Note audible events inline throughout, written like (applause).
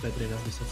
Petrina, visto el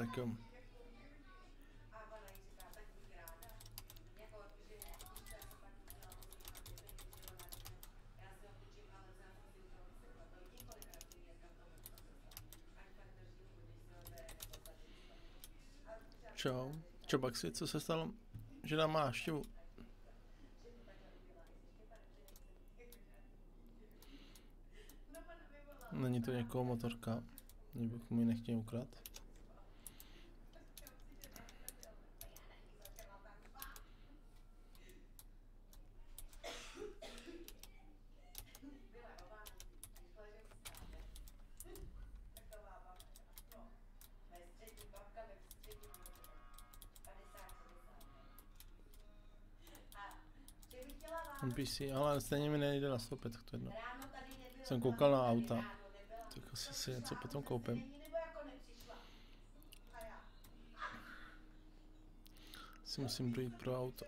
Jo. Čau. Čau Baxi, co se stalo? Že nám má návštěvu. Není to někoho motorka, bych mi nechtěl ukrad. NPC, ale stejně mi nejde nastoupit, tak to jedno. Jsem koukal na auta, tak asi si něco potom koupím. Si musím dojít pro auto.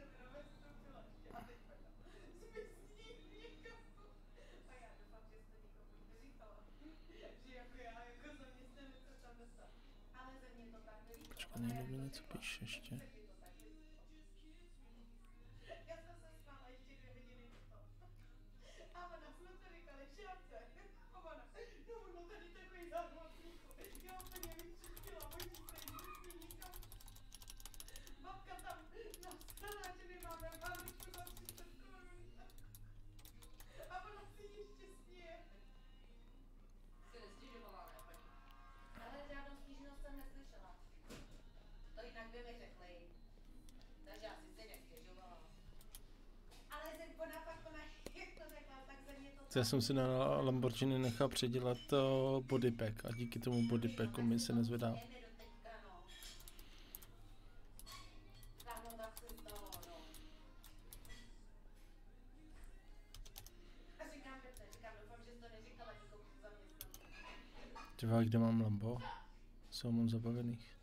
Počkej, někdo mi něco píše ještě. Já jsem si na Lamborghini nechal předělat to bodypack a díky tomu bodypacku mi se nezvedá. Třeba kde mám Lambo? Co mám zabavených?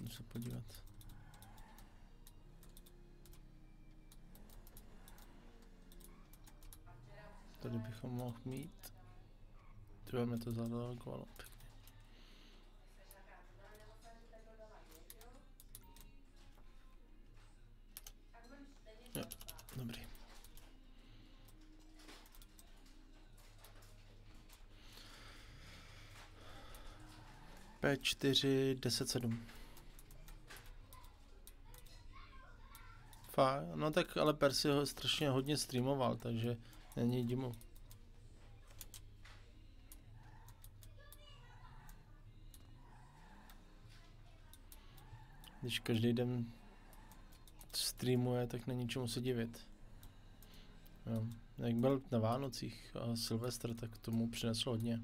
Jdu se podívat. Tady bychom mohl mít. Třeba mi to zadalogovalo dobrý. P4, 10, 7. Fakt, no tak ale Persi ho strašně hodně streamoval, takže není divu. Když každý den streamuje, tak není čemu se divit. Jo. Jak byl na Vánocích a Silvestr, tak tomu přinesl hodně.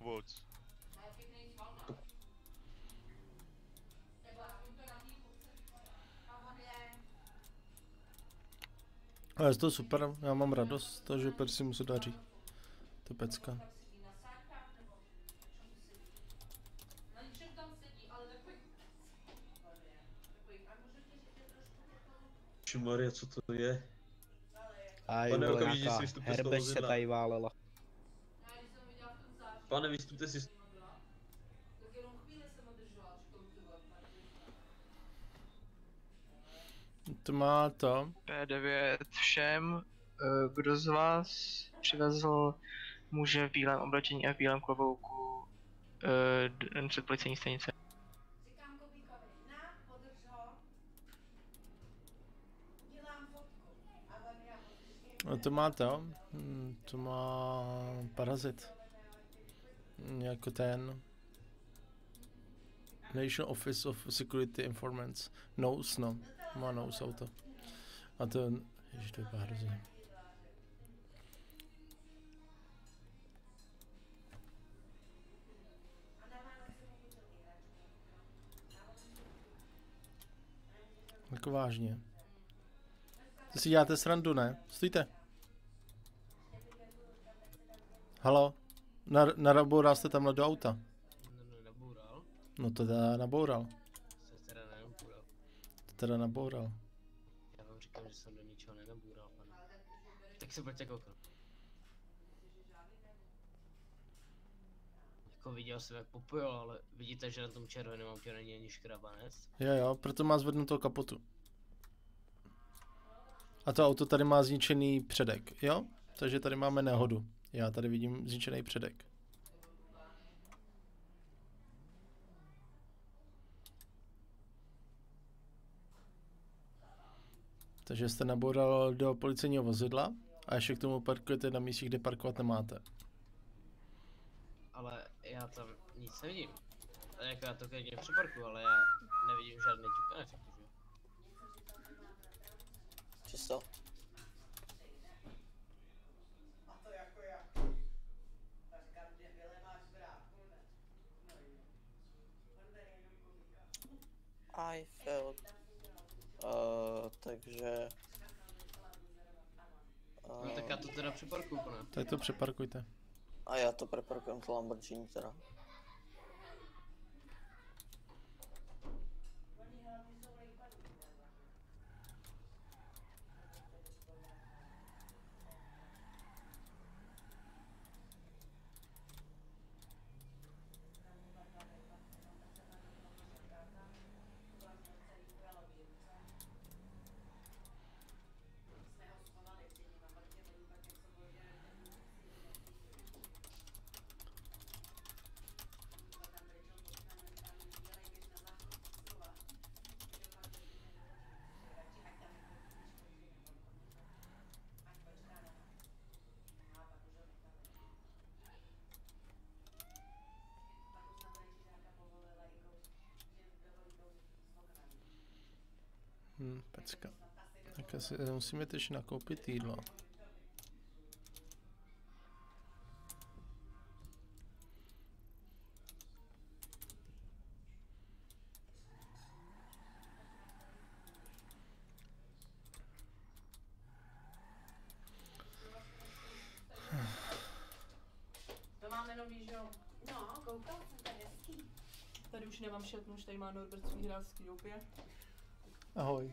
Moc. Ale je to super, já mám radost, z toho, že Persi mu se daří. To pecka. Maria, co to je? A Pane, jo, okamžitě si vystupte z toho herbež se tady válela. Pane, vystupte si... z- To má to, P9 všem, eh, kdo z vás přivezl muže v bílém oblečení a v bílém klobouku eh, před policejní stanice. A to má to, hm, to má parazit. Jako ten National Office of Security Informants. Nose, no. Má nose auto. A to, ježiš, to vypadá hrozně. Jako vážně. Ty si děláte srandu, ne? Stůjte. Halo? Na, naraboural jste tamhle do auta? No, naboural. No to teda naboural. Se teda nenaboural. To teda naboural. Já vám říkám, že jsem do ničeho nenaboural, pane. Tak se pojďte kouknout. Jako viděl jsem jak popojil, ale vidíte, že na tom červeném autě není ani škrabanec. Jo jo, proto má zvednutou kapotu. A to auto tady má zničený předek, jo? Takže tady máme nehodu. Já tady vidím zničený předek. Takže jste naboural do policejního vozidla a ještě k tomu parkujete na místě, kde parkovat nemáte. Ale já tam nic nevidím. A jako já to klidně přeparkuju, ale já nevidím žádný ťukanec, jakože. Čisto. I felt. Uh, takže... No tak Uh, já to teda přeparkuju, pane. Tak to přeparkujte. a já to preparkujem to Lamborghini teda. Hm, pecka. Tak asi musíme teď nakoupit jídlo. To máme nový, že jo? No, koukal jsem, to je hezký. Tady už nemám šatnu, už tady má Norbert svý hráčský doupě. Ahoj.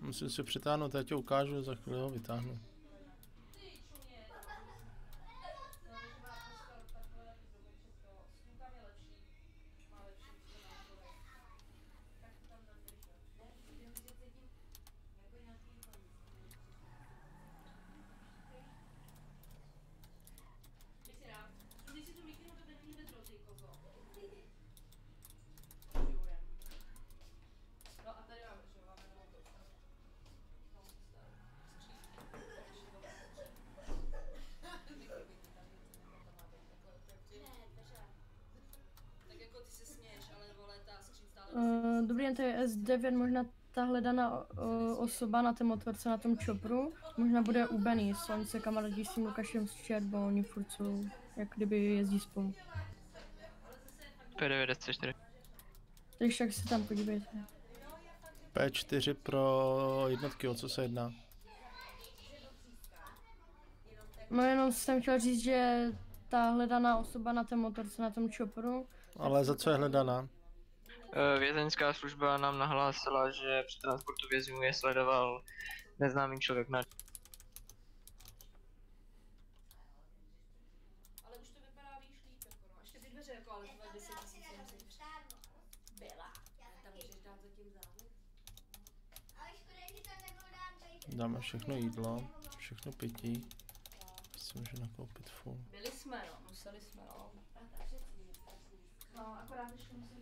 Musím si přitáhnout, já ti ukážu, za chvíli ho vytáhnu. No a tady máme, že máme novou to. Tak jako ty se směješ, ale vole, ta skříň stále Uh, dobrý den, to S9, možná ta hledaná uh, osoba na té motorce, na tom čopru, možná bude u Benny, oni se kamarádí s tím Lukášem z Čert, bo oni furt jsou, jak kdyby jezdí spolu. P9 10 Takže tak se tam podívejte. P4 pro jednotky, o co se jedná? No jenom jsem chtěl říct, že ta hledaná osoba na té motorce, na tom čopru, Ale za co je hledaná? Eh, Vězeňská služba nám nahlásila, že při transportu vězňů je sledoval neznámý člověk na Ale už to vypadá víš líp, jako no. Ještě ty dveře, jako ale tohle 10 tisíc nemusíš. Byla. Tam můžeš dát zatím závod. Dáme všechno jídlo, všechno pití. Si může nakoupit full. Byli jsme, no. Museli jsme, no. No, akorát ještě musím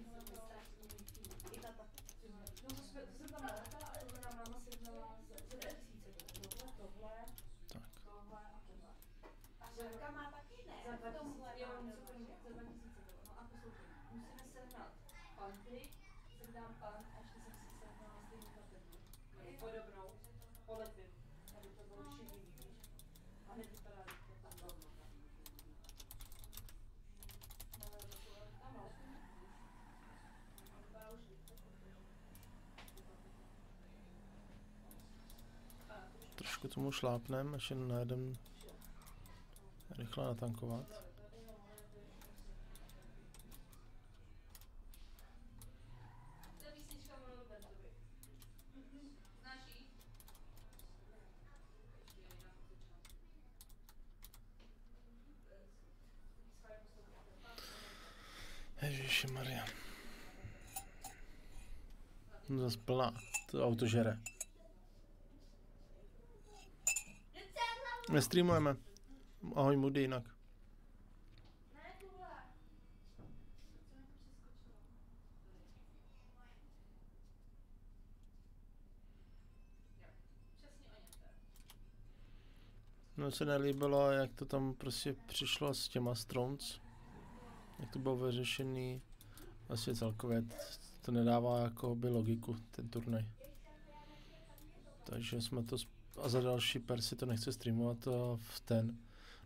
I tata. No to, jsme, to jsem tam naletala a to nám máma si vzala za, za 2000. Tohle, tohle, Tak. tohle a tohle. A Želka má taky ne? Za 2000, jo, něco podobně, za 2000 bylo. No a poslouchej, musíme sehnat panty, sehnám pan a ještě jsem si sehnala stejnou katetu. Nebo podobnou, polepím, aby to bylo šedivý, víš? A hned vypadá líp, jak tam bylo. No, ale to je tam malý. Vypadá už líp, tak Trošku tomu šlápnem, až jen najedem rychle natankovat. To je písnička Mono Robertovi. Znáš jí? Ježiši Maria. Zase plná. To auto žere. Nestreamujeme. Ahoj Moody jinak. Mně se nelíbilo, jak to tam prostě přišlo s těma Strons. Jak to bylo vyřešený. Vlastně celkově to nedává jako by logiku, ten turnaj. Takže jsme to... A za další Persi to nechce streamovat v ten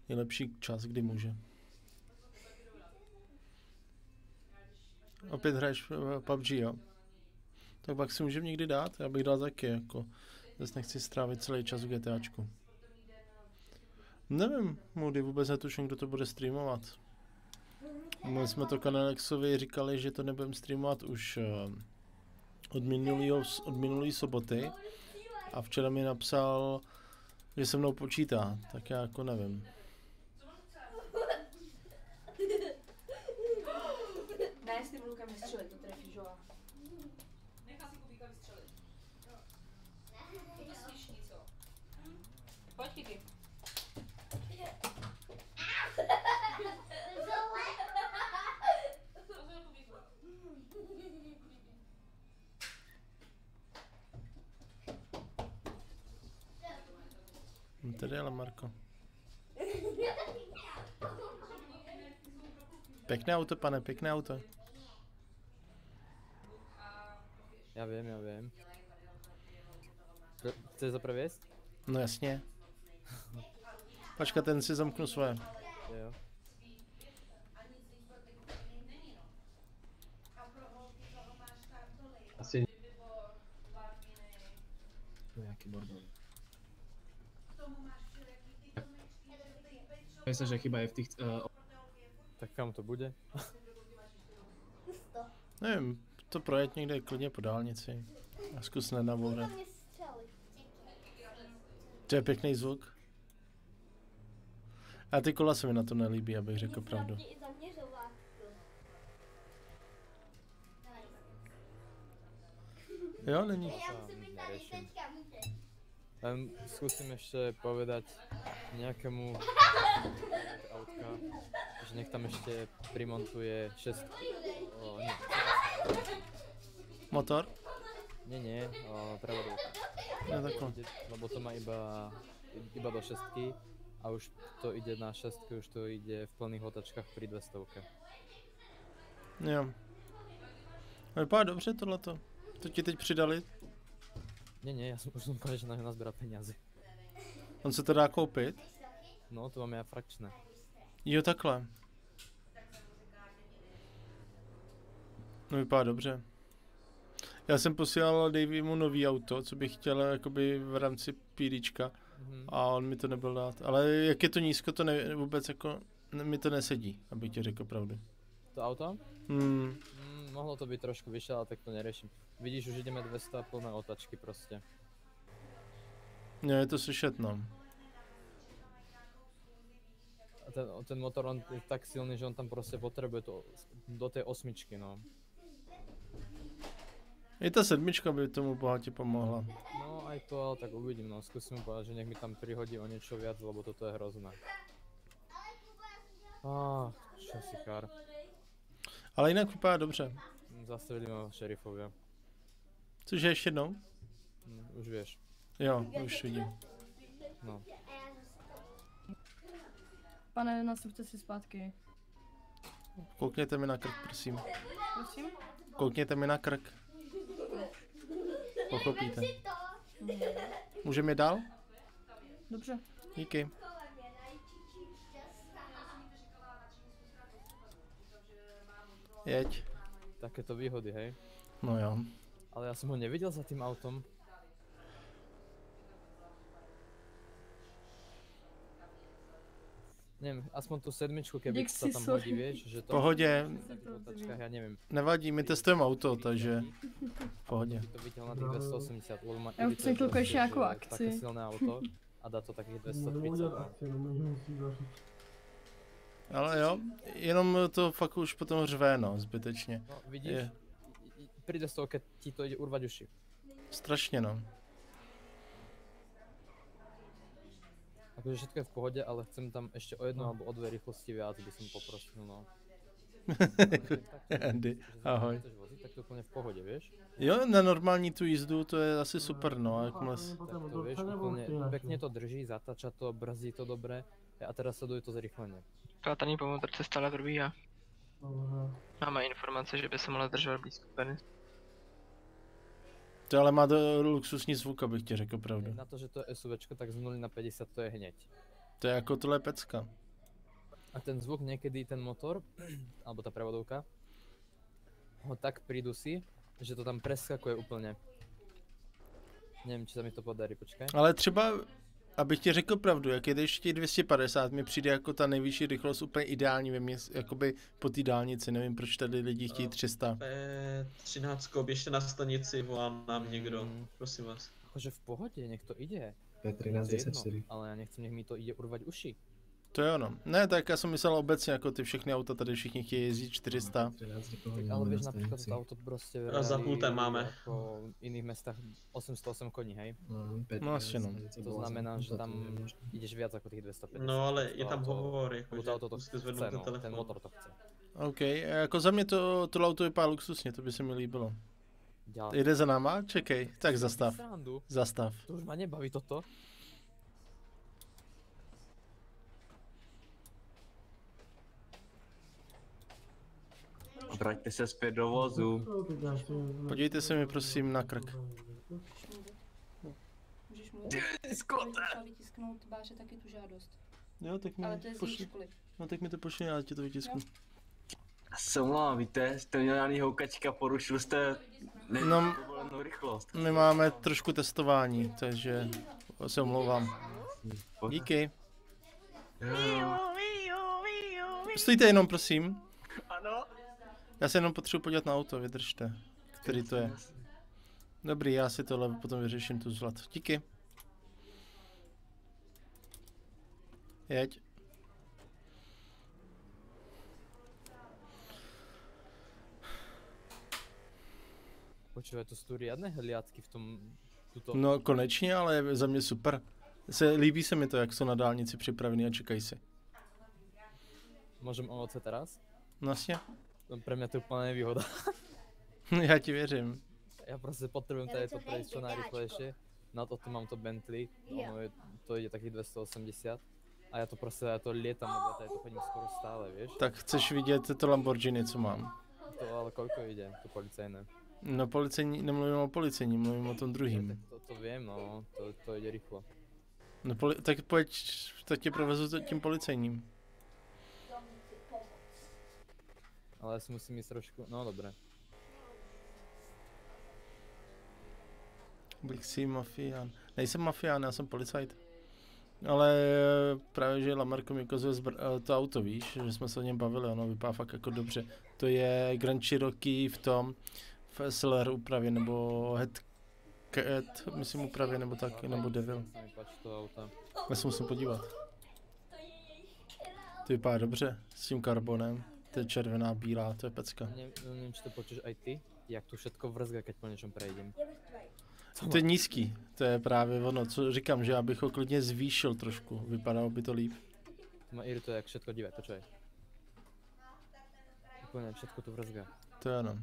nejlepší čas, kdy může. Opět hraješ eh, PUBG, jo? Tak pak si můžeme někdy dát, já bych dal taky, jako. Zase nechci strávit celý čas v GTAčku. Nevím, Moody, vůbec netuším, kdo to bude streamovat. My jsme to Kanalexovi říkali, že to nebudeme streamovat už eh, od minulého, od minulý soboty. A včera mi napsal, že se mnou počítá, tak já jako nevím. Ne, s tím lukem vystřelit, to trefíš, jo. Nechá si kubíka vystřelit. Něco. Pojď, Kiki. Pozor, kubíku. No tady ale Marko. Pěkné auto, pane, pěkné auto. Já vím, já vím. Chceš to prověst? No jasně. Počkat, ten si zamknu svoje. Jo. Asi To je nějaký bordel. Myslím, že chyba je v těch... Uh, Tak kam to bude? Nevím, to projet někde klidně po dálnici. A zkus nenabourat. To je pěkný zvuk. A ty kola se mi na to nelíbí, abych řekl pravdu. Jo, není. Neriešim. Len skúsim ešte povedať nejakému autka, že nech tam ešte primontuje šestku. O, nie, Motor? nie, nie, o, prevodovka. Takhle. Ide- Lebo to má iba, iba do šestky a už to ide na šestku, už to ide v plných otačkách pri 200. Jo. Vypadá dobře tohleto. To ti teď přidali? Nie, nie, ja som už povedal, že na ňo nazbera peniaze. On se to dá koupit? No, to máme ja frakčné. Jo, takhle. No vypadá dobře. Já jsem posílal Davymu nový auto, co bych chtěl jakoby v rámci PDčka Mhm. a on mi to nebyl dát. Ale jak je to nízko, to ne, vůbec jako ne, mi to nesedí, abych ti řekl pravdu. To auto? Hmm, Mm, mohlo to byť trošku vyššie, ale tak to neriešim. Vidíš, už ideme 200 a plné otačky proste. ne, je to slyšet, no. A ten, ten motor on je tak silný, že on tam proste potrebuje to do tej osmičky, no. I ta sedmička by tomu bohatě pomohla. No aj to, ale tak uvidím, no. Skúsim mu že nech mi tam prihodí o niečo viac, lebo toto je hrozné. Ah, čo si kár. Ale jinak vypadá dobře. Zastavili ma šerifovia. Cože ještě jednou? Mm, už vieš. Jo, už vidím. No. Pane, nastupte si zpátky. Koukněte mi na krk, prosím. Prosím? Koukněte mi na krk. Pochopíte. Můžeme jít dál? Dobře. Díky. Jeď. Takéto výhody, hej. No jo. Ale ja som ho nevidel za tým autom. Neviem, aspoň tú sedmičku, keby si tam sorry. hodí, vieš, že to... Pohodě. v otačkách, ja neviem. Nevadí, my testujeme auto, takže v pohodě. To videl na tých 280, lebo má Já už jsem chvilku ještě nějakou akci. Také silné auto a dá to takých 230. no. Ale jo, jenom to fakt už potom řve, no, zbytečně. No, vidíš, Je. I- i- pri 200 ti to ide urvať uši. Strašně, no. Akože všetko je v pohode, ale chcem tam ešte o jednu alebo o dve rýchlosti viac, by som poprosil, no. (laughs) Andy, ahoj. Tak to je úplne v pohode, vieš? Jo, na normální tu jízdu to je asi super, no, jakmile... Tak to vieš, úplne pekne to drží, zatáča to, brzdí to dobre a teraz sleduje to zrychlenie. Klátaný po motorce stále probíhá. Máme informace, že by se mohla zdržovat blízko Penny. To ale má do luxusní zvuk, abych ti řekl pravdu. Na to, že to je SUVčko, tak z 0 na 50 to je hneď. To je jako tohle pecka. A ten zvuk niekedy, ten motor, (clears throat) alebo tá prevodovka, ho tak pridusí, že to tam preskakuje úplne. Neviem, či sa mi to podarí, počkaj. Ale třeba, abych ti řekl pravdu, jak jedeš těch 250, mi přijde jako ta nejvyšší rychlost úplně ideální ve městě, jakoby po té dálnici, nevím proč tady lidi chtějí 300. P13, běžte na stanici, volá nám někdo, Mm. prosím vás. Akože v pohode, nech to ide. P13, To je jedno, 10, Ale ja nechcem, nech mi to ide urvať uši. To je ono. Ne, tak já jsem myslel obecně, jako ty všechny auta tady všichni chtějí jezdit 400. 13 Tak někoho ale máme vieš, na napríklad stanici. to auto proste A za máme. Ako v iných mestách 808 koní, hej? No, P13, No, asi no. To znamená, že tam to je možné. ideš viac ako tých 250. No ale je tam hovor, jako, to auto to chce, zvednout ten no, telefon. ten motor to chce. OK, a jako za mě to, to auto vypadá luxusně, to by se mi líbilo. Jde za náma? Čekej, tak zastav. Zastav. To už ma nebaví toto. Vraťte se zpět do vozu. Podívejte se mi prosím na krk. Můžeš Skote! potřeba vytisknout Báře taky tu žádost. Jo, tak mi Ale to je z její pošli. školy. No tak mi to pošli, já ti to vytisknu. Soumlá, víte, jste měl nějaký houkačka, porušil jste ne, No. povolenou rychlost. My máme trošku testování, takže se omlouvám. Díky. Stojte jenom, prosím. Ano. Já se jenom potřebuji podívat na auto, vydržte. který to je. Dobrý, já si tohle potom vyřeším tu zlat. Díky. Jeď. Počúvaj, to sú tu riadne hliadky v tom... Tuto... No konečně, ale je za mě super. Se, líbí se mi to, jak jsou na dálnici připravený a čekají si. Môžem ovoce teraz? No jasně. No, pre mňa to je úplná nevýhoda. (laughs) já ti věřím. Ja proste potrebujem tady to prejsť čo najrychlejšie. Na toto mám to Bentley, ono je, to ide takých 280. A ja to proste, ja to lietam, lebo ja tady to chodím skoro stále, vieš? Tak chceš vidět to Lamborghini, co mám? To ale koľko ide, to policajné? No policejní, nemluvím o policejní, mluvím o tom druhým. To, to viem, no, to, to ide rýchlo. No poli- tak pojď, tak tě provezu to- tím policejním. Ale si musím ísť trošku, no dobre. Blixi mafián. Nejsem mafián, já jsem policajt. Ale eh, právě, že Lamarko mi ukazuje eh, to auto, víš, že jsme se o něm bavili, ono vypadá fakt jako dobře. To je Grand Cherokee v tom, v SLR úpravě, nebo Headcat, myslím úpravě, nebo tak, nebo Devil. Já se musím podívat. To vypadá dobře, s tím karbonem. To je červená, bílá, to je pecka. Ne, neviem, či to počuješ aj ty, jak tu všetko vrzga, keď po něčem prejdem. To je nízký, to je právě ono, co říkám, že abych ho klidně zvýšil trošku, vypadalo by to líp. To ma irituje, jak všetko divé, počúvaj. Úplne všetko tu vrzga. To je ono.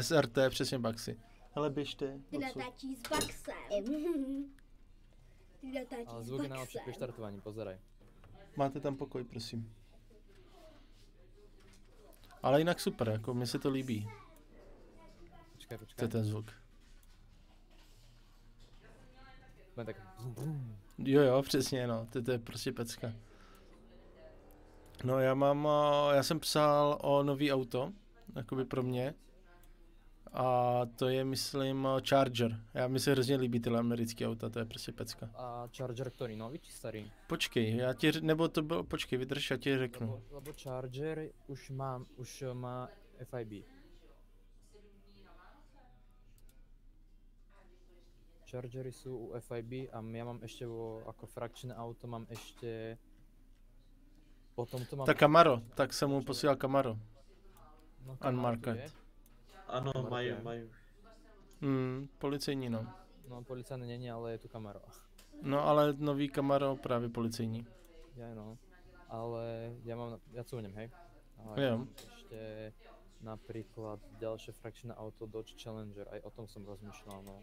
SRT, přesně Baxi. Hele, běžte. Ty natáčí s Baxem. (laughs) Ty natáčí Ale s zvuk je najlepšie pri Baxem. štartovaní, pozeraj. Máte tam pokoj, prosím. Ale jinak super, jako mně se to líbí. Počkaj, To je ten zvuk. Bude tak... Jo, jo, přesně, no, to, to je prostě pecka. No já mám, eh, já jsem psal o nový auto, jakoby pro mě. A to je, myslím, Charger. Já mi se hrozně líbí tyhle americké auta, to je prostě pecka. A Charger ktorý, nový či starý? Počkej, já ti, nebo to bylo, počkej, vydrž, já ti řeknu. Lebo, lebo Charger už má, už má FIB. Chargery sú u FIB a ja mám ešte vo, ako frakčné auto mám ešte potom to mám... Tak Camaro, tak jsem mu posílal Camaro. No, Unmarket. je. Ano, mají, mají. Hmm, policejní, no. No policajné není, ale je tu Camaro. No ale nový Camaro právě policejní. Ja no. Ale ja mám, ja cúvnem, hej. Ale Jo. ešte napríklad ďalšie frakčné auto Dodge Challenger, aj o tom som rozmýšľal, no.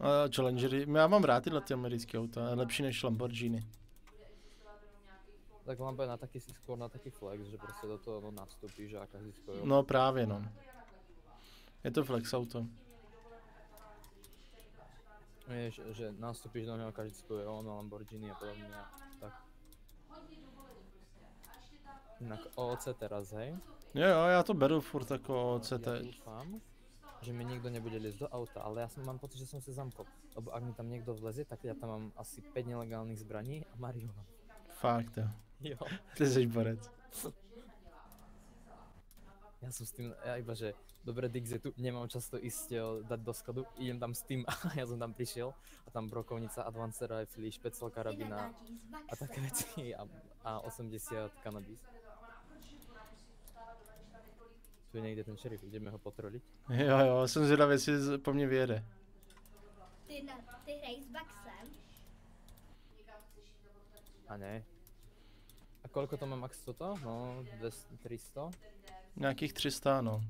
A Challengery, já mám rád tyhle ty americké auta, je lepší než Lamborghini. Tak mám na taký, skôr na taký flex, že proste do toho no, nastúpíš a každý skoro... No právě, no. Je to flex auto. Vieš, že nastúpíš do neho každý skoro ono, Lamborghini a podobne a tak. Inak OC teraz, hej? Jo, jo, já to beru furt jako CT. Ja dúfam, že mi nikto nebude liesť do auta, ale ja som, mám pocit, že som si zamkol. Lebo ak mi tam niekto vlezie, tak ja tam mám asi 5 nelegálnych zbraní a marihuana. Fakt, jo. Jo. Ty jsi borec. Ja som s tým, ja iba, že dobre tu nemám často ísť dať do skladu, idem tam s tým (laughs) a ja som tam prišiel a tam brokovnica, advanced rifle, špecel karabina a také veci (laughs) a, a 80 kanabis. Tu je niekde ten šerif, ideme ho potroliť. Jo, jo, jsem zvědavý, jestli po mně vyjede. Ty, na, ty hrají s Baxem. A ne. A koľko to má max toto? No, 200, 300. Nějakých 300, no.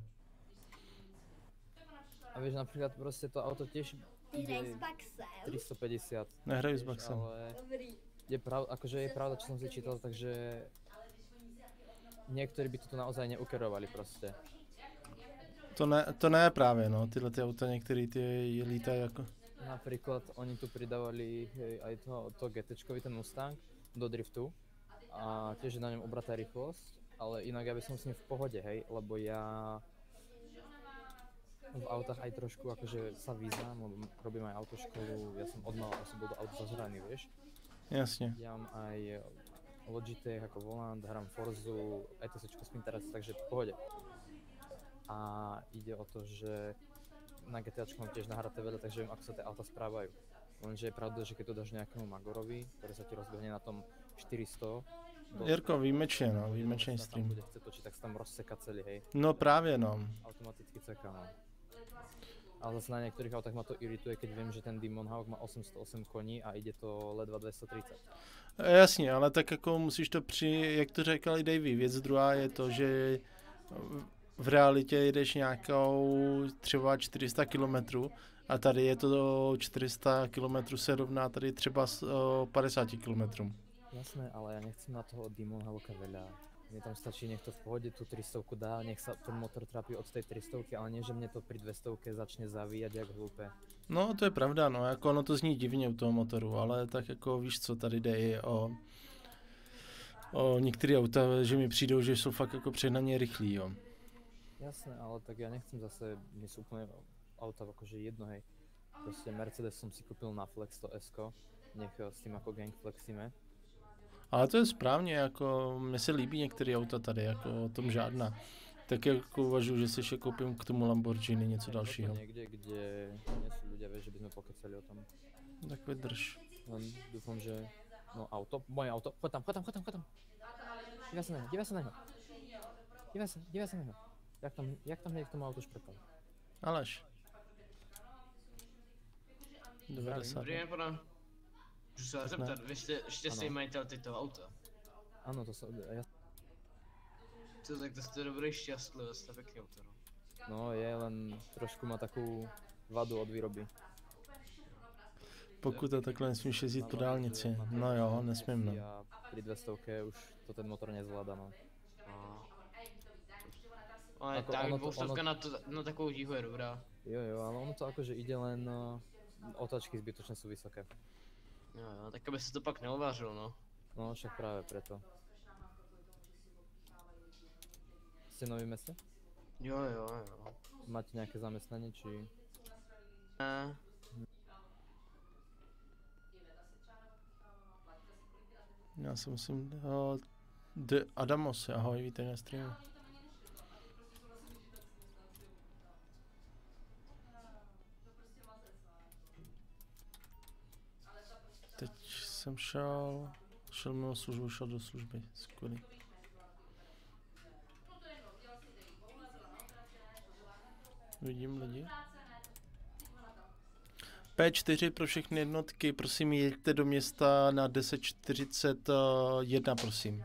A vieš, napríklad proste to auto tiež Ty s Baxem. 350. Nehraju s Baxem. Ale Dobrý. je pravda, akože je pravda, čo som si čítal, takže niektorí by to tu naozaj neukerovali proste. To ne, to ne právě, no. Tyhle ty auta některý ty lítají jako... Napríklad oni tu pridávali hej, aj to, to GT, ten Mustang do driftu a tiež je na ňom obratá rýchlosť, ale inak ja by som s ním v pohode, hej, lebo ja v autách aj trošku akože sa význam, robím aj autoškolu, ja som od mala som bol do aut zažraný, vieš. Jasně. Ja mám aj Logitech ako volant, hrám Forzu, ETS Spin teraz, takže v pohode. a ide o to, že na GTAčku mám tiež nahraté veľa, takže viem, ako sa tie auta správajú. Lenže je pravda, že keď to dáš nejakému Magorovi, ktorý sa ti rozbehne na tom 400, do- Jirko, výjimečně, no, výjimečný stream. bude chceť točiť, tak sa tam rozseka celý, hej. No právě, no. Automaticky ceka, no. Ale zase na niektorých autách ma to irituje, keď viem, že ten Demon Hawk má 808 koní a ide to ledva 230. E, Jasně, ale tak jako musíš to při, jak to říkal i Davey, věc druhá je to, že v realitě jedeš nějakou třeba 400 km a tady je to 400 km se rovná tady třeba s o, 50 km. Jasné, ale ja nechcem na toho Demon Hawka veľa. Mne tam stačí, nech to v pohode tú 300 dá, nech sa ten motor trápi od tej 300, ale nie, že mne to pri 200 začne zavíjať jak hlúpe. No to je pravda, no jako ono to zní divně u toho motoru, ale tak jako víš co, tady jde i o, o některé auta, že mi přijdou, že jsou fakt jako přehnaně rychlí, jo. Jasné, ale tak ja nechcem zase, mne sú úplne auta akože jedno, hej. Proste Mercedes som si kúpil na Flex to S, nech s tým ako gang flexíme. Ale to je správně, jako mně se líbí některé auta tady, jako o tom žádná. Tak jako uvažuji, že si ještě koupím k tomu Lamborghini něco dalšího. Niekde, kde sú ľudia, vieš, že by sme pokecali o tom. Tak vydrž. Len dúfam, že... No auto, moje auto, choď tam, choď tam, choď tam, choď tam. Dívaj sa na neho, dívaj sa na neho. Dívaj sa, dívaj sa na neho. Jak tam, jak tam k tomu autu šprkal. Aleš. 90. Dobrý den, pane. Můžu se vás zeptat, vy jste šťastný Ano. majitel tyto auta. Áno, to som, ja, Co, tak to jste dobrý šťastlivý, jste pěkný auto, no. no je, len trošku má takú vadu od výroby. Pokud to takhle nesmíš jezdit po dálnici. No jo, nesmím no. A pri 200 už to ten motor nezvláda, no. Ale Ako tak ono to- dvoustovka ono- na, to, na takovou díhu je dobrá. Jo, jo, ale ono to akože ide len... Uh, otáčky zbytočne sú vysoké. Jo, jo, tak aby se to pak neovážilo, no. No, však práve preto. Ste nový meste? Jo, jo, jo. Máte nejaké zamestnanie, či... Ne. Já si musím... Uh, D- Adamos, ahoj, vítej na streamu. Jsem šel, šel mimo službu, šel do služby, skvělý. Vidím lidi. P4 pro všechny jednotky, prosím jeďte do města na 1041, prosím.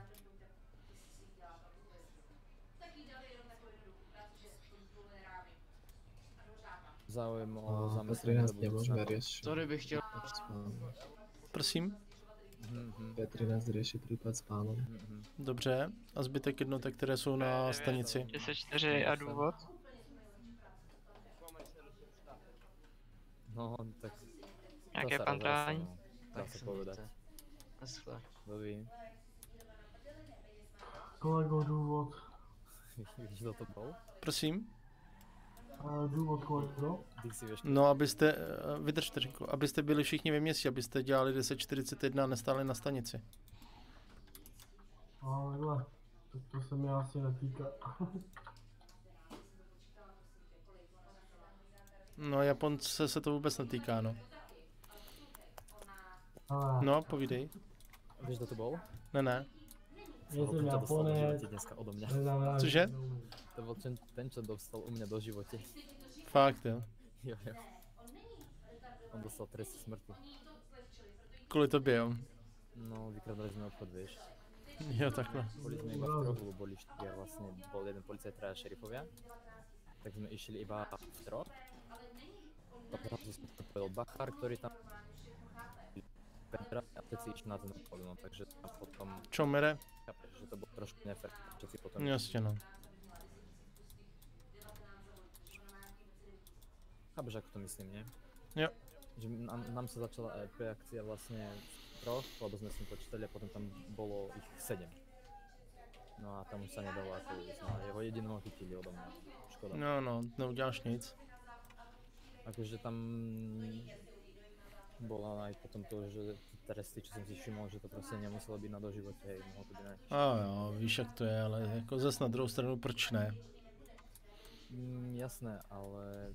Záujem o A zamestnanie P13 do nemôžeme budúcna. riešiť. Sorry, bych chtěl. Prosím? Mhm, P13 rieši prípad s pánom. mhm. Dobře. A zbytek jednotek, které jsou na stanici? 10-4 a důvod? No, tak... Nějaké pantrání? no. Tak se. Naschle. Dobrý. Kolego, důvod. (laughs) Víš, kto to bol? Prosím? A důvod No, abyste, eh, vydržte Řinku, abyste byli všichni ve městě, abyste dělali 1041 a nestáli na stanici. A takhle. Tak to se mi asi netýká. (laughs) No, Japonce se to vůbec netýká, no. Ale No, povídej. Vieš, kto to bol? Ne, ne. Do Japonec. dneska mňa. neznamená, Cože? Že to bol ten, ten, čo dostal u mňa do živote. Fakt, jo. Jo, jo. On dostal trest smrti. Kvůli tobě, jo. No, vykradali sme obchod, vieš. Jo, takhle. Boli sme iba v troch, lebo boli štyria vlastne, bol jeden policajt, traja šerifovia. Tak sme išli iba v troch. Potom sme povedal Bachar, ktorý tam Petra a všetci išli na ten obchod, no, takže tam potom... Čomere? Chápeš, že to bolo trošku nefér, všetci potom... Jasně, no. Chápeš, ako to myslím, nie? Jo. Že nám, nám sa začala EP akcia vlastne v troch, lebo sme s ním počítali a potom tam bolo ich sedem. No a tam už sa nedalo ako ísť, no jeho jediného chytili odo mňa. Škoda. No, no, neuděláš nic. Akože tam bola aj potom to, že tresty, čo som si všimol, že to prostě nemuselo byť na doživote, hej, mohlo to byť na A jo, víš jak to je, ale jako zas na druhou stranu proč ne? Mm, jasné, ale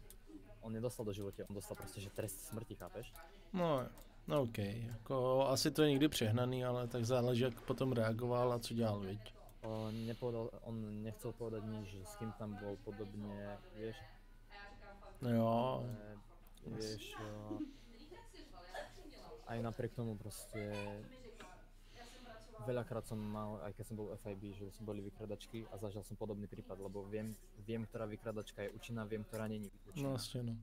on nedostal do životě, on dostal prostě, že trest smrti, chápeš? No, no OK, jako asi to je někdy přehnaný, ale tak záleží, jak potom reagoval a co dělal, viď? On, on nechcel povedať nič, že s kým tam bol podobne, vieš? Jo. Ale, vieš, eh, aj napriek tomu proste veľakrát som mal, aj keď som bol v FIB, že som boli vykradačky a zažil som podobný prípad, lebo viem, viem, ktorá vykradačka je účinná, viem, ktorá není účinná. No jasně, no.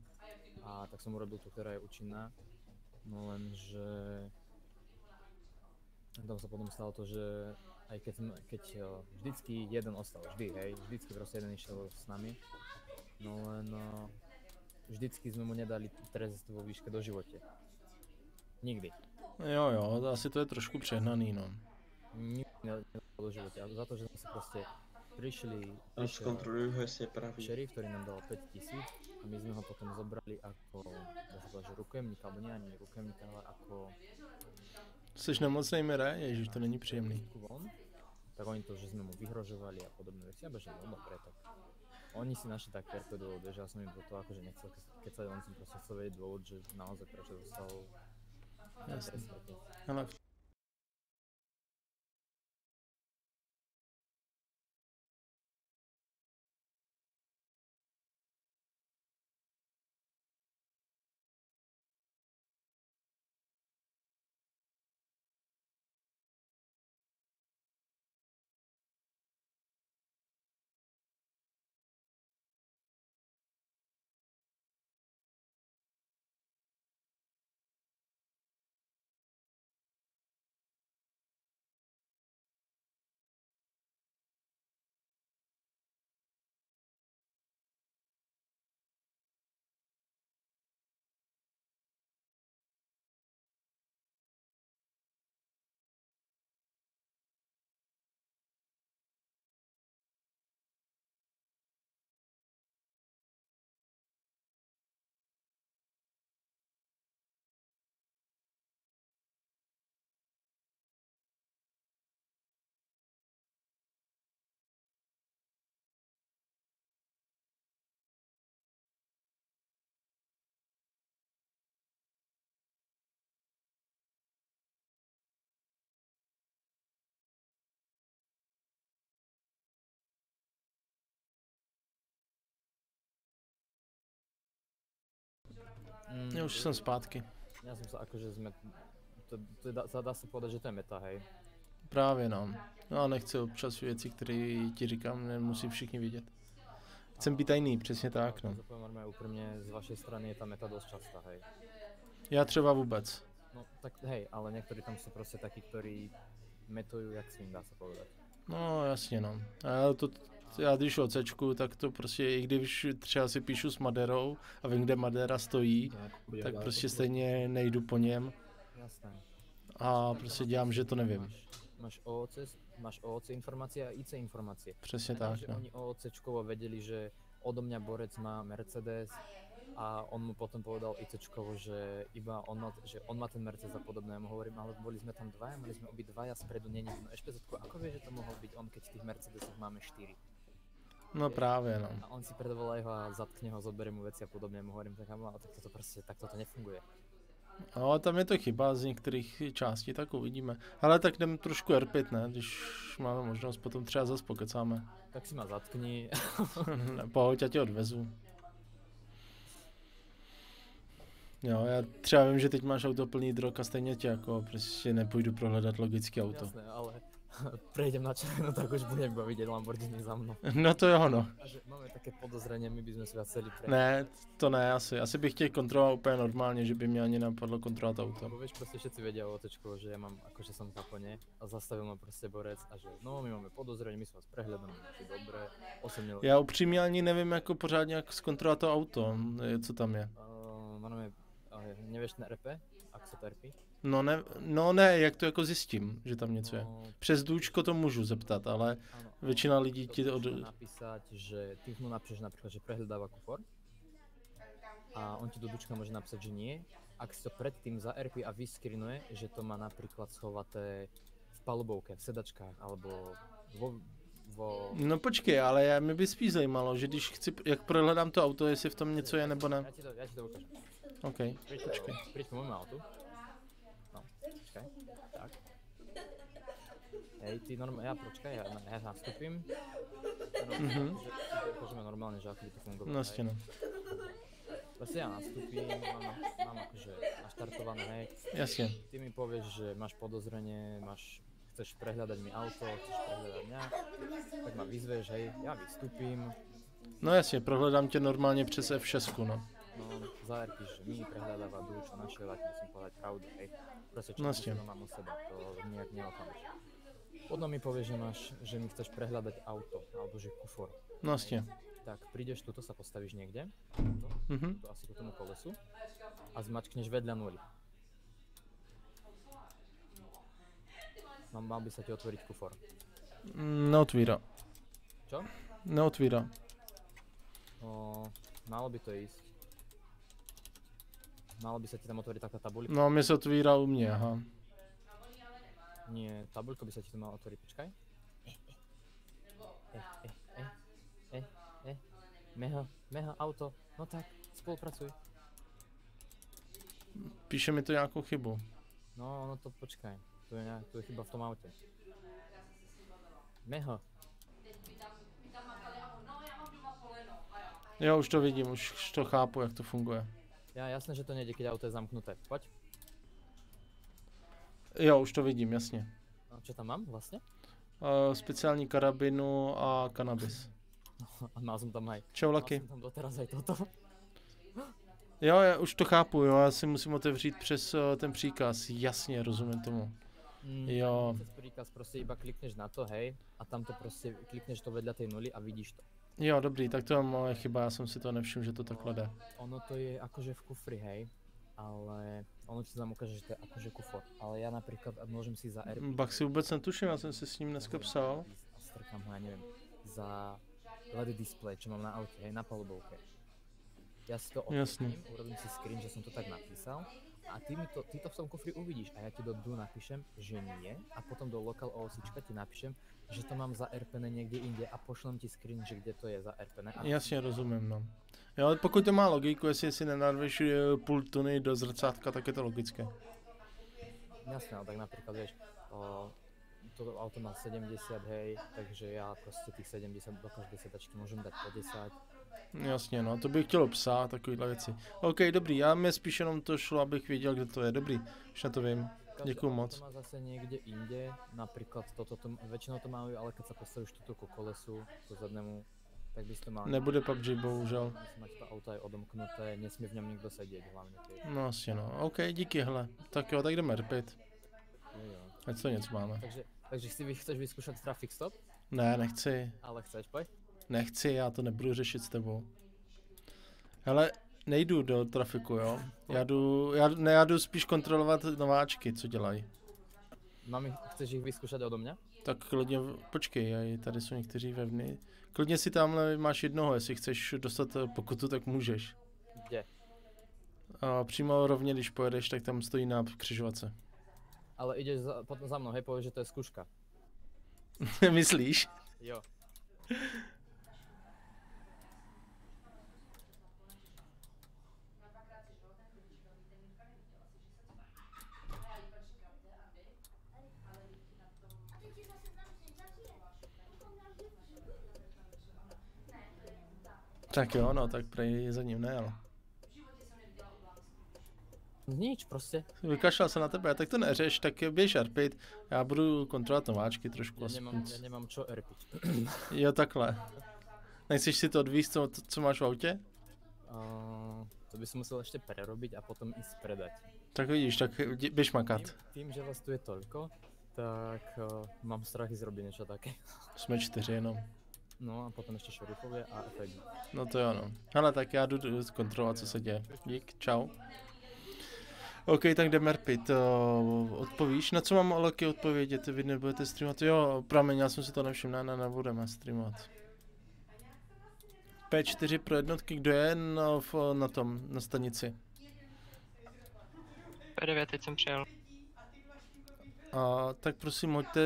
A tak som urobil tú, ktorá je účinná, no lenže tam sa potom stalo to, že aj keď, sme, keď eh, vždycky jeden ostal, vždy, hej, vždycky proste jeden išiel s nami, no len eh, vždycky sme mu nedali trest vo výške do živote. Nikdy. Jo, jo, asi to je trošku přehnaný, no. Nikdy nedali do živote. A za to, že sme sa proste prišli, A zkontrolujú ho, jestli je pravý. šerif, ktorý nám dal 5000 a my sme ho potom zobrali ako, dá povedať, že rukojemníka, alebo nie ani rukojemníka, ale ako Jsi nemocnej, Mire? Ježiš, to není příjemný. von, tak oni to, že sme mu vyhrožovali a podobné veci, a že no dobre, tak oni si našli tak perpe dôvod, že ja som im do toho akože nechcel kecať, len som proste chcel vedieť dôvod, že naozaj prečo dostal Jasne. smrti. Mm, Já už jsem zpátky. Ja som sa akože sme, to, to dá, dá sa povedať, že to je meta, hej. Právě no. No a nechci občas věci, které ti říkám, nemusí všichni vidět. Chcem být tajný, přesně tak, no. Normálne úprimne, z vašej strany je tá meta dosť častá, hej. Já třeba vůbec. No tak hej, ale niektorí tam sú proste takí, ktorí metujú jak svým, dá sa povedať. No jasně no. A já to, já když ocečku, tak to prostě, i když třeba si píšu s Maderou a vím, kde Madera stojí, tak prostě stejně nejdu po něm a prostě dělám, že to nevím. Máš OOC, máš OOC informácie a IC informácie. Přesně tak, že no. oni OOCčkovo vedeli, že odo mňa borec má Mercedes a on mu potom povedal ICčkovo, že iba on má, že on má ten Mercedes a podobné. Ja mu hovorím, ale boli sme tam dvaja, mali sme obi dvaja, spredu není no špz ako vie, že to mohol byť on, keď tých Mercedesoch máme 4? No právě no. A on si predvolá jeho a zatkne ho, zoberie mu veci a podobne. Ja mu hovorím, tak ale tak toto prostě, tak toto nefunguje. No, tam je to chyba z některých částí, tak uvidíme. Ale tak jdem trošku erpit, ne? Když máme možnost, potom třeba zase pokecáme. Tak si ma zatkni. (laughs) Pohoď, já tě odvezu. Jo, já třeba vím, že teď máš auto plný drog a stejně tě jako prostě nepůjdu prohledat logické auto. Jasné, ale (laughs) prejdem na červenú, tak už budem iba vidieť Lamborghini za mnou. No to jo, no. A že máme také podozrenie, my by sme si chceli prejsť. Ne, to ne asi. Asi bych tě kontroloval úplně normálně, že by mě ani napadlo kontrolovat auto. Lebo vieš, proste všetci vedia o otečku, že ja mám, akože som v kapone a zastavil ma proste borec a že no, my máme podozrenie, my si vás prehľadáme, že dobré, 8 mil... Já upřímně ani nevím jako pořádně jak zkontrolovat to auto, je- co tam je. Uh, máme, uh, nevieš ten RP? Axo RP? No ne, no ne, jak to jako zjistím, že tam něco je. No. Přes důčko to můžu zeptat, ale většina lidí ti to od... môže napísať, že ty mu napíšeš napríklad, že prehľadáva kufor a on ti do dučka môže napísať, že nie. Ak si to predtým za RP a vyskrinuje, že to má napríklad schovaté v palubovke, v sedačkách alebo vo, vo... No počkej, ale já, mě by spíš zajímalo, že když chci, jak prohledám to auto, jestli v tom něco je nebo ne. Já ti to, já ti to ukážu. OK, počkej. Príď k môjmu autu. Počkaj. Tak. Hej, ty normálne, ja počkaj, ja, ja nastúpim. Mhm. Ukážeme normálne, že ako by to fungovalo. No jasně no. Proste ja nastúpim, mám, mám akože naštartované, hej. Jasne. Ty mi povieš, že máš podozrenie, máš, chceš prehľadať mi auto, chceš prehľadať mňa, tak ma vyzveš, hej, ja vystúpim, No jasně, prohledám tě normálně přes F6, no. No, že mi prehľadáva čo našiel, a ti musím povedať pravdu, hej. Proste čo No no, jasne. to mám o sebe, to nijak neoklamáš. Potom mi povieš, že máš, že mi chceš prehľadať auto, alebo že kufor. No jasne. Tak prídeš tuto, sa postavíš niekde, tuto, Mhm. tuto asi ku tomu kolesu, a zmačkneš vedľa nuly. Mal, mal by sa ti otvoriť kufor. Neotvírá. Čo? Neotvírá. O, malo by to ísť. Malo by sa ti tam otvoriť taká tabuľka. No, mi se otvírá u mě, aha. Nie, tabuľko by sa ti tu mala otvoriť, počkaj. Eh, eh, eh, eh, eh, meha, meha, auto, no tak, spolupracuj. Píše mi to nějakou chybu. No, no to počkaj, tu je, nejak, tu je chyba v tom aute. Meha, Jo, už to vidím, už to chápu, jak to funguje. Ja jasné, že to nejde, keď auto je zamknuté. Poď. Jo, už to vidím, jasně. A čo tam mám vlastne? Uh, speciální karabinu a kanabis. (laughs) A mal som tam aj... Čau, mal Lucky. som tam doteraz aj toto. (gasps) Jo, já už to chápu, jo, já si musím otevřít přes uh, ten příkaz, jasně, rozumím tomu. Mm, Jo. Cez príkaz proste iba klikneš na to, hej, a tam to proste klikneš to vedľa tej nuly a vidíš to. Jo, dobrý, tak to je moje chyba, já jsem si to nevšiml, že to takhle jde. Ono to je akože v kufri, hej, ale ono ti tam ukáže, že to je akože kufor. Ale ja napríklad môžem si za RP Bak si vůbec netuším, já jsem si s ním dneska psal. a strkám ho, ja neviem, za LED display, čo mám na aute, hej, na palubovke. Ja si to otvorím, urobím si screen, že som to tak napísal a ty, mi to, ty to v tom kufri uvidíš a ja ti do DU napíšem, že nie a potom do local OSIčka ti napíšem, že to mám za RPN niekde inde a pošlem ti screen, že kde to je za RPN. A Jasně, rozumím, no. Jo, ale pokud to má logiku, jestli si nenarveš eh, půl tuny do zrcátka, tak je to logické. Jasné, ale tak napríklad, vieš, o, toto auto má 70, hej, takže ja proste tých 70 do každej sedačky dať po 10. Jasně, no, to bych chtěl psát, takovýhle věci. OK, dobrý, já mě spíš jenom to šlo, abych věděl, kde to je. Dobrý, už na to vím. Auto moc. má zase niekde inde, napríklad toto, to, väčšinou to majú, ale keď sa postavíš tuto ku kolesu, ku zadnému, tak by si to mal... Nebude PUBG, bohužel. Musí mať to auto aj odomknuté, nesmie v ňom nikto sedieť hlavne. Keď... No jasně, no. OK, díky, hele. Tak jo, tak jdeme rpit. Ať to něco máme. Takže, takže vy chceš vyskúšať traffic stop, Ne, nechci. ale chceš, poď. Nechci, já to nebudu řešit s tebou. Hele, nejdu do trafiku, jo. Já jdu, já, ne, já jdu spíš kontrolovat nováčky, co dělají. Mám chceš ich vyskúšať odo mňa? Tak klidně, počkej, tady jsou někteří vevny. Klidně si tam máš jednoho, jestli chceš dostat eh, pokutu, tak můžeš. Kde? A přímo rovně, když pojedeš, tak tam stojí na křižovatce. Ale ideš za, potom za mnou, hej, povieš, že to je skúška. (laughs) Myslíš? Jo. (laughs) Tak jo, no, tak prej za ním nejel. Nič, proste. Vykašlal se na tebe, tak to neřeš, tak běž arpit. Já budu kontrolovat nováčky trošku. Aspoň. nemám, ja nemám čo erpiť. Jo, takhle. Nechceš si to odvíst, co, co máš v autě? Uh, to by som musel ešte prerobiť a potom ísť predať. Tak vidíš, tak běž makat. Tým, tým, že vás tu je toľko, tak uh, mám strach ísť robiť niečo také. Jsme čtyři jenom. No a potom ešte šerifovia a efekt. No to jo, no. Hele, tak já jdu jdu kontrolovat, co se děje. Dík, čau. OK, tak jdeme rpit. Uh, odpovíš, na co mám Aleky odpovědět? Vy nebudete streamovat? Jo, prameň, já jsem si to nevšiml, ne, ne, nebudeme streamovat. P4 pro jednotky, kdo je na, na tom, na stanici? P9, teď jsem přijel. A tak prosím, hoďte,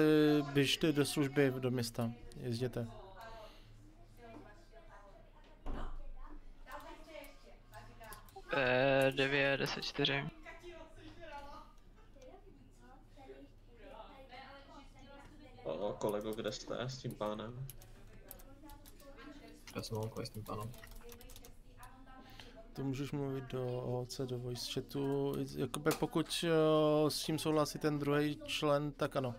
běžte do služby do města, jezděte. 9, 10, 4. O, kolego, kde jste s tím pánem? Já jsem s tím panem. To můžeš mluvit do OC, do voice chatu, jakoby pokud eh, s tím souhlasí ten druhý člen, tak ano.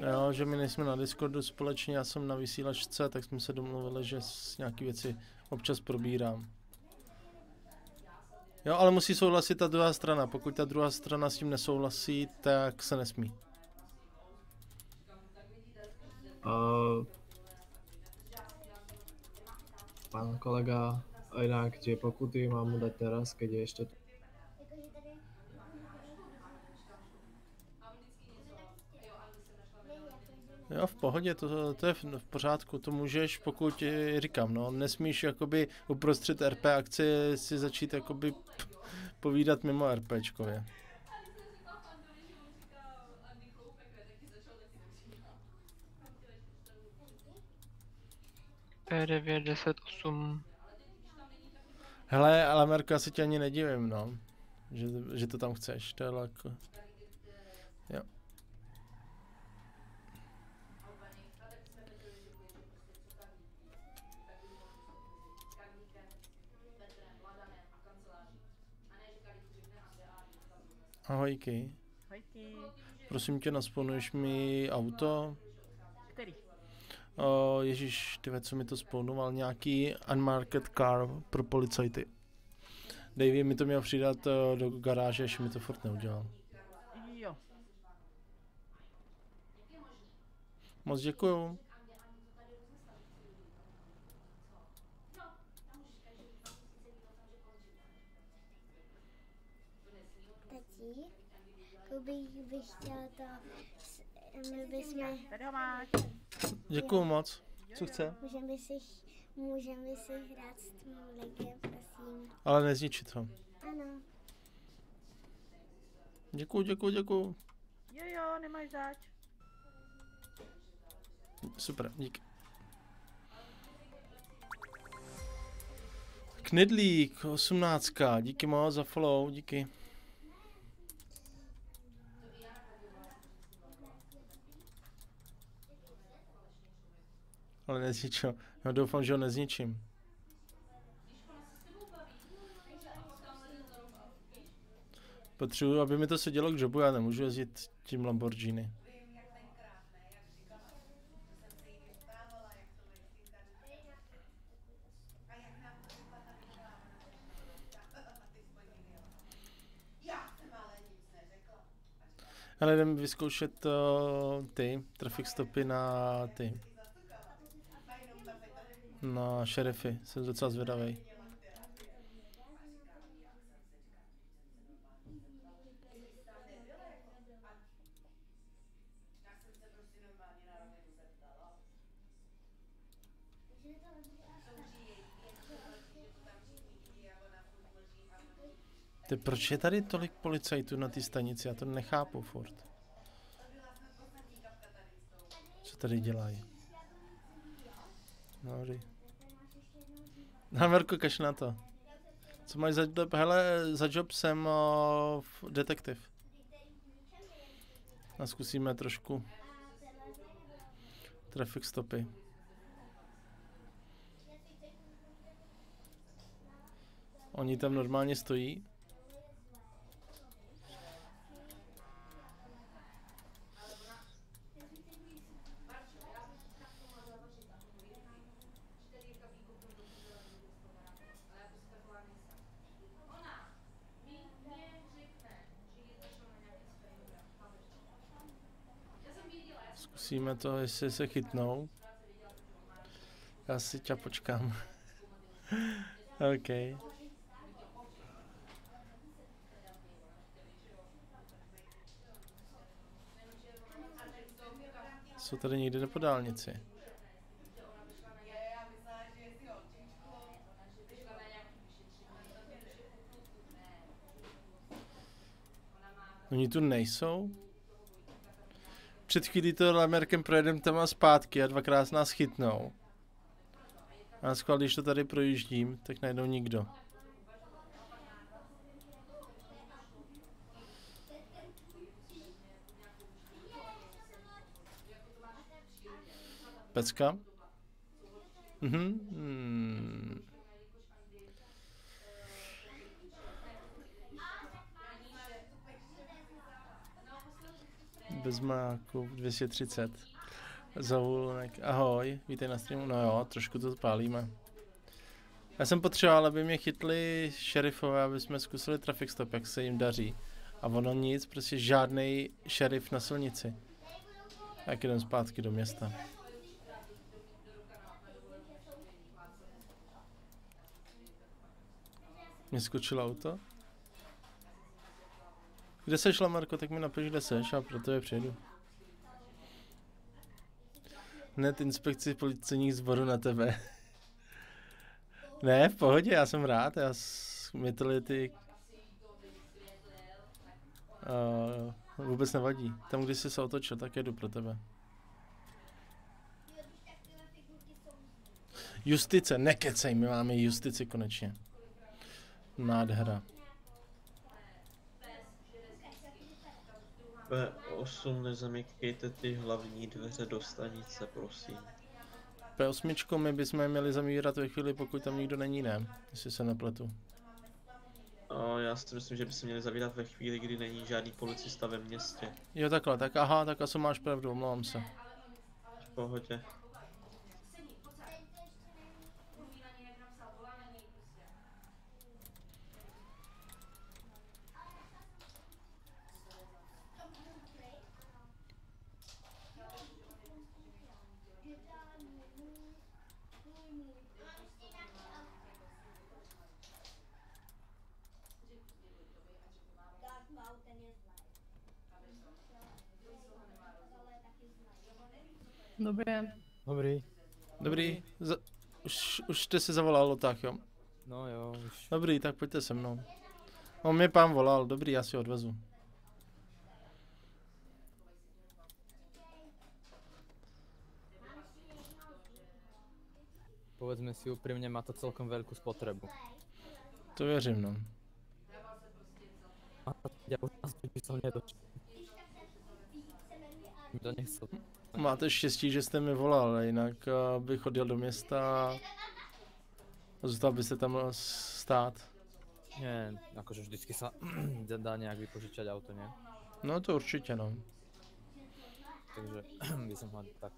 Jo, že my nejsme na Discordu společně, já jsem na vysílačce, tak jsme se domluvili, že s nějaký věci občas probírám. Jo, ale musí souhlasit ta druhá strana, pokud ta druhá strana s tím nesouhlasí, tak se nesmí. Uh, pán kolega, inak tie pokuty mám mu dať teraz, keď je ešte Jo, v pohodě, to, to je v, v pořádku, to můžeš, pokud eh, říkám, no, nesmíš jakoby uprostřed RP akce si začít jakoby povídat mimo RPčkově. Eh, 9, 10, 8. Hele, ale Merko, já se tě ani nedivím, no, že, že to tam chceš, to je jako... Jo. Ahojky. Hojky. Prosím tě, nasponuješ mi auto? Který? O, ježíš, ty co mi to spawnoval, nějaký unmarket car pro policajty. Davey mi to měl přidat do garáže, ještě mi to furt neudělal. Jo. Moc děkuju. Kuby bych chtěla to, my bychom. Děkuju moc. Co chce? můžeme si, můžeme si hrát s tím legem, prosím. Ale nezničit ho. Ano. Děkuju, děkuju, děkuju. Jo, jo, nemáš zač. Super, díky. Knedlík, 18, díky moc za follow, díky. Ale nezničil. No doufám, že ho nezničím. Potřebuji, aby mi to sedělo k jobu, já nemůžu jezdit tím Lamborghini. Ale jdem vyzkoušet uh, ty traffic stopy na ty. Na šerify, jsem docela zvědavý. Ty, proč je tady tolik policajtů na té stanici? Já to nechápu furt. Co tady dělají? No, Merko, kaž na to. Co máš za job? Hele, za job jsem uh, detektiv. A zkusíme trošku traffic stopy. Oni tam normálně stojí. Zkusíme to, jestli se chytnou. Já si tě počkám. (laughs) OK. Jsou tady někde po dálnici. Oni tu nejsou? Před chvílí to Lamerkem projedeme tam a zpátky a dvakrát nás chytnou. A skvěl, když to tady projíždím, tak najednou nikdo. Pecka? Mhm. Hmm. Bez máku 230. Zaulunek. Ahoj, vítej na streamu. No jo, trošku to pálíme. Já jsem potřeboval, aby mě chytli šerifové, aby jsme zkusili traffic stop, jak se jim daří. A ono nic, prostě žádný šerif na silnici. Tak jdem zpátky do města. Mě skočilo auto? Kde seš, Lamarko, tak mi napiš, kde seš a proto je přijdu. Hned inspekci policejních sborů na tebe. ne, v pohodě, já jsem rád, já s- tyhle ty... Uh, vůbec nevadí. Tam, když jsi se otočil, tak jedu pro tebe. Justice, nekecej, my máme justici konečně. Nádhera. P8 nezamykejte ty hlavní dveře do stanice, prosím. P8 my bychom měli zavírat ve chvíli, pokud tam nikdo není, ne? Jestli se nepletu. A já si myslím, že by se měli zavírat ve chvíli, kdy není žádný policista ve městě. Jo, takhle, tak aha, tak asi máš pravdu, omlouvám se. V pohodě. Dobrý. Dobrý, za, už, už jste si zavolal, tak jo. No jo, už. Dobrý, tak pojďte se mnou. On mě pán volal, dobrý, já si ho odvezu. Povedzme si úprimne, má to celkom veľkú spotrebu. To věřím, no. A ja už nás by som nedočil. Mi to nechcel. Máte štěstí, že jste mi volal, jinak eh, bych odjel do města a zůstal byste tam stát. Nie, akože vždycky sa (clears throat) dá nejak vypožičať auto, nie? No to určitě, no. Takže by som ho tak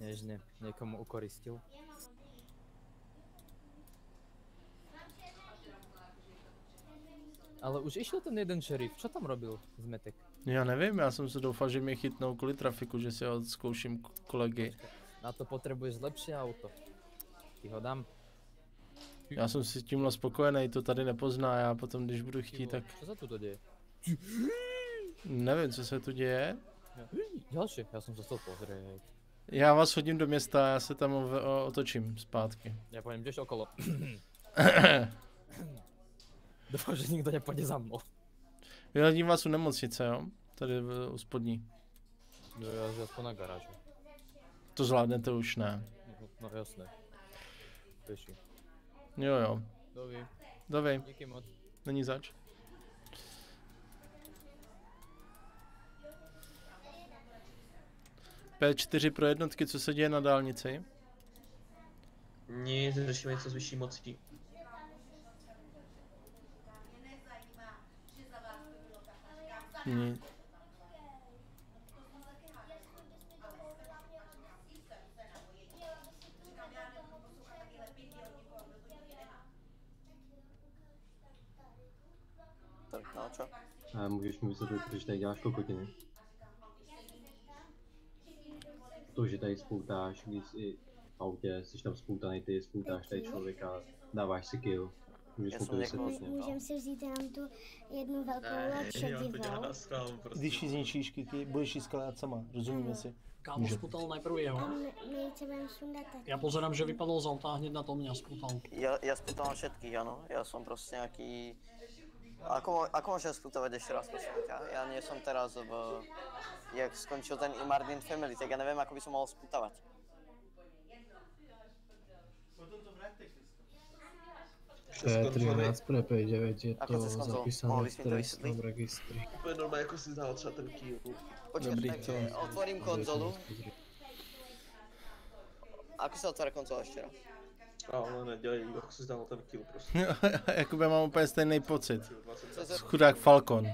nežne niekomu ukoristil. Ale už išiel ten jeden šerif, čo tam robil zmetek? Já nevím, já jsem se doufal, že mě chytnou kvůli trafiku, že si ho zkouším kolegy. Na to potrebuješ lepšie auto. Ti ho dám. Já jsem si tímhle spokojený, to tady nepozná, já potom, když budu chtít, tak Čo sa tu deje? nevím, co se tu děje. Ďalšie, ja som sa chcel pozrieť. Já vás hodím do města, já se tam otočím zpátky. Ja poviem, ideš okolo. (coughs) (coughs) Dúfam, že nikto nepôjde za mnou. Vyhodím vás u nemocnice, jo? Tady v, u spodní. No ja že aspoň na garážu. To zvládnete už ne. No, no jasné. Peši. Jo, jo. Dovi. Dovi. Díky moc. Není zač. P4 pro jednotky, co se děje na dálnici? Nic, řešíme něco s vyšší mocí. Nic. Tak no čo? A můžeš mi vysvětlit, proč tady děláš kokotiny? To, že tady spoutáš, když jsi v autě, jsi tam spoutaný ty, spoutáš tady člověka, dáváš si kill. Můžeme si vzít jenom tu jednu velkou loď šedivou. Když ji zničíš, Kiki, budeš ji skládat sama, rozumíme si? Kámo, sputal najprv jeho. My, sundat. Já pozerám, že vypadl z auta a hneď na to mě sputal. Ja, ja spýtam všetkých, áno. Ja som proste nejaký A ako, ako môžem sputovať ešte raz, prosím? Ja nie som teraz v... Jak skončil ten Imardin Family, tak ja neviem, ako by som mohol sputavať. To je 13 pre 9, je to zapísané v to trestnom registri. Úplně normálně jako si dal třeba ten kill. Počkaj, Dobrý, tak to- otvorím konzolu. Ako sa otvára konzola ešte raz? Ale nedělej, jako si dal ten kill prostě. (laughs) Jakoby mám úplně stejný pocit. Chudák Falcon.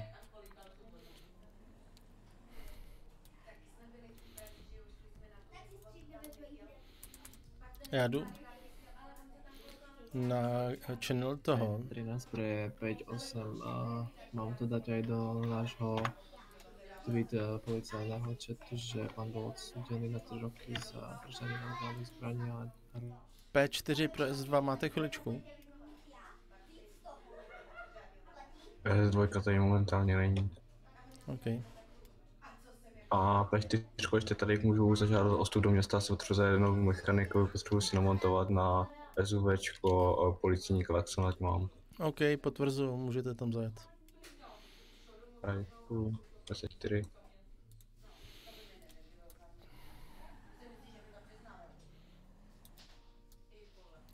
Já jdu na channel toho. 13 pre 5, 8 a mám to dať aj do nášho tweet eh, policajného chatu, že pán bol odsúdený na 3 roky za držanie nelegálnych zbraní a P4 pro S2 máte chviličku? S2 tady momentálně není. OK. A P4 ještě tady můžu zažádat o do města s otřezenou mechanikou, potřebuji si namontovat na SUVčko policijní klakson, ať mám. OK, potvrzuju, můžete tam zajet. Půl, 24.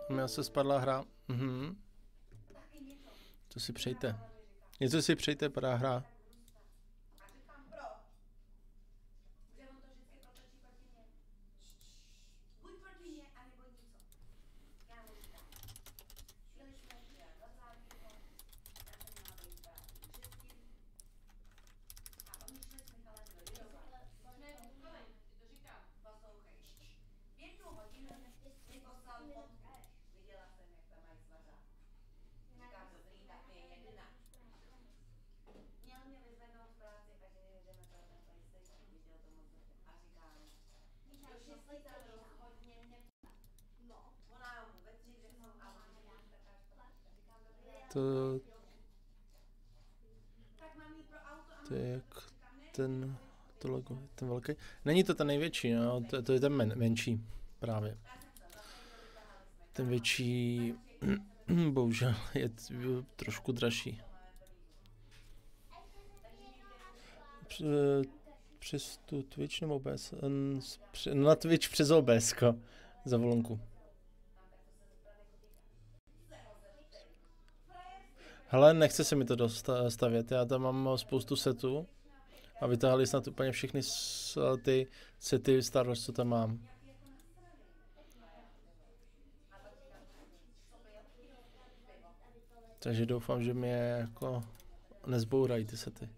Měla se spadla hra. Mhm. Co si přejte? Něco si přejte, padá hra. To... To je jak ten, to logo, ten velký. Není to ten největší, no, to, to je ten men, menší právě. Ten větší, (clears throat) bohužel, je trošku dražší. Pře- Přes tu Twitch nebo pře- Na Twitch přes OBS za volonku. Hele, nechce se mi to dosta- stavět, já tam mám spoustu setů a vytáhli snad úplně všechny s- ty sety Star Wars, co tam mám. Takže doufám, že mě jako nezbourají ty sety.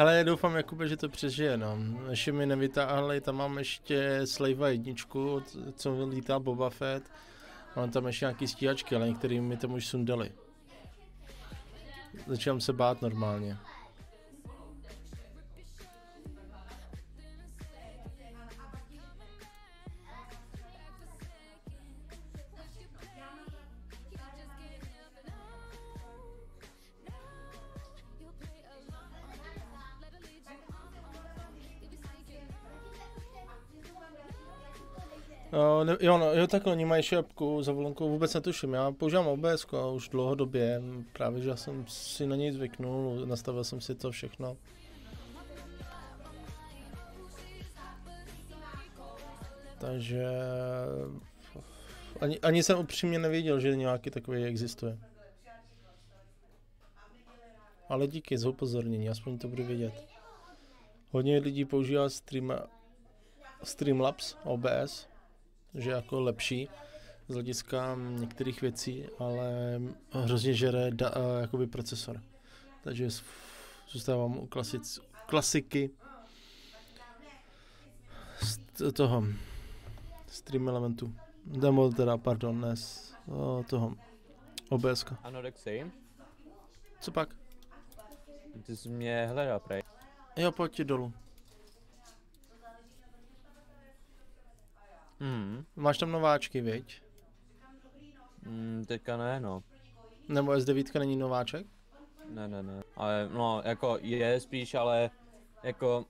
Hele, já doufám, Jakube, že to přežije, no. Ještě mi nevytáhli, tam mám ještě Slavea jedničku, co lítá Boba Fett. Mám tam ještě nějaký stíhačky, ale některý mi tam už sundali. Začínám se bát normálně. Ne, jo, no, jo, takhle, oni mají apku za volonkou, vůbec netuším, já používám OBS už dlouhodobě, právě, že já jsem si na něj zvyknul, nastavil jsem si to všechno. Takže ani, ani jsem upřímně nevěděl, že nějaký takový existuje. Ale díky za upozornění, aspoň to budu vědět. Hodně lidí používá stream, Streamlabs OBS, že jako lepší z hlediska některých věcí, ale hrozně žere da, eh, jakoby procesor. Takže zůstávám u klasic, klasiky z toho stream elementu. Demo teda, pardon, ne z toho OBS. Anorexii? Co pak? Ty jsi mě hledal, prej. Jo, pojď dolů. Mhm. Máš tam nováčky, viď? Mm, teďka ne, no. Nebo S9 není nováček? Ne, ne, ne. Ale no, jako je spíš, ale jako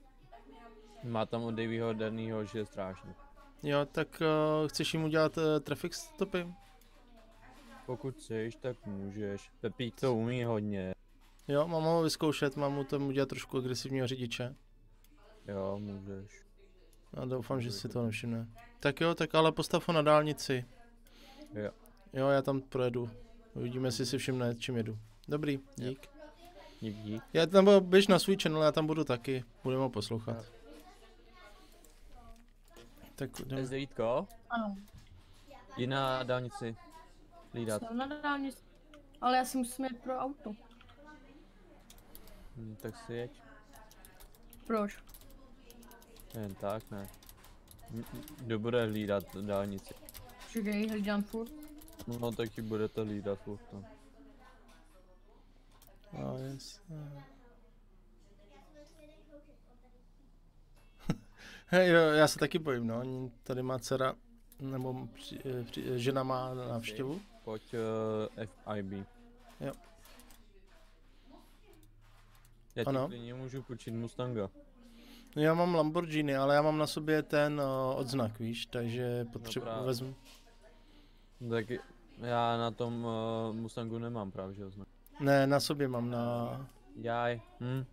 má tam od Davyho Dannyho, že je strašný. Jo, tak uh, chceš jim udělat uh, traffic stopy? Pokud chceš, tak můžeš. Pepík to umí hodně. Jo, mám ho vyzkoušet, mám mu tam udělat trošku agresivního řidiče. Jo, můžeš. A doufám, že si to nevšimne. Tak jo, tak ale postav ho na dálnici. Jo. Jo, já tam projedu. Uvidíme, jestli si všimne, čím jedu. Dobrý, dík. Dík, dík. Já tam běž na svůj channel, já tam budu taky. Budeme ho poslouchat. Tak jdem. S9? Ano. Jdi na dálnici. Hlídat. Jsem na dálnici. Ale já si musím jít pro auto. Hm, tak si jeď. Proč? Jen tak, ne. Kdo bude hlídat dálnici? Čekej, hlídám furt. No taky budete hlídat furt no. No, yes. (laughs) Hej, jo, já se taky bojím, no. Oni- Tady má dcera, nebo při, eh, při, eh, žena má návštěvu. Pojď uh, FIB. Jo. Já ti Ano. můžu půjčit Mustanga. No, Já mám Lamborghini, ale já mám na sobě ten uh, odznak, víš, takže potřebuji, právě. vezmu. Tak já na tom uh, Mustangu nemám právě, že oznak. Ne, na sobě mám na... Jaj, hm.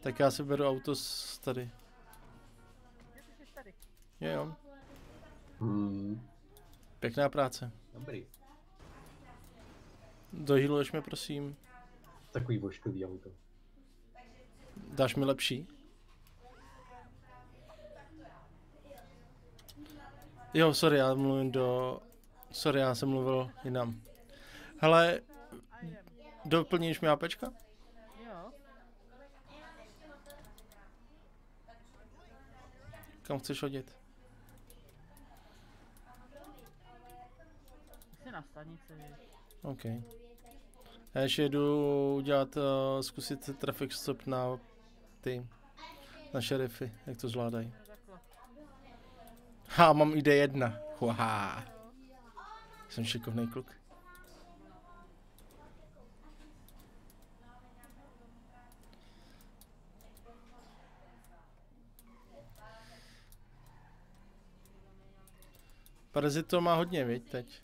Tak já si beru auto z tady. Jo, jo. Hmm. Pěkná práce. Dobrý. Dohýluješ mě, prosím. Takový vošklivý auto. Dáš mi lepší? Jo, sorry, já mluvím do... Sorry, já jsem mluvil jinam. Hele, doplníš mi APčka? Jo. Kam chceš hodit? Jsi na stanici. OK. Já ještě jdu udělat, uh, zkusit traffic stop na ty, na šerify, jak to zvládají. Ha, mám ID1. Haha. Jsem šikovný kluk. Parazit to má hodně, viď, teď.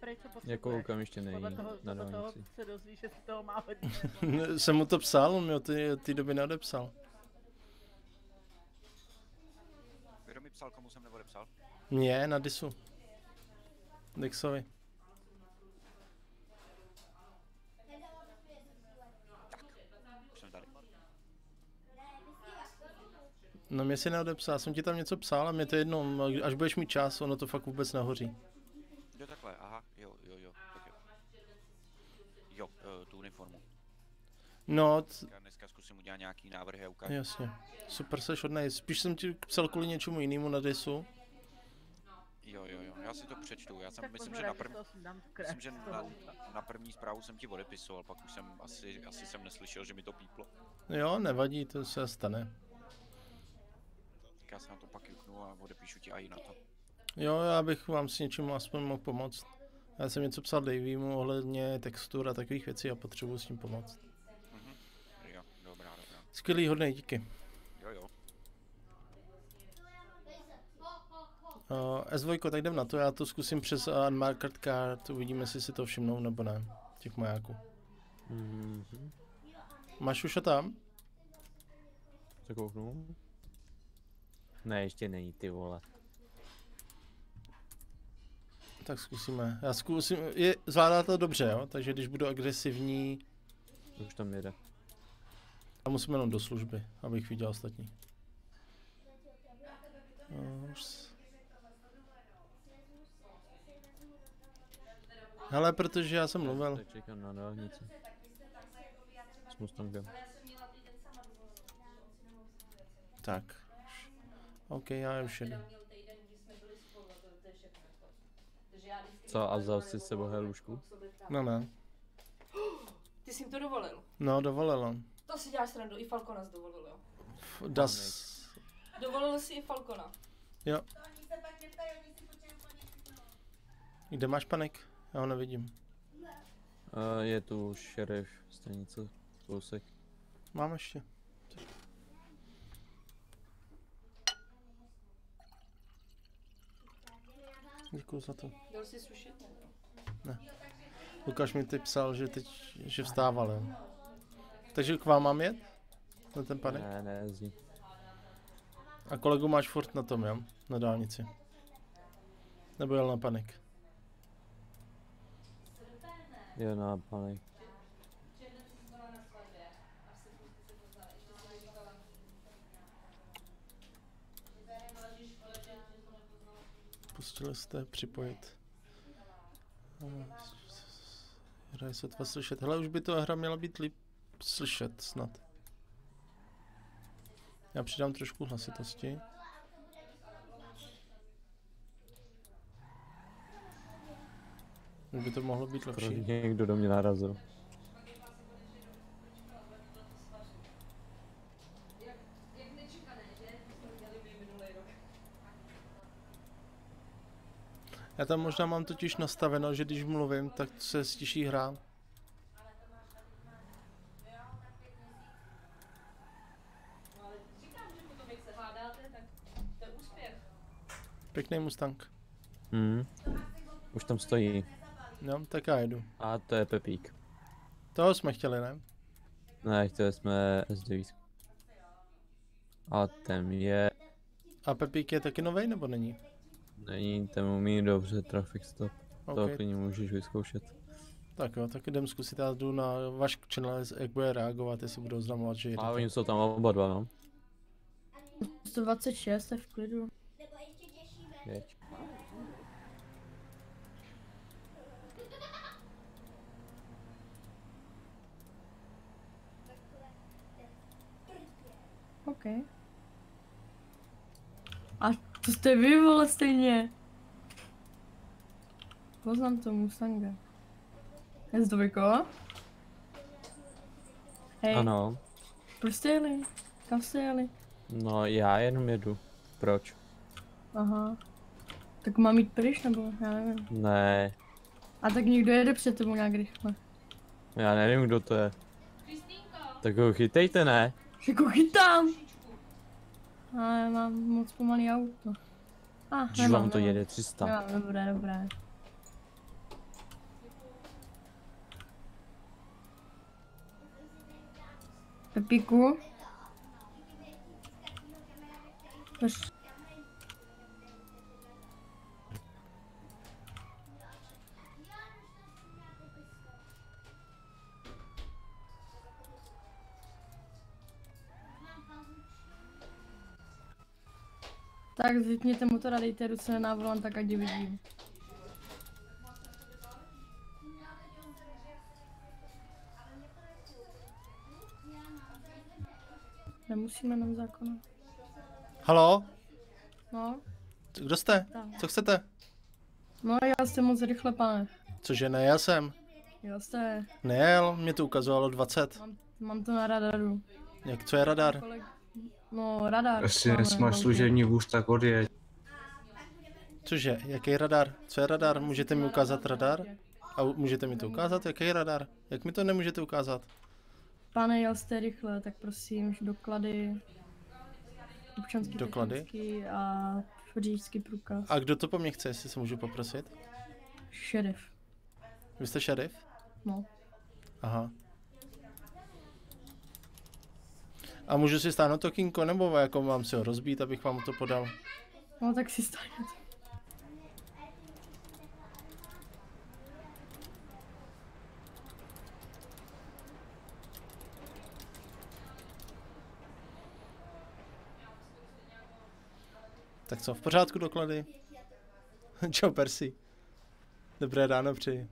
Prej, co Já koukám ještě Podle nejít toho, na podle toho se dozvíš, že si toho má hodně. (laughs) jsem mu to psal, on mi od té doby neodepsal. Kdo mi psal, komu jsem neodepsal? Mně, na disu. Dixovi. No mě si neodepsal, já jsem ti tam něco psal a mě to jedno, až budeš mít čas, ono to fakt vůbec nehoří. No, t- Já dneska zkusím udělat nějaký návrhy a ukážu. jasně. Super, seš hodnej. Spíš jsem ti psal kvůli něčemu jinému na disu. Jo, jo, jo, já si to přečtu. Já jsem, Tak myslím, že na, prv... myslím, že na, na první zprávu jsem ti odepisoval, pak už jsem asi, asi jsem neslyšel, že mi to píplo. Jo, nevadí, to se stane. Tak já se na to pak juknu a odepíšu ti i na to. Jo, já bych vám s něčím aspoň mohl pomoct. Já jsem něco psal Davymu ohledně textur a takových věcí a potřebuji s tím pomoct. Mhm. Jo, dobrá, dobrá. Skvělý, hodnej, díky. Jo, jo. Uh, S2, tak jdem na to, já to zkusím přes uh, Unmarked Card, uvidíme, jestli si to všimnou nebo ne, těch majáků. Mhm. Máš už tam? Se kouknu. Ne, ještě není, ty vole. Tak zkusíme. Já zkusím, je, zvládá to dobře, jo? Takže když budu agresivní, Už tam jede. A musím jenom do služby, abych viděl ostatní. No, Hele, protože já jsem mluvil. Tak čekám na dálnici. S Mustangem. Tak. OK, já už jedu. Co, a vzal jsi s sebou helušku? No ne. Ty jsi jim to dovolil. No, dovolil on. To si děláš srandu, i Falcona jsi dovolil, jo. Das. Dovolil si i Falcona. Jo. Kde máš panek? Já ho nevidím. Uh, je tu šerif stanice, kousek. Mám ještě. Děkuji za to. Dal si sušit? Ne. Lukáš mi teď psal, že teď, že vstával, jo. Takže k vám mám jet? Na ten panek? Ne, ne, jezdí. A kolegu máš furt na tom, jo? Na dálnici. Nebo jel na panek? Je na panek. Pustili jste připojit. Hraje sotva slyšet. Hele, už by to hra měla být líp slyšet snad. Já přidám trošku hlasitosti. Už by to mohlo být Proč lepší. někdo do mě narazil. Já tam možná mám totiž nastaveno, že když mluvím, tak se stiší hra. No ale říkám, že potom jak se hádáte, tak to je úspěch. Pěkný Mustang. Hmm. Už tam stojí. No, tak já jedu. A to je Pepík. Toho jsme chtěli, ne? Ne, chtěli jsme S9. A ten je... A Pepík je taky nový nebo není? Není, ten umí dobře traffic stop. To Ok. klidně můžeš vyzkoušet. Tak jo, tak jdem zkusit, já jdu na váš channel, jak bude reagovat, jestli budou oznamovat, že A jedete. oni jsou tam oba dva, no. 126 je v klidu. Jeď. OK. A to jste vy, vole, stejně. Poznám to Mustanga. Je to Viko? Hej, Ano. proč jste jeli? Kam jste jeli? No, já jenom jedu. Proč? Aha. Tak mám jít pryč, nebo já nevím. Ne, A tak někdo jede před tebou nějak rychle. já nevím, kdo to je. Tak ho chytejte, ne? Jako chytám! Ale já mám moc pomalý auto. A, ah, Když vám to jede 300. Jo, dobré, dobré. Pepíku? Proč? Tak vypněte motor a dejte ruce na volant, tak ať vidím. Nemusíme nám zákona. Halo? No, Kdo jste? Tak. Co chcete? no já jsem moc rychle, pane. Cože ne, já jsem. Jo, jste. Nejel, mě to ukazovalo 20. Mám, mám to na radaru. Jak, co je radar? Kolik... No, radar. Jestli máme máš služební vůz, tak odjeď. Cože, jaký radar? Co je radar? Můžete mi ukázat radar? A můžete mi to ukázat? Jaký radar? Jak mi to nemůžete ukázat? Pane, jel jste rychle, tak prosím, doklady, občanský Doklady? a řidičský průkaz. A kdo to po mně chce, jestli se můžu poprosit? Šerif. Vy jste šerif? No. Aha. A můžu si stáhnout to kinko, nebo jako mám si ho rozbít, abych vám to podal? No, tak si stáhněte. Tak co, v pořádku doklady? (laughs) Čau, Percy. Dobré ráno přeji.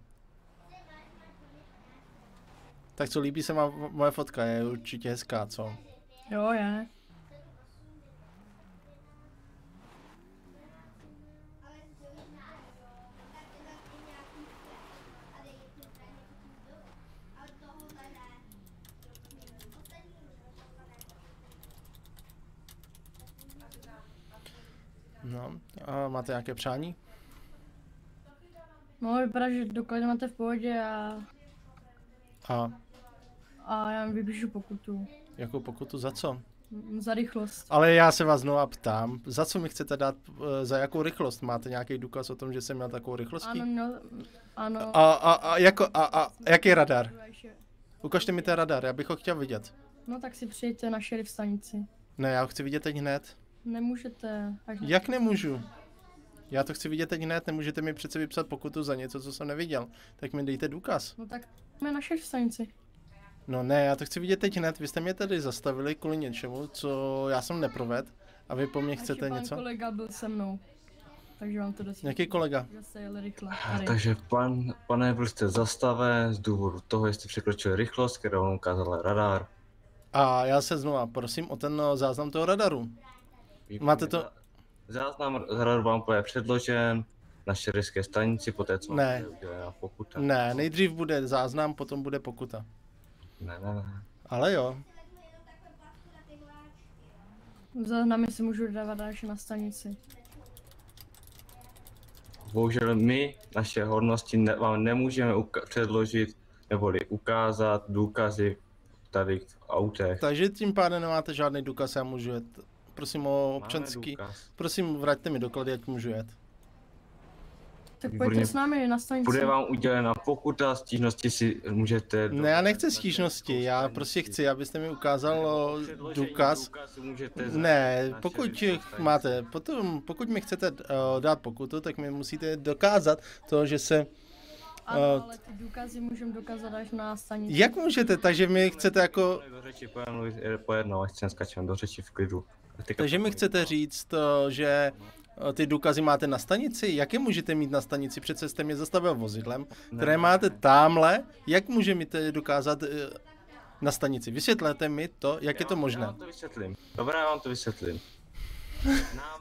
Tak co, líbí se vám moje fotka, je určitě hezká, co? Jo, je. No, a máte nějaké přání? No, vypadá, že dokud máte v pohodě a... A? A já vypíšu pokutu jakou pokutu za co? Mm, Za rychlost. Ale já se vás znovu ptám, za co mi chcete dát, eh, za jakou rychlost? Máte nějaký důkaz o tom, že jsem měl takovou rychlostí? Ano, no, ano. A, a, a, jako, a, a jaký radar? Ukažte mi ten radar, já bych ho chtěl vidět. No tak si přijďte na šerif stanici. Ne, já ho chci vidět teď hned. Nemůžete. Až na- Jak nemůžu? Já to chci vidět teď hned, nemůžete mi přece vypsat pokutu za něco, co jsem neviděl. Tak mi dejte důkaz. No tak jsme na šerif stanici. No ne, já to chci vidět teď hned. Vy jste mě tady zastavili kvůli něčemu, co já jsem neproved. A vy po mně chcete Pan něco? kolega byl se mnou. Takže vám to dosvědčím. Jaký kolega? Jeli rychle. Tady. Takže pan, pane, byl jste zastaven z důvodu toho, že jste překročili rychlost, kterou vám ukázal radar. A já se znova prosím o ten záznam toho radaru. Máte to? Záznam radaru vám bude předložen na šeriské stanici, poté co Ne. udělena pokuta. Ne, nejdřív bude záznam, potom bude pokuta. Ne, ne, ne. Ale jo. Záznamy si můžu dávat až na stanici. Bohužel my, naše hodnosti, ne, vám nemůžeme uka- předložit neboli ukázat důkazy tady v autech. Takže tím pádem nemáte žádný důkaz, já můžu jet. Prosím o občanský. Prosím, vraťte mi doklady, ať můžu jet. Tak Výborně. pojďte s námi na stanici. Bude vám udělena pokuta, stížnosti si můžete... Ne, já nechci stížnosti, já prostě chci, abyste mi ukázal důkaz. Ne, pokud máte, potom, pokud mi chcete uh, dát pokutu, tak mi musíte dokázat to, že se... Ano, Uh, ale ty důkazy můžeme dokázat až na stanici. jak můžete, takže mi chcete jako... Do řeči pojednou, ať se do řeči v klidu. Takže mi chcete říct, to, že eh, ty důkazy máte na stanici? Jak je můžete mít na stanici? Přece jste mě zastavil vozidlem, které Ne. máte tamhle. Jak může mi to dokázat eh, na stanici? Vysvětlete mi to, jak je to Já možné. vám to vysvětlím. Dobrá, já vám to vysvětlím. Nám,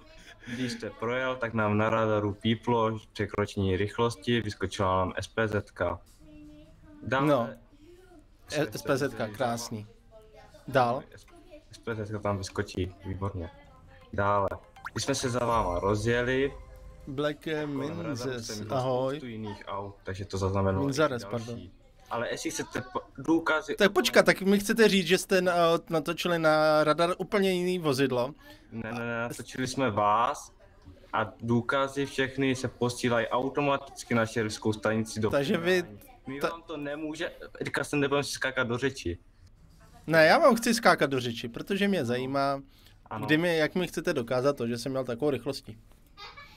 když jste projel, tak nám na radaru píplo překročení rychlosti, vyskočila nám SPZka. Dále, No. SPZka, krásný. Dál. SPZka tam vyskočí, výborně. Dále. Když jsme se za váma rozjeli, Black eh, Minzes, jsem ahoj. jiných aut, takže to zaznamenalo. Minzares, pardon. Ale jestli chcete důkazy... Tak počkat, tak mi chcete říct, že jste na, natočili na radar úplně jiný vozidlo. Ne, ne, ne, natočili jsme vás a důkazy všechny se posílají automaticky na šerifskou stanici do Takže vy-. My vám to nemůže, teďka se nebudeme si skákat do řeči. Ne, já vám chci skákat do řeči, protože mě zajímá, Ano. kdy mi, jak mi chcete dokázat to, že jsem měl takovou rychlostí.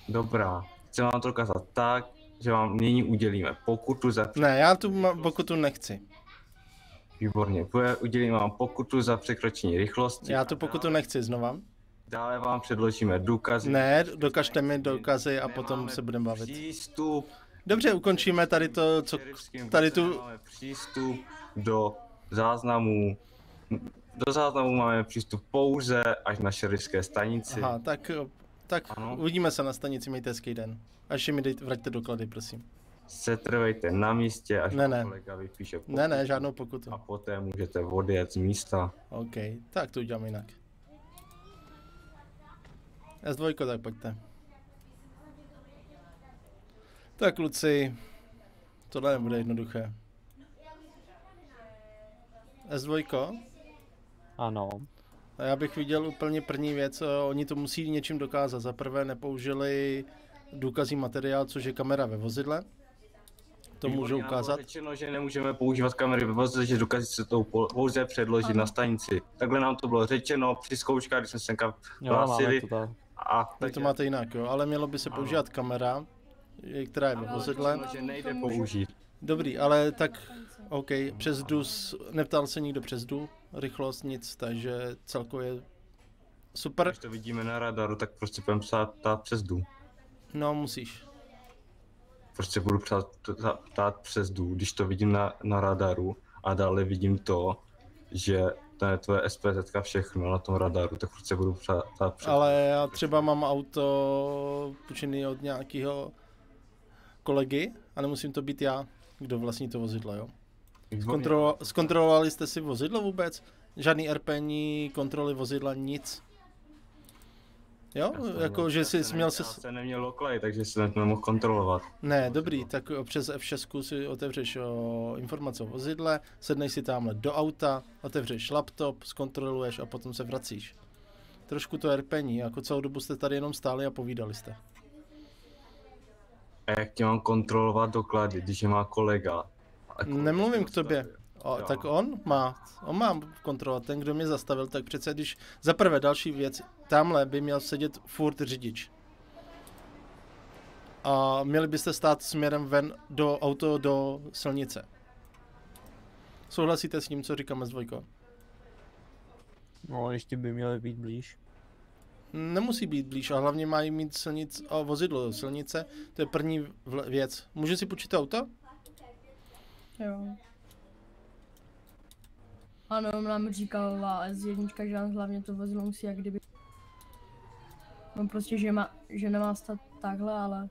Dobrá, chci vám to dokázat tak, že vám nyní udělíme pokutu za... Ne, já tu pokutu nechci. Výborně, udělíme vám pokutu za překročení rychlosti. Já tu pokutu nechci znova. Dále vám předložíme důkazy. Ne, dokažte mi dokazy a potom se budeme bavit. Přístup. Dobře, ukončíme tady to, co, tady tu, Máme přístup do záznamů. Do záznamu máme přístup pouze až na šerifské stanici. aha, tak, tak uvidíme se na stanici, mějte hezký den. A ještě mi dejte, vraťte doklady, prosím. Setrvejte na místě, až Ne, ne. kolega vypíše Ne, ne, žádnou pokutu. A poté můžete odjet z místa. OK, tak to udělám jinak. S2, tak pojďte. Tak kluci, tohle nebude jednoduché. S2? Ano. A já bych viděl úplně první věc, eh, oni to musí něčím dokázat. Za prvé nepoužili důkazní materiál, což je kamera ve vozidle. To Výborně, nám bylo ukázat. řečeno, že nemůžeme používat kamery ve vozidle, že důkazy se to pou- pouze předložit na stanici. Takhle nám to bylo řečeno při zkouškách, když jsme se semka Jo, hlásili. to tak. A Vy to máte jinak, jo, ale mělo by se Ano. používat kamera, která je ve vozidle. že nejde použít. Dobrý, ale tak, OK, přes DUS, neptal se nikdo přes DU, rychlost nic, takže celkově super. Když to vidíme na radaru, tak prostě budeme psát ptát přes DU. No, musíš. Prostě budu ptát, ptát, přes DU, když to vidím na, na radaru a dále vidím to, že to je tvoje SPZ všechno na tom radaru, tak prostě budu ptát, ptát přes Ale já třeba mám auto půjčený od nějakého kolegy a nemusím to být já, kdo vlastní to vozidlo, jo? Zkontrolo- zkontrolovali jste si vozidlo vůbec? Žádný RPní, kontroly vozidla, nic. Jo, Já jako že jsi jsem měl se... Já jsem neměl loklej, takže jsem to nemohl kontrolovat. Ne, dobrý, tak přes F6 si otevřeš o, informace o vozidle, sedneš si tamhle do auta, otevřeš laptop, zkontroluješ a potom se vracíš. Trošku to rpení, jako celou dobu jste tady jenom stáli a povídali jste. A jak tě mám kontrolovat doklady, když je má kolega? Kolega Nemluvím k tobě. O, tak on má, on má kontrolovat, ten, kdo mě zastavil, tak přece když, za prvé další věc, tamhle by měl sedět furt řidič. A měli byste stát směrem ven do auto do silnice. Souhlasíte s tím, co říkáme s dvojkou? No, ještě by měly být blíž. Nemusí být blíž a hlavně mají mít silnic, a vozidlo do silnice, to je první věc. Může si počít auto? Jo. Ano, nám říkala S1, že nám hlavně to vozidlo musí jak kdyby... No prostě, že, má, že nemá stát takhle, ale...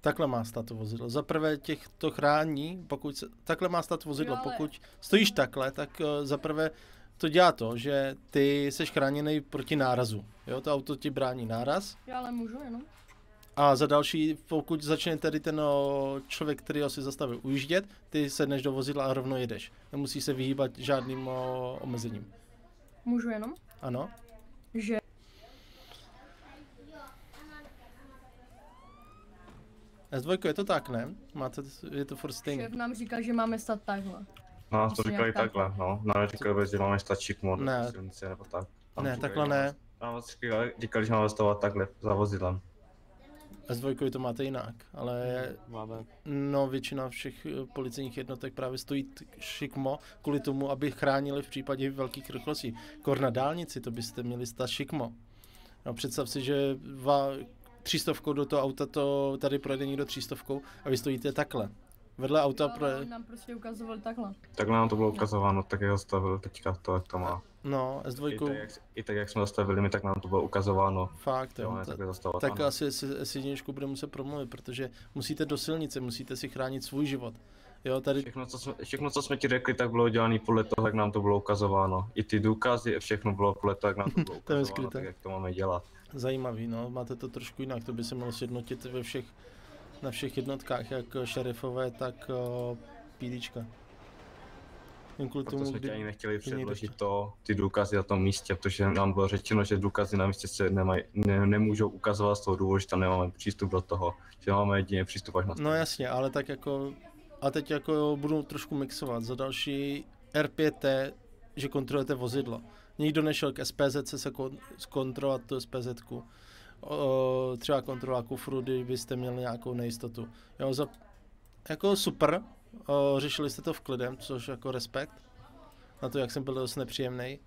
Takhle má stát to vozidlo. Za prvé těch to chrání, pokud se, takhle má stát vozidlo, Jo, ale- pokud stojíš takhle, tak uh, za prvé to dělá to, že ty jsi chráněný proti nárazu. Jo, to auto ti brání náraz. Já ale můžu jenom. A za další, pokud začne tedy ten o, člověk, který ho si zastavil, ujíždět, ty sedneš do vozidla a rovno jedeš. Nemusí se vyhýbat žádným o, omezením. Můžu jenom, Ano? že... S2 je to tak, ne? Máte, je to furt stejný. Šéf nám říkal, že máme stát takhle. No, to říkali takhle, no. Nám říkali, že máme stát šikmo do Ne. silnice nebo tak. Nám Ne, říkali, takhle že ne. Nám říkali, říkali, že máme stavovat takhle za vozidlem. S2 to máte jinak, ale Máme. no většina všech eh, policejních jednotek právě stojí šikmo kvůli tomu, aby chránili v případě velkých rychlostí. Kor na dálnici, to byste měli stát šikmo. No představ si, že va, třístovkou do toho auta to tady projede někdo třístovkou a vy stojíte takhle. Vedle auta Jo, pro... nám prostě ukazovali takhle. Takhle nám to bylo ukazováno, tak jak ho stavil teďka to, jak to má. No, I S2 tak, jak, I tak, jak jsme zastavili my, tak nám to bylo ukazováno. Fakt, jo. Jo, Ta- zastavovat, tak ano. asi s, s jedničkou bude muset promluvit, protože musíte do silnice, musíte si chránit svůj život. Jo, tady... Všechno co, jsme, všechno, co jsme ti řekli, tak bylo dělané podle toho, jak nám to bylo ukazováno. I ty důkazy, všechno bylo podle toho, jak nám to (laughs) bylo To je ukazováno, skryté. tak jak to máme dělat. Zajímavý, no, máte to trošku jinak, to by se mělo sjednotit ve všech, na všech jednotkách, jak šerifové, tak uh, PDčka. Jen kvůli Proto tomu, jsme ti ani nechtěli kdy předložit to, ty důkazy na tom místě, protože nám bylo řečeno, že důkazy na místě se nemaj, ne, nemůžou ukazovat z toho důvodu, že tam nemáme přístup do toho, že máme jedině přístup až na No jasně, ale tak jako, a teď jako budu trošku mixovat, za další R5T, že kontrolujete vozidlo. Nikdo nešel k SPZ se kon, zkontrolovat tu SPZ. Třeba kontrola kufru, kdybyste měli nějakou nejistotu. Jo, za, jako super, o, řešili jste to v klidem, což jako respekt na to, jak jsem byl dost nepříjemný.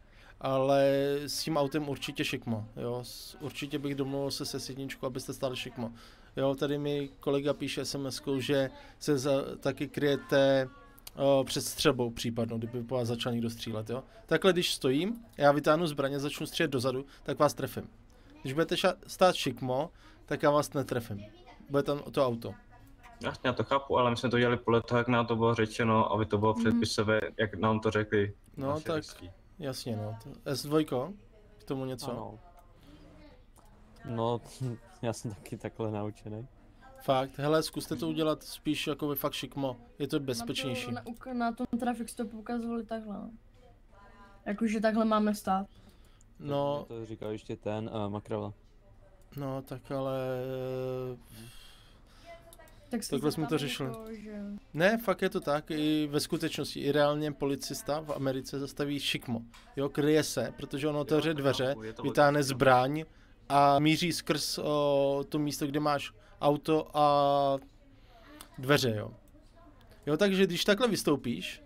Ale s tím autem určitě šikmo, jo. Určitě bych domluvil se se sedničkou, abyste stali šikmo. Jo, tady mi kolega píše sms že se za, taky kryjete o, před střelbou případnou, kdyby po vás začal někdo střílet, jo. Takhle, když stojím, já vytáhnu zbraně začnu střílet dozadu, tak vás trefím. Když budete ša- stát šikmo, tak já vás netrefím. Bude tam to auto. Jasně, já to chápu, ale my jsme to dělali podle toho, jak nám to bylo řečeno, aby to bylo Mhm. předpisové, jak nám to řekli. No tak, lidský. jasně no. To- S2, k tomu něco? Ano. No, (laughs) já jsem taky takhle naučený. Fakt, hele, zkuste to udělat spíš jako ve fakt šikmo, je to bezpečnější. Na, to, na, na tom traffic stopu ukazovali takhle. no. Jakože takhle máme stát. No, To říkal ještě ten uh, Makrela. no tak ale... Tak se Takhle jsme to řešili. Jako, že... Ne, fakt je to tak, i ve skutečnosti, i reálně policista v Americe zastaví šikmo. Jo, kryje se, protože on otevře dveře, vytáhne zbraň a míří skrz o, to místo, kde máš auto a dveře, jo. Jo, takže když takhle vystoupíš,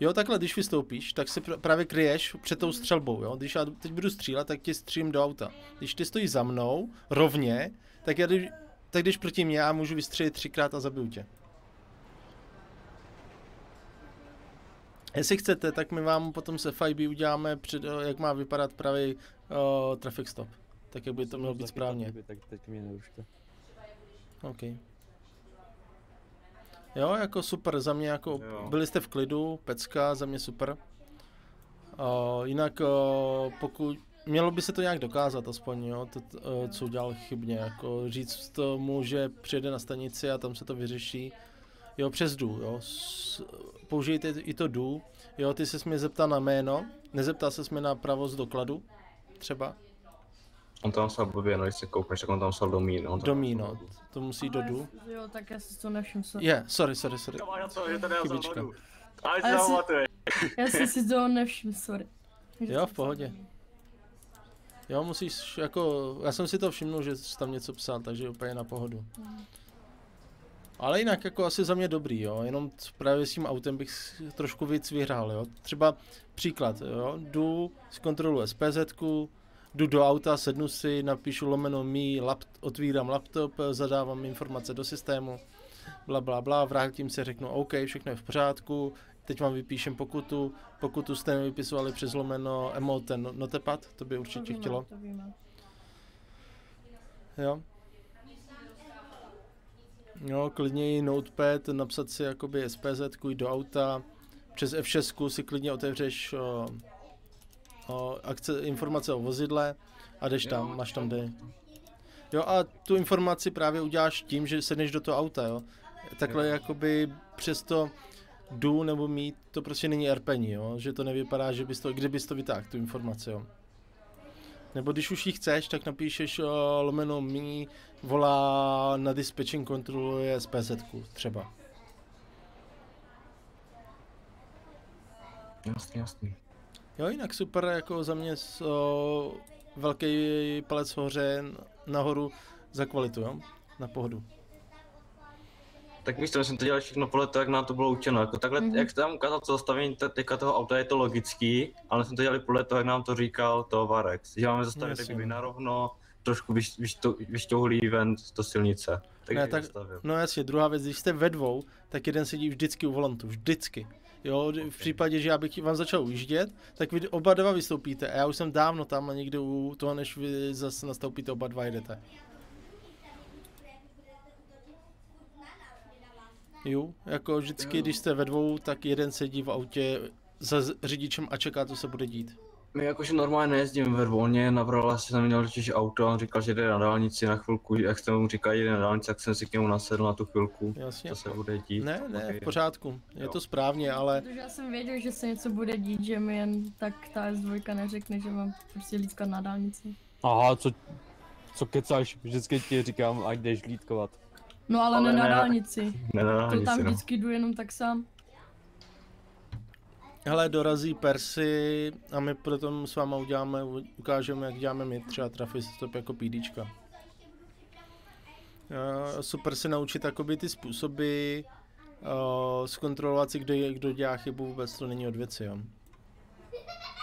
jo, takhle když vystoupíš, tak se pr- právě kryješ před tou střelbou, jo. Když já teď budu střílet, tak tě střílím do auta. Když ty stojíš za mnou, rovně, tak já když, tak když proti mě, já můžu vystřelit třikrát a zabiju tě. Jestli chcete, tak my vám potom se FIB uděláme, před, eh, jak má vypadat pravý uh, traffic stop. Tak jak by to mělo být správně. Tak teď mě nerušte. OK. Jo, jako super, za mě jako, Jo. byli jste v klidu, pecka, za mě super. Uh, jinak uh, pokud mělo by se to nějak dokázat aspoň, jo, to, eh, co udělal chybně, jako říct tomu, že přijede na stanici a tam se to vyřeší, jo, přes DU, jo, s, použijte i to DU, jo, ty se mě zeptal na jméno, nezeptal se mě na pravost dokladu, třeba, On tam psal blbě, no když se koukneš, tak on tam psal domín. On tam domíno, to musí do DU. Jo, tak já si to nevšiml. sorry. Je, sorry, sorry, sorry. na to, že to nedal za Chybička. Ale A já si-. Já jsem si toho nevšiml, sorry. Jo, v pohodě. Jo, musíš, jako, já jsem si to všimnul, že jsi tam něco psal, takže úplně na pohodu. Ale jinak jako asi za mě dobrý, jo, jenom právě s tím autem bych trošku víc vyhrál, jo. Třeba příklad, jo, jdu, zkontroluji SPZ, jdu do auta, sednu si, napíšu lomeno mi, lap, otvírám laptop, zadávám informace do systému, bla, bla, bla, vrátím se, řeknu OK, všechno je v pořádku, teď vám vypíšem pokutu, pokutu jste nevypisovali přes lomeno emote no- notepad, to by určitě víme, chtělo. To víme. Jo. Jo, klidně i notepad, napsat si jakoby SPZ, do auta, přes F6 si klidně otevřeš o, akce, informace o vozidle a jdeš tam, máš tam D. Jo a tu informaci právě uděláš tím, že sedneš do toho auta, jo. Takhle jakoby přes to jdu nebo mít, to prostě není RPení, jo, že to nevypadá, že bys to, kde bys to vytáhl, tu informaci, jo. Nebo když už ji chceš, tak napíšeš uh, lomeno mi, volá na dispatching kontroluje SPZ třeba. Jasný, jasný. Jo, jinak super, jako za mě s, o, velký palec hoře nahoru za kvalitu, jo, na pohodu. Tak víš, to, my jsme to dělali všechno podle toho, jak nám to bylo učeno. Jako takhle, Mhm. mm-hmm. jak jste tam ukázal to zastavení te- teďka toho auta, je to logický, ale jsme to dělali podle toho, jak nám to říkal to Varex. Že máme zastavit takový no. narovno, trošku vyš, vyš, vyšťouhlý ven do silnice. Tak ne, tak, zastavil. no jasně, druhá věc, když jste ve dvou, tak jeden sedí vždycky u volantu, vždycky. Jo, v případě, že já bych vám začal ujíždět, tak vy oba dva vystoupíte a já už jsem dávno tam a někde u toho, než vy zase nastoupíte, oba dva jedete. Jo, jako vždycky, když jste ve dvou, tak jeden sedí v autě za řidičem a čeká, co se bude dít. My jakože normálně nejezdím ve volně, navrhl jsem měl totiž auto a on říkal, že jde na dálnici na chvilku, jak jsem mu říkal, jde na dálnici, tak jsem si k němu nasedl na tu chvilku, Jasně. co se bude dít. Ne, ne, v pořádku, je to správně, ale Protože já jsem věděl, že se něco bude dít, že mi jen tak ta S2 neřekne, že mám prostě lískat na dálnici. Aha, co, co kecáš, vždycky ti říkám, ať jdeš lítkovat. No ale, Ale ne na ne- dálnici. Ne na To dálnici, tam no. vždycky jdu jenom tak sám. Hele, dorazí Persy a my potom s váma uděláme, ukážeme, jak děláme my třeba trafy stop jako PDčka. Uh, super se naučit jakoby ty způsoby, uh, zkontrolovat si, kdo, je, kdo dělá chybu, vůbec to není od věci, jo.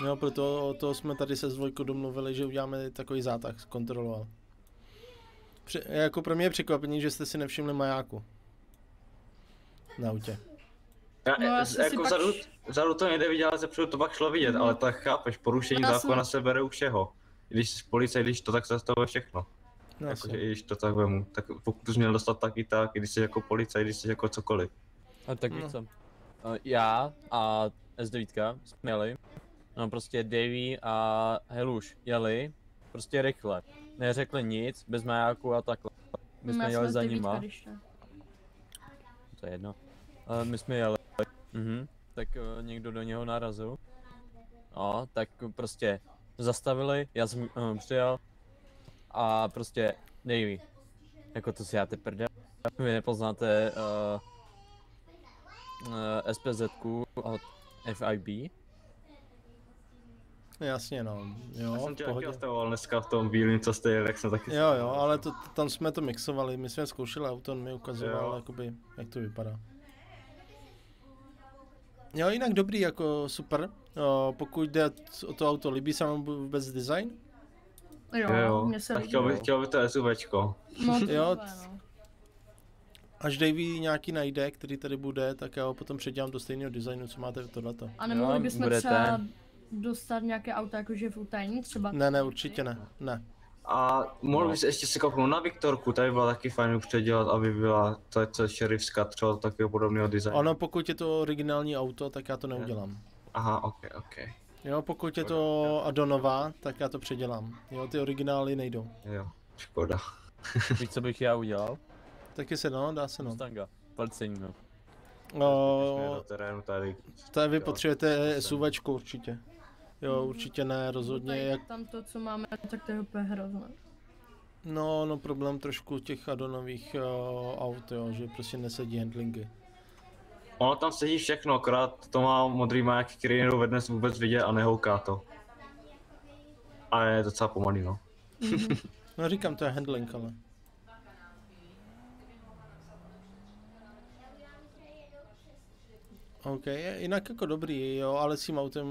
Jo, proto to jsme tady se s Vojkou domluvili, že uděláme takový zátah, zkontroloval. Při, jako pro mě je překvapení, že jste si nevšimli majáku. Na autě. Já, No, já no, jako pak vzadu, š- vzadu to nejde vidět, ale zepředu to pak šlo vidět, Mhm. ale tak chápeš, porušení No, zákona jsem- se bere u všeho. Když jsi policaj, když to tak se zastavuje všechno. No, Jakože i když to tak vemu, tak pokud jsi měl dostat tak i tak, i když jsi jako policaj, když jsi jako cokoliv. A tak No. co, Eh, já a S9 jsme jeli, no prostě Davy a Heluš jeli prostě rychle. Neřekli nic, bez majáku a takhle. My jsme Já jeli za nima, to je jedno. My jsme jeli, mhm, tak uh, někdo do něho narazil. No, tak prostě zastavili, já jsem uh, přijel a prostě Davy, jako to si já ty prdel, vy nepoznáte uh, uh, SPZ od FIB. Jasně, no. Jo, Já jsem v tě taky pohodě. zastavoval dneska v tom bílém, co jste jeli, jak jsem taky Jo, jo, ale to, tam jsme to mixovali, my jsme zkoušeli auto, on mi ukazoval, Jo. jakoby, jak to vypadá. Jo, jinak dobrý, jako super. O, pokud jde o to auto, líbí se vám vůbec design? Jo, Jo, mně se A líbí. chtěl by, chtěl by to SUVčko. No, (laughs) jo, no. až Davey nějaký najde, který tady bude, tak já ho potom předělám do stejného designu, co máte tohleto. A nemohli bychom budete. třeba dostat nějaké auto jakože v utajení třeba? Ne, ne, určitě ne, ne. A mohl bys ještě si kouknout na Viktorku, tady byla taky fajn už předělat, aby byla to, co je šerifská, třeba takového podobného designu. Ono, pokud je to originální auto, tak já to neudělám. Aha, ok, ok. Jo, pokud je to Adonová, tak já to předělám. Jo, ty originály nejdou. Jo, škoda. (laughs) Víš, co bych já udělal? Taky se no, dá se no. Mustanga. Plecení, no. No, tady. tady vy potřebujete SUVčku určitě. Jo, určitě ne, rozhodně. Tady Jak, Tam to, co máme, tak to je úplně hrozné. no, no problém trošku těch Adonových uh, aut, jo, že prostě nesedí handlingy. Ono tam sedí všechno, akorát to má modrý maják, který nedou dnes vůbec vidět a nehouká to. A je docela pomalý, no. (laughs) No říkám, to je handling, ale. OK, jinak jako dobrý, jo, ale s tím autem,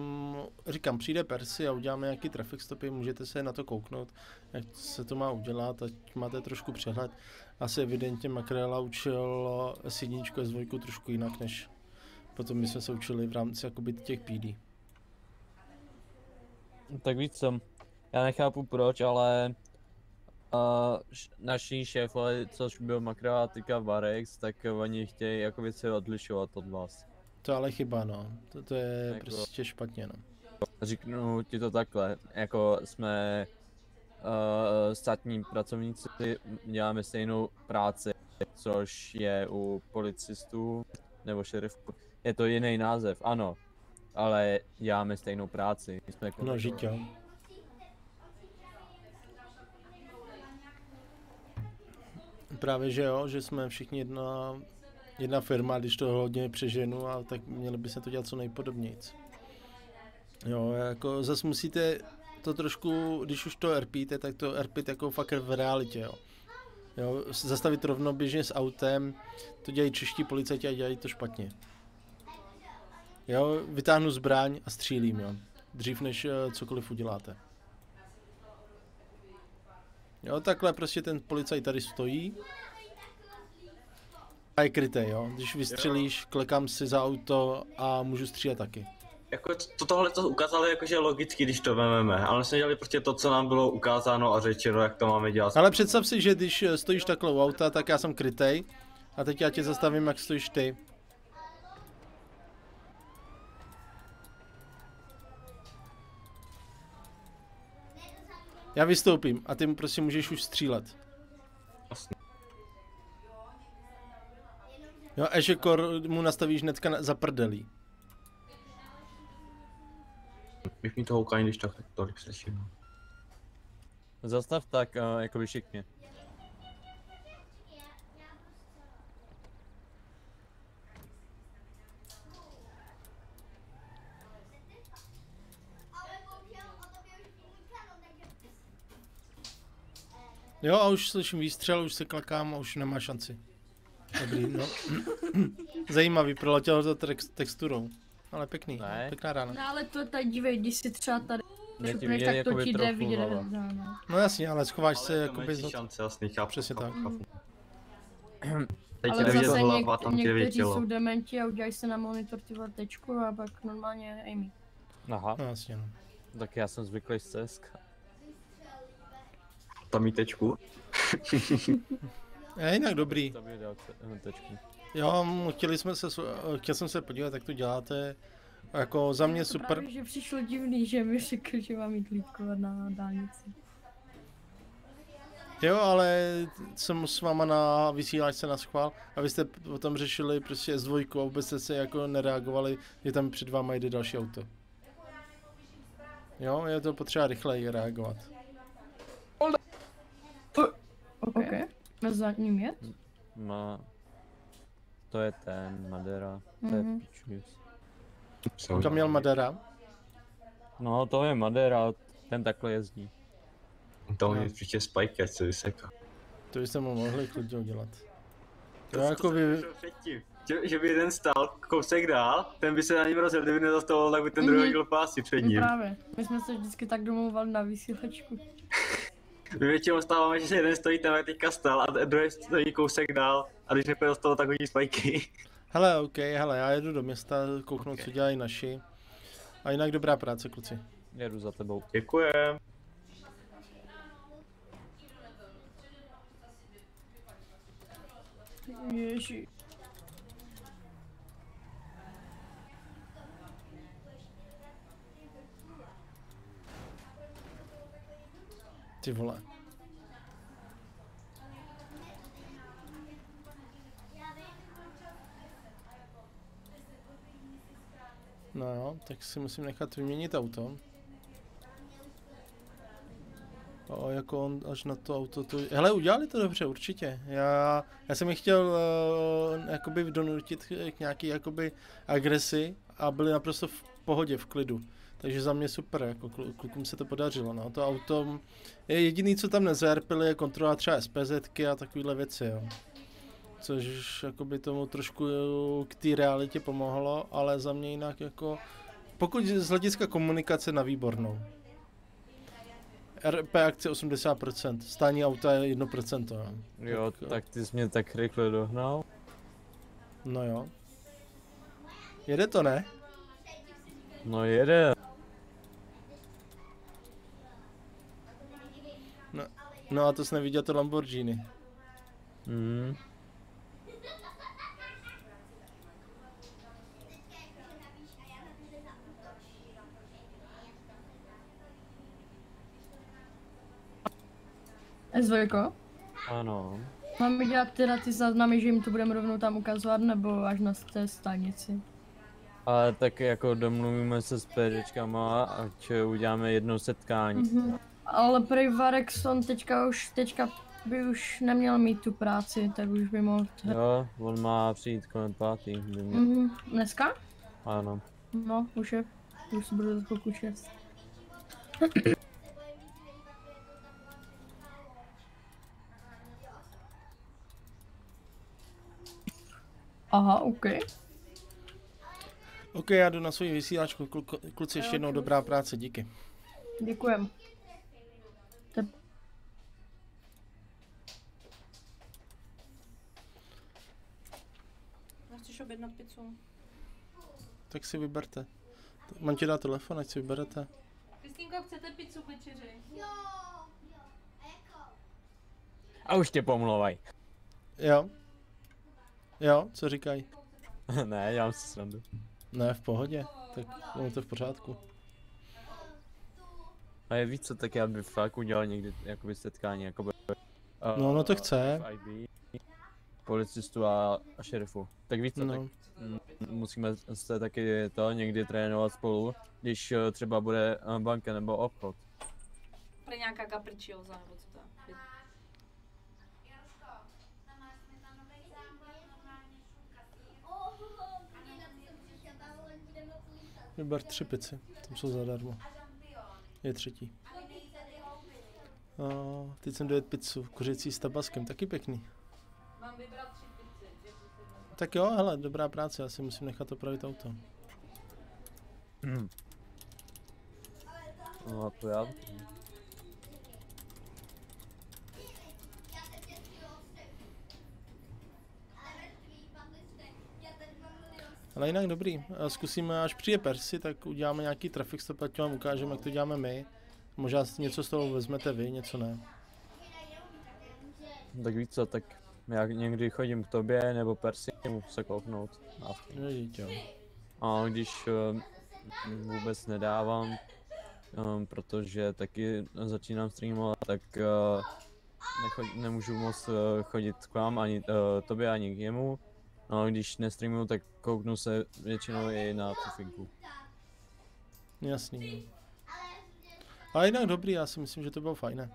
říkám, přijde Persi a uděláme nějaký traffic stopy, můžete se na to kouknout, jak se to má udělat, ať máte trošku přehled. Asi evidentně Makrela učil S1 a S2 trošku jinak, než potom my jsme se učili v rámci jakoby těch PD. Tak víc co, já nechápu proč, ale uh, naši šéfové, což byl Makroatika Varex, tak oni chtějí jakoby se odlišovat od vás. To ale chyba, no. To, to je Jako- prostě špatně, no. Řeknu ti to takhle, jako jsme uh, státní pracovníci, děláme stejnou práci, což je u policistů nebo šerifů. Je to jiný název, ano, ale děláme stejnou práci. My jsme jako No, žitě. Právě, že jo, že jsme všichni jedna, jedna firma, když to hodně přeženu, a tak měli by se to dělat co nejpodobnějc. Jo, jako zase musíte to trošku, když už to RPíte, tak to RPit jako fakt v realitě, jo. Jo, zastavit rovnoběžně s autem, to dělají čeští policajti a dělají to špatně. Jo, vytáhnu zbraň a střílím, jo. Dřív než eh, cokoliv uděláte. Jo, takhle prostě ten policajt tady stojí. A je krytý, jo. Když vystřelíš, klekám si za auto a můžu střílet taky. Jako to, tohle to ukázali jakože logicky, když to vememe, ale my jsme dělali prostě to, co nám bylo ukázáno a řečeno, jak to máme dělat. Ale představ si, že když stojíš takhle u auta, tak já jsem krytej. A teď já tě zastavím, jak stojíš ty. Já vystoupím a ty mu prostě můžeš už střílet. Jo, Ežekor mu nastavíš hnedka na- za prdelí. Bych mi to houkání, když tak, tak tolik slyším. Zastav tak, uh, jako vyšikně. Jo, a už slyším výstřel, už se klakám a už nemá šanci. Dobrý, no. (laughs) Zajímavý, proletěl to tex- texturou. Ale pěkný, Ne. pěkná rána. No ale to tady dívej, když si třeba tady šupneš, tak to ti jde vidět. No, no. Jasně, ale schováš se Ale to jakoby za... šance, jasný, chápu, Přesně chápu, tak. chápu. Teď ti Ale zase hlava, tam někteří jsou dementi a udělají se na monitor ty tečku a pak normálně Amy. Aha. No jasně, no. Tak já jsem zvyklý z CSK. Tam mít tečku. (laughs) Je jinak dobrý. Tam je tečku. Jo, chtěli jsme se, s- chtěl jsem se podívat, jak to děláte. Jako za mě To super. Právě, že přišlo divný, že mi řekl, že mám jít lítkovat na dálnici. Jo, ale jsem s váma na vysílačce na schvál a vy jste o tom řešili prostě s dvojkou a vůbec jste se jako nereagovali, že tam před váma jde další auto. Jo, je to potřeba rychleji reagovat. OK. Na zadním jet? Má... To je ten, Madera. To je Mhm. pičus. Kam měl Madera? No, to je Madera, ten takhle jezdí. Tam je příště spajky, ať se vyseká. To byste mu mohli klidně udělat. To jako to řešil předtím. Že, že by jeden stál kousek dál, ten by se na něm rozjel, kdyby nezastavoval, tak by ten druhý Mhm. hodil pásy před No ním. právě. My jsme se vždycky tak domlouvali na vysílačku. (laughs) My většinou stáváme, že jeden stojí tam, jak teďka stál, a druhý stojí kousek dál, a když nepůjde do toho, tak hodí spajky. Hele, OK, hele, já jedu do města kouknout, co dělají naši. A jinak dobrá práce, kluci. Jedu za tebou. Děkujem. Ježi. Ty vole. No jo, tak si musím nechat vyměnit auto. O, jako on až na to auto to... Hele, udělali to dobře, určitě. Já, já jsem je chtěl uh, jakoby donutit k nějaký jakoby agresi a byli naprosto v pohodě, v klidu. Takže za mě super, jako klu- klukům se to podařilo, no. To auto, je jediný, co tam nezerpili, je kontrola třeba SPZky a takovéhle věci, jo. Což jakoby tomu trošku k té realitě pomohlo, ale za mě jinak jako, pokud z hlediska komunikace na výbornou. RP akce 80%, stání auta je 1%. Jo, Jo, tak ty jsi mě tak rychle dohnal. No jo. Jede to, ne? No jede. No, a to jsi neviděl to Lamborghini. Mhm. SVK? Ano. Máme dělat teda ty záznamy, že jim to budeme rovnou tam ukazovat, nebo až na té stanici? Ale tak jako domluvíme se s PDčkama, ať uděláme jedno setkání. Mhm. Ale prej Varexon teďka už, teďka by už neměl mít tu práci, tak už by mohl... Jo, on má přijít kolem pátý. By. Mhm. Dneska? Ano. No, už je. Už se bude za chvilku šest. Aha, OK. OK, já jdu na svou vysílačku, kluci ještě jednou dobrá práce, díky. Děkujem. Objednat pizzu? Tak si vyberte. Mám ti dát telefon, ať si vyberete. Kristýnko, chcete pizzu k večeři? Jo. A už tě pomlouvaj. Jo? Jo, co říkají? (laughs) ne, dělám si srandu. Ne, v pohodě, tak je to v pořádku. A je víc co, tak já bych fakt udělal někdy jakoby setkání, jakoby... Uh, No, no to chce. Policistů a, a šerifu. Tak víc co, No. tak musíme se taky to někdy trénovat spolu, když eh, třeba bude eh, banka nebo obchod. Pro nějaká capricciosa nebo co to je? Vyber tři pici, tam jsou zadarmo. Je třetí. A teď jsem dojet pizzu, kuřecí s tabaskem, taky pěkný. Tak jo, hele, dobrá práce, já si musím nechat opravit auto. Hmm. No a to já. Ale jinak dobrý, A zkusíme, až přijde Persi, tak uděláme nějaký traffic stop, ať vám ukážeme, jak to děláme my. Možná něco z toho vezmete vy, něco ne. Tak víc co, tak já někdy chodím k tobě nebo Persimu se kouknout. A, jo. a když eh, vůbec nedávám, um, protože taky začínám streamovat, tak uh, nechod, nemůžu moc uh, chodit k vám, ani uh, tobě, ani k jemu. No a když nestreamuju, tak kouknu se většinou i na Pufinku. Jasný. no. Ale jinak dobrý, já si myslím, že to bylo fajné.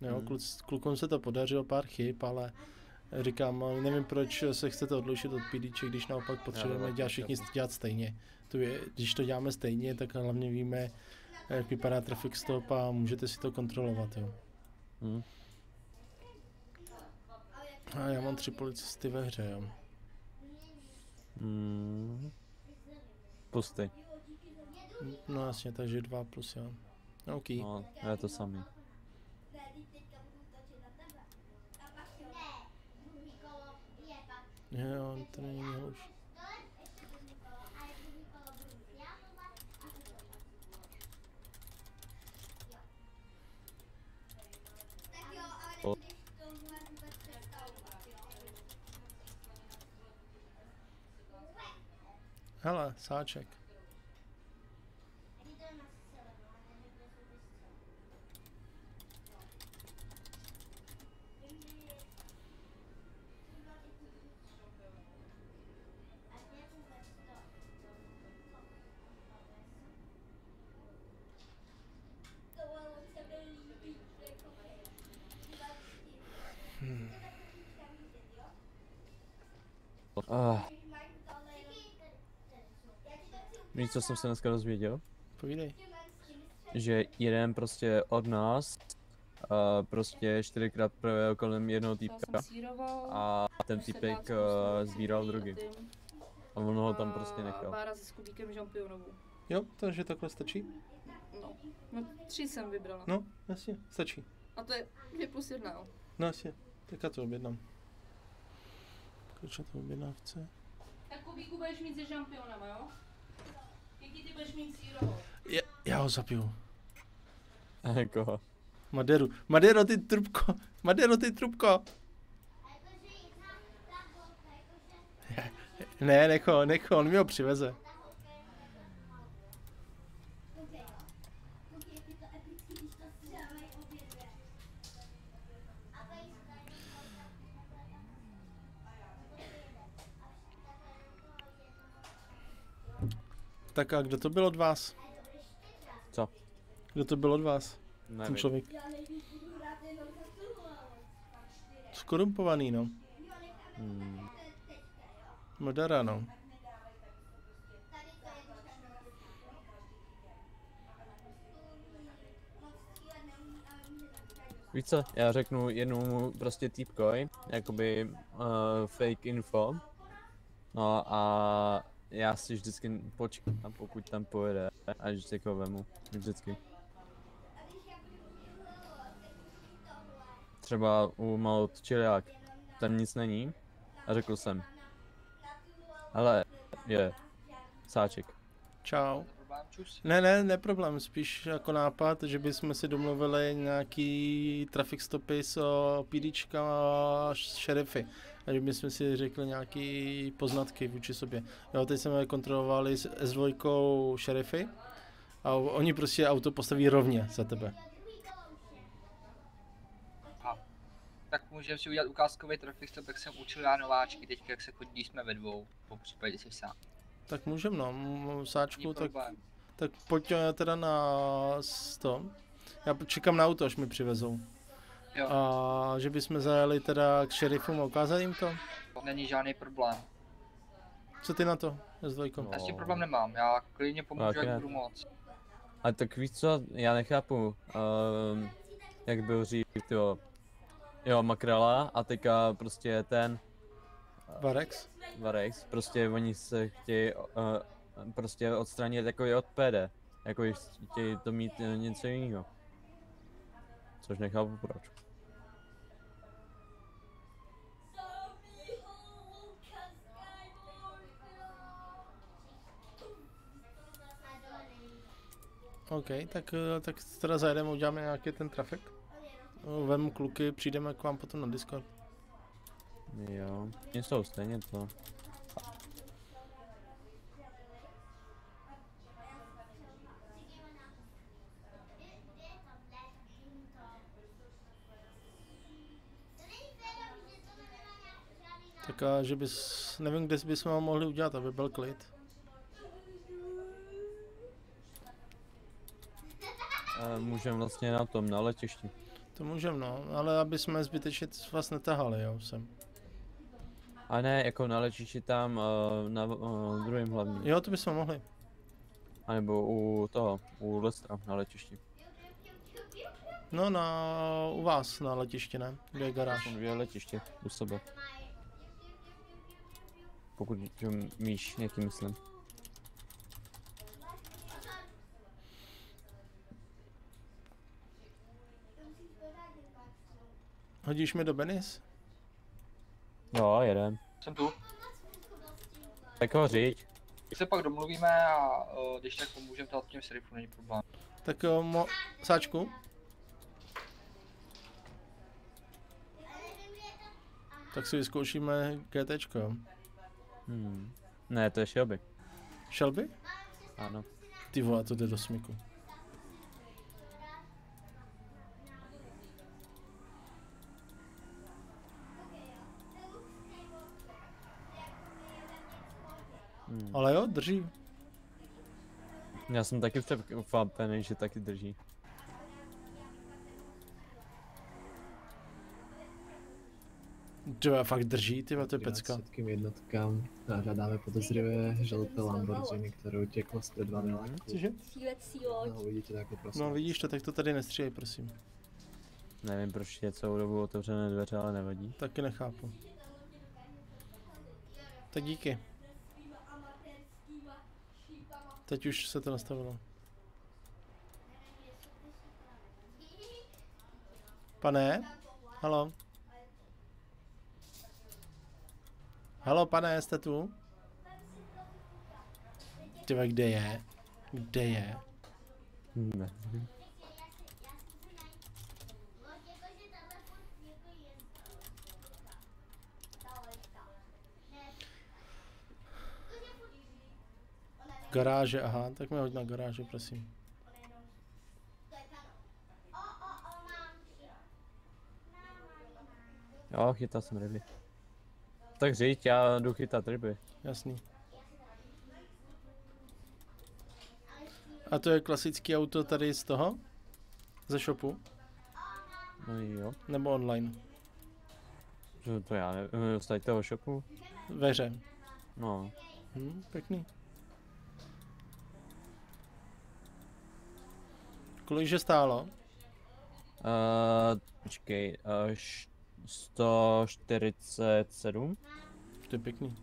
Jo, Hmm. klukům se to podařilo, pár chyb, ale říkám, nevím, proč se chcete odlišit od PDček, když naopak potřebujeme dělat všichni dělat stejně. To je, když to děláme stejně, tak hlavně víme, jak vypadá traffic stop a můžete si to kontrolovat, jo. Hmm. A já mám tři policisty ve hře, jo. Hmm. Pusty. No jasně, takže dva plus, jo. OK. No, je to samý. Jo, to není hluš. O, Hele, sáček. Uh. Víš, co jsem se dneska dozvěděl? Povídej. Že jeden prostě od nás uh, prostě čtyřikrát projel kolem jednoho týpka a ten týpek uh, sbíral drogy. A on ho tam prostě nechal. Bára se s kubíkem žampionovou. Jo, takže takhle stačí? No, no tři jsem vybrala. No, jasně, stačí. A to je dvě plus jedna, jo. No jasně, tak já to objednám. Kolik to objednávce? Tak kubíku budeš mít se žampionama, jo? Jaký ty budeš mít sírovou? Já, já ho zapiju. (laughs) Koho? Maderu. Madero, ty trubko. Madero, ty trubko. Ne, necho, necho, on mi ho přiveze. Tak a kdo to byl od vás? Co? Kdo to byl od vás? Ten Nevím. člověk. Skorumpovaný, no. Hmm. Modera, no. Víš co, já řeknu jednomu prostě týpkoj, jakoby uh, fake info. No a já si vždycky počkám, pokud tam pojede, až si ho vemu. Vždycky. Třeba u Malot Čiliák, tam nic není. A řekl jsem. Ale je, sáček. Čau. Ne, ne, ne problém, spíš jako nápad, že bychom si domluvili nějaký traffic stopy s o, PDčka a šerify. A že bychom si řekli nějaký poznatky vůči sobě. Jo, teď jsme kontrolovali s S2 šerify a oni prostě auto postaví rovně za tebe. Tak můžeme si udělat ukázkový trafik stop, jak jsem učil já nováčky, teď jak se chodí, jsme ve dvou, po případě jsi sám. Tak můžem no, sáčku, tak, tak pojď eh, teda na to. Já čekám na auto, až mi přivezou. Jo. A že bychom zajeli teda k šerifům a ukázali jim to? Není žádný problém. Co ty na to? S dvojkou. Já s tím problém nemám, já klidně pomůžu, Tak jak budu moc. A tak víš co, já nechápu, um, jak byl dřív, jo, jo, Makrela a teďka prostě ten... Varex? Varex, prostě oni se chtějí uh, prostě odstranit jako i od PD, jako chtějí to mít uh, něco jiného. Což nechápu proč. OK, tak, eh, tak teda zajedeme, uděláme nějaký ten trafik. Eh, Vemu kluky, přijdeme k vám potom na Discord. Jo, mě jsou stejně to. Tak a že bys, nevím, kde bychom ho mohli udělat, aby byl klid. Můžeme vlastně na tom, na letišti. To můžeme, no, ale aby jsme zbytečně vás netahali, jo, sem. A ne, jako na letišti tam uh, na uh, druhém hlavním. Jo, to bychom mohli. A nebo u toho, u Lestra na letišti. No, na, u vás na letišti, ne? Kde je garáž? Dvě letiště u sebe. Pokud víš, jaký myslím. Hodíš mi do Benis? Jo, jedem. Jsem tu. Tak ho říď. Tak se pak domluvíme a uh, když tak pomůžeme dát těm serifům, není problém. Tak jo, mo... Sáčku? Tak si vyzkoušíme GTčko. Hmm. Ne, to je Shelby. Shelby? Ano. Ty vole, to jde do smyku. Hmm. Ale jo, drží. Já jsem taky překvapený, že taky drží. Třeba fakt drží, ty to je pecka. Všetkým jednotkám hľadáme podozrivé žluté Lamborghini, ktoré uteklo z dva miláku. Cože? No, uvidíte takhle prosím. No vidíš to, tak to tady nestřílej, prosím. Nevím, proč je celou dobu otevřené dveře, ale nevadí. Taky nechápu. Tak díky. Teď už se to nastavilo. Pane? Halo? Halo, pane, jste tu? Tyva, kde je? Kde je? Ne. Garáže, aha, tak mi hoď na garáže, prosím. Jo, chytal jsem ryby. Tak říct, já jdu chytat ryby. Jasný. A to je klasický auto tady z toho? Ze shopu? No jo. Nebo online? To, to já nevím, z tady toho shopu? Ve hře. No. Hm, pěkný. Kolikže stálo? Uh, počkej, uh, 147? To je pěkný.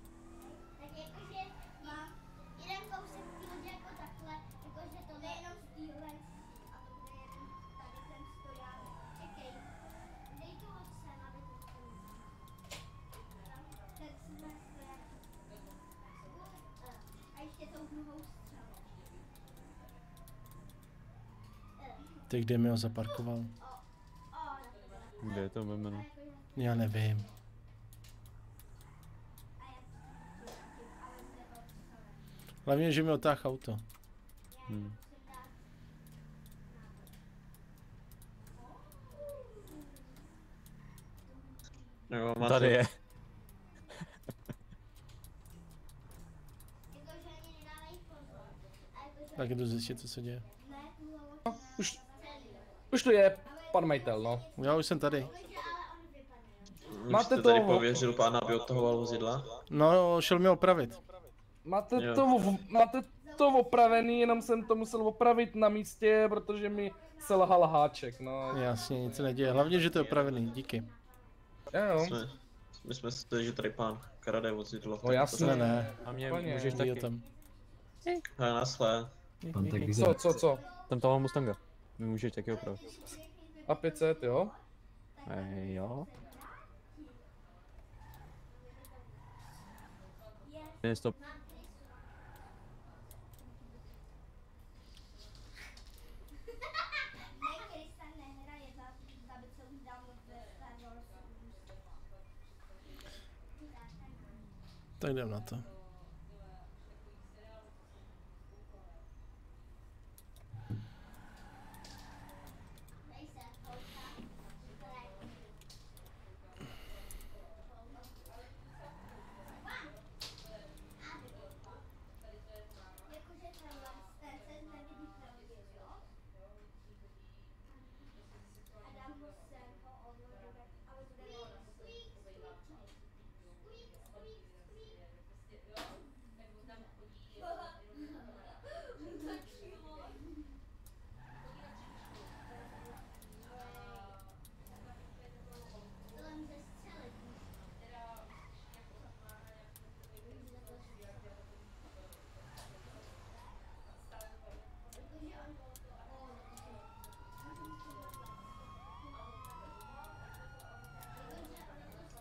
Ty kde mi ho zaparkoval? Kde je to jméno? Já nevím. Hlavně, že mi otáh auto. Hmm. Jo, Tady je. Tak jdu zjistit, co se děje. Už, už tu je pan majitel, no. Já už jsem tady. Máte jste tady pověřil pána, aby odtahoval vozidla? No, šel mi opravit. Máte Jo. to, v- máte to opravený, jenom jsem to musel opravit na místě, protože mi selhal háček, no. Jasně, nic se neděje. Hlavně, že to je opravený. Díky. Jo, jo. Jsme, my jsme si že tady pán krade vozidlo. No jasně. Ne, ne. A mě Úplně. můžeš taky. tom. Hele, naslé. Co, co, co? Tam toho Mustanga. My můžeš taky opravit. A 500, jo? Ej, jo. Stop. Tak jdem na to.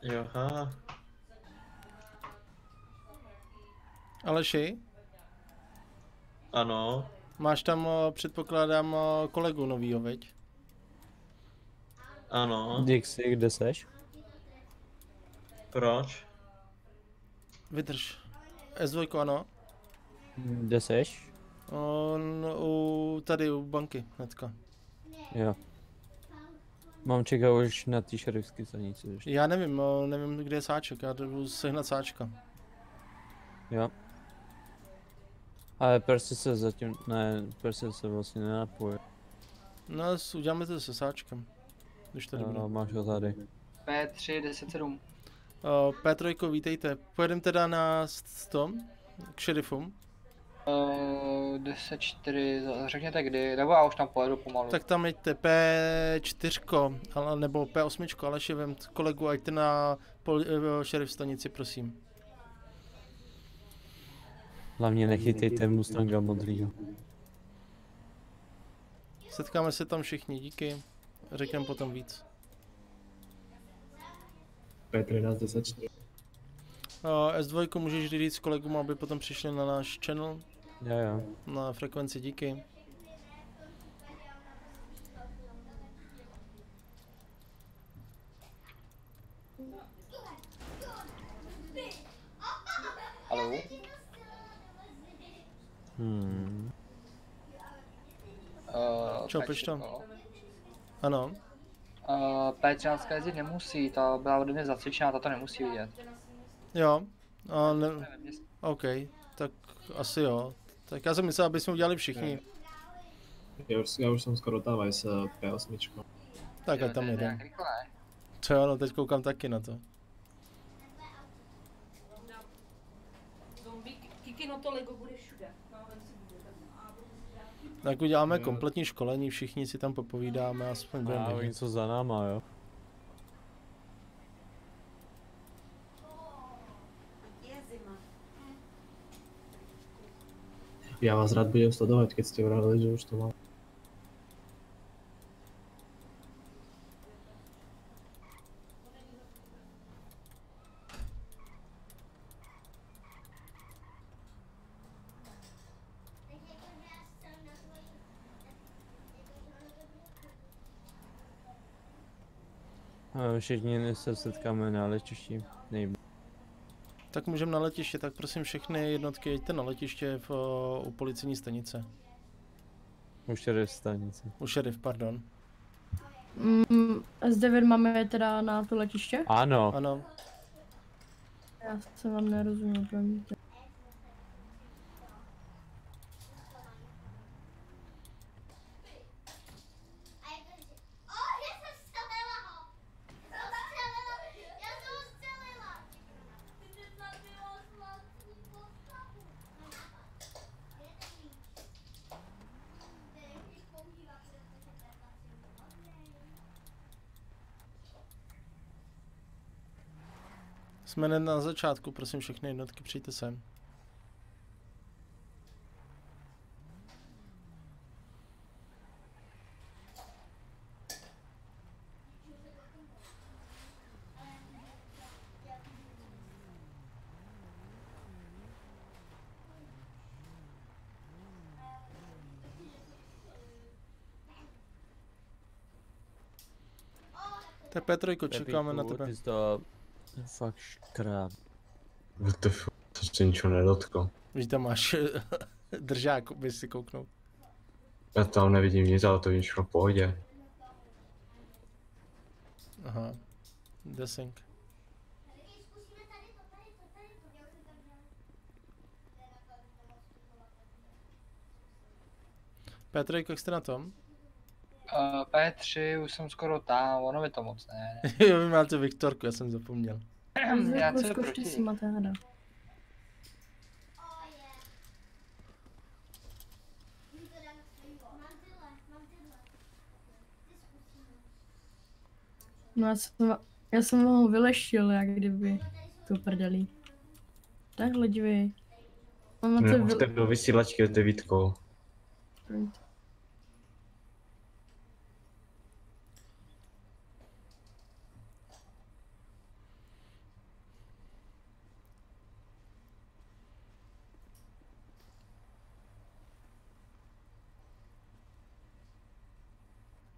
Jo, aha. Aleši, Ano. máš tam, eh, předpokládám, eh, kolegu novýho, veď? Ano. Dixie, kde seš? Proč? Vydrž. S2, ano. Kde seš? On u, tady u banky, hnedka. Jo. Mám čekat už na té šerifské stanici ještě. Já nevím, eh, nevím, kde je sáček, já jdu sehnat sáčka. Jo. Ale Percy se zatím, ne, Percy se vlastně nenapojil. No, uděláme to se sáčkem. Když tady Jo, bude. no, máš ho tady. P3, 10, 7. O, P3, vítejte. Pojedeme teda na s tom, k šerifům. Uh, 10, 4, řekněte kdy, nebo já už tam pojedu pomalu. Tak tam jeďte P4, ale, nebo P8, ale vem kolegu, ať na poli, eh, šerif stanici, prosím. Hlavně nechytejte Mustanga modrýho. Setkáme se tam všichni, díky. Řekneme potom víc. P13 10 O, S2 můžeš říct kolegům, aby potom přišli na náš channel, Jo, jo. na frekvenci, díky. Haló? Hmm. Uh, Čau, peš to? Ano. Uh, P13 jezdit nemusí, ta byla ode mě zacvičená, ta to nemusí vidět. Jo. A ne... OK, tak asi jo. Tak já jsem myslel, aby jsme udělali všichni. Já už, já už jsem skoro dávaj s eh, P8. Tak a tam jedem. Co jo, no teď koukám taky na to. Kiki, no to Lego bude všude. Tak uděláme kompletní školení, všichni si tam popovídáme, aspoň budeme jsou za náma, jo. Je zima. Já vás rád budem sledovat, keď ste vravili, že už to mám. Všichni se setkáme na letišti. Nejb... Tak můžeme na letiště, tak prosím všechny jednotky jeďte na letiště v, o, u policijní stanice. U šerif stanice. U šerif, pardon. Mm, S9 máme teda na to letiště? Ano. Ano. Já jsem vám nerozuměl, promiňte. Jsme hned na začátku, prosím všechny jednotky, přijďte sem. Petrojko, čekáme na tebe. Ty jsi to fakt škráp. What the fuck, to se ničeho nedotklo. Víš, tam máš (laughs) držák, bys si kouknout. Já tam nevidím nic, ale to je v pohodě. Aha. Desync. Petrejko, jak jste na tom? Uh, P3, už jsem skoro tam, ono mi to moc ne. (laughs) jo, vy máte Viktorku, já jsem zapomněl. Já co proti? si máte hada. No já jsem, já jsem ho vyleštil, jak kdyby tu prdelí. Takhle dívej. Máte No, jste do vysílačky s devítkou. Promiňte.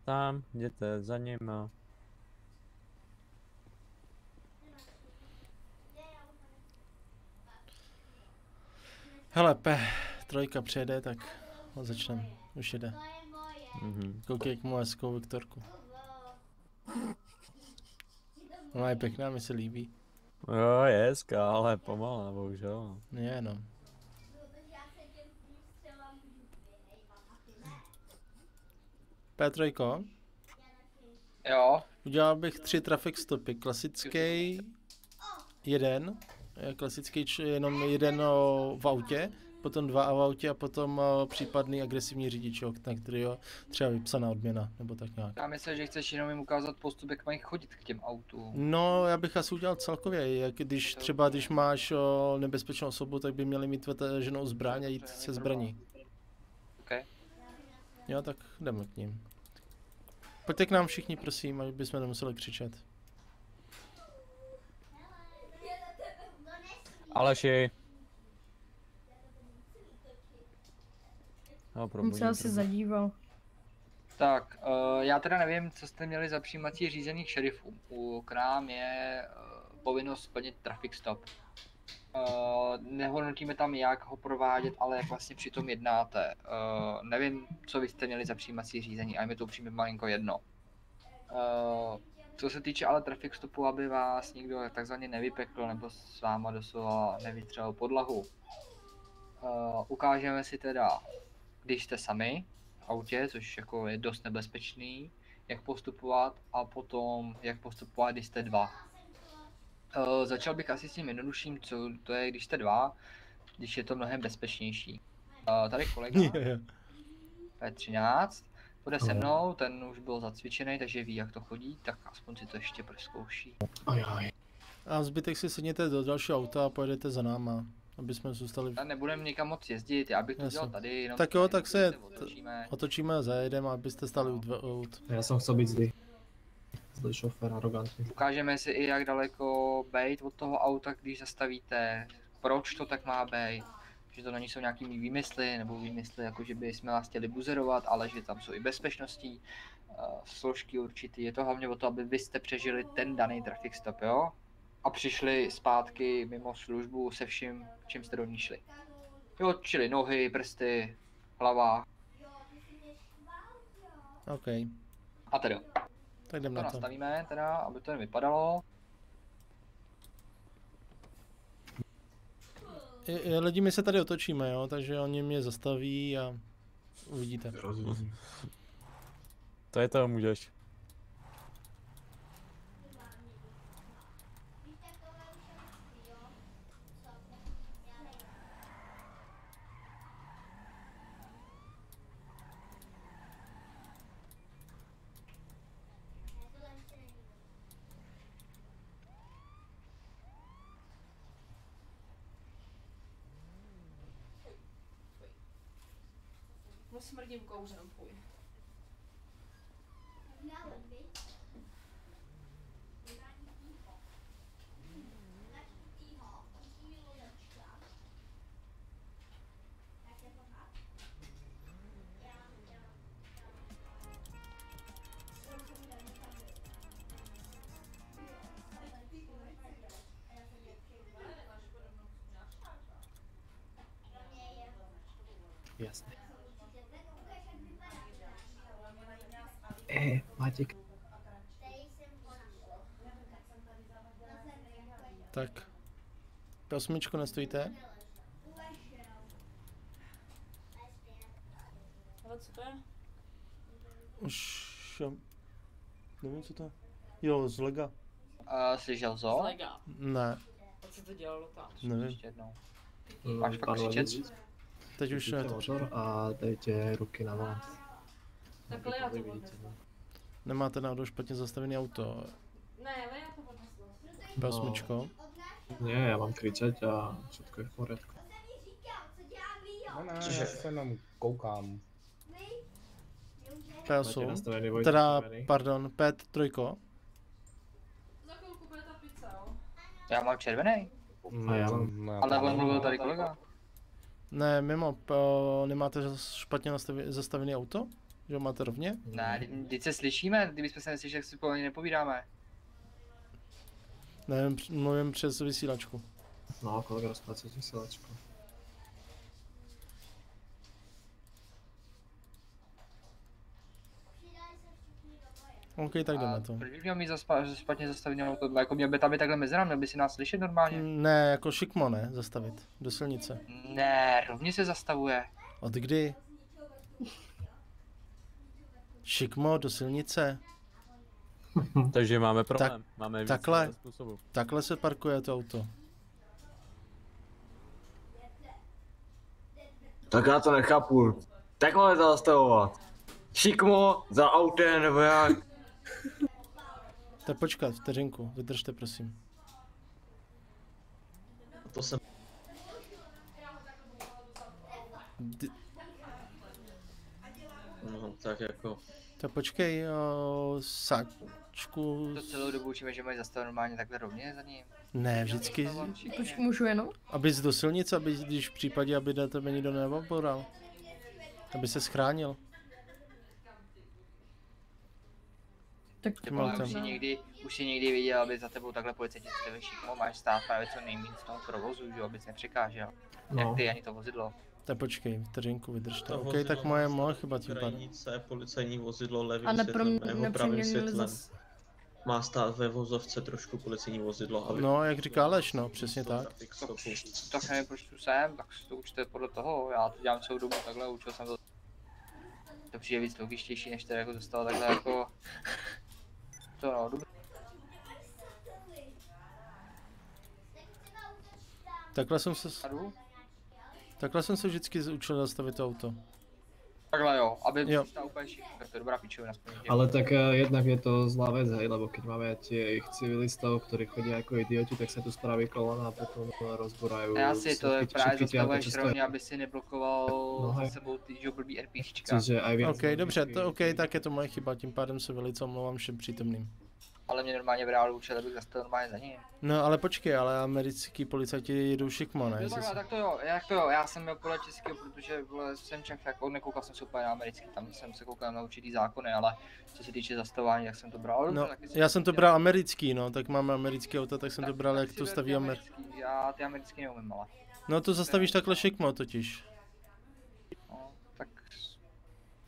Tam, jděte za nima. Hele, P, trojka přijede, tak ho začneme. Už jede. Mhm. Koukej, jak mu hezkou Viktorku. Ona je pěkná, mi se líbí. Jo, je hezká, ale pomalá, bohužel. Je, no. P3, Jo. udělal bych tři traffic stopy. Klasický, jeden, eh, klasický, č- jenom jeden o, v autě, potom dva v autě a potom o, případný agresivní řidič, na kterého třeba vypsaná odměna, nebo tak nějak. Já myslím, že chceš jenom jim ukázat postup, jak mají chodit k těm autům. No, já bych asi udělal celkově, jak když třeba, když máš o, nebezpečnou osobu, tak by měli mít ženou zbraň a jít se zbraní. Okay. Jo, tak jdeme k ním. Pojďte k nám všichni, prosím, aby bychom nemuseli křičet. Aleši. No, probudím, se asi zadíval. Tak, uh, já teda nevím, co jste měli za přijímací řízení k šerifům. U k nám je uh, povinnost splnit traffic stop. Uh, nehodnotíme tam, jak ho provádět, ale jak vlastně přitom jednáte. Uh, nevím, co vy jste měli za přijímací řízení, a mi to upřímně malinko jedno. Uh, co se týče ale traffic stopu, aby vás nikdo takzvaně nevypekl nebo s váma doslova nevytřel podlahu. Uh, ukážeme si teda, když jste sami v autě, což jako je dost nebezpečný, jak postupovat a potom jak postupovat, když jste dva. Uh, začal bych asi s tím jednodušším, co to je, když jste dva, když je to mnohem bezpečnější. Uh, tady kolega, (laughs) P13, bude se mnou, ten už byl zacvičený, takže ví, jak to chodí, tak aspoň si to ještě proskouší. Ajaj. A zbytek si sedněte do dalšího auta a pojedete za náma, aby jsme zůstali. A nebudeme nikam moc jezdit, já bych to Jasně. dělal tady, jenom Tak jo, tak se otočíme. otočíme a zajedeme, abyste stali u dve aut. Já jsem chcel být zlý. Zlý šofér, arrogantní. Ukážeme si i, jak daleko bejt od toho auta, když zastavíte, proč to tak má být, že to není jsou nějaký mý výmysly, nebo výmysly, jako že by jsme vás chtěli buzerovat, ale že tam jsou i bezpečnostní uh, složky určitý. Je to hlavně o to, aby vy jste přežili ten daný traffic stop, jo? A přišli zpátky mimo službu se vším, čím jste do ní šli. Jo, čili nohy, prsty, hlava OK, a teda. Tak jdem To na to. nastavíme teda, aby to nevypadalo. I- i Lidi, my se tady otočíme, jo, takže oni mě zastaví a uvidíte. To je to, můžeš. autumn. Osmičku nestojíte? Ale co to je? Už... jo. Nevím, co to je. Jo, z Lega. Uh, slyšel to? Lega. Ne, A co to dělalo tam? nevím. Ještě jednou. Mm, Máš pak křičet? Teď už ne. motor a dejte ruky na volant. Takhle já to no. Nemáte náhodou špatně zastavený auto. Ne, ale já to odnesu. Osmičko. Ne, já mám křičet a všechno je v pořádku. Ne, ne, Cože? já se jenom koukám. P8. nastavený, Vojta, Teda, nastavený? pardon, P3. Za chvilku bude ta pizza, jo? Já mám červený. A já mám... Ale on mluvil tady kolega. Ne, mimo, nemáte špatně zastavený auto? Že ho máte rovně? Ne, teď se slyšíme, kdybychom se neslyšeli, tak si ani nepovídáme. Nevím, př- mluvím přes vysílačku. No, kolega rozpracuje vysílačku. OK, tak jdeme A to. Proč měl mít zaspa- špatně zastavený auto? Jako měl by tam být takhle mezi námi, měl by si nás slyšet normálně? Ne, jako šikmo, ne, zastavit. Do silnice. Ne, rovně se zastavuje. Od kdy? Šikmo do silnice? (laughs) Takže máme problém. Tak, máme víc takhle, způsobů. takhle se parkuje to auto. Tak já to nechápu. Takhle to zastavovat. Šikmo za autem nebo jak? (laughs) Tak počkat, vteřinku, vydržte prosím. To jsem... D- No, tak jako... tak počkej, o, sačku... To celou dobu učíme, že mají zastavit normálně takhle rovně za ním. Ne, vždycky, Poč, můžu jenom? aby jsi do silnice, aby když v případě, aby do tebe nikdo neoboral. Aby se schránil. Tak Ale autem. už jsi někdy, už jsi někdy viděl, aby za tebou takhle policajti jste šikmo, máš stát právě co nejméně z toho provozu, že abys nepřekážel. No. Jak ty, ani to vozidlo. Tak počkej, vteřinku vydržte. To OK, tak moje má moje chyba tím pádem. krajnice, policejní vozidlo levým A světlem nebo pravým světlem. zas- Má stát ve vozovce trošku policejní vozidlo. Aby... No, jak říká Aleš, no, přesně tak. Tak nevím, proč tu jsem, tak si to učte podle toho, já to dělám celou dobu takhle, učil jsem to. To přijde víc logičtější, než tady jako dostal takhle jako... To no, dobrý. Takhle jsem se... Takhle jsem se vždycky učil zastavit to auto. Takhle jo, aby Jo. přistál úplně tak to je dobrá pičovina. těch. Ale tak eh, jednak je to zlá vec, hej, lebo keď máme tých civilistov, ktorí chodia ako idioti, tak sa tu spraví kolona a potom eh, rozborajú A já si to je právě zastavuješ rovně, aby si neblokoval No, za sebou ty že blbý RPGčka. Což je aj viac OK, dobře, to OK, tak je to moje chyba, tím pádem se velice omlouvám všem přítomným. Ale mě normálně v reálu učil, abych zastavil normálně za ním. No ale počkej, ale americký policajti jedou šikmo, ne? Jo, tak to jo, jak to jo, já jsem měl podle českého, protože vole, jsem Čech, tak nekoukal jsem se úplně na americký, tam jsem se koukal na určitý zákony, ale co se týče zastavování, tak jsem to bral. No, taky já jsem to bral americký, no, tak máme americké auto, tak jsem to bral, jak to staví Amer. americký, Já ty americký neumím, ale. No to zastavíš takhle šikmo totiž.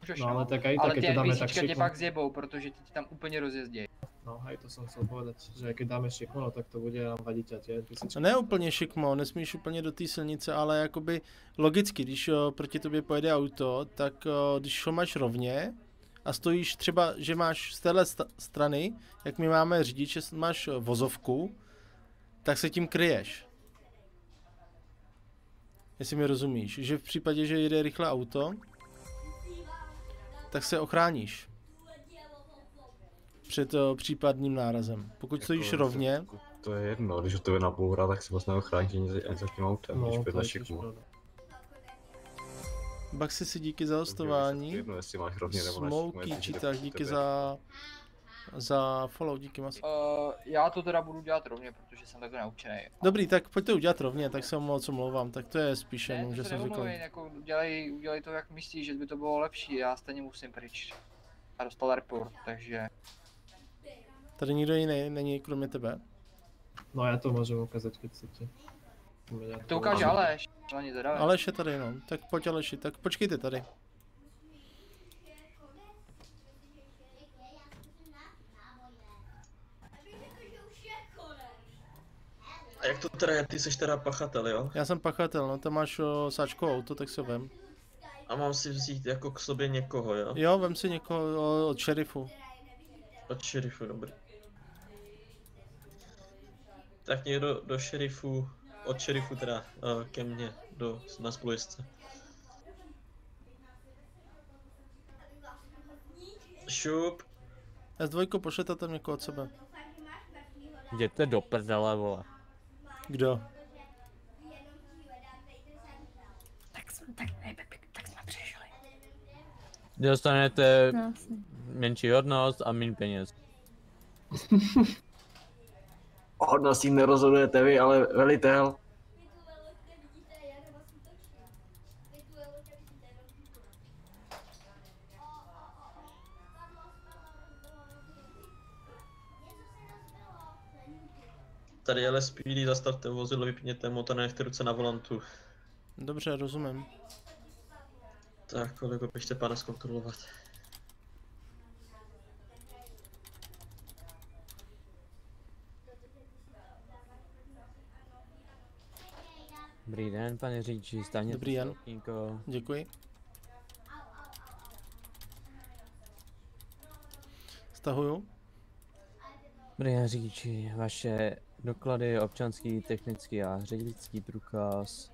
No. Můžeš, No, ale tak aj tak, ale keď ty to dáme tak NPCčka tě šikmo. pak zjebou, protože ty ti tam úplně rozjezdějí. No hej, to som chcel povedať, že keď dáme šikmo, no tak to bude nám tie NPCčka. Ne úplně šikmo, nesmíš úplně do té silnice, ale jakoby logicky, když o, proti tobě pojede auto, tak o, když ho máš rovně a stojíš třeba, že máš z téhle sta- strany, jak my máme řidiče, máš o, vozovku, tak se tím kryješ. Jestli mi rozumíš, že v případě, že jede rychle auto, tak se ochráníš před o, případným nárazem. Pokud stojíš Jako, rovně, To je jedno, když to je nabourá, tak se vlastně ochrání ani za, tím autem, No, když pět na šikmo. pravda. Baxi si díky za hostování. jedno, jestli máš rovně nebo na Smoky, tebe. díky za, za follow, díky moc. Uh, já to teda budu dělat rovně, protože jsem takhle naučený. Dobrý, tak pojďte udělat rovně, tak se moc omlouvám, tak to je spíše jenom, že jsem řekl. neomluvej, jako udělej, udělej to jak myslíš, že by to bylo lepší, já stejně musím pryč. A dostal report, takže... Tady nikdo jiný není, kromě tebe. No ja to môžem ukázať, keď chcete. To ukáže Aleš, na ní zadavé. Aleš je tady, no. Tak pojď Aleši, tak počkejte tady. A jak to teda je, ty jsi teda pachatel, jo? Já jsem pachatel, no, tam máš o, sáčko auto, tak se vem. A mám si vzít jako k sobě někoho, jo? Jo, vem si někoho o, od šerifu. Od šerifu, dobrý. Tak někdo do šerifu, od šerifu teda uh, ke mně, do, na spolujezdce. Šup. S2 pošlete tam někoho od sebe. Jděte do prdele, vole. Kdo? Tak jsme, tak, ne, tak, tak jsme přišli. Dostanete No, menší hodnost a méně peněz. (laughs) O hodnosti nerozhodujete vy, ale velitel. Tady je LSPD, zastavte vozidlo, vypněte motor, nechte ruce na volantu. Dobře, rozumím. Tak, kolego, běžte pána zkontrolovat. Dobrý den, pane řidiči, stáhněte Dobrý den. Děkuji. Stahuju. Dobrý řidiči, vaše doklady, občanský, technický a řidičský průkaz.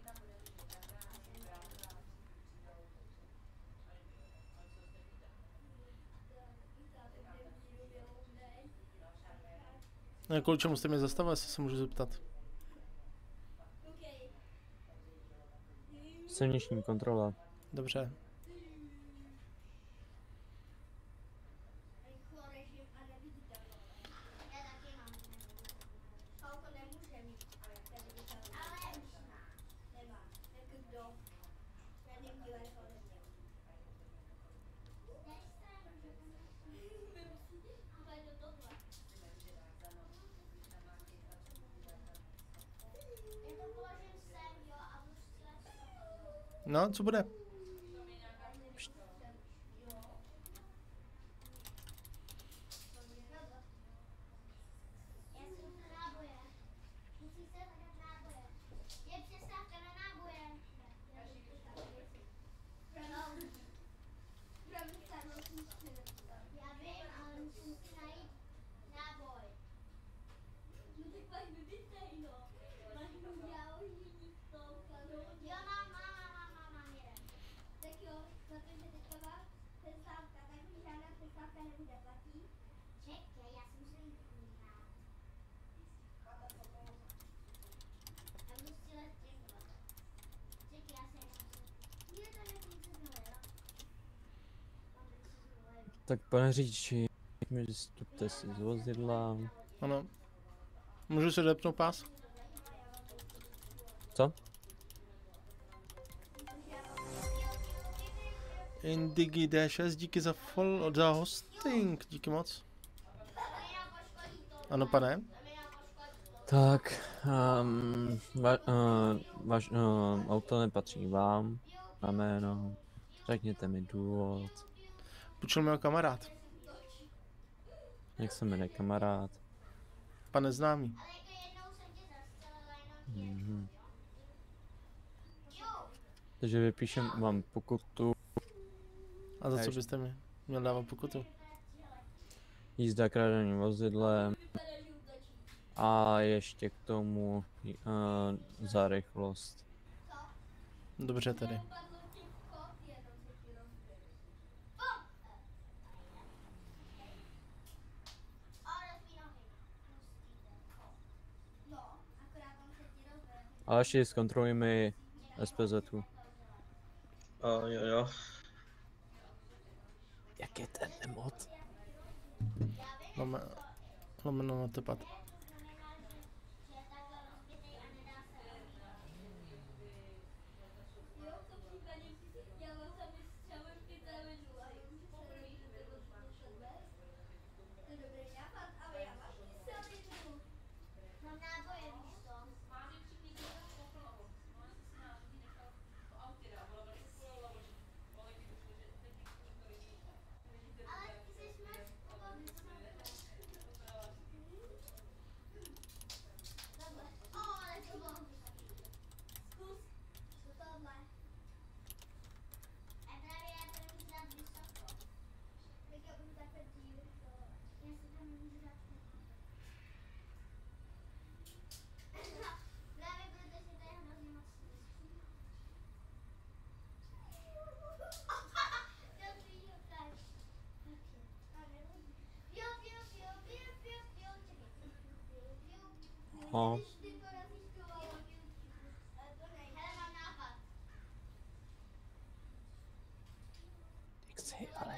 No, kvůli čemu jste mě zastavil, jestli se můžu zeptat? Silniční kontrola. Dobře. No, Tak pane řidiči, vystupte si z vozidla. Ano. Můžu si depnout pás? Co? Indigi D6, díky za follow, za hosting, díky moc. Ano, pane? Tak, um, va, uh, vaš uh, auto nepatří vám, na jméno. Řekněte mi důvod. Půjčil mi ho kamarád. Jak se jmenuje kamarád? Pane známý. Mhm. Takže vypíšem vám pokutu. A za co byste mi měl dávat pokutu? Jízda kradeným vozidlem. A ještě k tomu uh, za rychlost. Dobře tedy. A ještě zkontroluj mi SPZ. -ku. A jo, jo. Jak je ten emot? Lome, lomeno na tepat.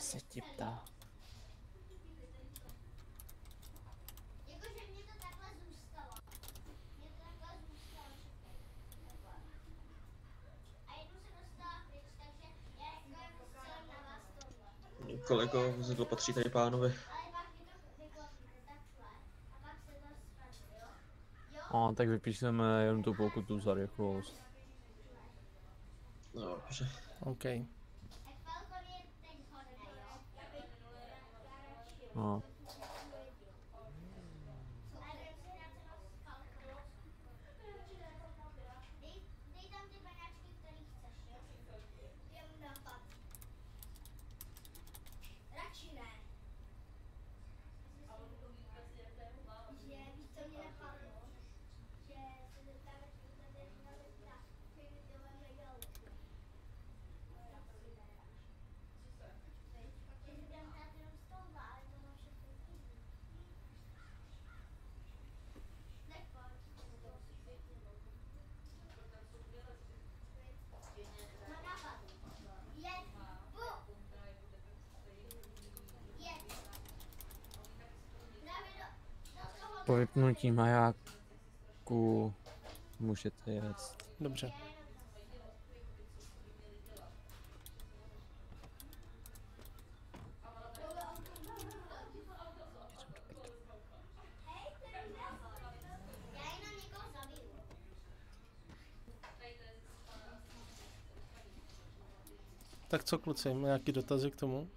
Se ti ptá. Kolego, vozidlo patří tady pánovi. No, tak vypíšeme jenom tu pokutu za rychlost. No, dobře. OK. No. Po vypnutí majáku můžete jet. Dobře. Tak co kluci, nějaký dotazy k tomu?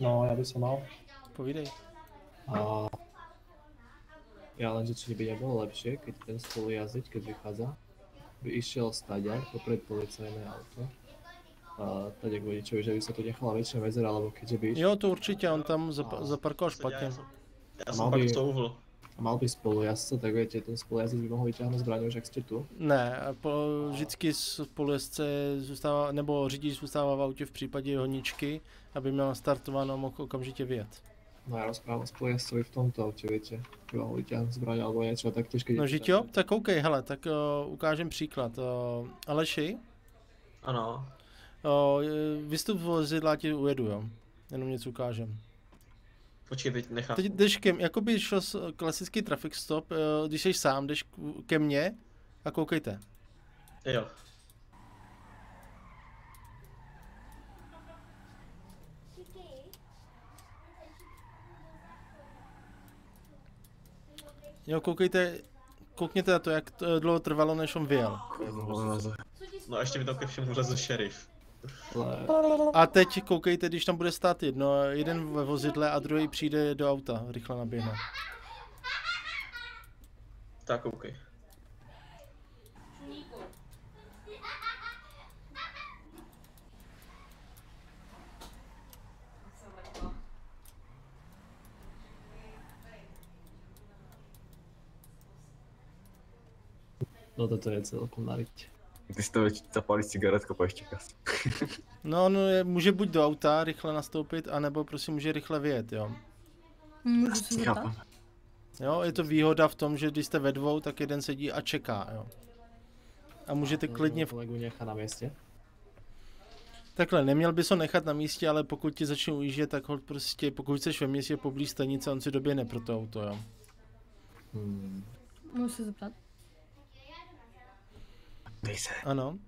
No, já bych se mal. Povídej. A ja len, že či by nebolo lepšie, keď ten spolujazdič, keď vychádza, by išiel staďať popred policajné auto. A tady k vodičovi, že by sa tu nechala väčšia medzera, alebo keďže by išiel... Jo, to určitě, on tam zap- zaparkoval špatně. Já jsem pak touhl. A mal by spolujazdce, tak viete, ten spolujazdec by mohl vyťahnout zbraň, už jak ste tu. Ne, a po, vždycky spolujezdce zůstává, nebo řidič zůstává v autě v případě honičky, aby měl nastartováno a mohl okamžitě vyjet. No ja rozprávam spolujazdcovi v tomto aute, viete, by mohol vyťahnuť zbraň alebo niečo, tak tiež keď... No žiť jo? Tak OK, hele, tak uh, ukážem příklad. Uh, Aleši, Ano. uh, vystup vozidla ti ujedu, jo. Jenom něco ukážem. Počkej, teď nechápu. Teď jdeš ke mně, jako by šel s- klasický traffic stop, uh, když jsi sám, jdeš k- ke mně a koukejte. Jo. Jo, koukejte, koukněte na to, jak to dlouho trvalo, než on vyjel. No a ještě mi tam ke všemu lezl šerif. A teď koukejte, když tam bude stát jedno, jeden ve vozidle a druhý přijde do auta, rychle naběhne. Tak OK. No toto je celkom nariť. Ty si to zapálíš cigaretku po ještě kas. No, no, je, může buď do auta rychle nastoupit, anebo prostě může rychle vyjet, jo. Můžu se zeptat? Jo, je to výhoda v tom, že když jste ve dvou, tak jeden sedí a čeká, jo. A můžete klidně... V... Kolegu nechá na městě. Takhle, neměl bys ho nechat na místě, ale pokud ti začne ujíždět, tak ho prostě, pokud jsi ve městě poblíž stanice, on si doběhne pro to auto, jo. Hmm. Můžu se zeptat? Dej se. Ano.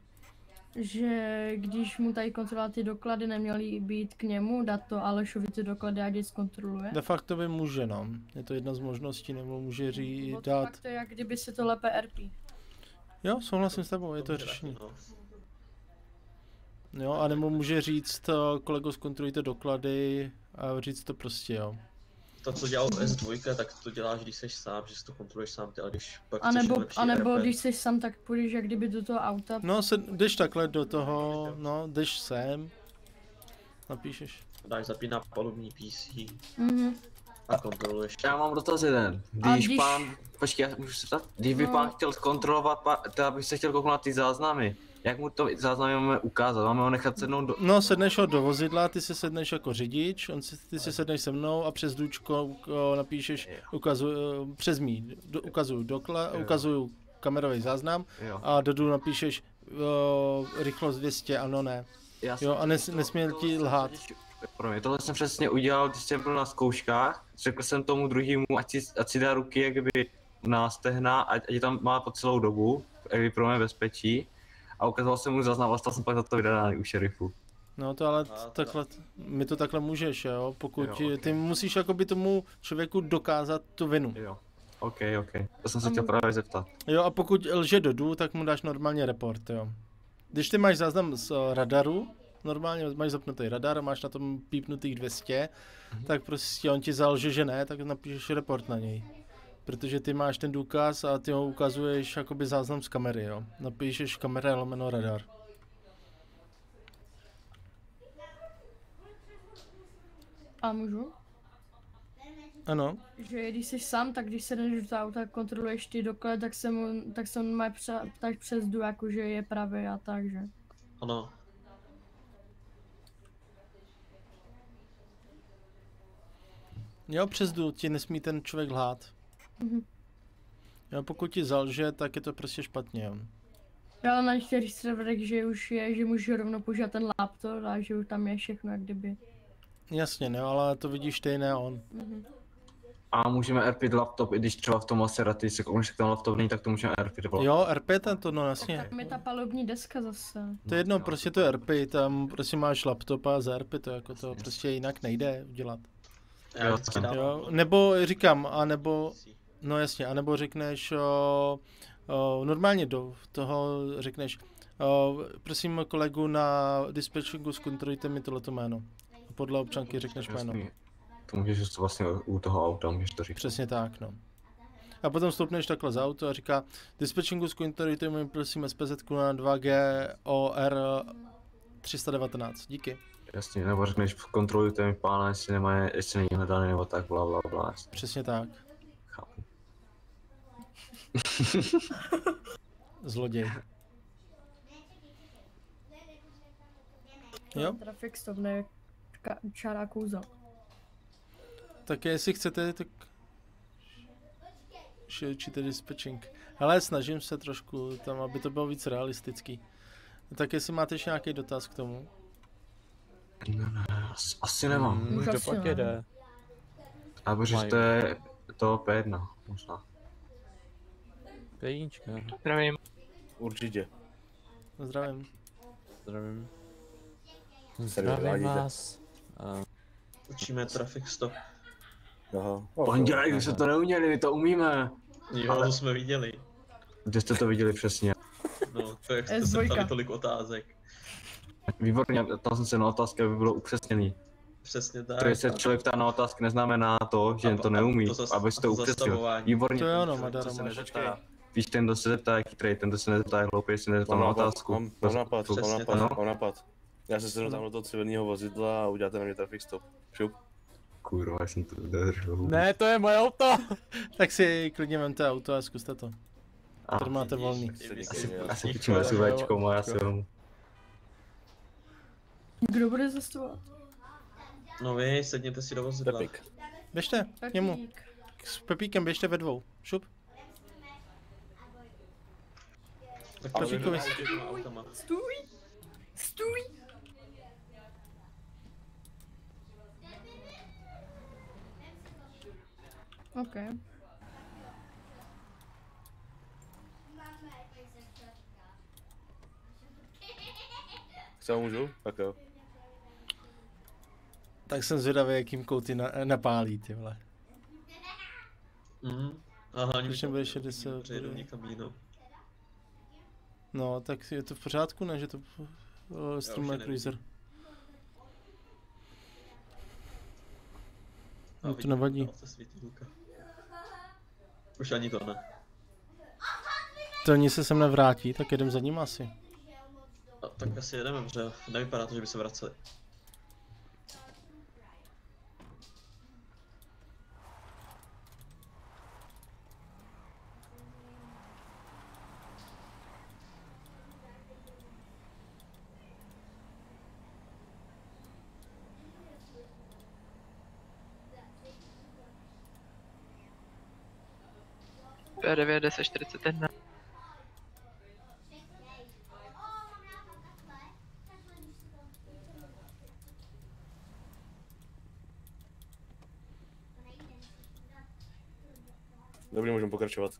Že když mu tady kontrolovat ty doklady, neměly být k němu, dát to Alešovi ty doklady a ať zkontroluje? De facto by může, no. Je to jedna z možností, nebo může ří Nebo to dát... fakt to je jak kdyby se to lépe RP. Jo, souhlasím s tebou, je to řešení. Jo, anebo může říct, eh, kolego, zkontrolujte doklady a říct to prostě, jo. To, co dělal S2, tak to děláš, když jsi sám, že si to kontroluješ sám ty, ale když pak A chceš nebo, lepší a nebo RP, když jsi sám, tak půjdeš jak kdyby do toho auta. No, se, jdeš takhle do toho, no, jdeš sem, napíšeš. dáš zapínat palubní PC Mhm. a kontroluješ. Já mám dotaz jeden. Když, když- pán, počkej, já můžu se ptat? Když by No. pán chtěl zkontrolovat, pa, to aby se chtěl kouknout na ty záznamy, jak mu to záznamy máme ukázat? Máme ho nechat sednout do... No, sedneš ho do vozidla, ty si sedneš jako řidič, on si, ty si sedneš se mnou a přes důčko napíšeš, ukazuju, uh, přes mý, do, ukazuju dokla, ukazuju kamerový záznam Jo. a do dů napíšeš uh, rychlost 200, ano, ne. Já Jo, a nes, nesměl ti lhát. Pro mě tohle jsem přesně udělal, když jsem byl na zkouškách. Řekl jsem tomu druhému, ať si, ať si dá ruky jak by na stehna, ať, ať je tam má po celou dobu, jak by pro mě bezpečí. A ukazoval jsem mu záznam a stal jsem pak za to vydaný u šerifu. No to ale takhle, my to takhle můžeš, jo, pokud Jo, jo, ty musíš jakoby tomu člověku dokázat tu vinu. Jo. OK, OK. To jsem se chtěl právě zeptat. Jo, a pokud lže do dů, tak mu dáš normálně report, jo. Když ty máš záznam z eh, radaru, normálně máš zapnutý radar, máš na tom pípnutých 200, Mhm. tak prostě on ti zalže, že ne, tak napíšeš report na něj. Protože ty máš ten důkaz a ty ho ukazuješ jakoby záznam z kamery, jo. Napíšeš kamera lomeno radar. A můžu? Ano. Že když jsi sám, tak když se jdeš do toho auta, kontroluješ ty doklady, tak se mu, tak se mu má ptát přes jdu, jako že je pravý a tak, že? Ano. Jo, přes jdu, ti nesmí ten člověk lhát. Mhm. Jo, pokud ti zalže, tak je to prostě špatně, jo. Já ale na některých serverech, že už je, že můžu rovnou používat ten laptop a že už tam je všechno, jak kdyby. Jasně, no, ale to vidíš ty, ne on. Mhm. A můžeme RPit laptop, i když třeba v tom Maserati se jak ten laptop není, tak to můžeme RPit volat. Jo, RP tento, no jasně. Tam je ta palubní deska zase. To je jedno, prostě to je RP, tam prostě máš laptop a za RP to jako to prostě jinak nejde udělat. Dávám. Jo, nebo říkám, a nebo, no jasně, a nebo řekneš, o, o, normálně do toho řekneš, o, prosím kolegu na dispatchingu zkontrolujte mi tohleto jméno. A podle občanky řekneš jméno. Jasný. To můžeš to vlastně u toho auta, můžeš to říct. Přesně tak, no. A potom stoupneš takhle za auto a říká, dispatchingu zkontrolujte mi prosím SPZ na 2G OR 319. Díky. Jasně, nebo řekneš, kontrolujte mi pána, jestli, nemá, jestli není hledaný, nebo tak, bla, bla, bla. Přesně tak. (laughs) Zloděj. Jo? Trafik stop, ne ka- čárá kouza. Tak jestli chcete, tak... Určitě dispatching. Ale snažím se trošku tam, aby to bylo víc realistický. Tak jestli máte ještě nějaký dotaz k tomu? Ne, ne, asi, nemám. Hmm, asi pak ne. jede? A protože Mají. to je to P1, možná. Pejíčka. Zdravím. Určitě. Zdravím. Zdravím. Zdravím vás. A Učíme traffic stop. Aha. Pondělek, vy jste to neuměli, my to umíme. Jo, to jsme viděli. Kde jste to viděli přesně? No, to jak jste se S2. ptali tolik otázek. Výborně, ptal jsem se na otázky, aby bylo upřesněný. Přesně tak. To, se člověk ptá na otázky, neznamená to, že A to neumí, to zas- abys a to upřesnil. Výborně. To je ono, Madara, co se nezeptá. Víš, ten, kdo se zeptá, je chytrý, ten, kdo se nezeptá, je hloupý, jestli nezeptá na nápad, otázku. mám, mám nápad, mám nápad, tak. mám nápad. Já se sednu tam do toho civilního vozidla a uděláte na mě traffic stop. Šup. Kurva, já jsem to nedržel. Ne, to je moje auto! (laughs) Tak si klidně vemte auto a zkuste to. A, Tady máte volný. asi, asi půjčíme SUVčko, má já si vemu. Kdo bude zastupovat? No vy, sedněte si do vozidla. Pepik. Běžte k němu. Pepík. S Pepíkem běžte ve dvou. Šup. Tak vy- s těma autama. Stůj! Stůj! OK. Co můžu? Tak jo. Tak jsem zvědavý, jakým kouty na, napálí, ty vole. Mhm. Aha, ani Když nebude 60, Přejdu někam jinam. No, tak je to v pořádku, ne, že to uh, streamuje. Cruiser. A No to nevadí. Už ani to ne. To oni se sem nevrátí, tak jedem za ním asi. A, tak asi jedeme, že nevypadá to, že by se vraceli. P9 1041. Dobrý, můžeme pokračovat.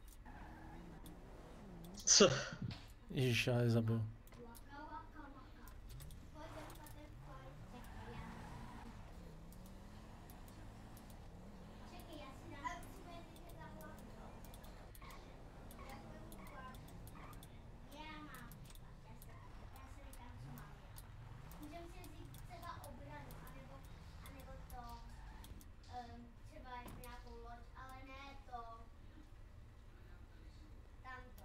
Co? Ježíš, já je zabil. Můžeme si vzít třeba obranu, anebo, anebo to, um, třeba nějakou loď, ale ne to, tamto.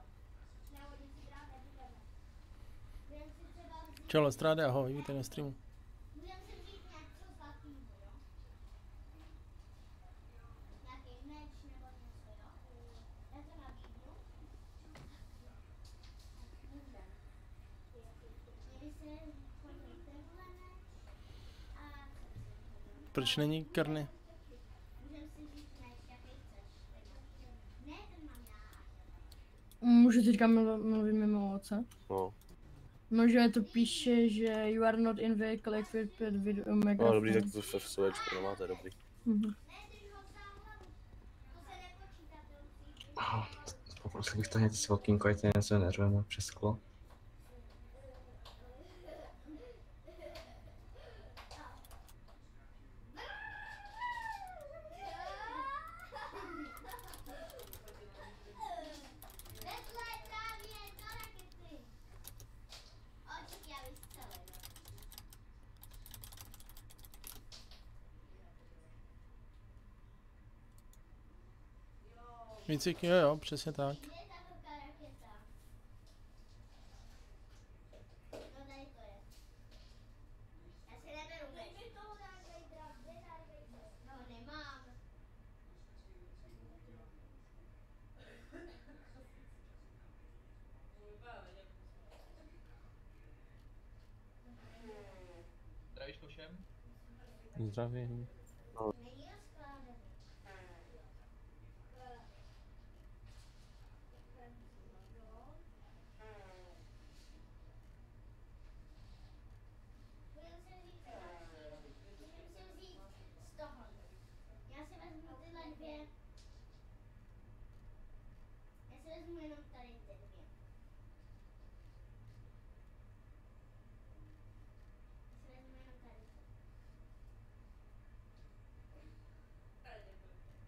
Nebo nic si brát nebudeme. Můžeme si třeba vzít, Čau, Lestráde, ahoj, vítej na streamu. můžeme si vzít něco zlatýho, jo? Nějaký meč nebo něco, jo? Já to nabídnu. Můžeme. Měli se koupit tenhle meč a Proč není karny? můžeme si vzít meč, jaký chceš. Ne, ten mám já. Můžu teďka mluv- mluvit mimo oce? No. Možná to píše, že you are not in vehicle equipped with a microphone. No, dobrý, tak to v no máte dobrý. Mhm. Poprosil bych to něco s velkým kvalitě, něco nerveme přes sklo. Výcvik, jo jo, přesně tak. Zdravíš po všem? Zdravím. Já si vezmu tyhle dvě. Já si vezmu jenom tady ty dvě. Já si vezmu jenom tady ty. Tady si vezmu.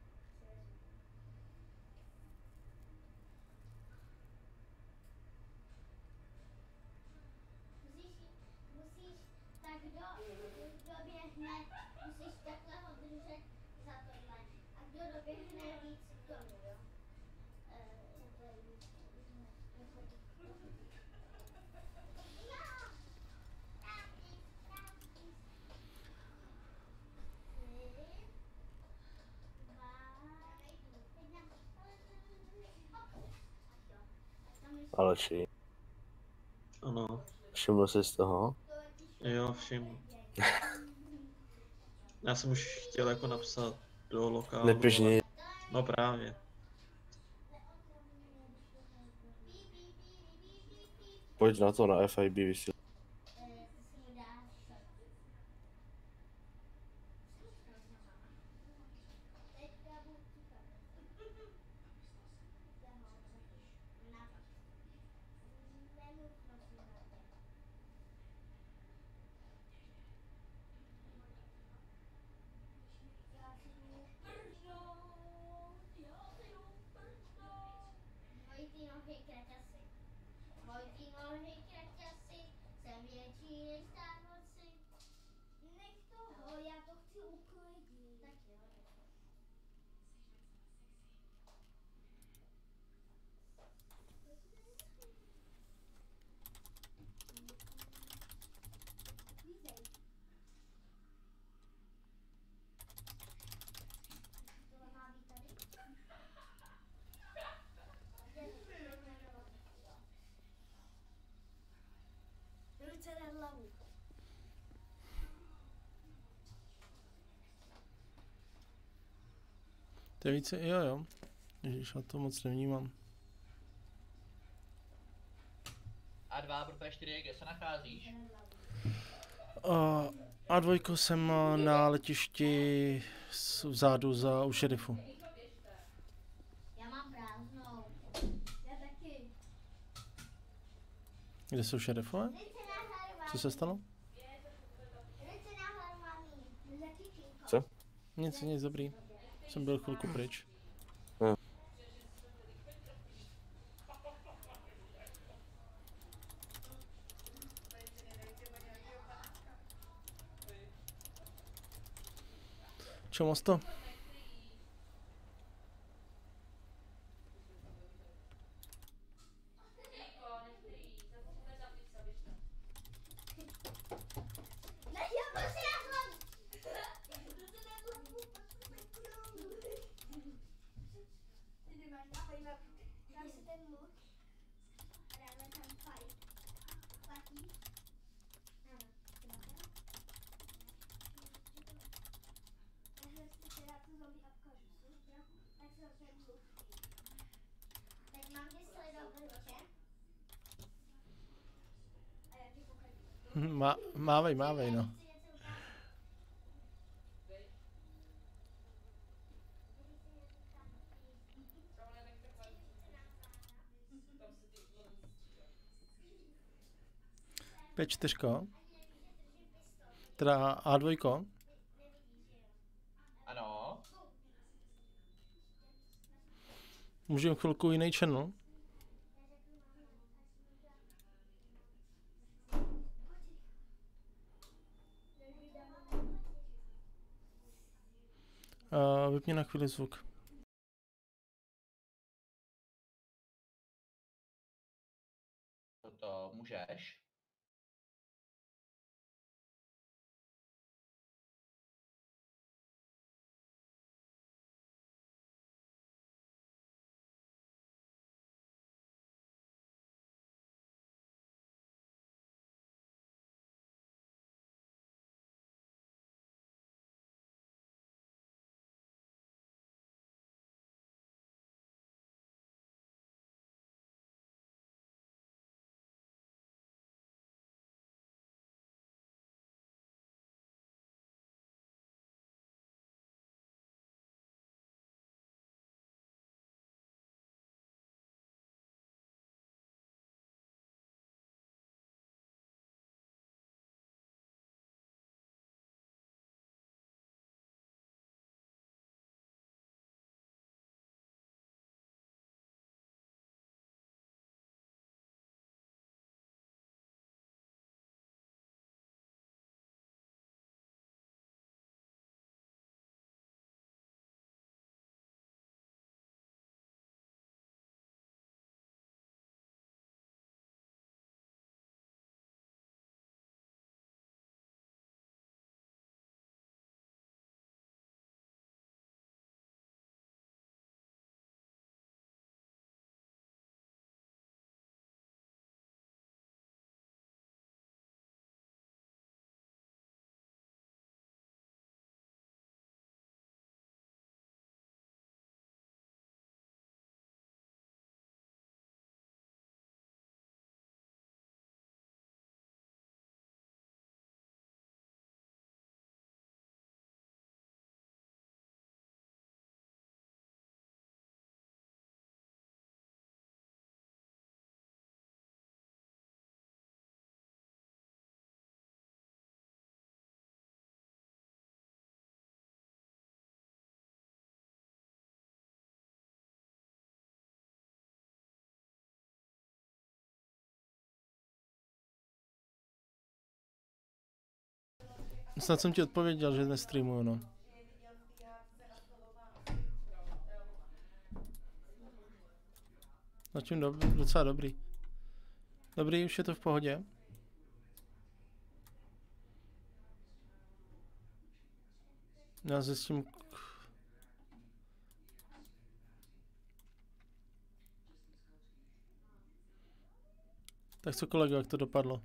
Musíš, musíš tak do, doběhne, musíš takhle ho držet za tohle. A kdo doběhne víc k tomu, jo? Eh, takhle víc. Jo! Practice, practice. Tři, dva, jedna. Hop. A jo. Tam ještě- Aleši, Ano, všiml jsi z toho? jo, všim. (laughs) Já jsem už chtěl jako napsat do lokálu. Nepiš ale-. No právě. Pojď na to, na FIB vysíl. Mojí ty nohy kraťasy. Mojí ty nohy kraťasy. Jsem větší než Starbucksy. Nech toho, já to chci uklidnit. Tak jo, tak jo. Vízej. Tohle má být tady? Ruce na hlavu. To je více, jo jo. Ježíš, já to moc nevnímám. A2 pro P4, kde se nacházíš? Uh, a dvojko jsem na letišti vzadu za u šerifu. Já mám prázdnou. Já taky. Kde jsou šerifové? Co se stalo? Co? Nic, nic, dobrý. Jsem byl chvilku pryč. Jo. Čo moc mávej, mávej, no. P4, teda A2. Ano. Můžeme chvilku jiný channel. Uh, vypni na chvíli zvuk. Snad jsem ti odpověděl, že nestreamuju, no. Zatím dob- docela dobrý. Dobrý, už je to v pohodě. Já zjistím... Tak co kolego, jak to dopadlo?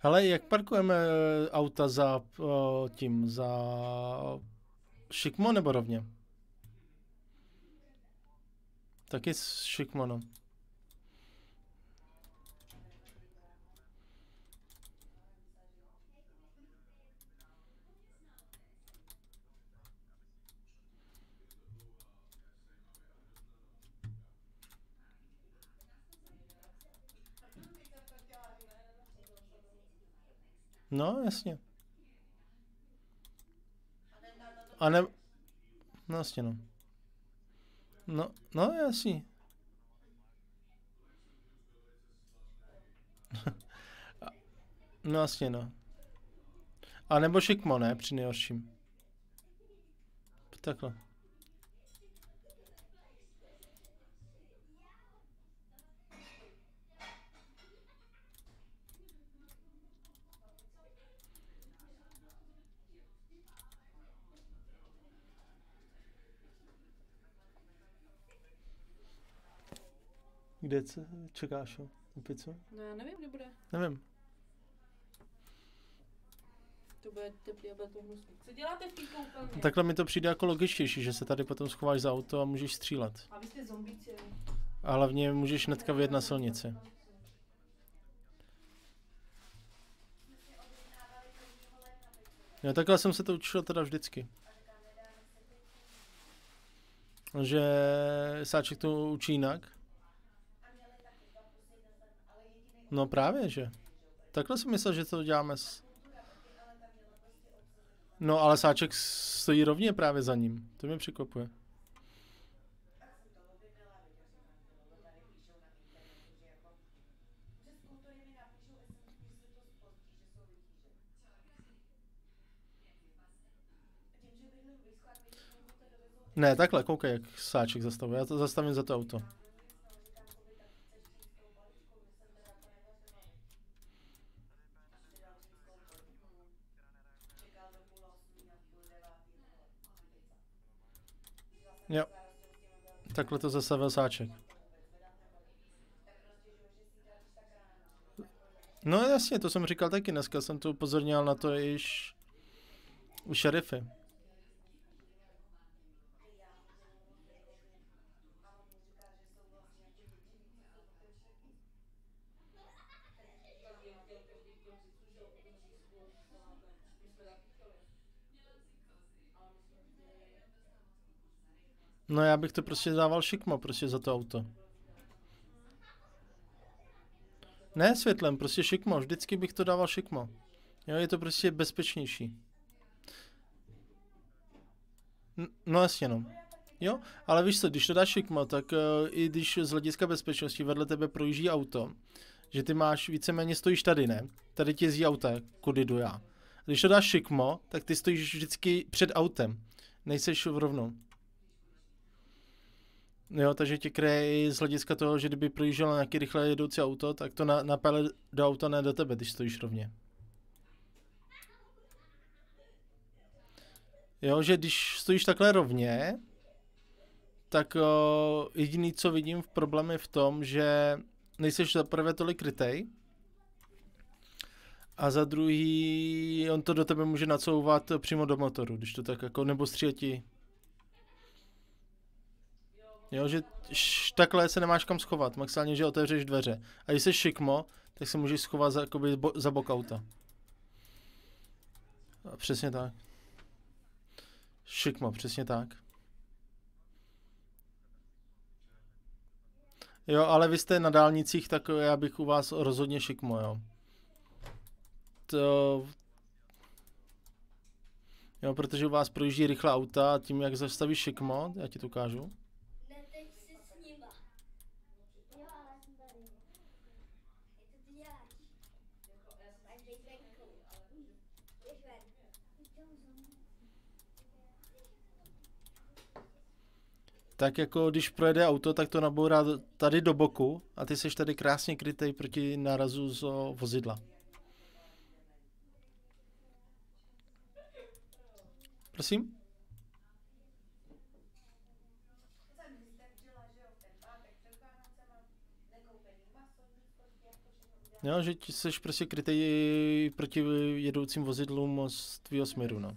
Hele, jak parkujeme eh, auta za uh, tím, za šikmo nebo rovně? Taky šikmo, no. No, jasně. A ne... No, jasně, no. No, no, jasně. (laughs) No, jasně, no. A nebo šikmo, ne, při nejhorším. Takhle. Kde co, čekáš? Na pizzu? No já nevím, kdy bude. Nevím. To bude teplý a bude to hnusný. Co děláte v té koupelně? Takhle mi to přijde jako logičtější, že se tady potom schováš za auto a můžeš střílet. A vy jste zombíci? A hlavně můžeš hnedka vyjet na silnici. Jo, takhle jsem se to učil teda vždycky. Že Sáček to učí jinak? No právě, že. Takhle jsem myslel, že to děláme s... No ale Sáček stojí rovně právě za ním. To mě překvapuje. Ne, takhle, koukej, jak Sáček zastavuje. Já to zastavím za to auto. Jo. Takhle to zastavil Sáček. No jasně, to jsem říkal taky dneska, jsem to upozornil na to již u šerify. No já bych to prostě dával šikmo prostě za to auto. Ne světlem, prostě šikmo, vždycky bych to dával šikmo. Jo, je to prostě bezpečnější. No jasně no. Jo, ale víš co, když to dáš šikmo, tak uh, i když z hlediska bezpečnosti vedle tebe projíždí auto, že ty máš víceméně stojíš tady, ne? Tady ti jezdí auta, kudy jdu já. Když to dáš šikmo, tak ty stojíš vždycky před autem. Nejseš rovnou. Jo, takže tě kryje i z hlediska toho, že kdyby projíždělo nějaký rychle jedoucí auto, tak to na, napele do auta, ne do tebe, když stojíš rovně. Jo, že když stojíš takhle rovně, tak o, jediný, co vidím v problém je v tom, že nejseš za prvé tolik krytej, a za druhý, on to do tebe může nacouvat přímo do motoru, když to tak jako, nebo střílet ti Jo, že š, takhle se nemáš kam schovat, maximálně, že otevřeš dveře. A když jsi šikmo, tak se můžeš schovat za, jakoby, bo, za bok auta. A přesně tak. Šikmo, přesně tak. Jo, ale vy jste na dálnicích, tak já bych u vás rozhodně šikmo, jo. To... Jo, protože u vás projíždí rychle auta a tím, jak zastavíš šikmo, já ti to ukážu. Tak jako když projede auto, tak to nabourá tady do boku a ty seš tady krásně krytej proti nárazu z vozidla. Prosím? Jo, že seš prostě krytej proti jedoucím vozidlům z tvýho směru, no.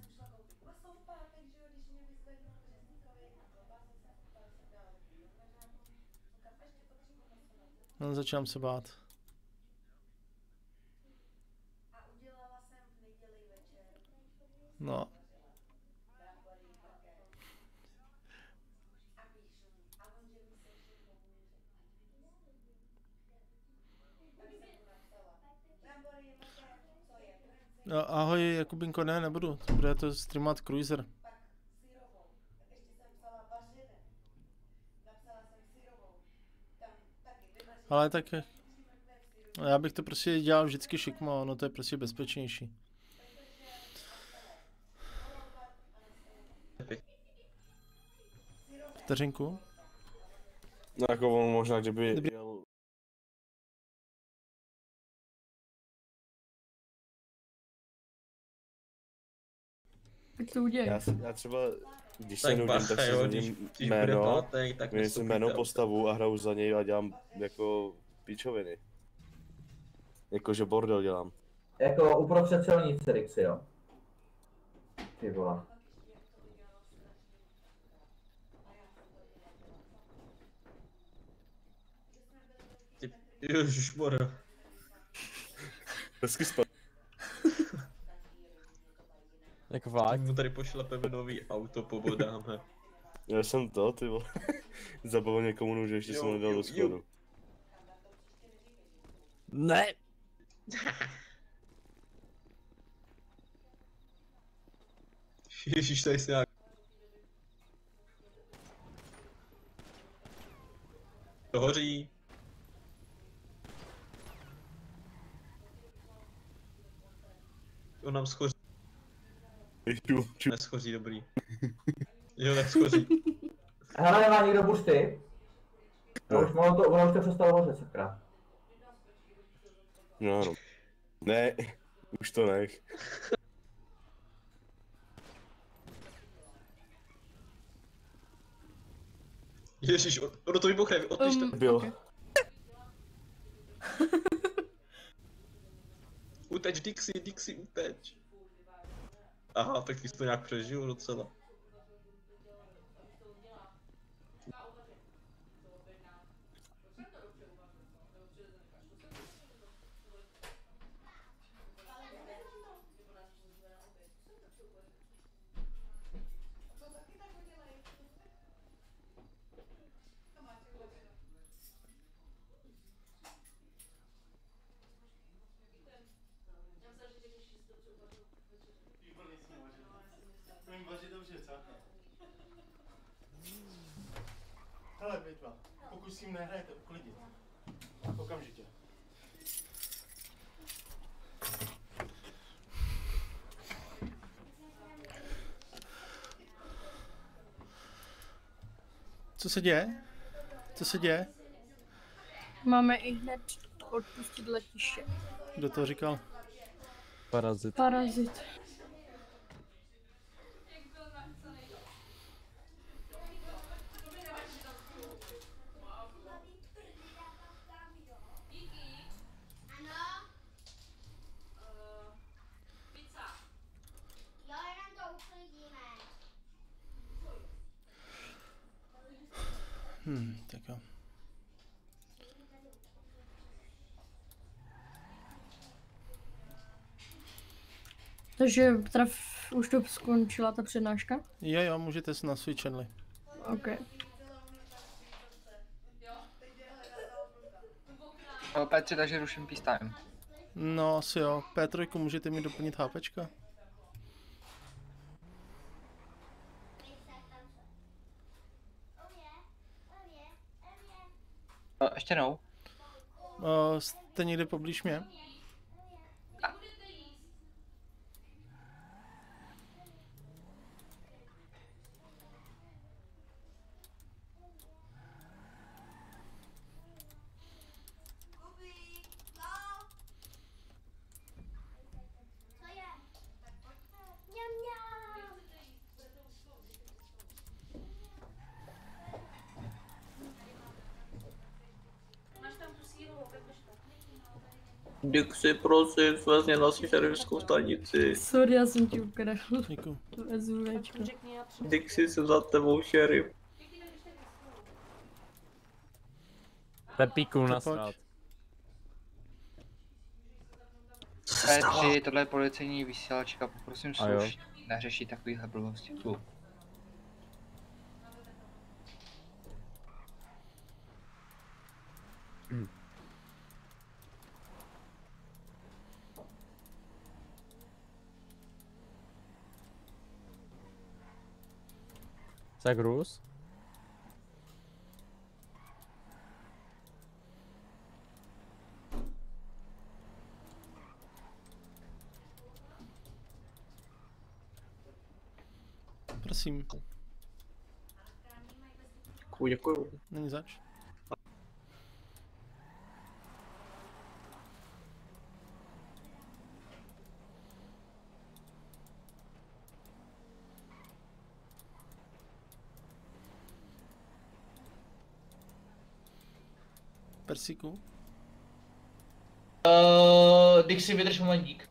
No, začínám se bát. No. No, ahoj, Jakubinko, ne, nebudu. Bude to streamovat Cruiser. Ale tak já bych to prostě dělal vždycky šikmo, no to je prostě bezpečnější. Vteřinku? No jako on možná, kdyby Dobrý. jel... Tak to udělej. Já, já třeba, když Tak se nudím, bacha, tak si jo, za když- jméno, palatej, tak měním si jméno, postavu a hraju za něj a dělám jako píčoviny. Jakože bordel dělám. Jako uprostřed silnice, Rixi, jo. Ty vole. Ty, ježišmarja. Hezky spad. (laughs) Jak fakt? Mu tady pošlapeme nový auto, pobodáme. (laughs) Já jsem to, ty vole. (laughs) Zabavil někomu nůže, ještě jsem ho nedal do skladu. Ne! (laughs) Ježíš, tady se nějak... To hoří. On nám schoří. Jdu, Neschoří, dobrý. Jo, neschoří. Hele, nemá někdo bursty? No, už ono to, ono už to přestalo hořet, sakra. No, no. Ne, už to nech. Ježíš, on- ono to vybuchne, odpiš to. Um, Byl. okay. Uteč, Dixie, Dixie, uteč. Aha, tak jsi to nějak přežil docela. Jim nehrajete, uklidit. Okamžitě. Co se děje? Co se děje? Máme i hned odpustit letiště. Kdo to říkal? Parazit. Parazit. Jo, jenom to uklidíme. Hmm, tak jo. Takže traf, už to skončila ta přednáška? Jo, jo, můžete si na svůj channel. OK. O, Petře, takže ruším peace time. No, asi jo. P3, můžete mi doplnit HPčka? O, ještě jednou. Uh, jste někde poblíž mě? Dixie, prosím, vezměl na si šerifskou stanici. Sorry, já jsem ti ukradl. Děkuju. Dixie, jsem za tebou šerif. Pepíku nasrát. Petři, tohle je policejní vysílačka, poprosím sluš, neřešit takovýhle blbosti tu. Zagrus? Prosím. Děkuju, děkuju. Není zač. Persíku? Uh, Dixie, vydrž momentík.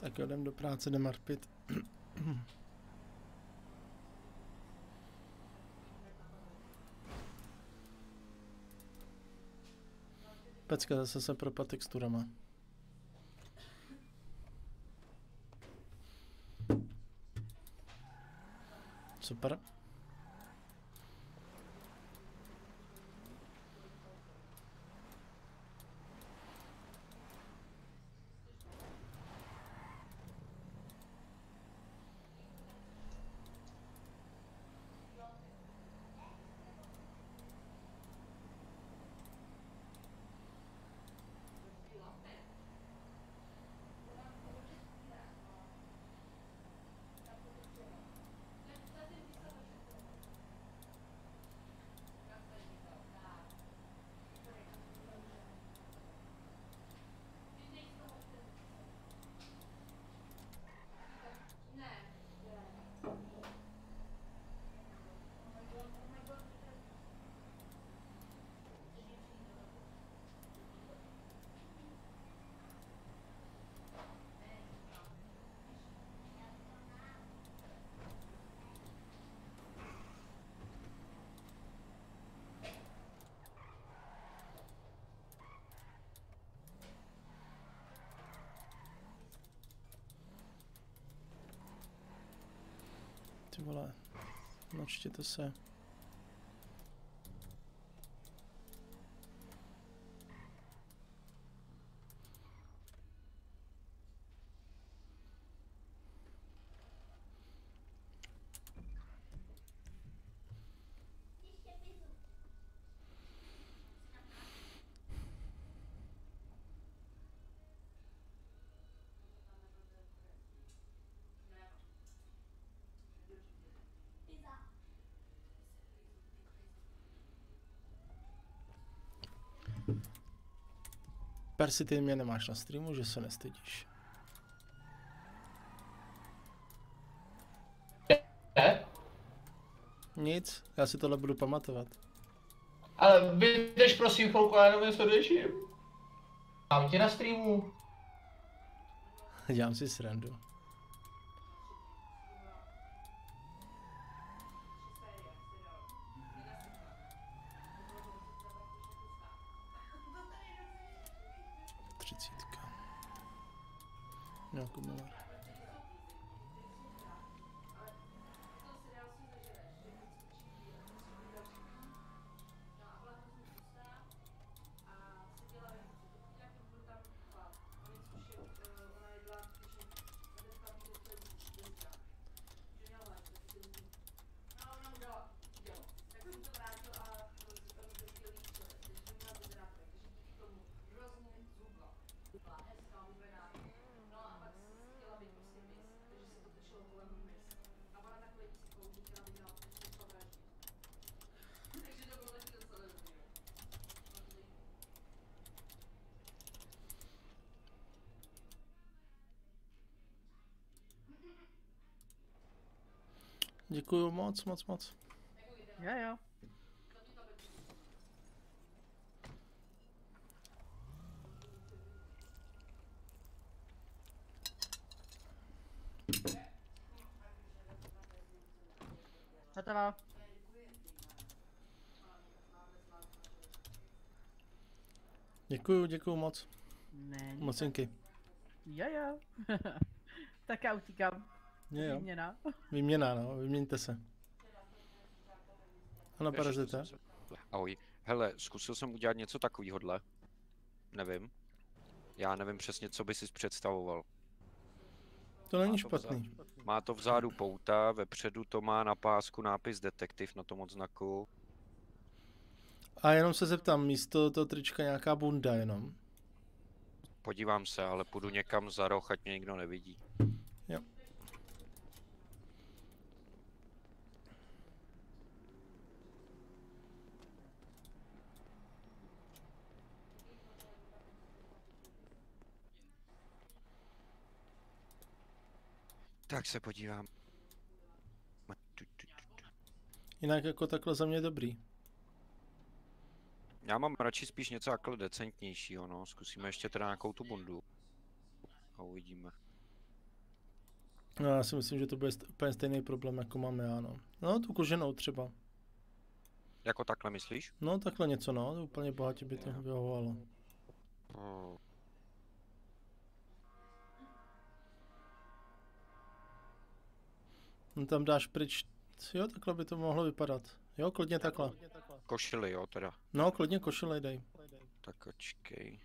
Tak jo, jdem do práce, jdem arpit. Pecka zase se propad texturama. Super. Ty vole, načtěte se. Persi, ty mě nemáš na streamu, že se nestydíš. Nic, já si tohle budu pamatovat. Ale vydrž prosím chvilku, já jenom něco řeším. Mám tě na streamu. (laughs) Dělám si srandu. Děkuju moc, moc, moc. Jo, jo. Hotovo. Děkuju, děkuju moc. Ne, Mocinky. Jo, jo. (laughs) tak já utíkám. Jo, jo. Výměna. Výměna, no, vyměňte se. Ano, parazita. Ahoj. Hele, zkusil jsem udělat něco takovýhodle. Nevím. Já nevím přesně, co by si představoval. To není Má špatný. vzadu- Má to vzadu pouta, vepředu to má na pásku nápis detektiv na tom odznaku. A jenom se zeptám, místo toho trička nějaká bunda jenom. Podívám se, ale půjdu někam za roh, ať mě nikdo nevidí. Jo. Tak se podívám. Jinak jako takhle za mě dobrý. Já mám radši spíš něco takhle decentnějšího, no. Zkusíme ještě teda nějakou tu bundu. A uvidíme. No, já si myslím, že to bude úplně stejný problém, jako mám já, no. No, tu koženou třeba. Jako takhle myslíš? No, takhle něco, no, to úplně bohatě by to vyhovovalo. Oh. No tam dáš pryč, jo, takhle by to mohlo vypadat. Jo, klidně takhle. Košily, jo, teda. No, klidně košile dej. Tak očkej.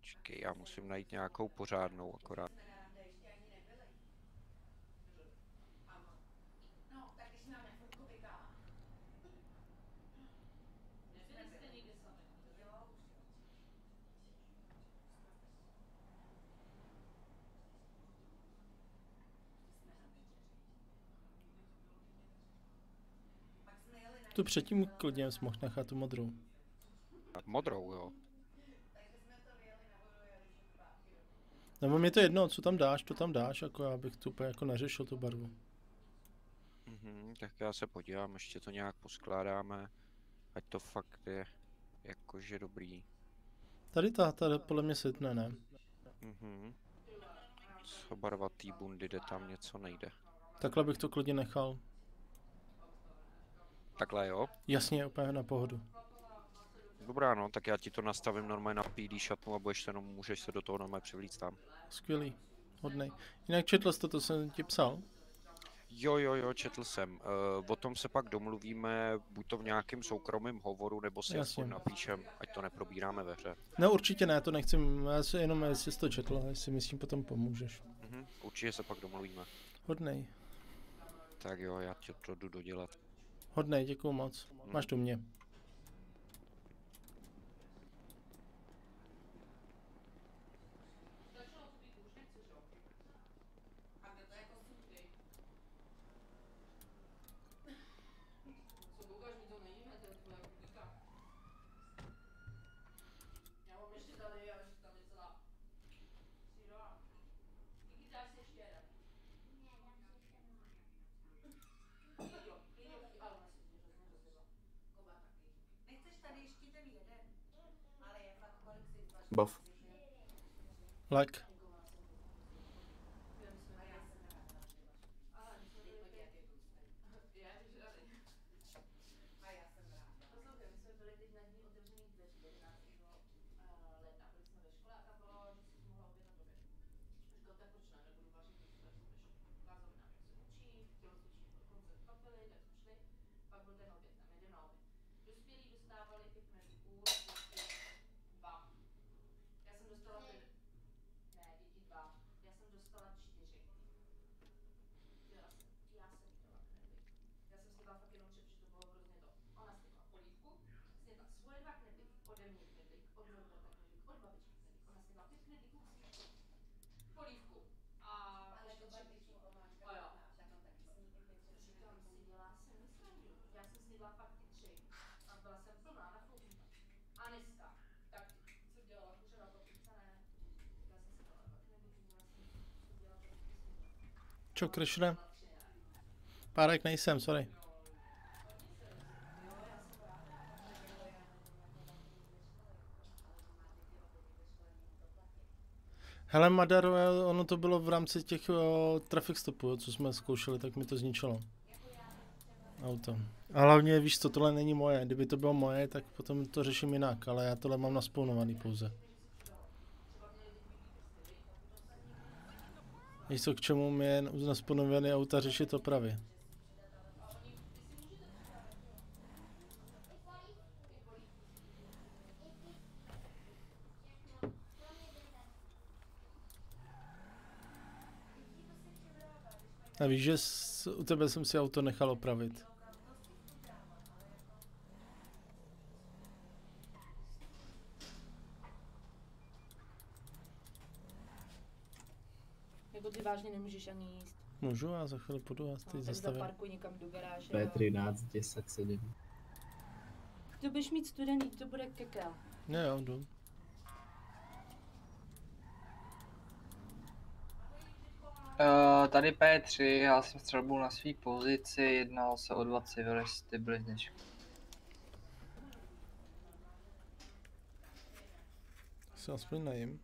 Počkej, já musím najít nějakou pořádnou akorát. No, tak když máme fotku vykáma. Nebyli jste nikdy sami? Jo, už jo. Tu předtím klidně jsi mohl nechat tu modrou. Modrou, jo. Nebo mi to jedno, co tam dáš, to tam dáš, jako já bych tu jako neřešil tu barvu. Mhm, tak já se podívám, ještě to nějak poskládáme, ať to fakt je jakože dobrý. Tady ta, tady podle mě sytne, ne? Mhm. Co barva té bundy, jde tam něco nejde. Takhle bych to klidně nechal. Takhle jo? Jasně, úplně na pohodu. Dobrá no, tak já ti to nastavím normálně na PD šatnu a budeš se jenom, můžeš se do toho normálně přivlíct tam. Skvělý, hodnej. Jinak četl jsi to, to jsem ti psal? Jo, jo, jo, četl jsem. Uh, o tom se pak domluvíme, buď to v nějakém soukromém hovoru, nebo si Jasně. aspoň napíšem, ať to neprobíráme ve hře. Ne, určitě ne, to nechci, já si jenom, jestli jsi to četl, jestli mi s tím potom pomůžeš. Mhm, určitě se pak domluvíme. Hodnej, Tak jo, já tě to jdu dodělat. Hodnej, děkuju moc. Máš to mě. Like. Polívku. A ještě čepičku. A jo. Říkám si, dělá se. Já jsem snědla fakt ty tři. A byla jsem plná, nafouknutá. Aniska. Tak co dělala? Kuřela papíčka, ne? Já jsem si dala jsem jsem snědla. Čo, Kršne? Párek nejsem, sorry. Hele, Madaro, eh, ono to bylo v rámci těch o, traffic stopů, co jsme zkoušeli, tak mi to zničilo. Auto. A hlavně, víš co, tohle není moje. Kdyby to bylo moje, tak potom to řeším jinak, ale já tohle mám naspounovaný pouze. Víš co, k čemu mi je naspounovaný auta řešit opravy? A víš, že s, u tebe jsem si auto nechal opravit. Jako ty vážně nemůžeš ani jíst. Můžu, já za chvíli půjdu, já teď No, tak zastavím. zaparkuj někam do garáže. P13, 10, 7. To budeš mít studený, to bude kekel. Ne, jo, jdu. Uh, tady P3, já jsem střelbu na své pozici, jednalo se o dva civilisty, byli dnešky. Se aspoň najím.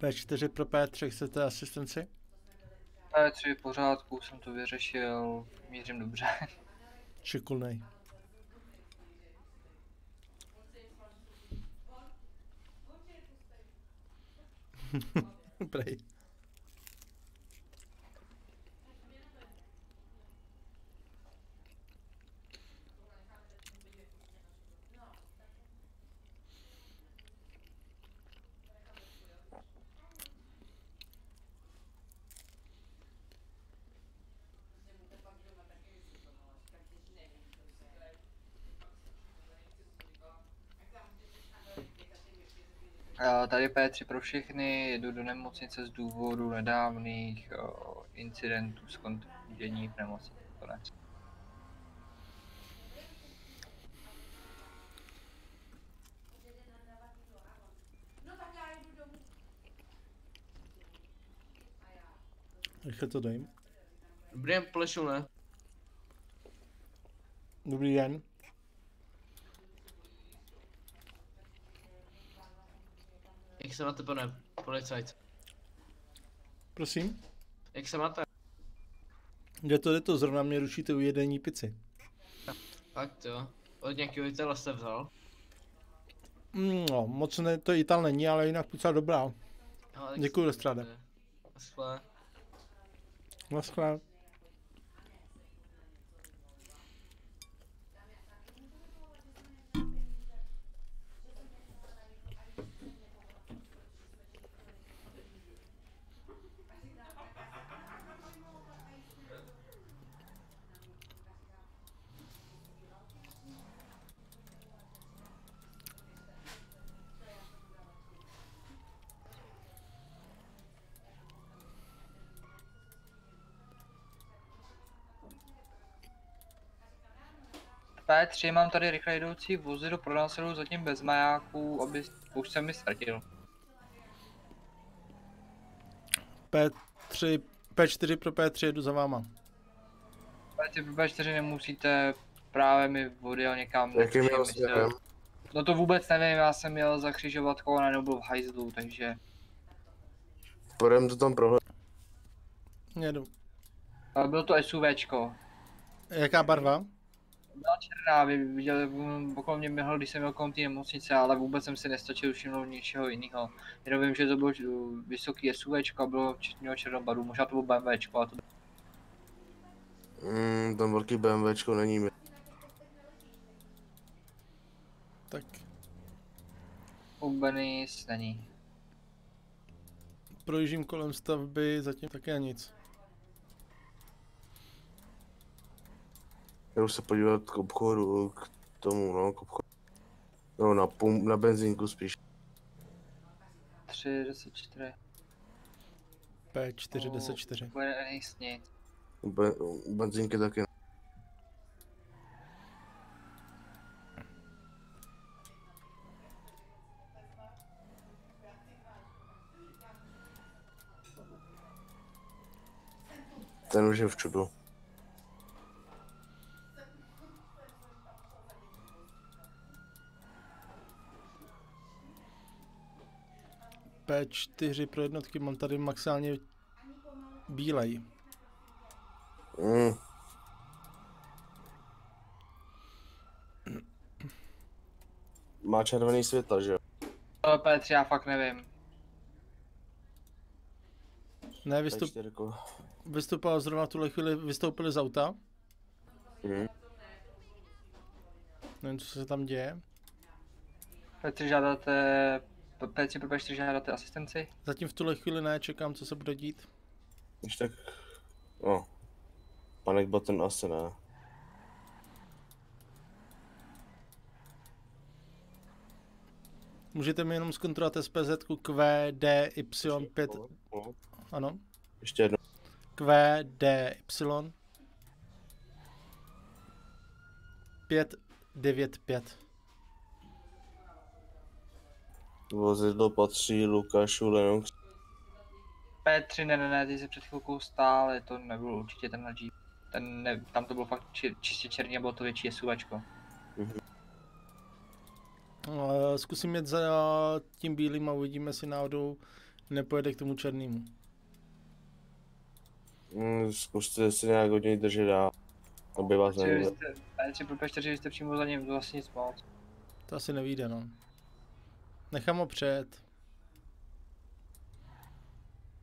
P4 pro P3 chcete asistenci? P3 v pořádku, jsem to vyřešil, mířím dobře. (laughs) Šikulnej. (laughs) Prej. Tady P3 pro všechny, jedu do nemocnice z důvodu nedávných o, incidentů s kontudění v nemocnici. Konec. Rychle to dejím. Dobrý den, plešu, ne? Dobrý den. Jak se máte, pane policajt? Prosím? Jak se máte? Jde to, jde to, zrovna mě rušíte u jedení pici. Fakt jo. Od nějakého jitela jste vzal? Mm, No, moc ne, to Ital není, ale jinak pizza dobrá. No, tak Děkuji, Lestráde. Naschle. Naschle. P3 mám tady rychle jdoucí vozy do pronásledu zatím bez majáků, aby už jsem mi ztratil. P3, P4 pro P3 jedu za váma. P3 pro P4 nemusíte, právě mi odjel někam. Jakým jel se- směrem? No to vůbec nevím, já jsem jel za křižovatkou a najednou byl v hajzlu, takže... Půjdem to tam prohledat. Jedu. Ale bylo to SUVčko. Jaká barva? Byla černá, vy viděli, mm, okolo mě myhl, když jsem měl kolem té nemocnice, ale vůbec jsem si nestačil všimnout ničeho jiného. Jenom vím, že to bylo uh, vysoký SUVčko a bylo mělo černou barvu, možná to bylo BMWčko, ale to Mm, tam velký BMWčko není mi. Tak. nic není. Projíždím kolem stavby, zatím také nic. Jdu se podívat k obchodu, k tomu, no, k obchodu. No, na, pum, na benzínku spíš. 3, 10, 4. P4, 10, 4. Bude nic. Be, benzínky taky. Ten už je v čudu. P4 pro jednotky mám tady maximálně bílej. Mm. Má červený světla, že jo? Ale P3 já fakt nevím. Ne, vystup... P4. vystupoval zrovna v tuhle chvíli, vystoupili z auta. Mhm. Nevím, co se tam děje. P3 žádáte, P3 pro P4 žádáte asistenci? Zatím v tuhle chvíli ne, čekám, co se bude dít. Když tak... No. Panic button asi ne. Můžete mi jenom zkontrolovat SPZ QDY5. Ano. Ještě jednou. QDY 595. Vozidlo patří Lukášu Lennox. P3 ne, ne, ne, ty se před chvilkou stál, ale to nebyl určitě ten Jeep. Ten ne, tam to bylo fakt či, čistě černý a bylo to větší SUVčko. Eh, Zkusím jet za tím bílým a uvidíme si náhodou Nepojede k tomu černému. Mm, zkuste se nějak hodně držet dál. Aby vás Petře, propešte, že vy jste přímo za ním, to vlastně nic moc. To asi nevíde, no. Nechám ho před.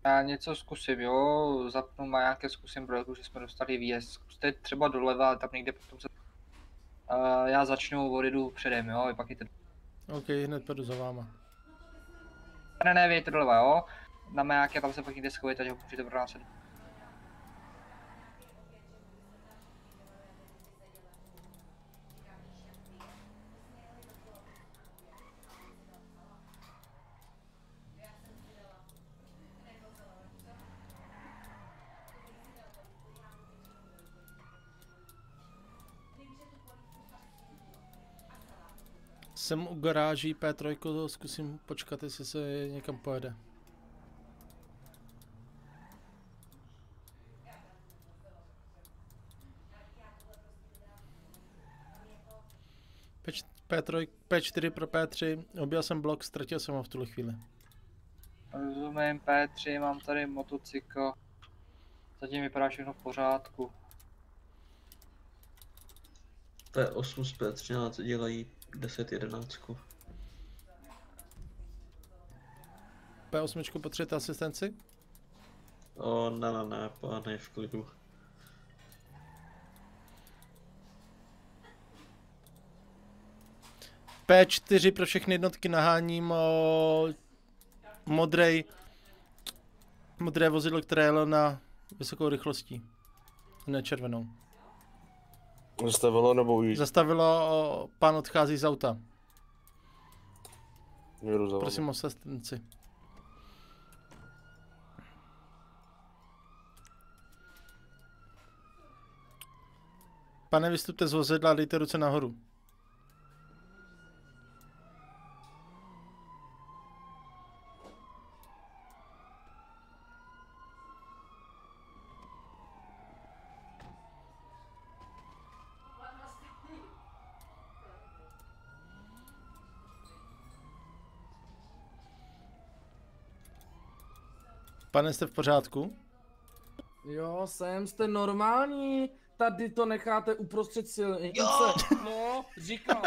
Já něco zkusím, jo, zapnu majáke, zkusím brojku, že jsme dostali výjezd. Zkuste třeba doleva, tam někde potom se... Uh, já začnu, odjedu předem, jo, vy pak jděte... OK, hned půjdu za váma. Ne, ne, vy jdete doleva, jo. Na majáke, tam se pak někde schovit, ať ho můžete pro Jsem u garáží P3, zkusím počkat, jestli se někam pojede. P- P3, P4 pro P3, objel jsem blok, ztratil jsem ho v tuhle chvíli. Rozumím, P3, mám tady motocykl. Zatím vypadá všechno v pořádku. P8 z P13 dělají 10-11. P8 potřebujete asistenci? O, ne, ne, ne, pane, v klidu. P4 pro všechny jednotky naháním o, modrej, modré vozidlo, které jelo na vysokou rychlostí. Ne červenou. Zastavilo nebo už? Zastavilo, o, pán odchází z auta. Prosím o asistenci. Pane, vystupte z vozidla a dejte ruce nahoru. Pane, jste v pořádku? Jo, jsem, jste normální. Tady to necháte uprostřed silnice. No, říkám,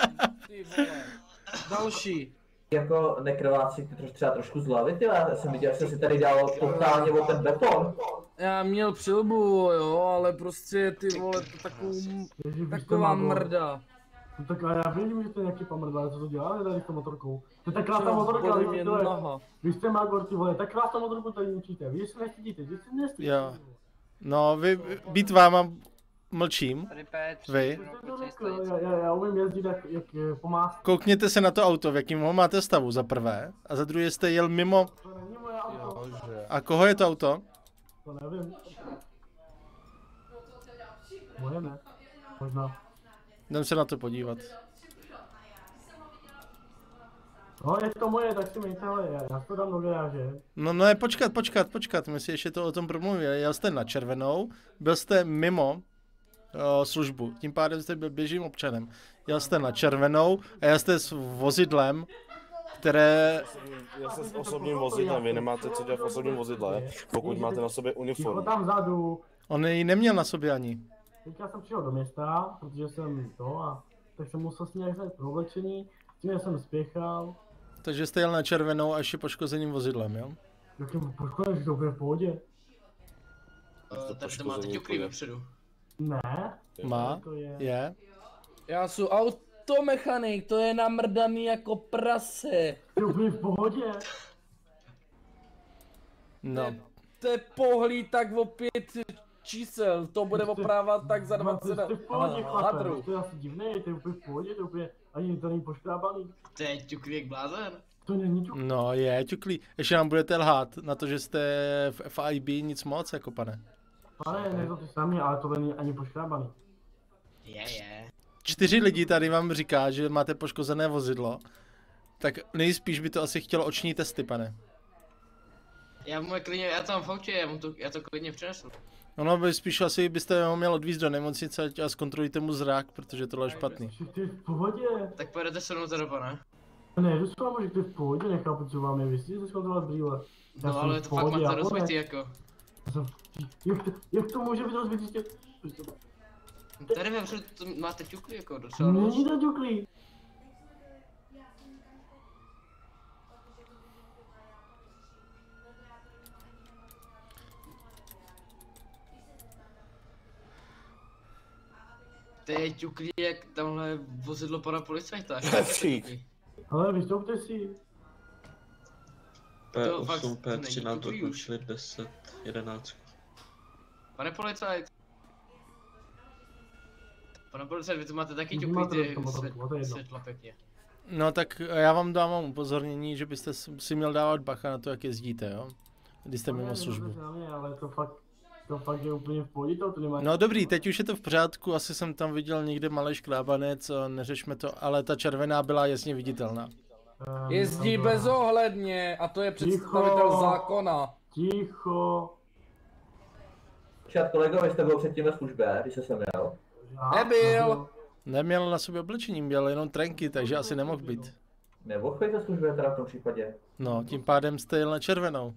ty vole. Další. Jako nekrvácí ty třeba trošku z hlavy, ty, já jsem viděl, že jsi si tady dělal totálně o ten beton. Já měl přilbu, jo, ale prostě ty vole, to takovou, taková mrda. No tak a já vím, že to je nějaký pamrdá, co to dělá tady s tou motorkou. To je tak krásná Čo, motorka, mě to je-. Vy jste Magor, ty vole, tak krásnou motorku tady učíte, vy se nestydíte, vy se nestydíte. Jo. No, vy, být váma mlčím. Tady P3, Vy. Já, já, já umím jezdit jak, jak eh, po másku. Koukněte se na to auto, v jakém ho máte stavu za prvé. A za druhé jste jel mimo. A koho je to auto? To nevím. Moje ne. Možná. Jdem se na to podívat. No, je to moje, tak si mějte, ale já, to dám do garáže. No, no počkat, počkat, počkat, my si ještě to o tom promluvili. Jel jste na červenou, byl jste mimo o, službu, tím pádem jste byl běžným občanem. Jel jste na červenou a jel jste s vozidlem, které... Já jsem s osobním vozidlem, vy nemáte co dělat v osobním vozidle, pokud máte na sobě Ticho uniformu. tam vzadu. On ji neměl na sobě ani. Teďka jsem přijel do města, protože jsem to a tak jsem musel si nějak oblečení, s tím jsem spěchal. Takže jste jel na červenou a ještě poškozeným vozidlem, jo? Jakým že to bude v pohodě. Uh, tady to máte ťuklý vepředu. Ne. Má? To je. Je? Já jsem automechanik, to je namrdaný jako prase. Ty úplně v pohodě. No. To je pohlíd tak o pět čísel, to bude opravovat tak za 20 Jste v pohodě, chlape, hadrů. to je asi divný, to je úplně v pohodě, to je úplně, ani to není poškrábaný. To je ťuklý jak blázen. To není čuk. No je, ťuklí. Ještě nám budete lhát na to, že jste v FIB nic moc, jako pane. Pane, ne to ty sami, ale to není ani poškrábaný. Je, je. Čtyři lidi tady vám říká, že máte poškozené vozidlo. Tak nejspíš by to asi chtělo oční testy, pane. Já mu klidně, já to mám v autě, já, mu to, já to klidně přinesu. Ono by spíš asi byste ho měl odvízt do nemocnice a zkontrolujte mu zrak, protože tohle je špatný. Ty v pohodě. Tak pojedete se mnou teda, pane. Ne, jdu s vámi, že to je v pohodě, nechápu, co vám je, vy si zkontrolovat brýle. Já No ale v to fakt pohodě, máte rozbitý ne. jako. Jak to, jak to může být rozbitý? že- Tady vevřu to máte ťukly jako docela. Není to ťuklý. To je ťuklý jak tamhle vozidlo pana policajta. Fík. Ale vystoupte si. To fakt P8, P3 není nám tuplý už. dokončili 10, 11. Pane policajt. Pane policajt, vy tu máte taky máte ty světla pěkně. No tak já vám dávám upozornění, že byste si měl dávat bacha na to, jak jezdíte, jo? Když jste mimo službu. Ale to fakt, to fakt je úplně v pohodě, to, nemá... No dobrý, teď už je to v pořádku, asi jsem tam viděl někde malý škrábanec, a neřešme to, ale ta červená byla jasně viditelná. Ehm, Jezdí bezohledně a to je představitel Ticho. zákona. Ticho. Čat kolego, vy jste byl předtím ve službě, když se sem jel. Nebyl. Neměl na sobě oblečení, měl jenom trenky, takže asi nemohl být. Nebo ve službě teda v tom případě. No, tím pádem jste jel na červenou.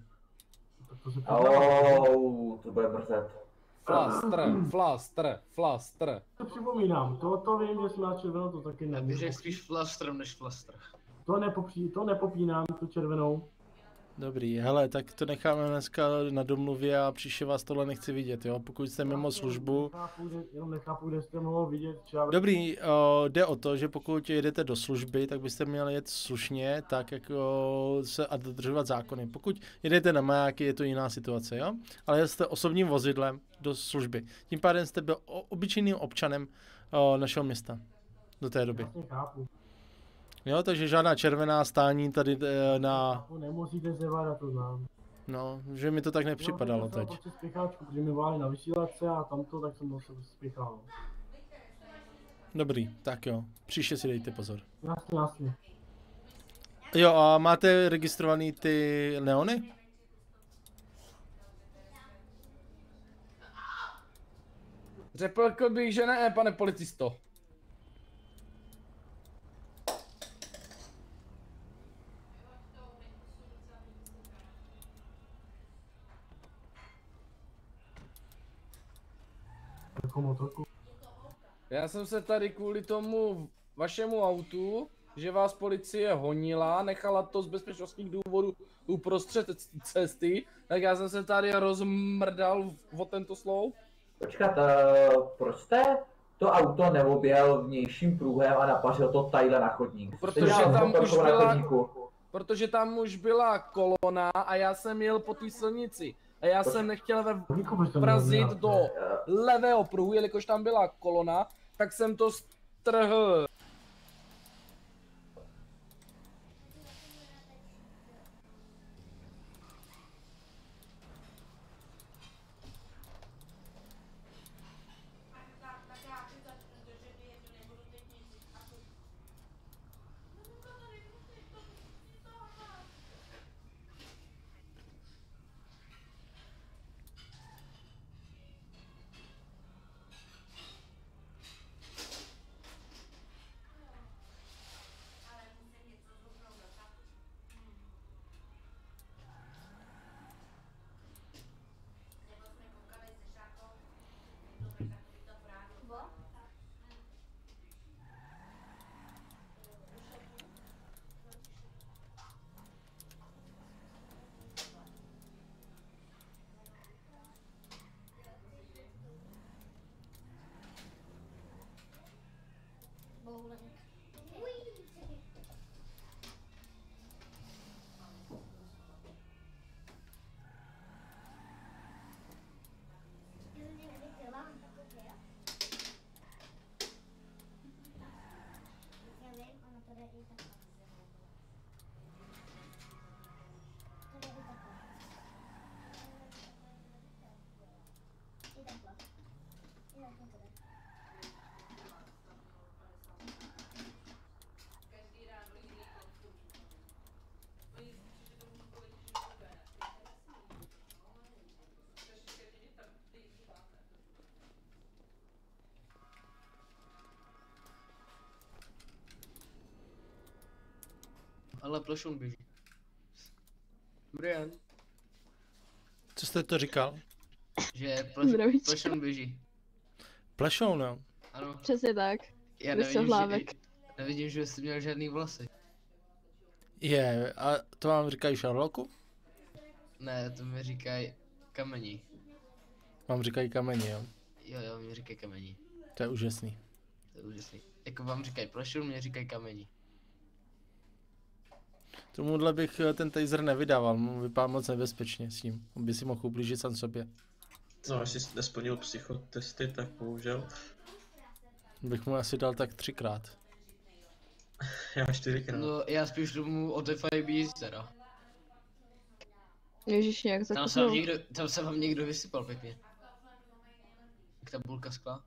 Au, to bude mrzet. Flastr, flastr, flastr. To připomínám, to, to vím, že jsme na červenou, to taky nemůžu. řekl spíš flastrem než flastr. To, nepopří, to nepopínám, tu červenou. Dobrý, hele, tak to necháme dneska na domluvě a příště vás tohle nechci vidět, jo? Pokud jste mimo službu. Jenom nechápu, kde jste mohl vidět, třeba... Dobrý, o, jde o to, že pokud jedete do služby, tak byste měli jet slušně, tak jako se a dodržovat zákony. Pokud jedete na majáky, je to jiná situace, jo? Ale jste osobním vozidlem do služby. Tím pádem jste byl obyčejným občanem o, našeho města do té doby. Jasně chápu. Jo, takže žádná červená stání tady eh, na... Nemusíte se vádat, to znám. No, že mi to tak nepřipadalo No, teď. Prostě spěcháčku, protože mi volali na vysílačce a tamto, tak jsem se spěchal. Dobrý, tak jo. Příště si dejte pozor. Jasně, jasně. Jo, a máte registrovaný ty neony? Řekl bych, že ne, pane policisto. Jako motorku. Já jsem se tady kvůli tomu vašemu autu, že vás policie honila, nechala to z bezpečnostních důvodů uprostřed cesty, tak já jsem se tady rozmrdal o tento sloup. Počkat, uh, proč jste to auto neobjel vnějším pruhem a napařil to tadyhle na chodník? Protože tam už byla, protože tam už byla kolona a já jsem jel po té silnici. A já jsem nechtěl ve vrazit do levého pruhu, jelikož tam byla kolona, tak jsem to strhl. rolling. Ale plošun běží. Dobrý den. Co jste to říkal? Že Zdravíčko. plošun běží. Plešou, no. Ano. Přesně tak. Já nevidím, že, nevidím, že jste měl žádný vlasy. Je, a to vám říkají Sherlocku? Ne, to mi říkají kamení. Vám říkají kameni, jo. Jo, jo, mi říkají kamení. To je úžasný. To je úžasný. Jako vám říkají plošun, mě říkají kamení. Tomuhle bych eh, ten taser nevydával, mu vypadá moc nebezpečně s ním. On by si mohl ublížit sám sobě. No, až jsi nesplnil psychotesty, tak bohužel. Bych mu asi dal tak třikrát. (laughs) Já čtyřikrát. No, já spíš domů od FIB teda. Ježíš, nějak Tam se, vám někdo, tam se vám někdo vysypal pěkně. Jak ta bulka skla.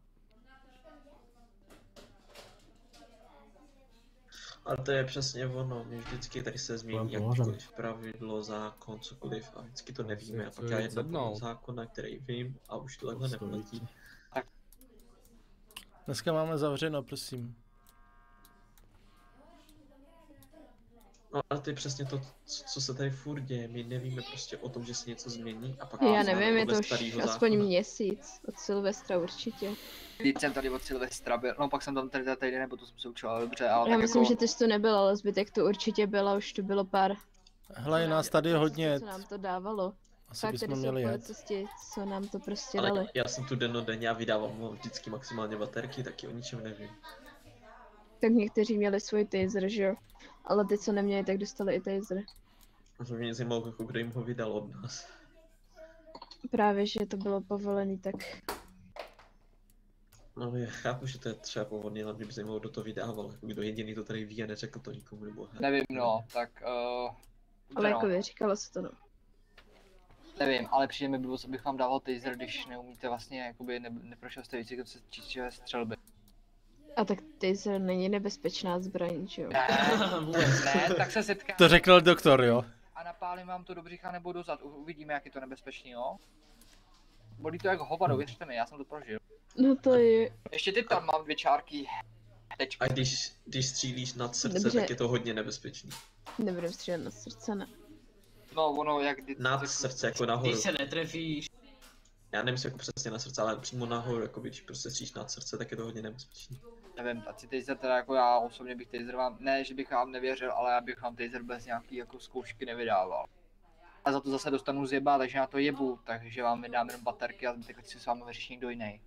Ale to je přesně ono, mě vždycky tady se změní jakýkoliv pravidlo, zákon, cokoliv a vždycky to nevíme. A pak já podle zákona, který vím a už to takhle neplatí. Dneska máme zavřeno, prosím. No a to je přesně to, co se tady furt děje, my nevíme prostě o tom, že se něco změní a pak Já nevím, je to už aspoň zákona. měsíc. Od Silvestra určitě. Teď jsem tady od Silvestra byl, no pak jsem tam tady za týden, nebo to jsem se učil, ale dobře, ale Já tak myslím, jako... že ty jsi tu nebyl, ale zbytek tu určitě byl a už tu bylo pár. Hele, je nás tady hodně. Co nám to dávalo. Asi Fakt, bychom měli jet. policisti, co nám to prostě Ale dali. já jsem tu dennodenně a vydávám mu vždycky maximálně baterky, taky o ničem nevím. Tak někteří měli svůj taser, že jo? Ale ty, co neměli, tak dostali i taser. Mě zajímalo, jako kdo jim ho vydal od nás. Právě, že to bylo povolený, tak No já chápu, že to je třeba povodný, ale mě by zajímalo, kdo to vydával, jako kdo jediný to tady ví a neřekl to nikomu nebo Nevím, no, tak uh, ale jako no, vyříkalo se to, no. nevím, ale přijde mi blbost, abych vám dával taser, když neumíte vlastně, jakoby ne, neprošel jste víc, co se týče střelby. A tak taser není nebezpečná zbraň, že jo? ne, tak se setkáme To řekl doktor, jo. a napálím vám to do břicha nebo dozad, U- uvidíme, jak je to nebezpečný, jo? Bolí to jak hovado, věřte mi, já jsem to prožil. No to je... Ještě ty tam mám dvě čárky. A když, když střílíš nad srdce, Dobře. tak je to hodně nebezpečný. Nebudem střílet na srdce, ne. No, ono jak kdy... Nad srdce, jako nahoru. Když se netrefíš. Já nemyslím jako přesně na srdce, ale přímo nahoru, jako když prostě stříš nad srdce, tak je to hodně nebezpečný. Nevím, taci taser teda jako já osobně bych taser vám, ne, že bych vám nevěřil, ale já bych vám taser bez nějaký jako zkoušky nevydával. A za to zase dostanu zjeba, takže na to jebu, takže vám vydám jenom baterky a zbytek si s vámi vyřeší někdo jiný.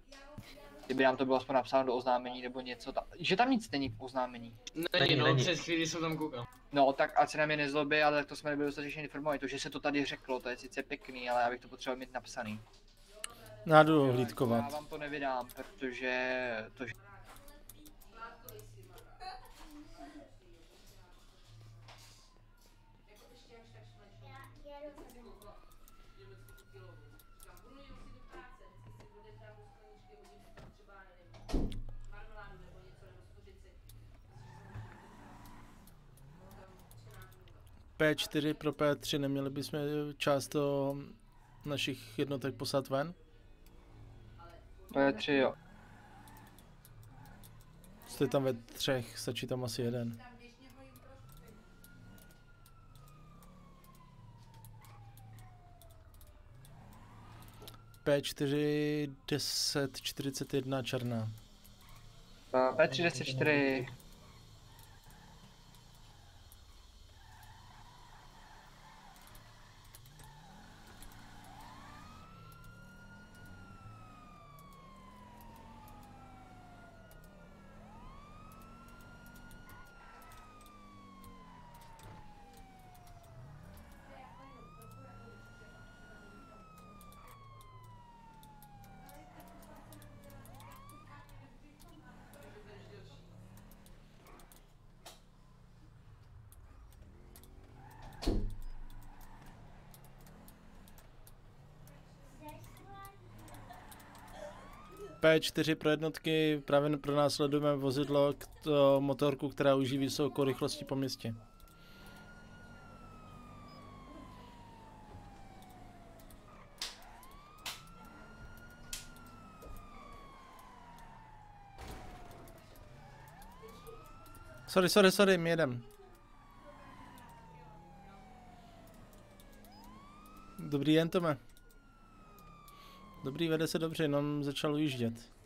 Kdyby nám to bylo aspoň napsáno do oznámení nebo něco tam, že tam nic není v oznámení. Není, no, před chvíli jsem tam koukal. No, tak ať se na mě nezlobí, ale to jsme nebyli dostatečně informovaní. To, že se to tady řeklo, to je sice pěkný, ale já bych to potřeboval mít napsaný. Já jdu Já hlídkovat. vám to nevydám, protože to, že... P4 pro P3, neměli bychom část do našich jednotek poslat ven? To je tři, jo. Jste tam ve třech, stačí tam asi jeden. P4 1041 černá. P34. Pro jednotky právě pro nás sledujeme vozidlo k to motorku, která uží vysokou rychlostí po městě. Sorry, sorry, sorry, my jedem. Dobrý den, Tome. Dobrý, vede se dobře, jenom začal ujíždět.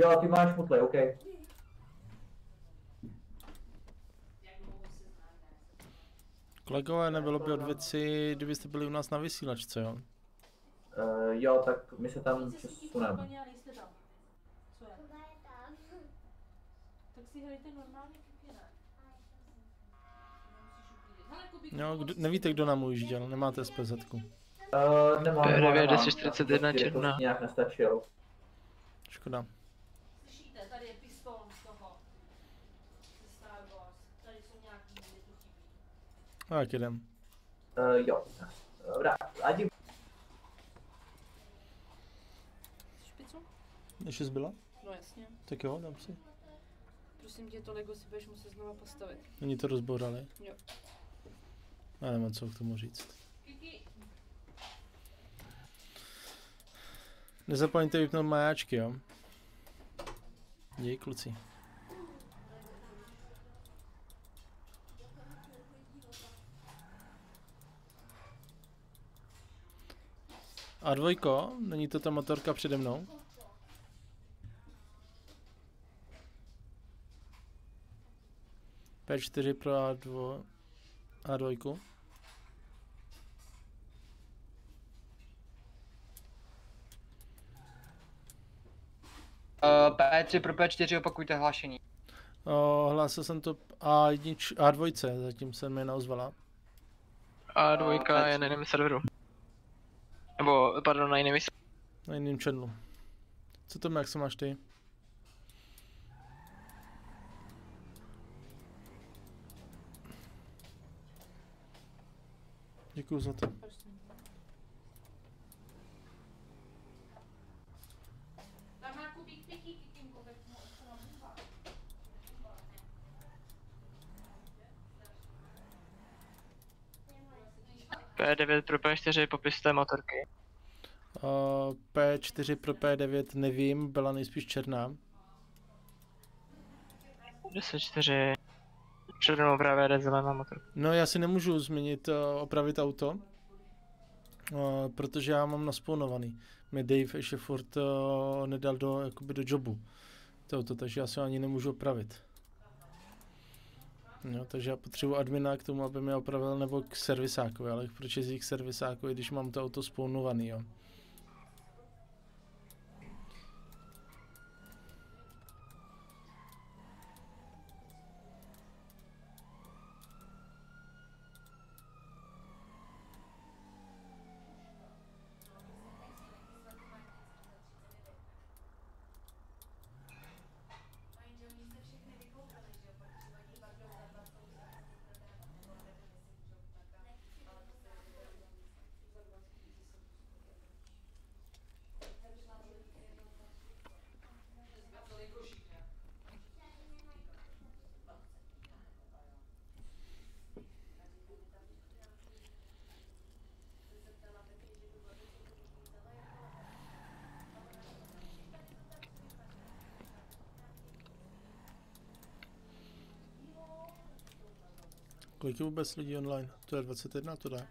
Jo, ty máš mutle, OK. Kolegové, nebylo by od věci, kdybyste byli u nás na vysílačce, jo? Uh, jo, tak my se tam přesuneme. Tak si hrajte normálně Jo, kdo, nevíte, kdo nám ujížděl, nemáte SPZ. Uh, nemám, P9 nemám, nemám. 1041 Já jsem černá. prostě nějak nestačil. Škoda. Slyšíte, tady je pistol z toho. Ze Star Wars. Tady jsou nějaký, kde tu jak jdem. Uh, jo. Dobrá, ať jim... Špicu? Ještě zbyla? No jasně. Tak jo, dám si. Prosím tě, to Lego si budeš muset znova postavit. Oni to rozbourali. Jo. Já nemám co k tomu říct. Kiki, Nezapomeňte vypnout majáčky, jo? Děj, kluci. A dvojko, není to ta motorka přede mnou? P4 pro A2, A2. Uh, P3 pro P4 opakujte hlášení. O, hlásil jsem to A1, A2, zatím se mi neozvala. A dvojka je na jiném serveru. Nebo, pardon, na jiném serveru. Na jiném channelu. Co to jak se máš ty? Děkuju za to. tam má Kubík pěký, Kikinko, tak mu to mám dva. P9 pro P4 popis té motorky. O, P4 pro P9 nevím, byla nejspíš černá. 10-4 červenou právě jede zelená motorka. No já si nemůžu změnit, o, opravit auto, o, protože já mám naspounovaný. Mě Dave ještě furt o, nedal do, jakoby do jobu. To auto, takže já si ho ani nemůžu opravit. No, takže já potřebuji admina k tomu, aby mě opravil, nebo k servisákovi, ale proč jezdí k servisákovi, když mám to auto spounovaný, jo. Kolik je vůbec lidí online? To je 21, to dá.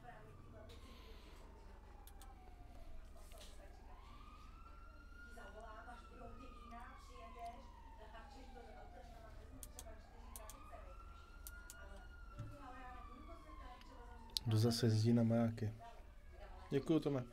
Kdo zase jezdí na majáky? Děkuju, Tome.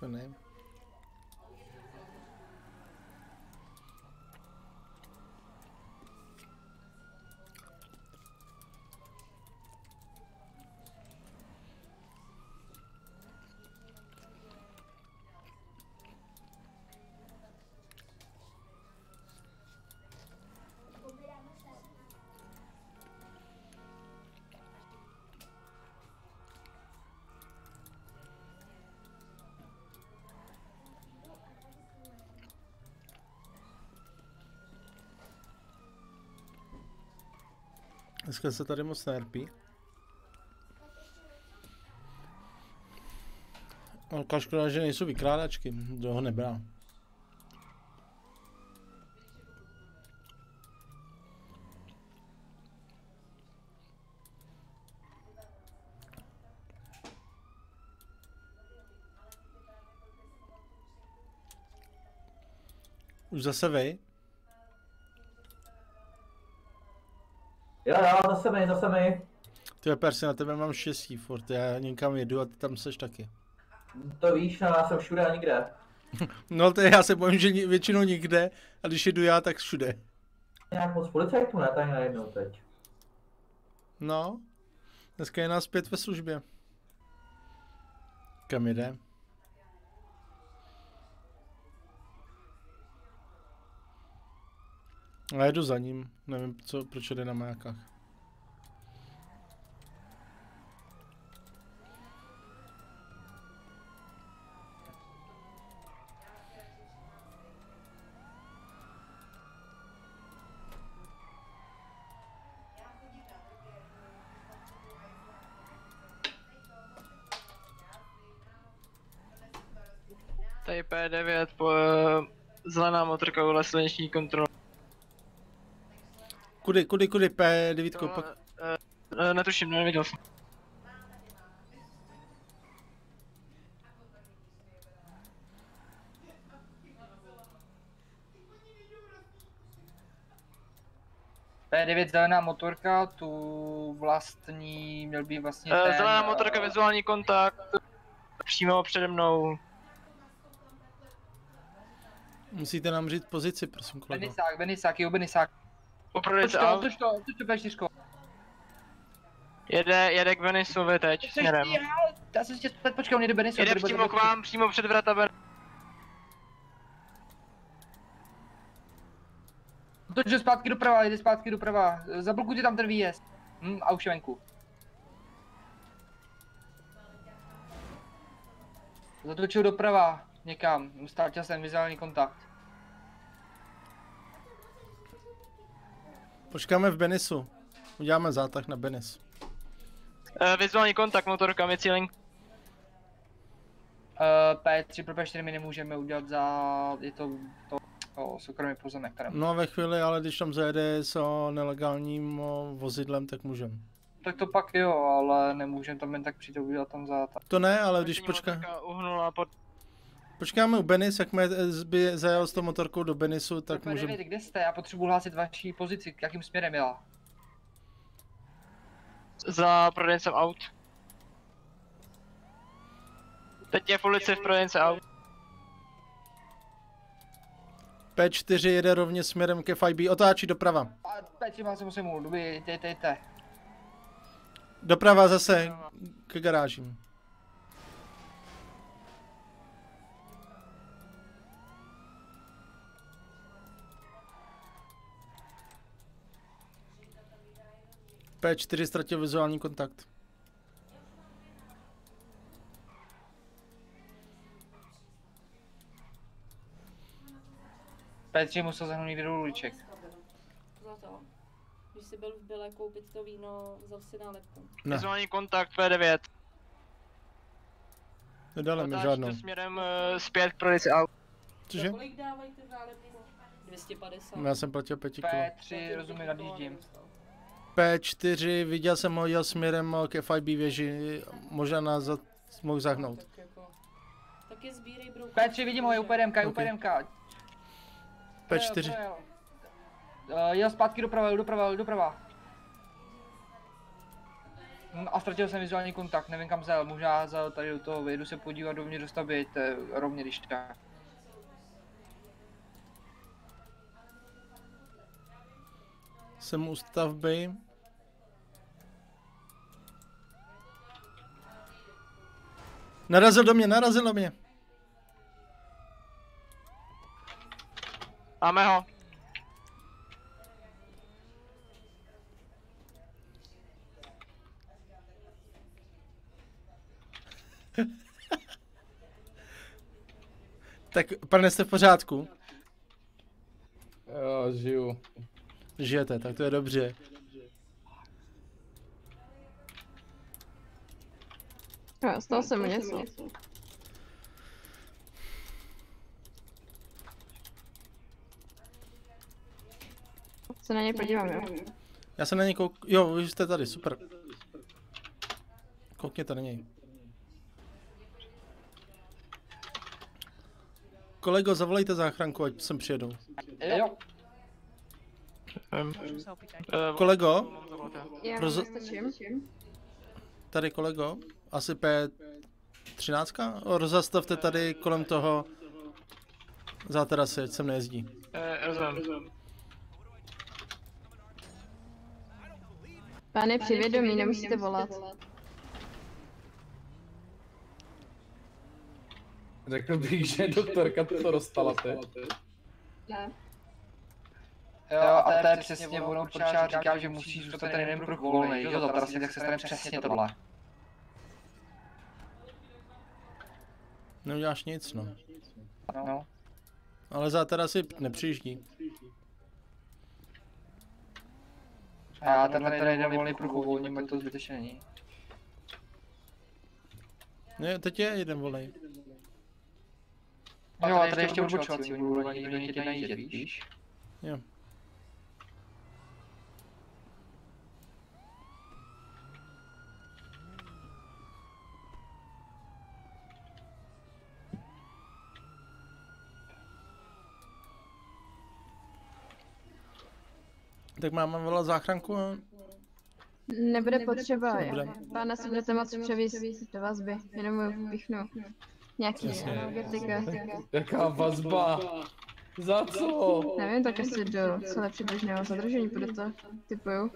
What's my name? Dneska se tady moc nerpí. Velká škoda, že nejsou vykrádačky, kdo ho nebral. Už zase vy? Jo, jo, zase my, zase my. Ty Persi, na tebe mám štěstí furt, já někam jedu a ty tam seš taky. To víš, no, já jsem všude a nikde. (laughs) No to je, já se bojím, že většinou nikde, a když jedu já, tak všude. Nějak moc policajtů, ne, tady najednou teď. No, dneska je nás pět ve službě. Kam jde? Já jedu za ním, nevím, co, proč jde na majákách. Tady P9 po eh, zelená motorka u silniční kontroly. Kudy, kudy, kudy, P9, pak... Eh, netuším, neviděl jsem. P9 zelená motorka, tu vlastní měl být vlastně ten... Zelená motorka, vizuální kontakt, přímo přede mnou. Musíte nám říct pozici, prosím, kolego. Benisák, Benisák, jo, Benisák. U prodejce Toč to, aut. toč to, toč to P4. Jede, jede k Venisovi teď, směrem. Já jsem si tě, počkej, on jede Benisák. Jede přímo k vám, přímo před vrata Ven. Toč jde zpátky doprava, jde zpátky doprava. Zablokujte tam ten výjezd. Hm, a už je venku. Zatočil doprava, někam. Ztratil jsem vizuální kontakt. Počkáme v Benisu. Uděláme zátah na Benis. Eh, vizuální kontakt, motorka, mi cílení. Uh, P3 pro P4 my nemůžeme udělat za... je to, to, to soukromý pozemek. No a ve chvíli, ale když tam zajede s o, nelegálním o, vozidlem, tak můžeme. Tak to pak jo, ale nemůžeme tam jen tak přijít a udělat tam zátah. To ne, ale když počká... Uhnula pod... Počkáme u Benis, jak mě by zajel s tou motorkou do Benisu, tak P9, můžeme... kde jste? Já potřebuji hlásit vaší pozici, k jakým směrem jela. Za prodejcem aut. Teď je v ulici v prodejce aut. P4 jede rovně směrem ke 5B, otáčí doprava. A P3 má se musím mluvit, dejte, dejte. Doprava zase ke garážím. P4 ztratil vizuální kontakt. Petře musel zahrnout někde do uliček. Za to. Když jsi byl v Bile koupit to víno, vzal si nálepku. Ne. Vizuální kontakt P9. Nedali mi Otáčte žádnou. směrem uh, zpět prodejci aut. Cože? Kolik dávají ty nálepku? 250. Já jsem platil pěti kilo. P3, rozumím, nadjíždím. P4, viděl jsem ho, jel směrem ke FIB věži, možná nás za, mohl zahnout. Tak jako... Tak je sbírej brouka. P3, vidím ho, je UPDMK, je. UPDMK. P4. Uh, jel zpátky doprava, jel doprava, jel doprava. Hm, A ztratil jsem vizuální kontakt, nevím kam zel, možná zel tady do toho, vyjedu se podívat dovnitř do stavby, to je rovně když tak. Jsem u stavby. Narazil do mě, narazil do mě. Máme ho. Tak, pane, jste v pořádku? Jo, žiju. Žijete, tak to je dobře. Jo, stalo se mu něco. Se na něj podívám, jo. Já se na něj kouk... Jo, vy jste tady, super. Koukněte na něj. Kolego, zavolejte záchranku, ať sem přijedou. Jo. Kolego, Já tady kolego, asi P13? Rozastavte tady kolem toho záterasy, ať sem nejezdí. Eh, rozumím. Pane, při vědomí, nemusíte volat. Řekl bych, že doktorka to dostala teď. Ne. Jo, a to je přesně ono, proč já říkám, že musí zůstat ten jeden pruh volný, že jo, za trasy, tak se stane přesně tohle. Neuděláš nic, no. No. Ale záterasy nepřijíždí. A já tenhle ten jeden volný pruh uvolním, ať to zbytečně není. Ne, teď je jeden volej. Jo, a tady ještě odbočovací, oni budou nikdo někde najíždět, víš? Jo. Tak máme volat záchranku a Nebude potřeba, Dobré. Pána si budete moc převízt do vazby, jenom mu pichnu. Nějaký energetika. Jaká vazba? Za co? Nevím, tak asi do celé přibližného zadržení bude to, typuju.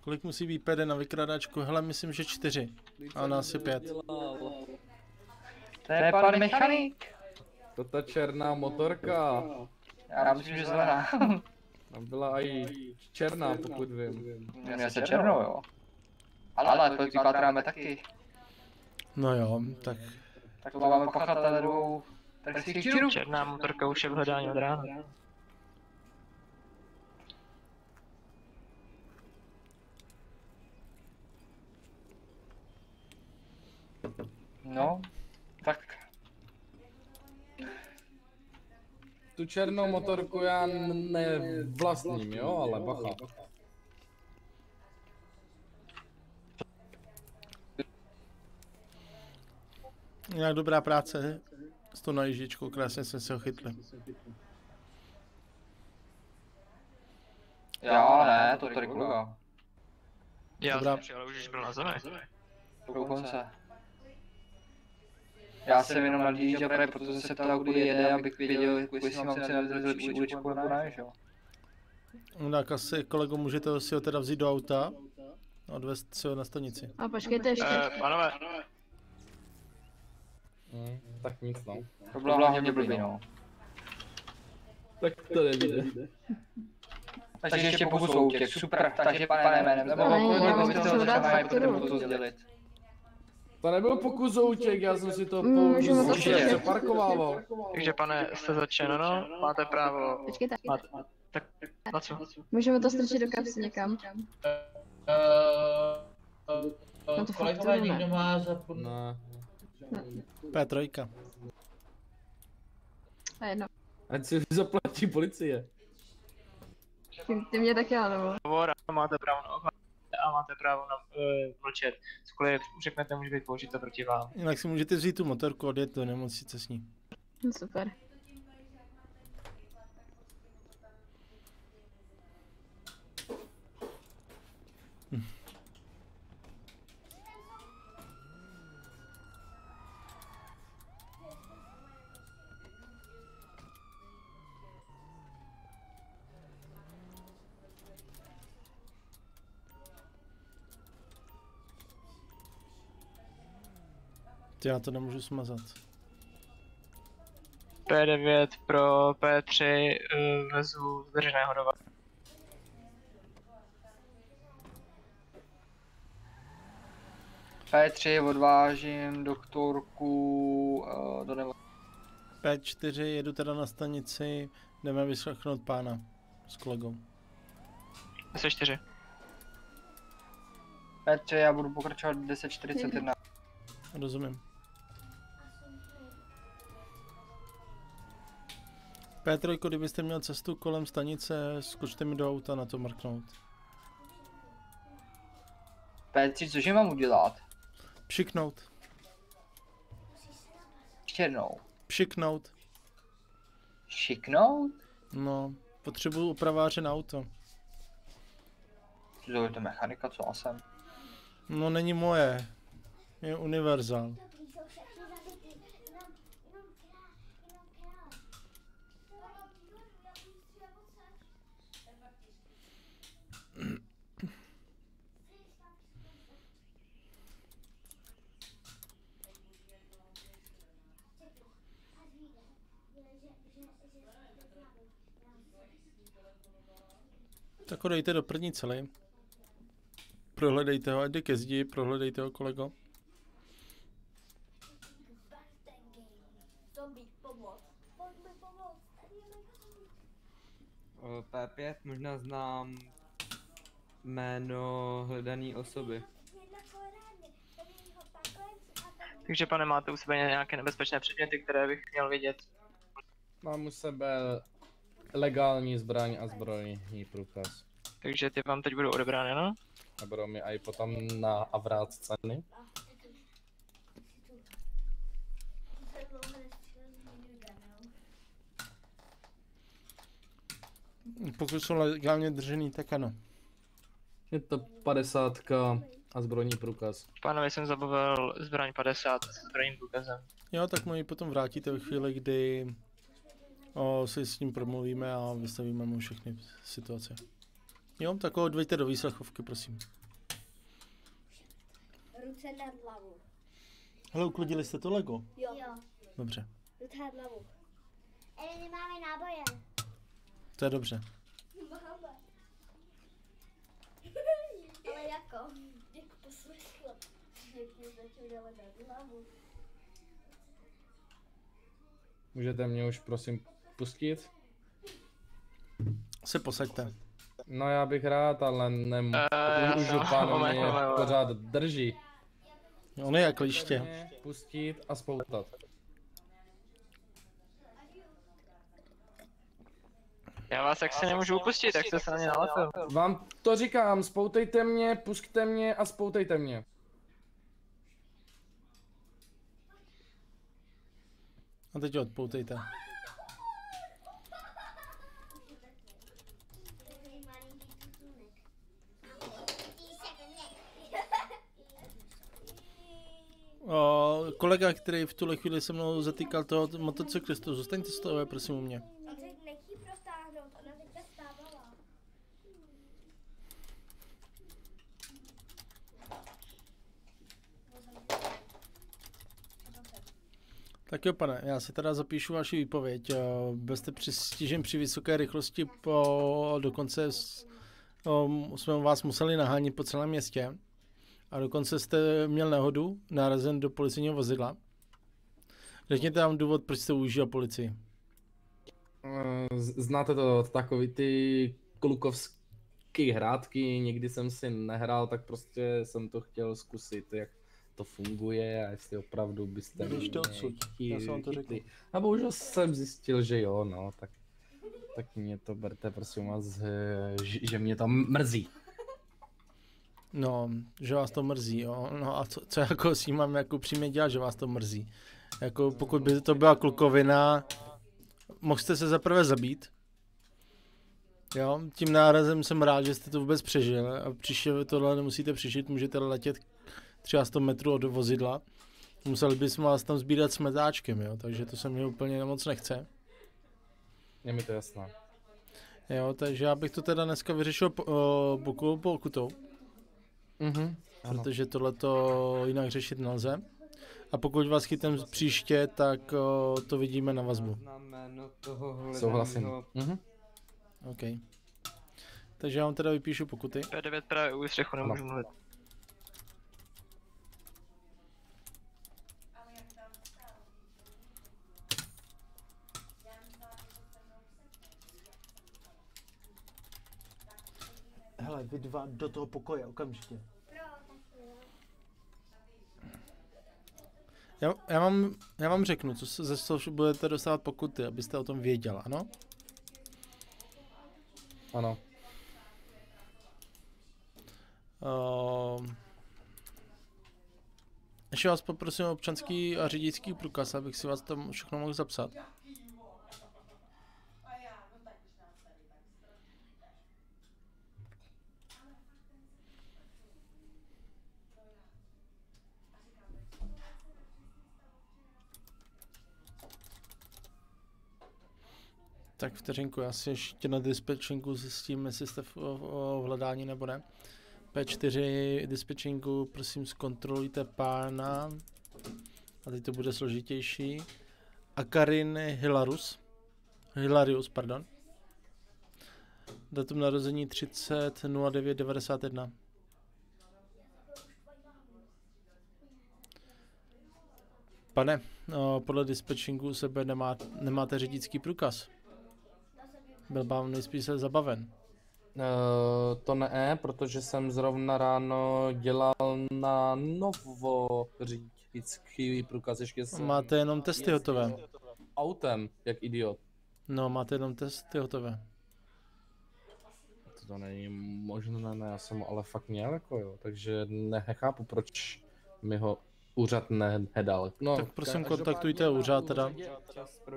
kolik musí být PD na vykradačku? Hele, myslím, že čtyři. A nás je pět. To je pan mechanik. To ta černá motorka. Já myslím, že zelená. Tam byla i černá, pokud vím. Jmenuje se Černou, jo. Ale to vypátráme taky. No jo, tak Tak to máme pachatele dvou trestných činů. Černá motorka už je v hledání od rána. No, tak Tu černou motorku já nevlastním, jo, ale bacha. nějak dobrá práce s tou najížděčkou, krásně jsme se ho chytli. Já ne, to tady kolega. Já Dobrá. jsem přijel, už byl na zemi. Dokonce. Já jsem jenom nadjížděl právě, protože se ptal, kdy jede, abych věděl, jestli mám si najít lepší uličku nebo ne, že jo. No tak asi kolego můžete si ho teda vzít do auta odvést si ho na stanici. A počkejte ještě. Eh, pánové, Hmm, tak nic no. To bylo hlavně blbý, no. Tak to nevíde. Takže ještě pokus o útěk, super, takže pane jménem, nebo koho byste ho začal potřebuji to sdělit. To nebyl pokus o útěk, já jsem si to Můžeme slyšet. přeparkovával. takže pane, jste začeno, no, máte právo. Počkejte. Máte, tak, na co? Můžeme to strčit do kapsy někam. No to fakt Kolegové, to ne. někdo má zapn... No. P3. A jedno. Ať si (laughs) zaplatí policie. Ty, ty mě taky ano. Hovor a máte právo na ochranu a máte právo na uh, mlčet. Cokoliv řeknete, může být použito proti vám. Jinak si můžete vzít tu motorku a odjet do nemocnice s ní. Super. Já to nemůžu smazat. P9 pro P3 uh, vezu zdrženého do vás. P3 odvážím doktorku uh, do nebo... P4, jedu teda na stanici, jdeme vyslechnout pána s kolegou. S4. P3, já budu pokračovat 10.41. Rozumím. P3, kdybyste měl cestu kolem stanice, skočte mi do auta na to mrknout. P3, cože mám udělat? Přiknout. Jednou. Přiknout. Šiknout? No, potřebuju opraváře na auto. To je to mechanika, co já jsem. No není moje. Je univerzál. Tak ho dejte do první cely. Prohledejte ho, ať jde ke zdi, prohledejte ho, kolego. Zombie, pomoc. Pojďme pomoct. Tady je O, P5 možná znám jméno hledané osoby. Takže pane, máte u sebe nějaké nebezpečné předměty, které bych měl vidět? Mám u sebe legální zbraň a zbrojní průkaz. Takže ty vám teď budou odebrány, no? A budou mi i potom na avrát ceny. Pokud jsou legálně držený, tak ano. Je to 50 a zbrojní průkaz. Pánovi jsem zabavil zbraň 50 s zbrojním průkazem. Jo, tak mu ji potom vrátíte ve chvíli, kdy o, si s ním promluvíme a vystavíme mu všechny situace. Jo, tak ho odveďte do výslechovky, prosím. Ruce nad hlavu. Hele, uklidili jste to Lego? Jo. jo. Dobře, Ruce nad hlavu. Ale nemáme náboje. to je dobře. Máme. Ale jako? Jak poslechla. Jak mě začal nad hlavu. Můžete mě už prosím pustit? Se posaďte. No já bych rád, ale nem... Eh, už no, pán moment, mě moment, pořád drží. On je jak liště. Pustit a spoutat. Já vás jak se nemůžu upustit, tak jste se na nalepil. Vám to říkám, spoutejte mě, pusťte mě a spoutejte mě. A teď odpoutejte. O, kolega, který v tuhle chvíli se mnou zatýkal toho motocyklistu, zůstaňte z toho, prosím u mě. Tak jo, pane, já si teda zapíšu vaši výpověď. Eh, Byl jste přistižen při vysoké rychlosti, po, dokonce s, um, jsme vás museli nahánit po celém městě. A dokonce jste měl nehodu, nárazen do policejního vozidla. Řekněte nám důvod, proč jste užil policii. Eh, Znáte to, takový ty klukovský hrátky, nikdy jsem si nehrál, tak prostě jsem to chtěl zkusit, jak to funguje a jestli opravdu byste Běž to odsud, já jsem vám to řekl. A bohužel jsem zjistil, že jo, no, tak, tak mě to berte prosím vás, eh, že, že mě to mrzí. No, že vás to mrzí, jo. No a co, co jako s tím mám jako přímě dělat, že vás to mrzí? Jako pokud by to byla klukovina, mohl jste se zaprvé zabít. Jo, tím nárazem jsem rád, že jste to vůbec přežil a příště tohle nemusíte přišit, můžete letět třeba 100 metrů od vozidla. Museli bychom vás tam sbírat smetáčkem, jo, takže to se mi úplně moc nechce. Je mi to jasné. Jo, takže já bych to teda dneska vyřešil po, o, pokutou, Mhm, ano. Protože tohle to jinak řešit nelze. A pokud vás chytem příště, tak o, to vidíme na vazbu. Souhlasím. Mhm. OK. Takže já vám teda vypíšu pokuty. P9 právě u výstřechu nemůžu mluvit. Vy dva do toho pokoje, okamžitě. Já, já, vám, já vám řeknu, co se ze toho budete dostávat pokuty, abyste o tom věděl, ano? Ano. Uh, ještě vás poprosím o občanský a řidičský průkaz, abych si vás tam všechno mohl zapsat. Tak vteřinku, já si ještě na dispatchingu zjistím, jestli jste v, v, hledání nebo ne. P4 dispatchingu, prosím zkontrolujte pána. A teď to bude složitější. Akarin Hilarus. Hilarius, pardon. Datum narození 30 09 91. Pane, no, podle dispatchingu u sebe nemá, nemáte řidičský průkaz. Byl vám nejspíš se zabaven. Uh, to ne, protože jsem zrovna ráno dělal na novo řidičský průkaz, ještě jsem Máte jenom testy hotové. autem, jak idiot. No, máte jenom testy hotové. To, to není možné, ne, já jsem ale fakt měl, jako jo, takže ne- nechápu, proč mi ho úřad nehedal. No, Tak prosím, kontaktujte úřad teda.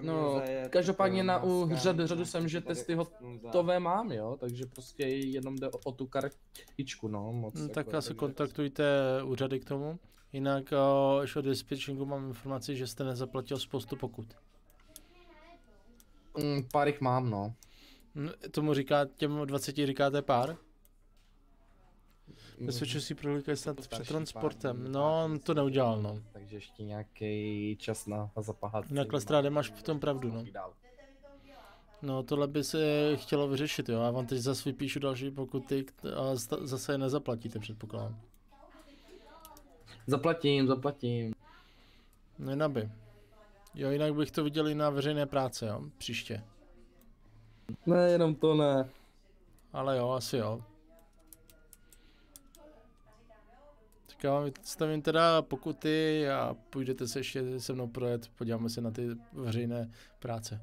No, každopádně eh, na maska, úřadu řadu jsem, že testy hotové mám, jo, takže prostě jenom jde o, o tu kartičku, no, moc. No, jako, tak asi kontaktujte úřady k tomu. Jinak o, ještě od dispatchingu mám informaci, že jste nezaplatil spoustu pokut. Mm, pár jich mám, no. Tomu říká, těm 20 říkáte pár? Bezpečnostní prohlídka je snad před transportem. pár, No, on to neudělal, no. Takže ještě nějaký čas na zapahat. Na Klestrádě máš v tom pravdu, no. No, tohle by se chtělo vyřešit, jo. Já vám teď zase vypíšu další pokuty a zase je nezaplatíte, předpokládám. Zaplatím, zaplatím. No jinak by. Jo, jinak bych to viděl i na veřejné práce, jo, příště. Ne, jenom to ne. Ale jo, asi jo. Vám stavím teda pokuty a půjdete se ještě se mnou projet, podíváme se na ty veřejné práce.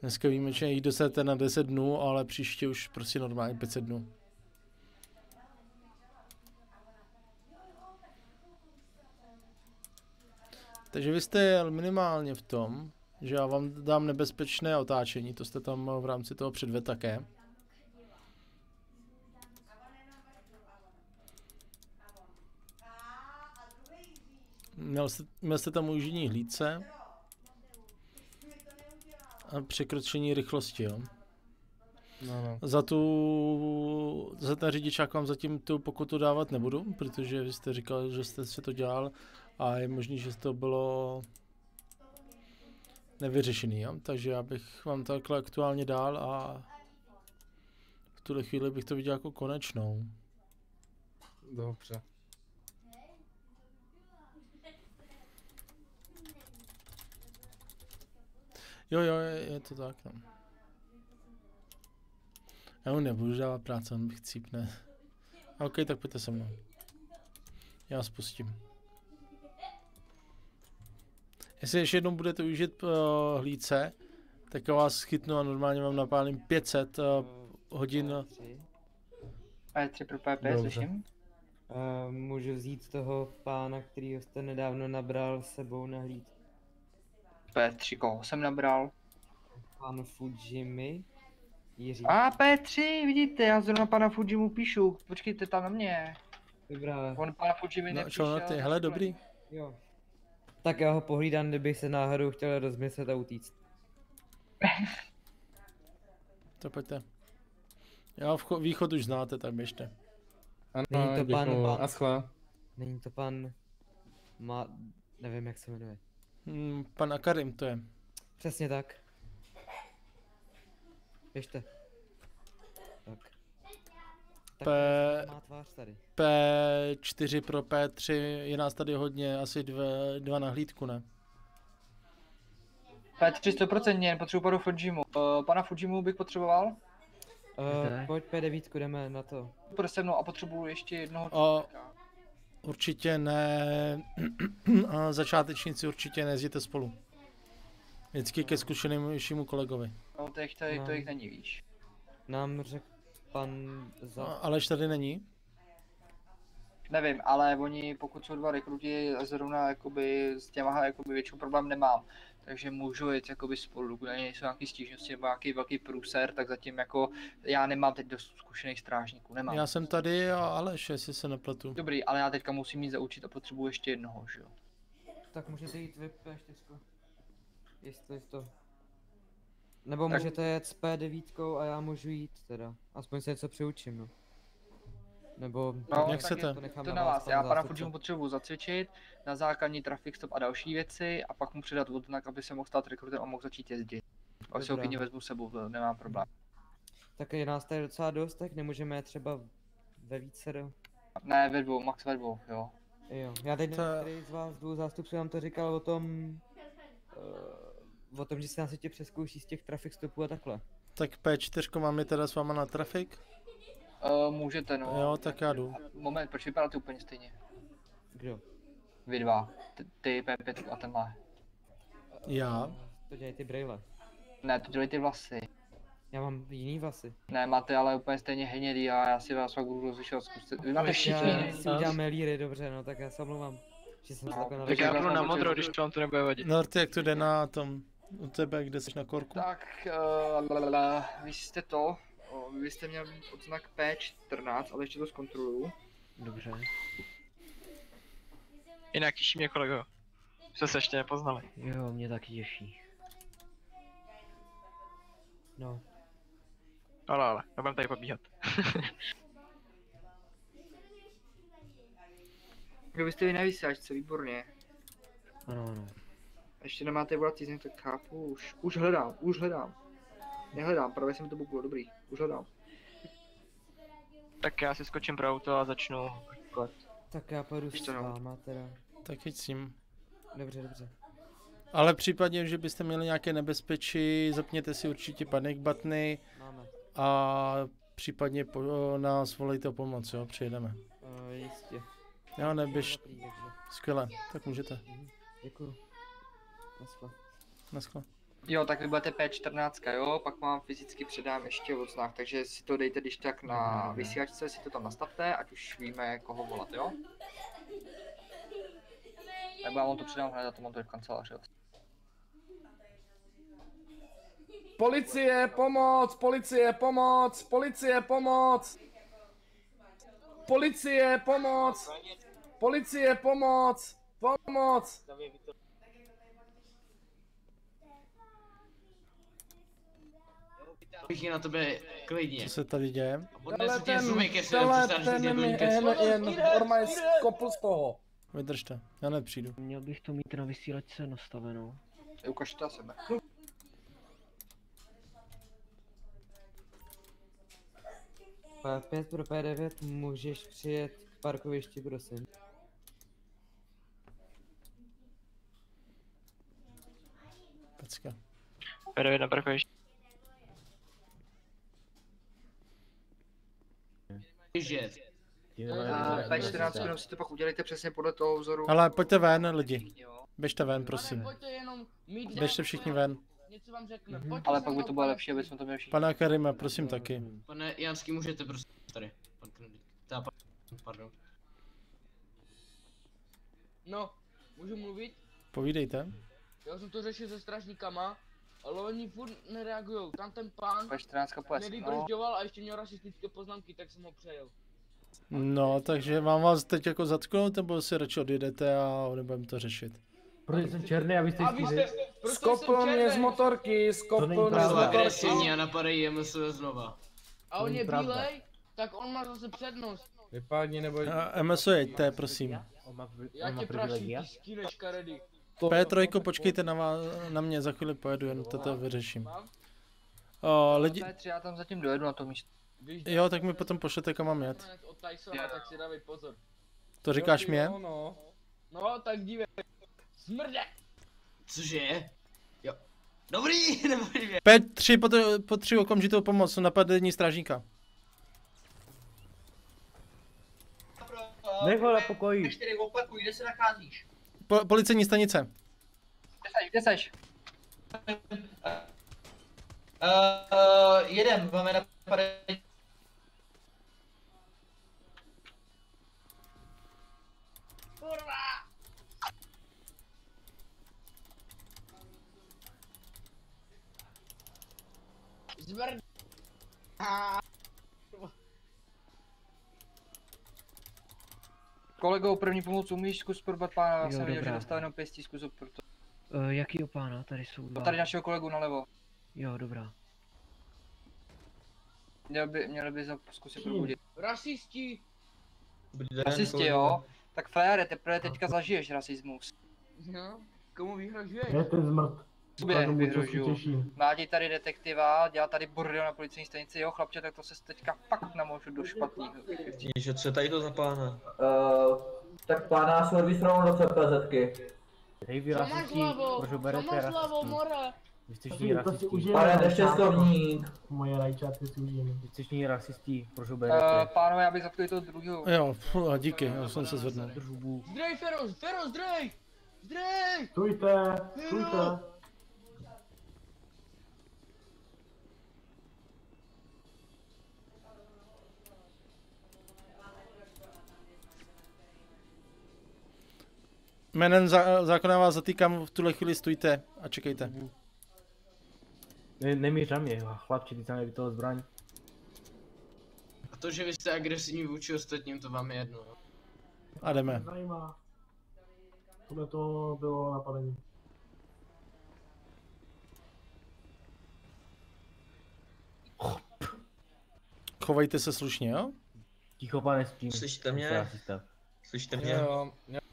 Dneska výjimečně jich dostanete na 10 dnů, ale příště už prostě normálně 500 dnů. Takže vy jste minimálně v tom, že já vám dám nebezpečné otáčení, to jste tam v rámci toho předved také. Měl jste, měl jste tam užití hlídce a překročení rychlosti, jo. No, no. Za tu, za ten řidičák vám zatím tu pokutu dávat nebudu, protože vy jste říkal, že jste si to dělal a je možný, že to bylo nevyřešený, jo? takže já bych vám to takhle aktuálně dál a v tuhle chvíli bych to viděl jako konečnou. Dobře. Jo, jo, je, je to tak, no. Já mu nebudu dávat práce, on bych cípne. OK, tak pojďte se mnou. Já vás pustím. Jestli ještě jednou budete užít uh, hlídce, tak já vás chytnu a normálně vám napálím 500 uh, hodin. P3 pro PP, slyším? Uh, můžu vzít toho pána, kterýho jste nedávno nabral s sebou na hlíd. P3, koho jsem nabral? Pan Fujimi. Jiří. A P3, vidíte, já zrovna pana Fujimu píšu, počkejte tam na mě. Dobrá. On pana Fujimi No, nepíše. čo na ty, hele, dobrý. Jo. Tak já ho pohlídám, kdybych se náhodou chtěl rozmyslet a utíct. (laughs) To pojďte. Já vcho- východ už znáte, tak běžte. Ano, Není to pan, děkuju. pan. Naschle. Není to pan... Má... Nevím, jak se jmenuje. Hmm, pan Akarim to je. Přesně tak. Běžte. Tak. Tak P... má tvář tady. P4 pro P3, je nás tady hodně, asi dva, dva na hlídku, ne? P3 100% potřebuji panu Fujimu. Uh, pana Fujimu bych potřeboval. Uh, pojď P9, jdeme na to. Pojď se mnou a potřebuji ještě jednoho O, určitě ne, (clears throat) a začátečníci určitě nezjete spolu. Vždycky ke zkušenějšímu kolegovi. No, to jich, tady, to No. jich není, víš. Nám řekl pan za... A- Aleš tady není? Nevím, ale oni, pokud jsou dva rekruti, zrovna jakoby s těma jakoby většinou problém nemám. Takže můžu jet jakoby spolu, dokud nejsou nějaký stížnosti nebo nějaký velký průser, tak zatím jako já nemám teď dost zkušených strážníků, nemám. Já jsem tady a Aleš, jestli se nepletu. Dobrý, ale já teďka musím jít zaučit a potřebuji ještě jednoho, že jo. Tak můžete jít vy P4. Jestli to... Nebo Tak- můžete jet s P9 a já můžu jít teda. Aspoň se něco přiučím, no. Nebo... No, Jak chcete. To nechám To na na vás, já pana. Fujimu potřebuji zacvičit, na základní traffic stop a další věci a pak mu předat odznak, aby se mohl stát rekrutem a mohl začít jezdit. Pak si ho klidně vezmu s sebou, to nemám problém. Tak je nás tady docela dost, tak nemůžeme třeba ve více do... Ne, ve dvou, max ve dvou, jo. Jo, já teď To- nevím, který z vás dvou zástupců nám to říkal o tom... Uh, o tom, že se nás ještě přeskouší z těch traffic stopů a takhle. Tak P4 mám je teda s váma na trafik? Uh, můžete, no. Jo, tak já jdu. Moment, proč vypadáte úplně stejně? Kdo? Vy dva, ty, ty P5 a tenhle. Já? To dělají ty brejle. Ne, to dělají ty vlasy. Já mám jiný vlasy. Ne, máte ale úplně stejně hnědý a já si vás fakt budu rozlišovat, zkuste. Vy máte Tak všichni. já si uděláme líry, dobře, no, tak já se omlouvám. Že jsem se takhle Tak já budu na modro, když to vám to nebude vadit. Norty, jak to jde na tom, u tebe, kde jsi na korku? Tak, uh, lalala, vy jste to, o, vy byste měl mít odznak P14, ale ještě to zkontroluju. Dobře. Jinak těší mě kolego. Jsme se ještě nepoznali. Jo, mě taky těší. No, Ale ale, nebudem tady pobíhat. Jo, (laughs) vy jste vy na vysílačce, výborně. ano, ano. Ještě nemáte volací zem, tak chápu, už, už hledám, už hledám. Nehledám, právě jsem to buglo, dobrý, už hledám. Tak já si skočím pro auto a začnu klet. Tak já pojedu Víš s no. váma teda. Tak jď s ním. Dobře, dobře. Ale případně, že byste měli nějaké nebezpečí, zapněte si určitě panic buttony Máme. a případně po, nás volejte o pomoc, jo, přijedeme. Uh, jistě. Jo, neběž, skvěle, tak můžete. Děkuju. Naschle. Naschle. Jo, tak vy budete P14, jo, pak vám fyzicky předám ještě odznak, takže si to dejte když tak na vysílačce, si to tam nastavte, ať už víme, koho volat, jo? Nebo já vám to předám hned, já to mám tady v kanceláři. Policie, pomoc, policie, pomoc, policie, pomoc. Policie, pomoc. Policie, pomoc. Pomoc. Bych je na tebe klidně. Co se tady děje? Tenhle ten, tenhle ten mi jen, jen normálně skopl z toho. Vydržte, já nepřijdu. Měl bych to mít na vysílačce nastavenou. Ukaž to sebe. P5 pro P9 můžeš přijet k parkovišti, prosím. Pecka. P9 na parkovišti. Že. A P14 jenom si to pak udělejte přesně podle toho vzoru. Ale pojďte ven, lidi. Běžte ven, prosím. Běžte všichni ven. Něco vám řekne. Mhm. Pojďte Ale pak by to bylo lepší, aby jsme to měli všichni. Pane Karime, prosím taky. Pane Janský, můžete prostě tady. Pan. Ta, pardon. No, můžu mluvit? Povídejte. Já jsem to řešil se stražníkama, ale oni furt nereagujou. Tam ten pán P14 pojď, no. nevybržďoval a ještě měl rasistické poznámky, tak jsem ho přejel. No, takže mám vás teď jako zatknout, nebo si radši odjedete a nebudeme to řešit? Protože jsem černý a vy jste prostě Skopl jsem mě z motorky, skopl mě z motorky. agresivní a napadají JMS znova. A on je bílej, tak on má zase přednost. Vypadni nebo... A MSO jeďte, prosím. Já tě praším, ty skýle škaredy. P3, počkejte na, vás, na mě, za chvíli pojedu, jen toto vyřeším. O, lidi, P3, já tam zatím dojedu na to místo. jo, tak mi potom pošlete, kam mám jet. Hned Od Tysona, tak si dávej pozor. To říkáš mě? No, no. No, tak dívej. Smrde! Cože? Jo. Dobrý, dobrý mě. P3, potře- potřebuji okamžitou pomoc, napadení strážníka. Nech ho na pokoji. Čtyři, opakuj, kde se nacházíš? Po, policejní stanice. Kde seš, kde seš? Uh, jedem, máme napadení. Smrde! A Kolego, první pomoc umíš, zkus probat pána, já Jo, jsem viděl, že dostal jenom pěstí, zkus ho proto. Uh, jakýho pána? Tady jsou dva. Tady našeho kolegu nalevo. Jo, dobrá. Měl by, měli by za zkusit probudit. Rasisti! Rasisti, jo? Tak frére, teprve teďka zažiješ rasismus. No, komu vyhrožuješ? Je ten zmrt. Sobě vyhrožuju. Mládí tady detektiva, dělá tady bordel na policejní stanici, jo chlapče, tak to se teďka fakt namožu do špatného. Že co je tady to za pána? Uh, tak pána jsou rovnou do CPZky. Hej, vy rasisti, proč ho berete rasisti? more? Vy jste rasisti. Pane neštěstovník. Moje rajčátky si užijeme. Vy jste všichni rasisti, proč ho Uh, berete? pánové, já bych zatkl toho druhého. Jo, díky, já jsem se zvednul. Zdrej, Feroz, Feroz, zdrej! Zdrej! Stůjte, stůjte. Jménem za, zákona vás zatýkám, v tuhle chvíli stůjte a čekejte. Ne, nemíř na mě, chlapče, ty tam nevytohl zbraň. A to, že vy jste agresivní vůči ostatním, to vám je jedno. jo? A jdeme. Zajímá. Tohle to bylo napadení. Chovejte se slušně, jo? Ticho, pane Stín. Slyšíte mě? Slyšíte mě? Jo, jo.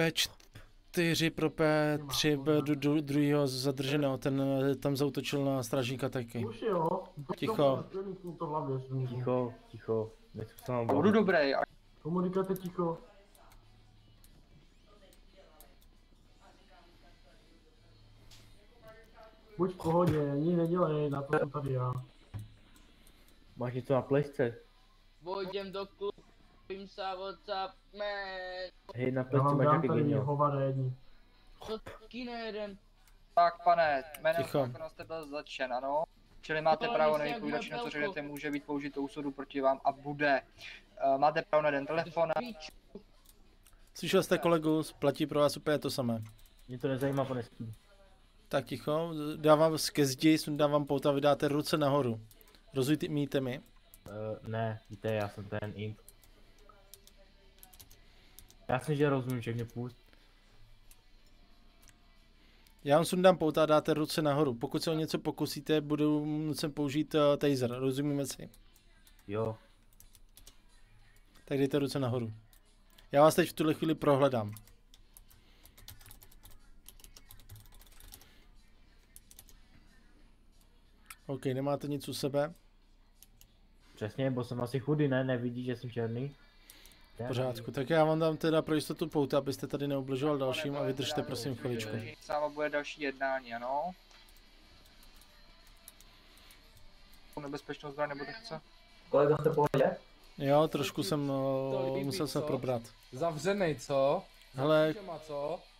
P4 pro P3 B do, druhého zadrženého, ten eh, tam zautočil na strážníka taky. Už jo. Ticho. Ticho, ticho. Budu dobrý. Komunikujte ticho. Buď v pohodě, nic nedělej, na to jsem tady já. Máš něco na plešce? Půjdem do klubu, jim se WhatsApp, man. Hej, na vám máš hovada jedni. Co taky nejeden? Tak pane, jménem Ticho. zákona jste byl zatčen, ano? Čili máte To právo na moje co řeknete, může být použito u soudu proti vám a bude. Uh, máte právo na jeden telefon. Slyšel jste kolegu, platí pro vás úplně to samé. Mě to nezajímá, pane. Tak ticho, dávám ke zdi, dávám pouta, vydáte ruce nahoru. Rozumíte mi? Uh, ne, víte, já jsem ten imp. Já jsem, že rozumím, že mě pust. Já vám sundám pouta a dáte ruce nahoru. Pokud se o něco pokusíte, budu nucen použít uh, taser. Rozumíme si? Jo. Tak dejte ruce nahoru. Já vás teď v tuhle chvíli prohledám. OK, nemáte nic u sebe? Přesně, bo jsem asi chudý, ne? Nevidí, že jsem černý. V pořádku, tak já vám dám teda pro jistotu pouta, abyste tady neubližoval dalším a vydržte prosím chviličku. Sáma bude další jednání, ano? Nebezpečnou zbraň nebo tak co? Kolego, jste pohodě? Jo, trošku jsem, uh, musel se co? probrat. Zavřenej, co? Hele,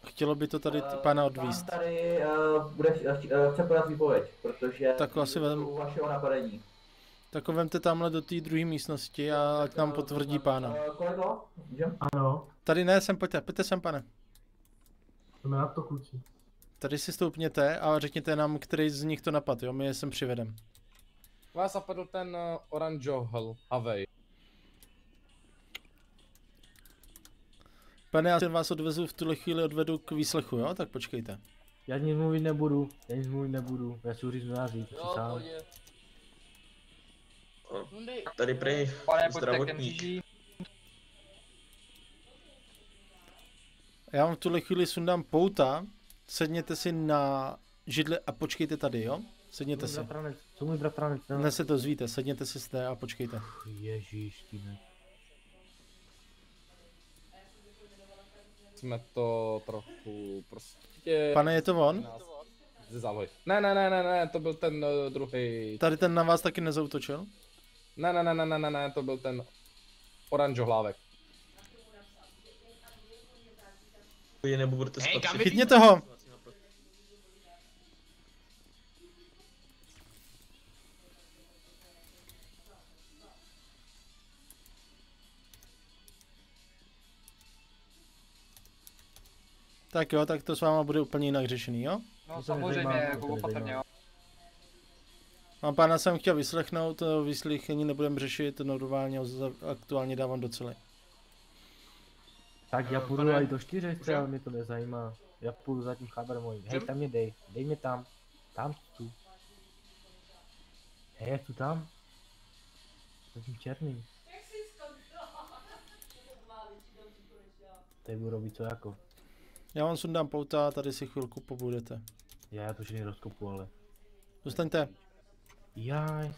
chtělo by to tady t- pána odvíst. Pán tady uh, bude, uh, chce podat výpověď, protože Tak asi vem- vašeho napadení. Tak ho vemte tamhle do té druhé místnosti a ať nám potvrdí pána. Kolego, můžem? Ano, Tady ne, sem pojďte, pojďte sem, pane. jdeme na to kluci. Tady si stoupněte a řekněte nám, který z nich to napad, jo, my je sem přivedem. Vás zapadl ten uh, oranžohl, Havej. Pane, já vás odvezu v tuhle chvíli odvedu k výslechu, jo, tak počkejte. Já nic mluvit nebudu, já nic mluvit nebudu, já si uříznu pohodě. Sundej. Tady prej zdravotník. Já vám v tuhle chvíli sundám pouta, sedněte si na židli a počkejte tady, jo? Sedněte si. bratranec, co můj bratranec, no. Dnes se to zvíte, sedněte si zde a počkejte. Ježíš, ty ne. Jsme to trochu prostě... Pane, je to on? Ze závoj. Ne, ne, ne, ne, ne, to byl ten uh, druhý. Tady ten na vás taky nezautočil? Ne, ne, ne, ne, ne, ne, ne, to byl ten oranžohlávek. Vy nebo budete Hej, spatřit. kam Chytněte ho! Tak jo, tak to s váma bude úplně jinak řešený, jo? No samozřejmě, jako opatrně, jo. Mám pána jsem chtěl vyslechnout, to vyslychení nebudeme řešit, normálně aktuálně dávám do cely. Tak já Eh, půjdu pane, aj do čtyřech, třeba mě to nezajímá. Já půjdu za tím cháber můj. Hej, tam mě dej, dej mě tam. Tam tu. Hej, tu tam? Za tím černým. Teď budu robit co jako. Já vám sundám pouta a tady si chvilku pobudete. Já, já to všechny rozkopu, ale. Zůstaňte. Jaj.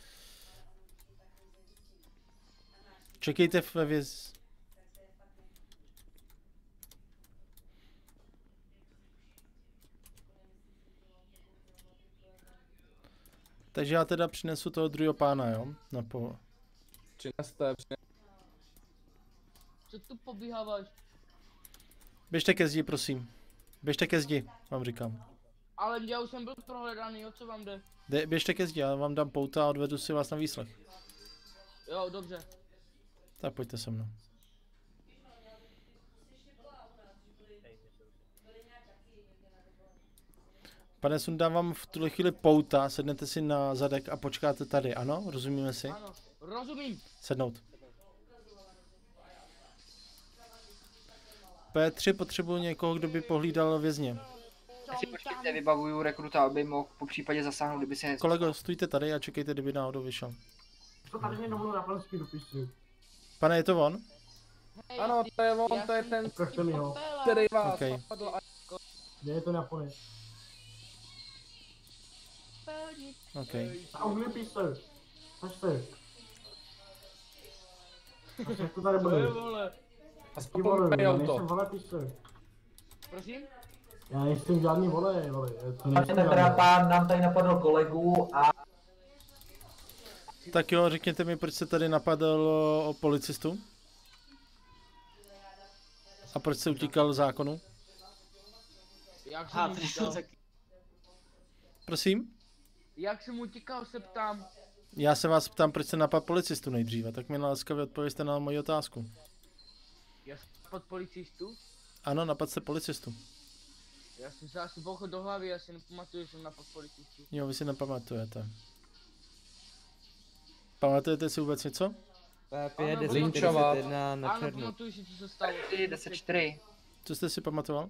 Čekejte ve věz... Takže já teda přinesu toho druhého pána, jo? Na po... Přineste, přineste. Co tu pobíháváš? Běžte ke zdi, prosím. Běžte ke zdi, vám říkám. Ale já už jsem byl prohledaný, o co vám jde? Jde, běžte ke zdi, já vám dám pouta a odvedu si vás na výslech. Jo, dobře. Tak pojďte se mnou. Pane, sundám vám v tuhle chvíli pouta, sednete si na zadek a počkáte tady, ano? Rozumíme si? Ano, rozumím. Sednout. P3 potřebuji někoho, kdo by pohlídal vězně. Já si počkejte, vybavuju rekruta, aby mohl po případě zasáhnout, kdyby se něco... Kolego, stůjte tady a čekejte, kdyby náhodou vyšel. Co tady mě dovolil na panský dopisy? Pane, je to on? Ano, to je on, to je ten, Ukažte mi ho. který vás Okej. napadl a... Kde je to Japonec? OK. A uhlí píse. Počte. Jak to tady Co bude? je, vole? A já auto. nejsem vole píse. Prosím? Já nejsem žádný vole, vole. To nejsem teda žádný. pán nám tady napadl kolegu a Tak jo, řekněte mi, proč jste tady napadl o, policistu? A proč jste utíkal zákonu? Jak jsem utíkal? Prosím? Jak jsem utíkal, se ptám. Já se vás ptám, proč jste napadl policistu nejdříve, tak mi laskavě odpověste na moji otázku. Já jsem pod policistu? Ano, napad jste policistu. Já jsem se asi bouchl do hlavy, já si nepamatuju, že jsem napad policistu. Jo, vy si nepamatujete. Pamatujete si vůbec něco? P5, 10, Linčovat. 51 na Ano, černu. pamatuju si, co se stalo. 10, 3. Co jste si pamatoval?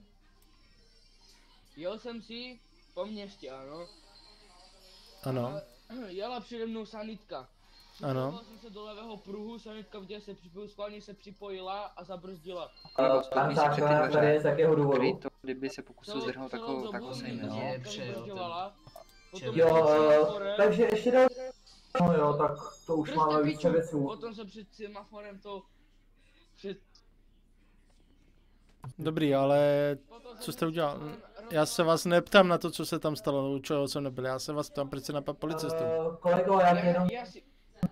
jel jsem si po městě, ano. Ano. (clears throat) Jela přede mnou sanitka. Ano. Jsem se do levého pruhu, sanitka viděla se připojil, schválně se připojila a zabrzdila. Uh, pan záchranář tady je z jakého důvodu? To, kdyby se pokusil Celou- zdrhnout takovou, takovou mě sejme, no. Jo, semaforem- takže ještě dal... No jo, tak to už Držte máme více věců. Potom se před semaforem to... Před... Dobrý, ale co jste udělal? Já se vás neptám na to, co se tam stalo, u čeho jsem nebyl. Já se vás ptám, proč se napad policistů. Uh, kolego, já jenom Já si...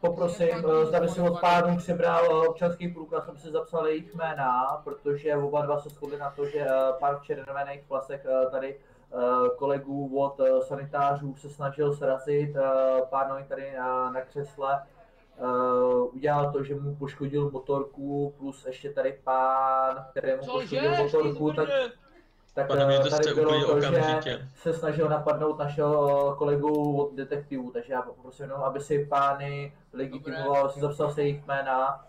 poprosím, uh, zda by si od pánů přibral uh, občanský průkaz, aby si zapsal jejich jména, protože oba dva se shodli na to, že uh, pár červených vlasech uh, tady kolegů od sanitářů se snažil srazit, uh, pán tady na, křesle udělal to, že mu poškodil motorku, plus ještě tady pán, kterému Cože? poškodil motorku, tak, tak Pane, uh, mějte tady jste bylo to, že okamžitě. se snažil napadnout našeho kolegu od detektivů, takže já poprosím jenom, aby si pány legitimoval, si zapsal se jejich jména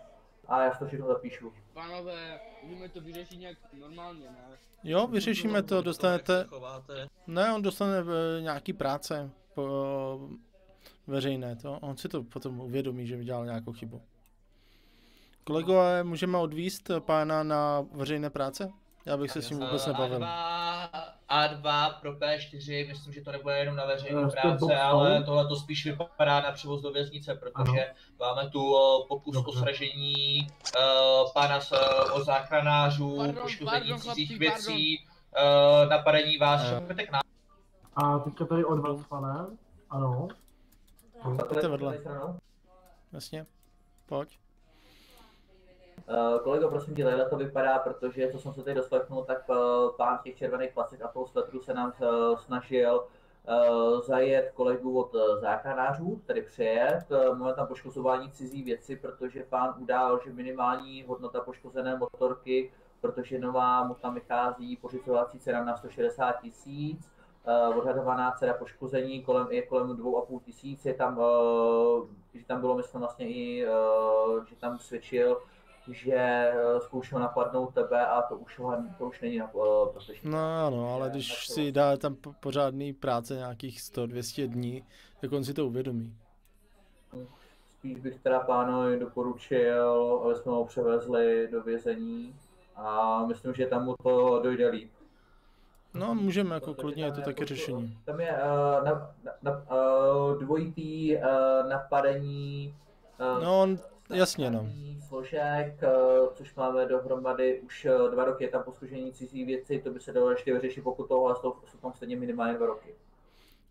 a já si to všechno zapíšu. Pánové, můžeme to vyřešit nějak normálně, ne? Jo, vyřešíme to, dostanete... Ne, on dostane eh, nějaký práce po, veřejné, to. On si to potom uvědomí, že udělal nějakou chybu. Kolegové, můžeme odvíst pána na veřejné práce? Já bych se s ním vůbec nebavil. A2, A2 pro P4, myslím, že to nebude jenom na veřejnou Eh, práce, ale tohle to spíš vypadá na převoz do věznice, protože máme tu o, pokus o sražení uh, pana z, o záchranářů, Pardon, poškození pardon, cizích věcí, uh, napadení vás, Eh. pojďte k nám. A teďka tady od vás, pane. Ano. Pojďte vedle. Jasně, pojď. Uh, kolego, prosím tě, to vypadá, protože co jsem se tady doslechnul, tak uh, pán těch červených plasech a toho svetru se nám uh, snažil zajet kolegu od záchranářů, tedy přejet. Máme tam poškozování cizí věci, protože pán udál, že minimální hodnota poškozené motorky, protože nová mu tam vychází pořizovací cena na 160 tisíc, odhadovaná cena poškození kolem, je kolem 2,5 tisíc, je tam, že tam bylo myslím vlastně i, že tam svědčil, že eh, zkoušel napadnout tebe a to už, ho- to už není na uh, profesní. No ano, ale když si dá tam po- pořádný práce nějakých 100-200 dní, tak on si to uvědomí. Spíš bych teda pánovi doporučil, aby jsme ho převezli do vězení a myslím, že tam mu to dojde líp. No, můžeme, jako Protože klidně je to taky jako řešení. Tam je uh, na, na, uh, dvojitý uh, napadení uh, No, on, jasně no. složek, uh, což máme dohromady už uh, dva roky, je tam poškození cizí věci, to by se dalo ještě vyřešit, pokud toho jsou, jsou tam stejně minimálně dva roky.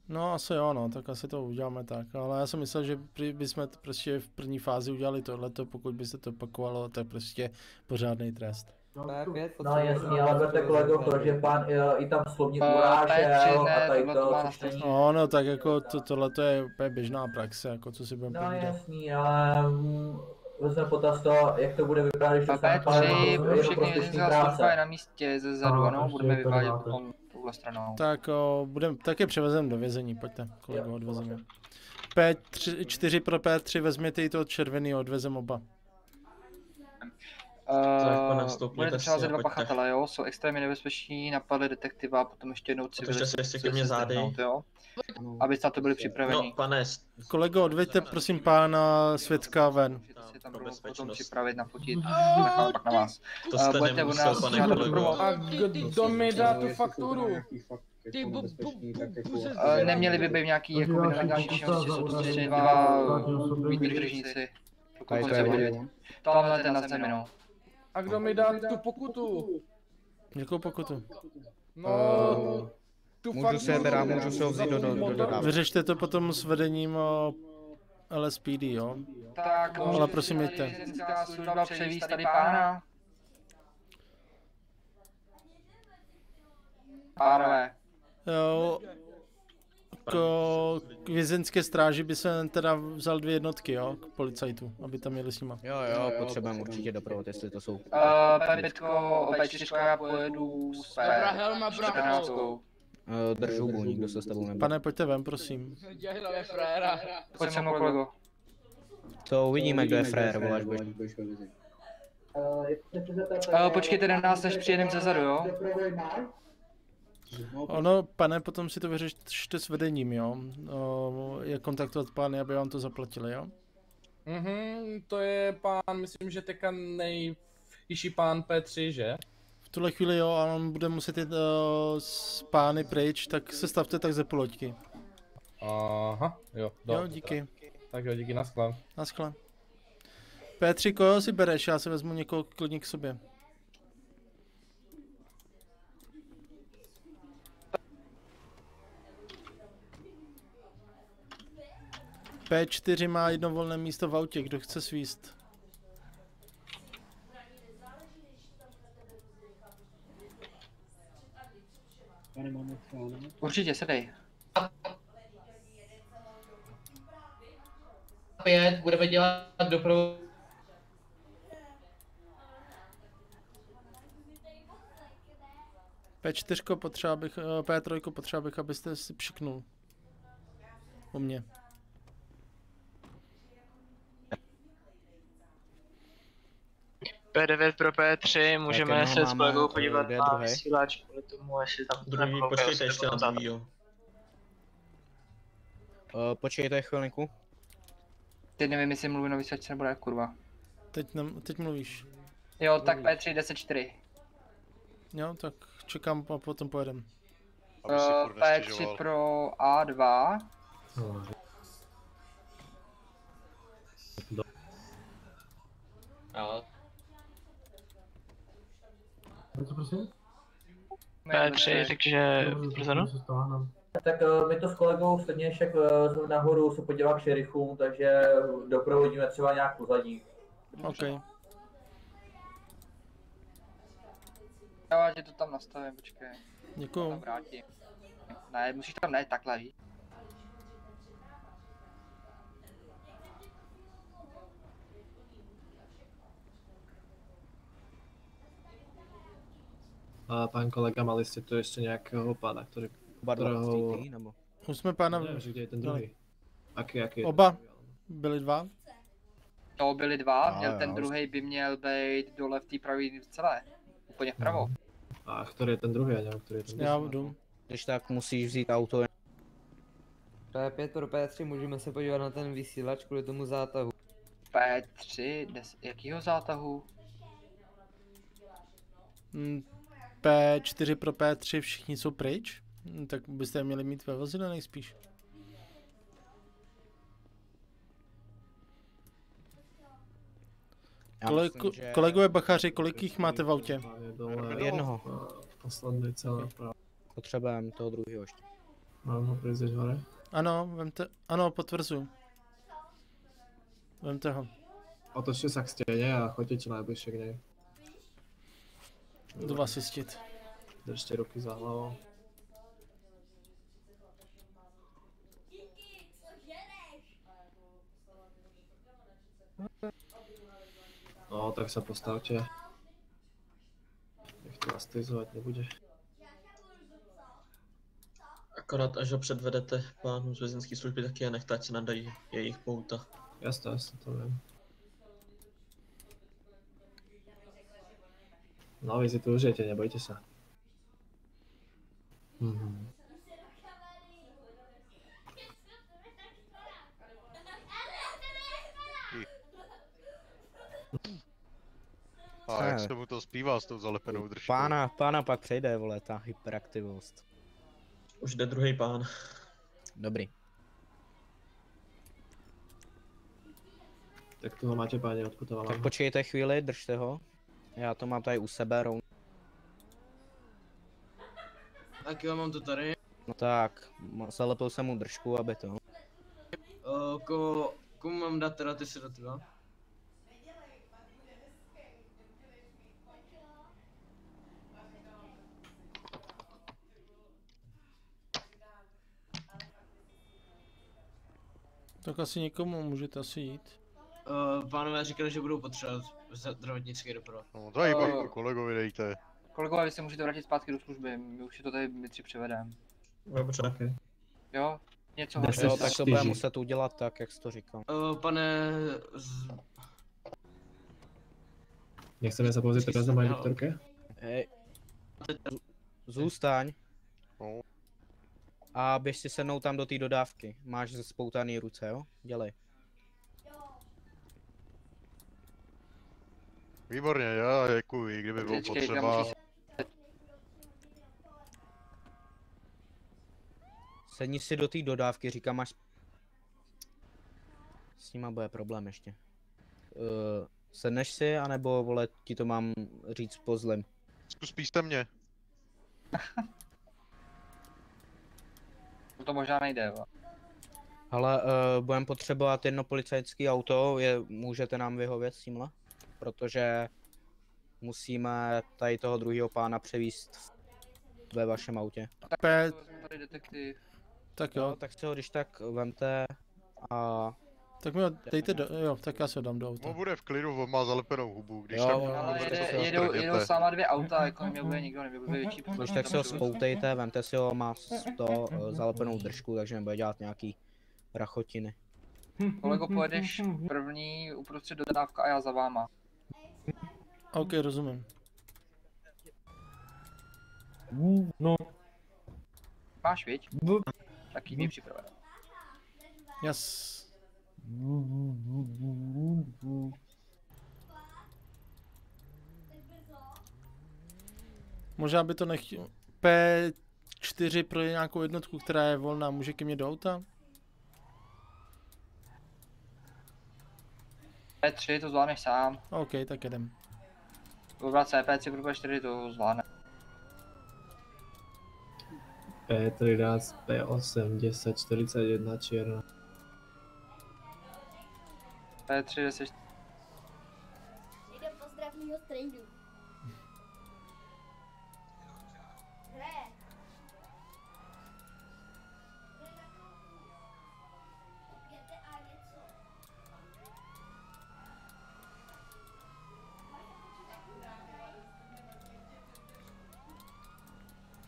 No asi jo, no, tak asi to uděláme tak. Ale já jsem myslel, že bychom prostě v první fázi udělali tohleto, pokud by se to opakovalo, je prostě pořádný trest. No jasný, ale berte kolego to, že pán uh, i tam slovně urážel a tady to to. No, no, tak jako to, tohle je úplně běžná praxe, jako co si budeme No povídat. jasný, ale mm, vezme potaz to, jak to bude vypadat, když to se napadne P3, jenom všechny práce. na místě ze zadu, ano, ještě budeme vyvádět potom touhle stranou. Tak o, budem, tak je převezem do vězení, pojďte, kolego, odvezeme. P3, 4 pro P3, vezměte i toho červený, odvezem oba. Uh, vstoupněte budete si přeházet a dva pojďte. pachatele, jo? Jsou extrémně nebezpeční, napadli detektiva a potom ještě jednou Otočte civilistu. se ještě ke mně zády. jo? Abyste na to byli připraveni. No, pane, Kolego, odveďte prosím pána svědka ven. si tam budou potom připravit nafotit, necháme pak na vás. To jste budete nemusel, nás pane kolego. A kdo mi dá tu fakturu? Ty bu, bu, bu, bu, se Neměli by být nějaký jako nelegální činnosti, jsou to prostě dva výdržníci. Pokud Tady to se je. Tamhle ten na zemi, no. A kdo mi dá tu pokutu? Jakou pokutu? No, tu Můžu se teda, můžu se ho vzít do, do, do dodávky. Vyřešte to potom s vedením o, LSPD, jo? Tak, Ale prosím, jeďte. Vězenská služba převíz tady pána. Pánové, Jo, k, k vězenské stráži by se teda vzal dvě jednotky, jo, k policajtu, aby tam jeli s nima. Jo, jo, potřebujeme určitě doprovod, jestli to jsou. uh, Petko, P4, já pojedu s Dobrá helma, bracho. 14. Uh, drž hubu, nikdo se s tebou nebude. Pane, pojďte ven, prosím. Děláme frajera. Pojď se mnou, kolego. To uvidíme, kdo je vole, až budeš. Uh, počkejte na nás, než přijedeme ze zadu, jo? Ono, pane, potom si to vyřešte s vedením, jo? O, jak kontaktovat pány, aby vám to zaplatili, jo? Mhm, to je pán, myslím, že teďka nejvyšší pán P3, že? V tuhle chvíli jo, ale on bude muset jít uh, s pány pryč, tak se stavte tak ze poloďky. Aha, jo, Jo, dobře. díky. Tak jo, díky, naschle. Naschle. P3, koho si bereš? Já si vezmu někoho klidně k sobě. P4 má jedno volné místo v autě, kdo chce svíst? Určitě, sedej. Pět, budeme dělat dopravu. P4 potřeba bych, eh, P3 potřeba bych, abyste si přiknul. U mě. P9 pro P3, můžeme no, se s kolegou eh, podívat kde je na druhý? vysílač kvůli tomu, jestli tam Druhý, nekoukají, počkejte ještě na druhýho. Uh, počkejte chvilinku. Teď nevím, jestli mluvím na vysvětce nebo jak kurva. Teď, nem, teď mluvíš. Jo, tak P3 10-4. Jo, tak čekám a potom pojedem. Uh, P3 pro A2. Jo. Co prosím? P3, takže pozadu. Tak eh, my to s kolegou stejně však eh, nahoru se podívat k šerifům, takže doprovodíme třeba nějak pozadí. OK. Já ti to tam nastavím, počkej. Děkuju. Tam vrátím. Ne, musíš tam ne takhle víc. A pán kolega, mali ste tu ešte nejakého pána, ktorý... Oba dva ktorého... střílí, nebo? Už jsme pána... Nevím, že kde je ten dali. druhý. Aký, aký je Oba. Byli dva. To byly dva, A, měl jo, ten druhý by měl být dole v té pravé celé. Úplně vpravo. A ktorý je ten druhý, neviem, ktorý je ten Já druhý. jdu. Když tak musíš vzít auto. P5 pro P3 můžeme se podívat na ten vysílač kvůli tomu zátahu. P3, des, jakýho zátahu? Mm, P4 pro P3 všichni jsou pryč? Mm, Tak byste je měli mít ve vozidle nejspíš. Kolik, že- Kolegové bachaři, kolik jich máte v autě? Jednoho. v poslednej celé. Potřebujeme toho druhého ještě. Mám ho prísť hore? Ano, vemte, ano, potvrzuji. Vemte ho. Otočte sa k stene a choďte najbližšie k nej. Jdu vás jistit. Držte ruky za hlavou. No, tak sa postavte. Nech to vás strizovať nebude. Akorát až ho předvedete pánu z vězenské služby, tak je nechte, ať se nadají jejich pouta. Jasné, jasné, to viem. No, vy si to užijete, nebojte sa. Mhm. A jak Ne. se mu to zpívá s tou zalepenou držkou? Pána, pána pak přejde, vole, ta hyperaktivost. Už jde druhý pán. Dobrý. Tak tu ho máte, páni, odkud to Tak počkejte chvíli, držte ho. Já to mám tady u sebe rovnou. Tak jo, mám to tady. No tak, zalepil jsem mu držku, aby to. Uh, ko, komu mám dát teda ty sedativa? Tak asi někomu můžete asi jít. Uh, pánové říkali, že budou potřebovat zdravotnický doprovod. No, tady pak Eh, kolegovi dejte. Kolegové, vy se můžete vrátit zpátky do služby, my už si to tady my tři převedeme. Dobře. Okay. Jo? Něco Deset Jo, tak to bude muset udělat tak, jak jsi to říkal. Uh, pane... Z... Nechceme pozrieť teraz na mojej doktorke? Hej. Zůstaň. A běž si se mnou tam do té dodávky. Máš spoutaný ruce, jo? Dělej. Výborně, já děkuji, kdyby bylo potřeba. Sedni si do té dodávky, říkám, máš... S nima bude problém ještě. Uh, sedneš si, anebo vole, ti to mám říct po zlem. Zkus písemně. (laughs) To možná nejde, jo. Ale uh, budeme potřebovat jedno policajské auto, je, můžete nám vyhovět s tímhle? Protože musíme tady toho druhého pána převíst ve vašem autě. P... Tady detektiv. Tak No, jo. tak si ho když tak vemte a... Tak mi ho dejte do, jo, tak já se ho dám do auta. On bude v klidu, on má zalepenou hubu, když Jo, tak jo, Ale jede, jedou, roztrhněte. jedou sama dvě auta, jako nebude nikdo, nebude větší Když tak si ho spoutejte, vemte si ho, má to eh, zalepenou držku, takže nebude dělat nějaký rachotiny. Kolego, pojedeš první uprostřed dodávka a já za váma. OK, rozumím. No. Máš, viď? Tak jí připravené. Jas. Možná by to nechtěl. P4 pro nějakou jednotku, která je volná, může ke mně do auta? P3 to zvládneš sám. OK, tak jedem. Vybrat CP3 pro P4 to zvládne. P13, P8, 10, 41 čierna. P3 10 Někdo pozdrav mýho strejdu. Hraje. Pěte a něco.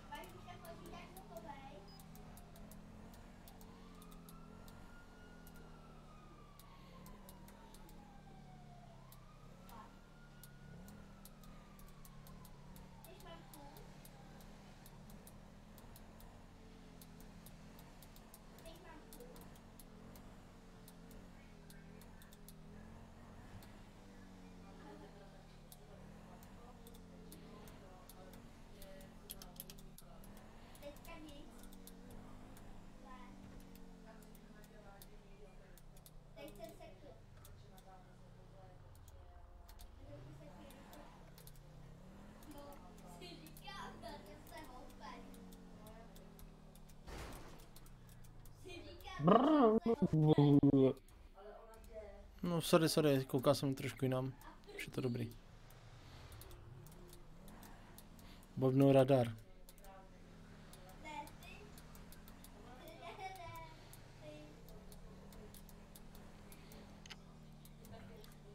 Máš už ten počítač hotovej? Teďka nic. Teď jsem sekl. No, si říkám, že se houpe. Si říkám, No sorry, sorry, koukal jsem trošku jinam. Už je to dobrý. Bobnou radar.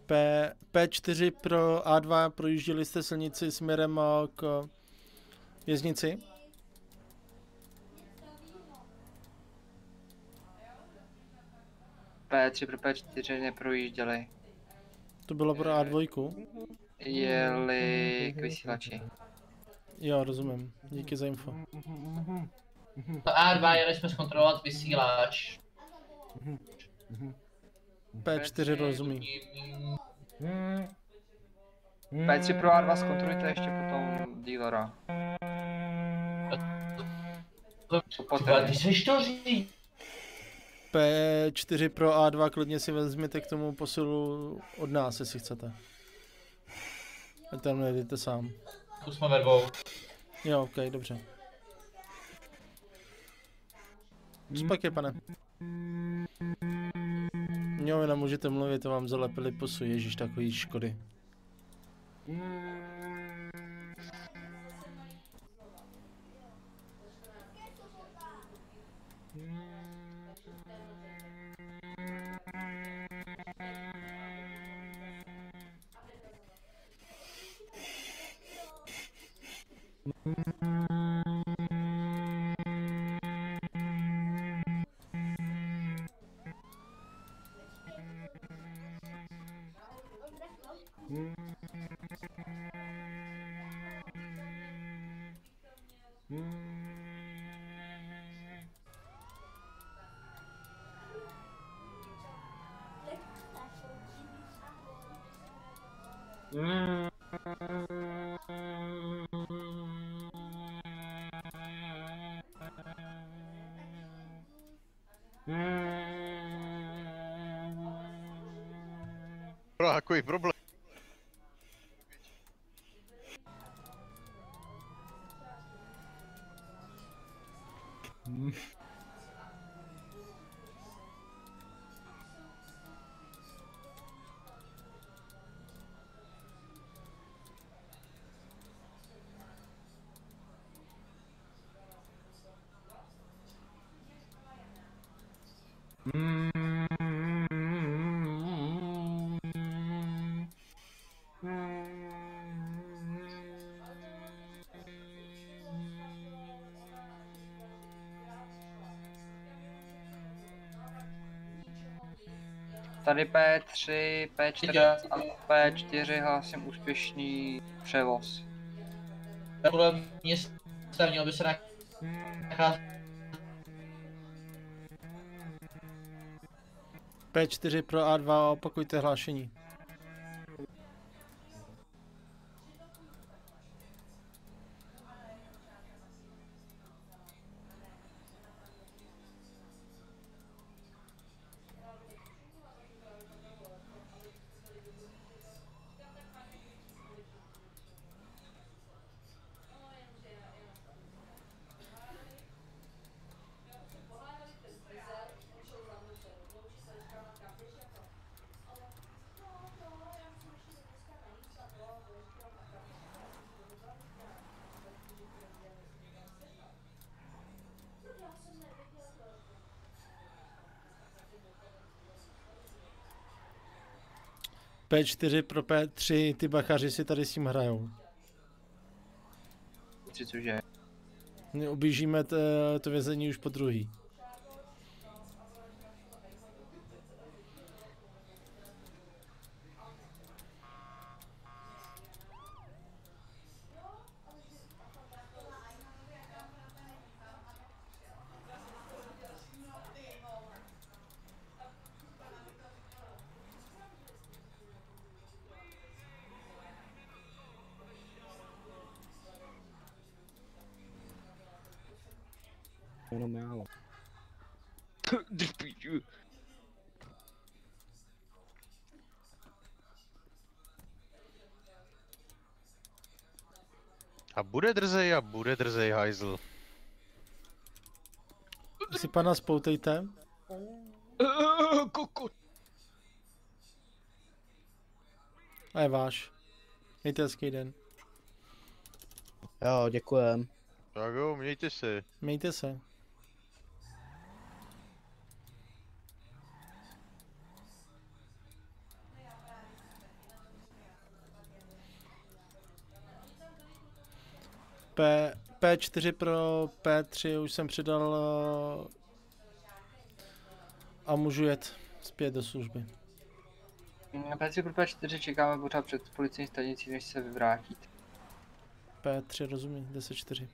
P, P4 pro A2 projížděli jste silnici směrem k věznici? P3 pro P4 neprojížděli. To bylo pro A2? Jeli k vysílači. Jo, rozumím. Díky za info. To A2 jeli jsme zkontrolovat vysílač. P4 rozumí. P3 pro A2 zkontrolujte ještě potom dealera. Tyhle, ty seš to říct. P4 Pro A2 klidně si vezměte k tomu posilu od nás, jestli chcete. A tam nejdete sám. Tu jsme ve dvou. Jo, ok, dobře. Co pak je, pane? Jo, vy můžete mluvit, to vám zalepili posu, ježíš, takový škody. Mm. Mm-hmm. koji problem? Tady P3, P4 a P4 hlásím úspěšný převoz. Podle města mělo by se nacházet P4 pro A2, opakujte hlášení. P4 pro P3, ty bachaři si tady s tím hrajou. Cože? Objíždíme t- to vězení už po druhý. Bude drzej a bude drzej hajzl. Si pana spoutejte. Kokot. A je váš. Mějte hezký den. Jo, děkujem. Tak jo, mějte se. Mějte se. P, P4 pro P3 už jsem přidal eh, a můžu jet zpět do služby. Na P3 pro P4 čekáme pořád před policejní stanicí, než se vyvrátíte. P3 rozumím, 10-4.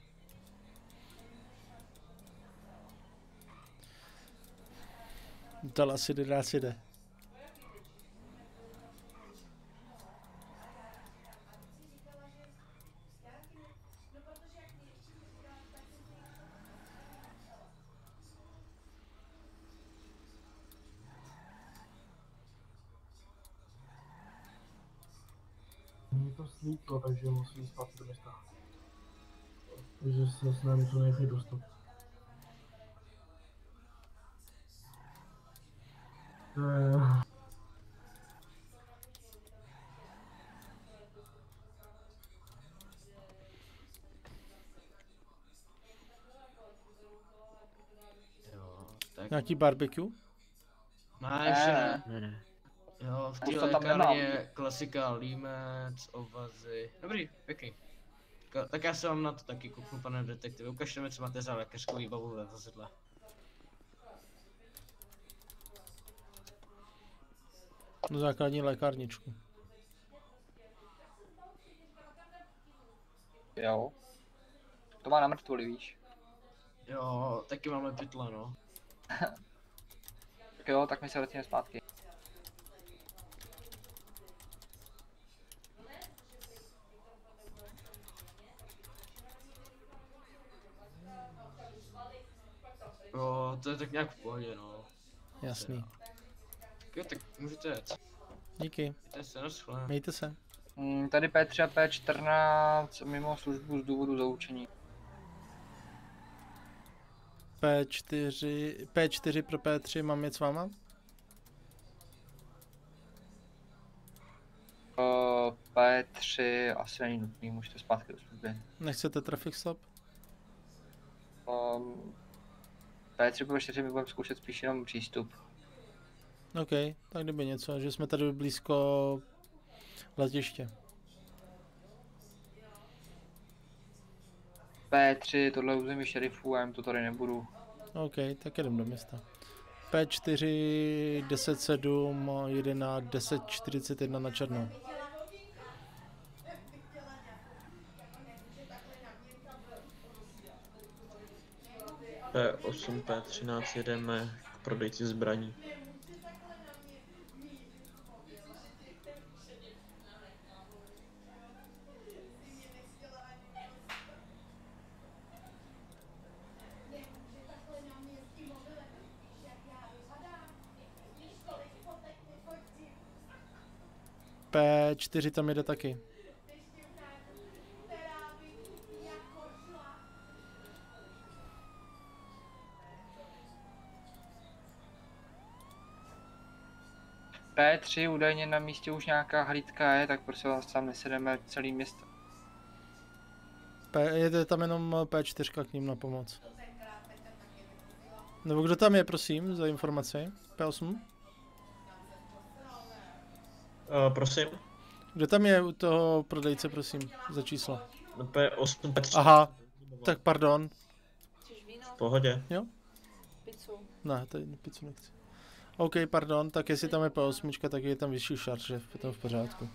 Dal asi jde, asi jde. Mně to svítlo, takže musím spát do města. Takže se snažím co nejrychleji dostat. Eh, Jo, tak. Nějaký barbecue? Ne, ještě ne. Ne, ne. Jo, v té to tam lékárně klasika, límec, ovazy. Dobrý, pěkný. Ka- Tak já se vám na to taky kouknu, pane detektive. Ukažte mi, co máte za lékařskou výbavu ve vozidle. No základní lékárničku. Jo. To má na mrtvoli, víš. Jo, taky máme pytle, no. Tak (laughs) jo, tak my se vrátíme zpátky. No, to je tak nějak v pohodě, no. Jasný. Jo, tak můžete jet. Díky. Mějte se, naschle. Mějte se. Mm, Tady P3 a P14 mimo službu z důvodu zaučení. P4, P4 pro P3 mám jet s váma? Uh, P3 asi není nutný, můžete zpátky do služby. Nechcete traffic stop? Um, P3 pro 4 my budeme zkoušet spíš jenom přístup. OK, tak kdyby něco, že jsme tady blízko letiště. P3, tohle je území šerifů, já jim to tady nebudu. OK, tak jedem do města. P4, 10.7, 11, 10.41 na černo. P8, P13 jedeme k prodejci zbraní. P4 tam jede taky. P3 údajně na místě už nějaká hlídka je, tak prosím vás tam nesedeme celý město. P, jede tam jenom P4 k ním na pomoc. Nebo kdo tam je, prosím, za informaci? P8? Uh, prosím, Kdo tam je u toho prodejce, prosím, za číslo? P8, P3. Aha, tak pardon. V pohodě. Jo? Pizzu. Ne, tady pizzu nechci. OK, pardon, tak jestli tam je P8, tak je tam vyšší šarže, potom v pořádku.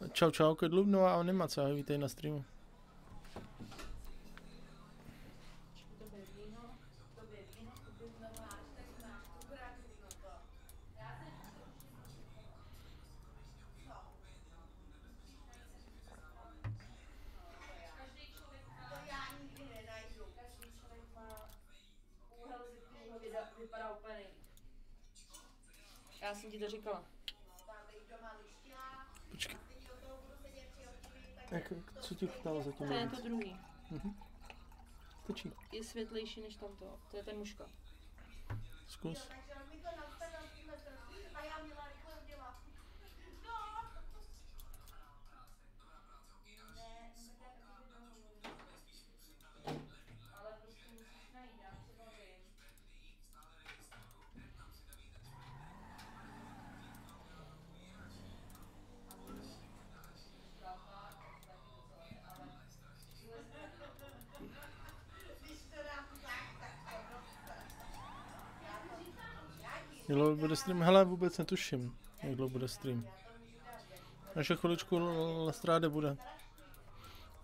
A? Čau čau, Kedlub, nová animace, ahoj, vítej na streamu. Já jsem ti to říkala. Počkej. Jak, co ti chutnalo zatím? To je to druhý. Mhm. Stačí. Je světlejší než tamto. To je ten muška. Zkus. Jak dlouho bude stream? Hele, vůbec netuším, jak dlouho bude stream. Ještě chviličku Lestráde bude.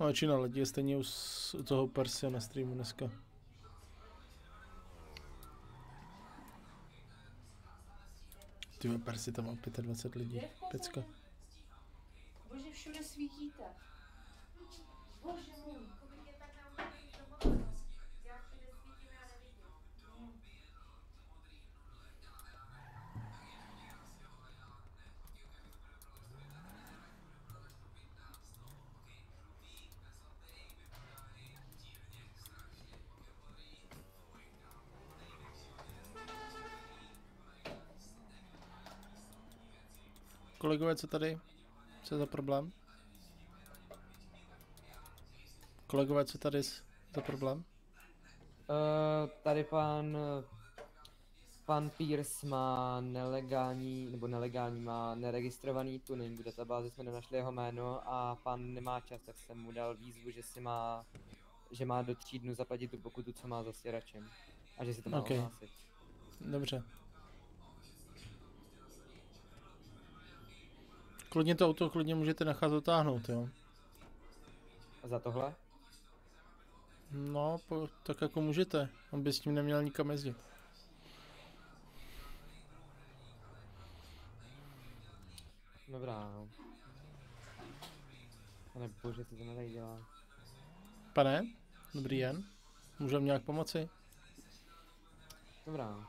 No, většina lidí je stejně u, toho Persia na streamu dneska. Ty vole, Persi tam má 25 lidí. Pecka. Bože, všude svítíte. Bože můj. Kolegové, co tady? Co je za problém? Kolegové, co tady za problém? Uh, tady pan, pan Pierce má nelegální, nebo nelegální, má neregistrovaný tuning, v databázi jsme nenašli jeho jméno a pan nemá čas, tak jsem mu dal výzvu, že si má, že má do tří dnů zaplatit tu pokutu, co má za stěračem. A že si to má Ok. ohlásit. Dobře. Klidně to auto, klidně můžete nechat dotáhnout, jo. A za tohle? No, po, tak jako můžete, aby s tím neměl nikam jezdit. Dobrá. Pane bože, co to tady dělá? Pane, dobrý den. Můžeme nějak pomoci? Dobrá.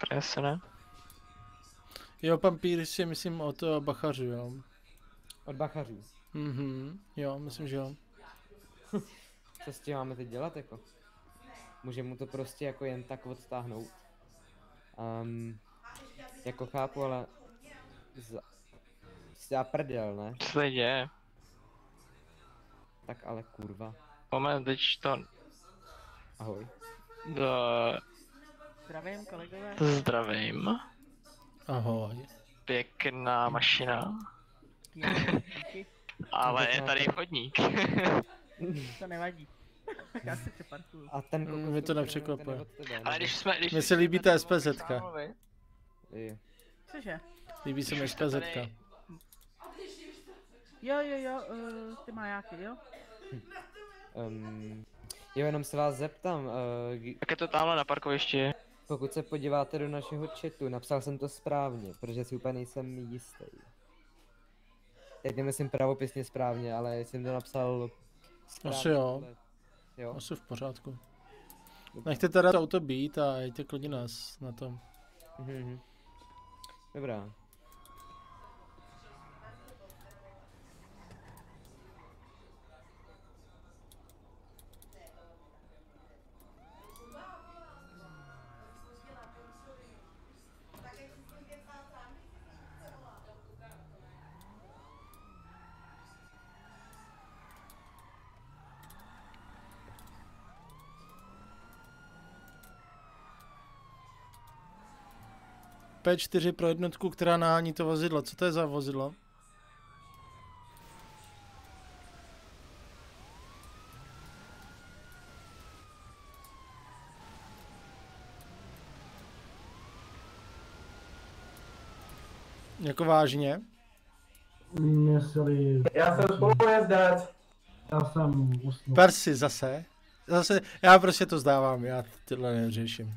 Presne. Jo, pan Pírs je myslím od eh, Bachařů, jo. Od bachařů. Mhm, jo, myslím, že jo. Co s tím máme teď dělat, jako? Můžeme mu to prostě jako jen tak odtáhnout. Um, jako chápu, ale... Za... Za prdel, ne? Co se děje? Tak ale kurva. Moment, teď to... Ahoj. Do... Zdravím, kolegové. Zdravím. Ahoj. Pěkná mašina. (laughs) Ale je tady chodník. (laughs) To nevadí. (laughs) Já si přeparkuju. A ten Mm, Mě to nepřekvapuje. Ale když jsme... Když Mně se líbí ta SPZka. Jo. Cože? Líbí se mi SPZka. Jo, jo, jo, uh, ty majáky, jo? Um, jo, jenom se vás zeptám. Uh, Jak je to tamhle na parkovišti? Pokud se podíváte do našeho chatu, napsal jsem to správně, protože si úplně nejsem jistý. Teď nemyslím pravopisně správně, ale jsem to napsal správně. Asi jo. podle- Jo. Asi v pořádku. Nechte teda to auto být a jděte klidně nás na tom. Mhm. Dobrá. P4 pro jednotku, která nahání to vozidlo. Co to je za vozidlo? Jako vážně? Li... Já jsem spolujezdec. Já jsem usnul. Persi zase. Zase, já prostě to zdávám, já tyhle neřeším.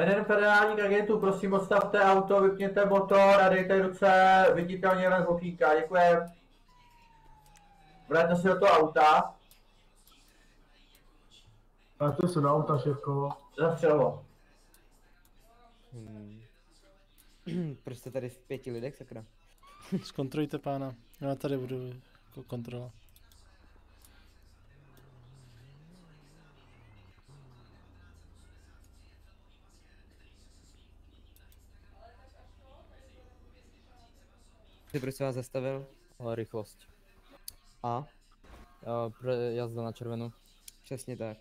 Jeden federálních agentů, prosím odstavte auto, vypněte motor a dejte ruce viditelně ven z okýnka, děkujem. Vraťte se do toho auta. Vraťte se do auta, šéfko. Zastřelo. Hmm. (clears throat) Proč jste tady v pěti lidech, sakra? Zkontrolujte pána. Já tady budu kontrola. Ty proč se vás zastavil? Ale rychlost. A? Uh, pro jazda na červenou. Přesně tak.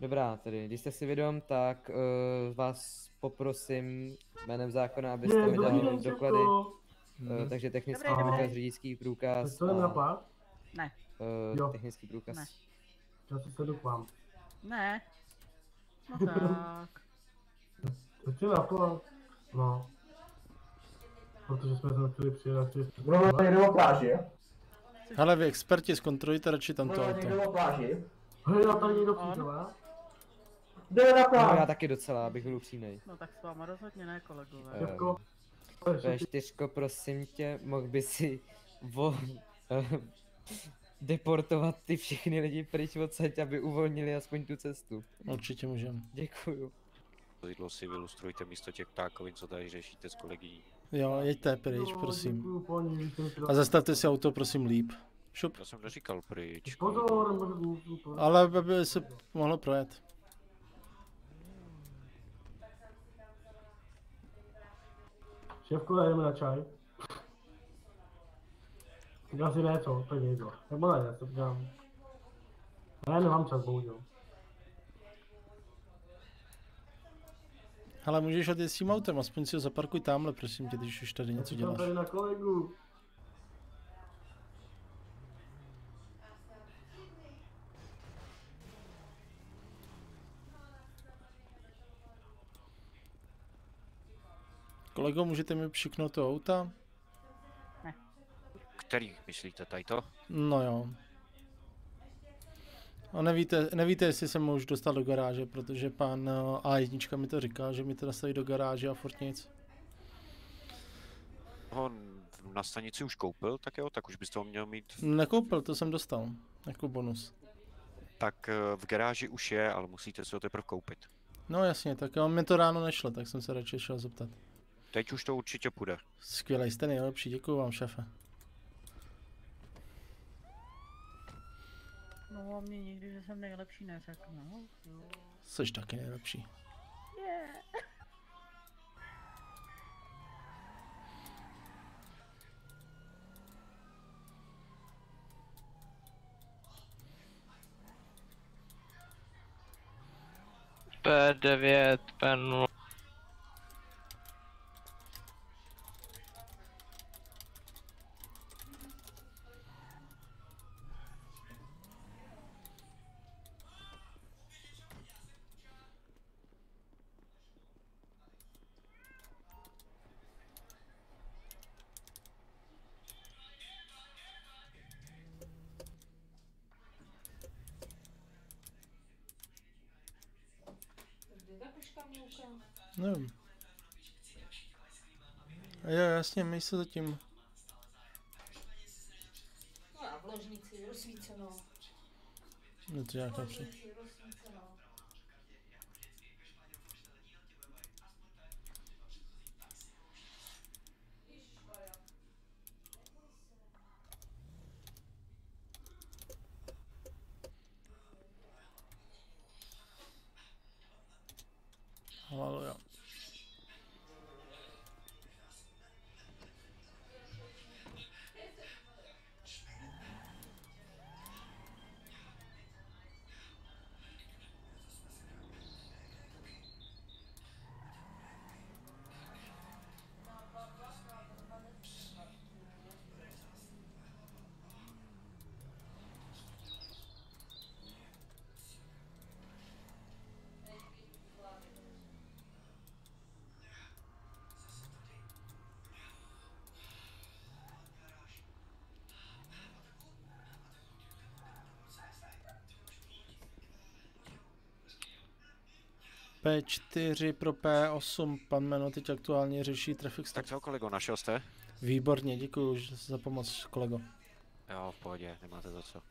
Dobrá, tedy, když jste si vědom, tak uh, vás poprosím jménem zákona, abyste Ne, mi dali doklady. Uh, takže technický Dobrý den. průkaz, řidičský průkaz. Chcete na pár? Ne. Uh, Jo. technický průkaz. Ne. Já se sedu k vám. Ne. (laughs) No tak. Chci na to? No. Protože jsme tam chtěli přijet. Budeme někdo o pláži? Hele, vy experti, zkontrolujte radši tamto Budeme auto. někdo o pláži? Hej, já tady někdo přijde, Jdeme na No, pláž. já taky docela, abych byl upřímnej. No tak s váma rozhodně ne, kolegové. Šéfko. V4, prosím tě, mohl by si vo, (laughs) deportovat ty všechny lidi pryč odsaď, aby uvolnili aspoň tu cestu. Určitě můžem. Děkuju. Vozidlo si vylustrujte místo těch ptákovin, co tady řešíte s kolegyní. Jo, jeďte pryč, prosím. Jste mi A zastavte si auto, prosím, líp. Šup. Já jsem neříkal pryč. Pozor. Ale aby se mohlo projet. Šéfko, jdeme na čaj. Tak asi ne, co? Tak někdo. Nebo ne, já se podívám. Ne, nemám čas, bohužel. Ale můžeš odjet s tím autem, aspoň si ho zaparkuj tamhle, prosím tě, když už tady něco děláš. Tady na kolegu. Kolego, můžete mi přiknout to auta? Ne. Který myslíte, tady to? No jo. A nevíte, nevíte, jestli jsem už dostal do garáže, protože pan eh, A1 mi to říká, že mi to dostaví do garáže a furt nic. Ho na stanici už koupil, tak jo, tak už byste ho měl mít. Nekoupil, to jsem dostal, jako bonus. Tak eh, v garáži už je, ale musíte si ho teprve koupit. No jasně, tak on mi to ráno nešlo, tak jsem se radši šel zeptat. Teď už to určitě půjde. Skvělej, jste nejlepší, děkuji vám, šéfe. No a mě nikdy, že jsem nejlepší neřekl, no. Jo. Jsi taky nejlepší. Yeah. P9, P0. Jasně, my se zatím. No v ložnici rozsvíceno. No to nějak napřed. P4 pro P8, pan Meno teď aktuálně řeší traffic stop. Tak co, kolego, našel jste? Výborně, děkuji za pomoc, kolego. Jo, v pohodě, nemáte za co.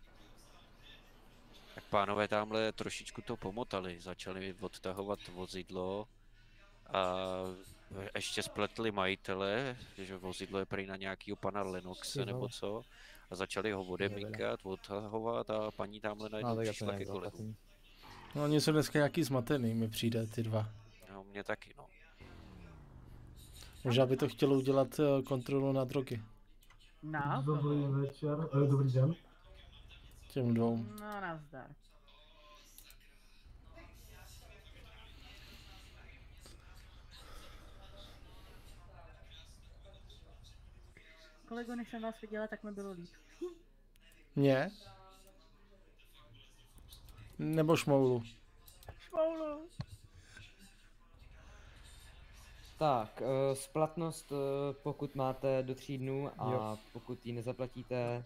Tak pánové tamhle trošičku to pomotali, začali odtahovat vozidlo a ještě spletli majitele, že vozidlo je prý na nějakýho pana Lenoxe nebo co. A začali ho odemíkat, odtahovat a paní tamhle najednou No, tak přišla ke kolegům. No, oni jsou dneska nějaký zmatený, mi přijde, ty dva. No, mě taky, no. Možná by to chtělo udělat eh, kontrolu na drogy. Na, Dobrý večer, eh, dobrý den. Těm dvou. No, nazdar. Kolego, než jsem vás viděla, tak mi bylo líp. Mě? Nebo šmoulu? Šmoulu. Tak, uh, splatnost, uh, pokud máte do tří dnů a Jo. pokud ji nezaplatíte,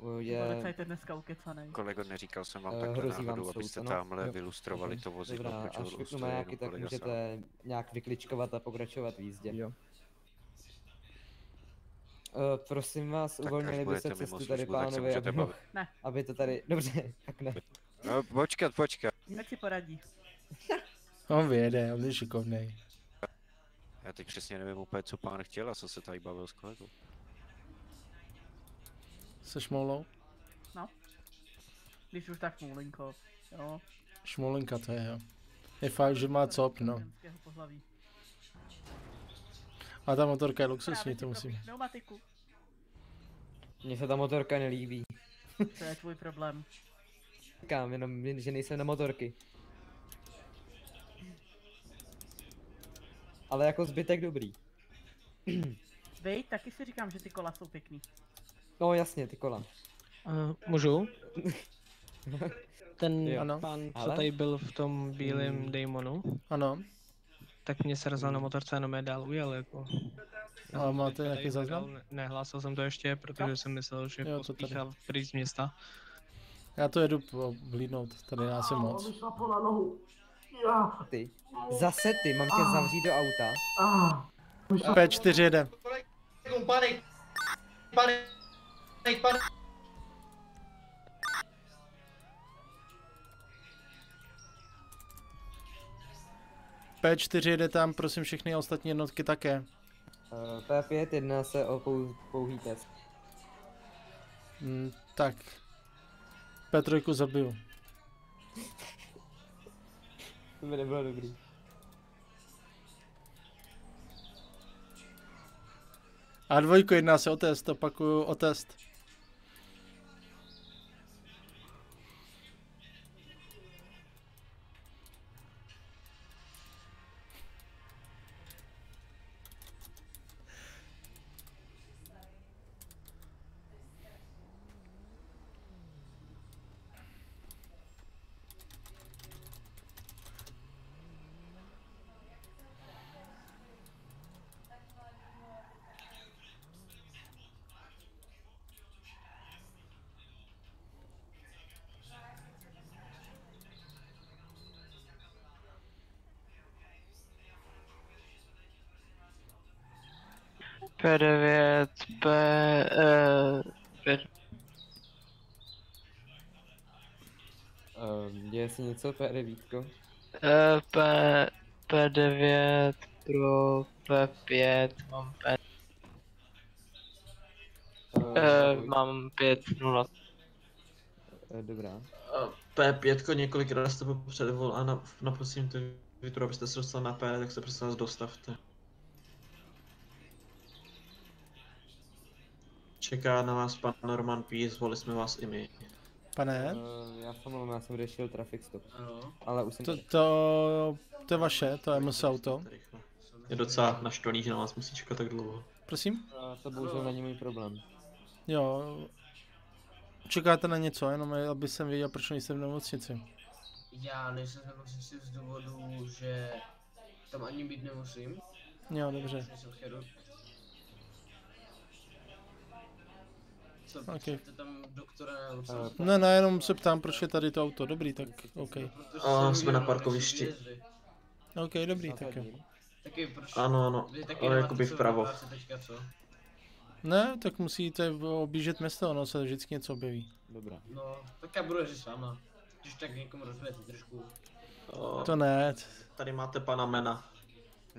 uh, je... Policajt je dneska ukecanej. Kolego, neříkal jsem vám Eh, takhle hrozí vám náhodou, soud, abyste ano? tamhle Jo. vylustrovali to vozidlo, Dobrá, až vypnu lustruje majáky, jenom tak kolega sám. můžete nějak vykličkovat a pokračovat v jízdě. Jo. Uh, prosím vás, Tak uvolnili se cestu tady můžete aby. Ne. aby to tady, dobře, tak ne. No, počkat, počkat. Ať si poradí. On vyjede, on je šikovnej. Já teď přesně nevím úplně, co pán chtěl a co se tady bavil s kolegou. Se šmoulou? No. Když už tak moulinko. Jo. Šmoulinka to je, jo. Je fakt, že má cop, no. A ta motorka je luxusní, to musím. Pneumatiku. Mně se ta motorka nelíbí. To je tvůj problém. Říkám, jenom, že nejsem na motorky. Ale jako zbytek dobrý. (clears throat) Vej, taky si říkám, že ty kola jsou pěkný. No jasně, ty kola. Uh, můžu? (laughs) Ten Jo. Ano. pán, co Ale? tady byl v tom bílém Hmm. Daemonu, Ano. tak mě srazil na motorce, jenom je dál ujel, jako. Já A jsem máte nějaký záznam? Nehlásil jsem to ještě, protože jsem myslel, že Jo, pospíchal pryč z města. Já to jedu hlídnout, tady nás je moc. Nohu. Já. Ty. Zase ty, mám tě Ah. zavřít do auta. Ah. P4 jede. Pane, pane, pane. P4 jede tam, prosím všechny ostatní jednotky také. Uh, P5 jedná se o pou, pouhý test. Mm, tak. P3 zabiju. To by nebylo dobrý. A dvojku jedná se o test, opakuju o test. P9, P... Uh. Um, děje se něco, P9? eh, P... P9 pro P5, mám P... Uh, mám 5-0. Uh, dobrá. A P5 několikrát jste byl předvol a na, naprosím ty Vitru, abyste se dostal na P, tak se prostě nás dostavte. Čeká na vás pan Norman P, zvoli jsme vás i my. Pane? Uh, já jsem mluvím, já jsem řešil traffic stop. Ano. Ale už jsem... To, to, to je vaše, to je MS auto. Je docela naštvaný, že na vás musí čekat tak dlouho. Prosím? Uh, to bohužel není můj problém. Jo. Čekáte na něco, jenom aby jsem věděl, proč nejsem v nemocnici. Já nejsem v nemocnici z důvodu, že tam ani být nemusím. Jo, dobře. Nejsem chirurg. Co, Ok. okay. tam doktora co? Ne, ne, jenom se ptám, proč je tady to auto. Dobrý, tak OK. A jsme na parkovišti. OK, dobrý, tak jo. Taky proč? Ano, ano, ale jakoby vpravo. práci Teďka, co? Ne, tak musíte objíždět město, ono se vždycky něco objeví. Dobrá. No, tak já budu jezdit s váma. Když tak někomu rozvedete trošku. O, To ne. Tady máte pana Mena.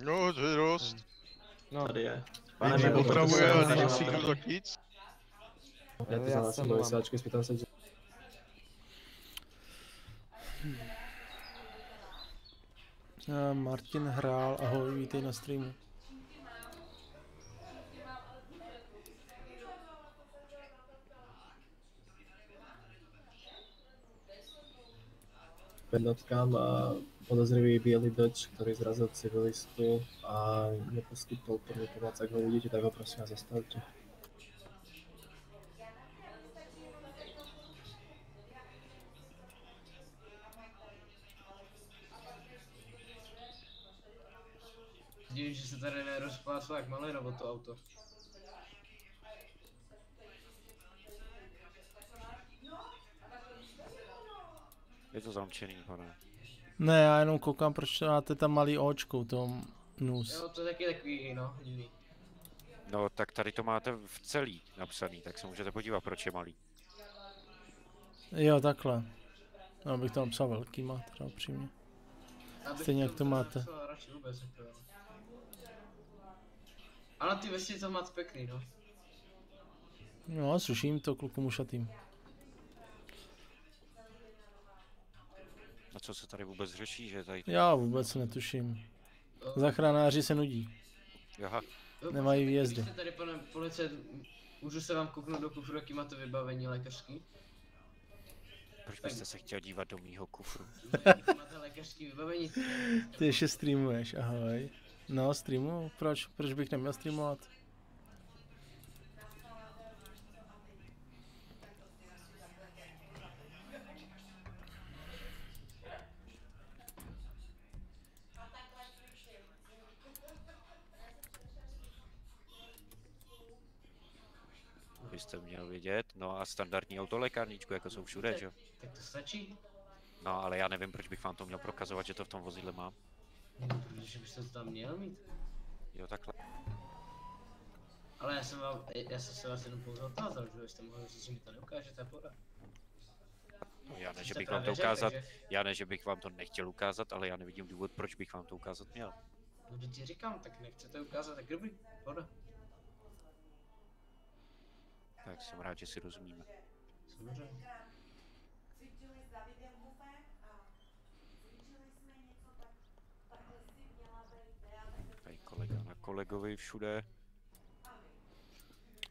No, to je dost. No. Tady je. Pane, opravuje, prosím, ale máte- si tak nic. Já to jsem. A Martin Hrál, ahoj, vítej na streamu. Jednotka má podozrivý biely Dodge, ktorý zrazil civilistu a neposkytol prvú pomoc. Ak ho uvidíte, tak ho prosím zastavte. Divím, že se tady nerozpláclo jak malé nebo to auto. Je to zamčený, pane. Ne, já jenom koukám, proč máte tam malý očko, v tom nus. Jo, to je taky takový, no, divný. No, tak tady to máte v celý napsaný, tak se můžete podívat, proč je malý. Jo, takhle. Já bych to napsal velkýma, teda upřímně. Stejně jak to máte. vůbec, Ale ty vesty to máte pěkný, no. No, sluším to klukům ušatým. A co se tady vůbec řeší, že tady... Já vůbec netuším. Zachránáři se nudí. Aha. Jo, Nemají výjezdy. Když jste tady, pane policajt, můžu se vám kouknout do kufru, jaký máte vybavení lékařský? Proč byste se chtěl dívat do mýho kufru? máte lékařský vybavení? Ty ještě streamuješ, ahoj. No, streamu? Proč? Proč bych neměl streamovat? byste měl vědět. No a standardní autolékárničku, jako jsou všude, že? Tak to stačí. No ale já nevím, proč bych vám to měl prokazovat, že to v tom vozidle mám. Protože byste to tam měl mít. Jo, takhle. Ale já jsem vám, já jsem se vás jenom pouze otázal, že jste mohli říct, že mi to neukážete a podat. No, já ne, že bych vám to ukázat, že- já ne, že bych vám to nechtěl ukázat, ale já nevidím důvod, proč bych vám to ukázat měl. No teď ti říkám, tak nechcete ukázat, tak dobrý, poda. Tak jsem rád, že si rozumíme. Samozřejmě. Cvičili s Davidem Hufem a cvičili jsme něco tak, takhle si měla být Bea, tak Tady kolega na kolegovi všude.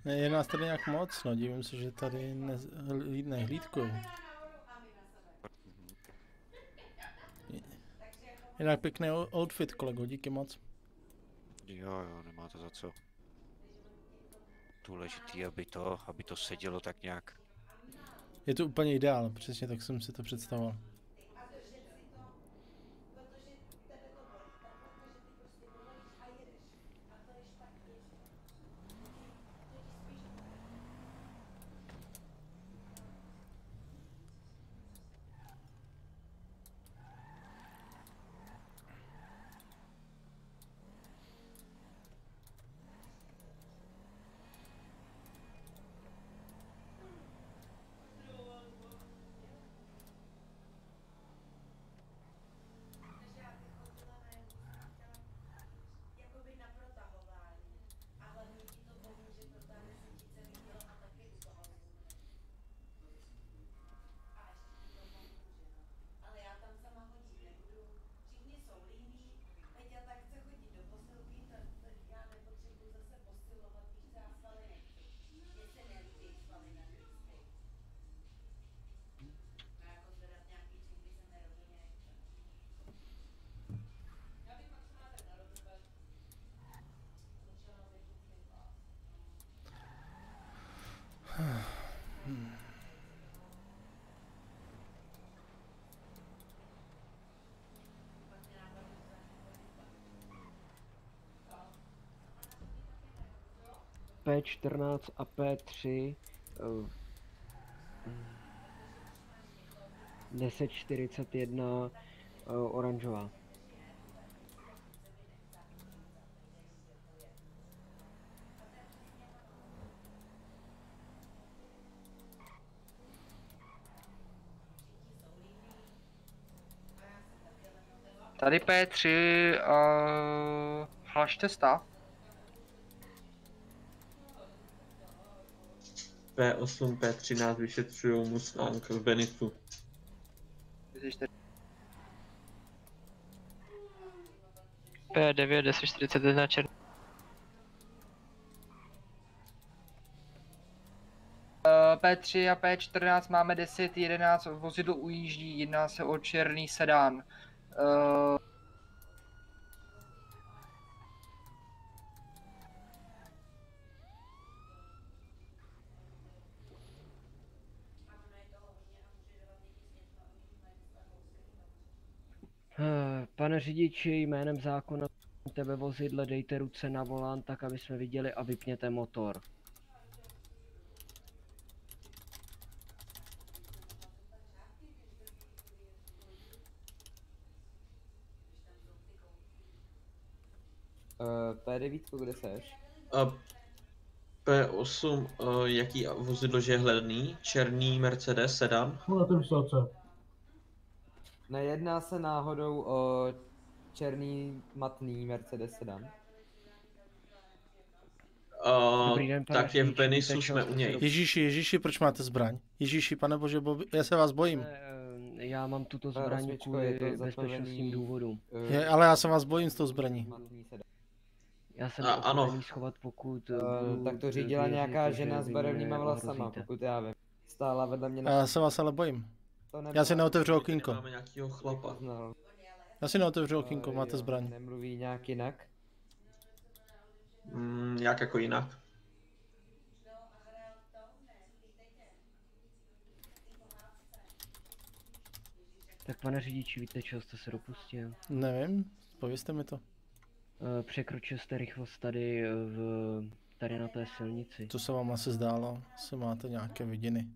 Ne, je nás tady nějak moc, no divím se, že tady ne, hlí- nehlídkují. Jinak pěkný outfit, kolego, díky moc. Jo, jo, nemá to za co. Důležitý, aby to, aby to sedělo tak nějak. Je to úplně ideál, přesně tak jsem si to představoval. jakoby na protahování. A hlavně ti to pomůže, protáhne se ti celý tělo a taky u toho zubne. A ještě ti to pomůže, no. Ale já tam sama chodit nebudu. Všichni jsou líní. Peťa tak chce chodit do posilky, tak, tak já nepotřebuji zase posilovat, víš co, já svaly nechci. Mně se nelíbí svaly na ženský. A jako zvedat nějaký činky se mi rozhodně nechce. Já bych maximálně tak na rovinu začala být úplný P14 a P3 eh, 1041 eh, oranžová. Tady P3, uh, hlašte stav. P8, P13 vyšetřují Mustang v Benitu. P9, 1041 černý. Uh, P3 a P14 máme 10, 11, vozidlo ujíždí, jedná se o černý sedán. Uh, Eh, Pane řidiči, jménem zákona tebe vozidle dejte ruce na volán, tak aby jsme viděli a vypněte motor. Uh, P9, kde seš? A P8, uh, jaký vozidlo že je hledný? Černý Mercedes sedan? No na té vysokce. Nejedná se náhodou o černý matný Mercedes sedan? Uh, Dobrý den, tak je v Benisu, jsme u něj. Ježíši, Ježíši, proč máte zbraň? Ježíši, pane bože, Bobi, já se vás bojím. Eh, Já mám tuto Eh, zbraň osmičko, je to kvůli bezpečnostním důvodům. Je, ale já se vás bojím s tou zbraní. Já jsem A- ano. schovat, pokud eh, Uh, tak to řídila nějaká že žena s barevnýma vlasama, pokud já vím. Stála vedle mě A já se vás ale bojím. To Já nebyla- si neotevřu okýnko. Máme nějakýho chlapa. No. Já si neotevřu okýnko, máte jo, zbraň. Nemluví nějak jinak? Mm, jak jako jinak? Tak pane řidiči, víte, čeho jste se dopustil? Nevím, povězte mi to. Eh, Překročil jste rychlost tady eh, v tady na té silnici. Co se vám asi zdálo? Asi máte nějaké vidiny.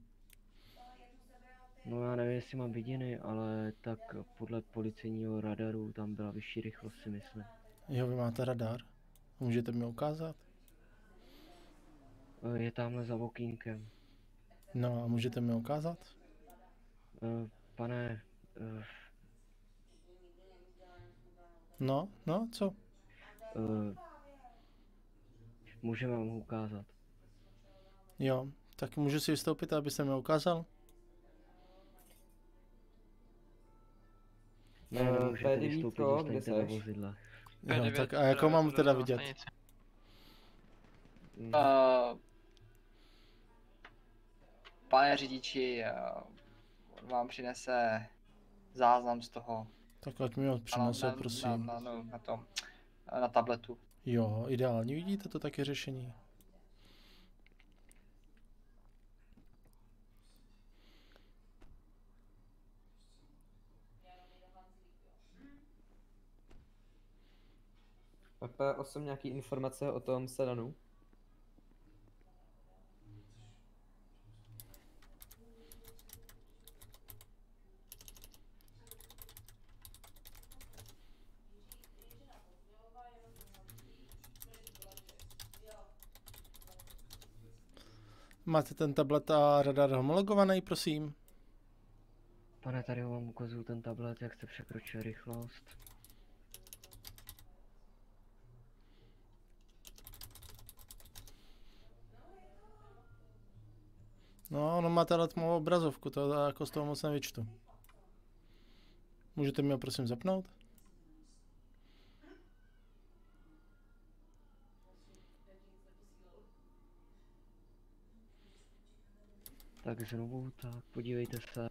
No já nevím, jestli mám vidiny, ale tak podle policejního radaru tam byla vyšší rychlost si myslím. Jo, vy máte radar? Můžete mi ukázat? Eh, Je tamhle za okýnkem. No a můžete mi ukázat? Eh, Pane, eh, No, no, co? můžeme vám ho ukázat. Jo, tak můžu si vystoupit, abyste mi ukázal? Ne, Eh, nemůžete P9, vystoupit, kde zůstaňte seš? vozidle. Jo, tak a jako mám teda vidět? Uh, pane řidiči, uh, vám přinese záznam z toho. Tak ať mi ho na, přinese, na, prosím. Na, na, na, na, tom, na tabletu. Jo, ideální, vidíte to taky řešení. PP8 nějaký informace o tom sedanu? Máte ten tablet a radar homologovaný, prosím? Pane, tady vám ukazuju ten tablet, jak jste překročil rychlost. No, ono má teda tmavou obrazovku, to já jako z toho moc nevyčtu. Můžete mi ho prosím zapnout? Tak znovu, tak podívejte se.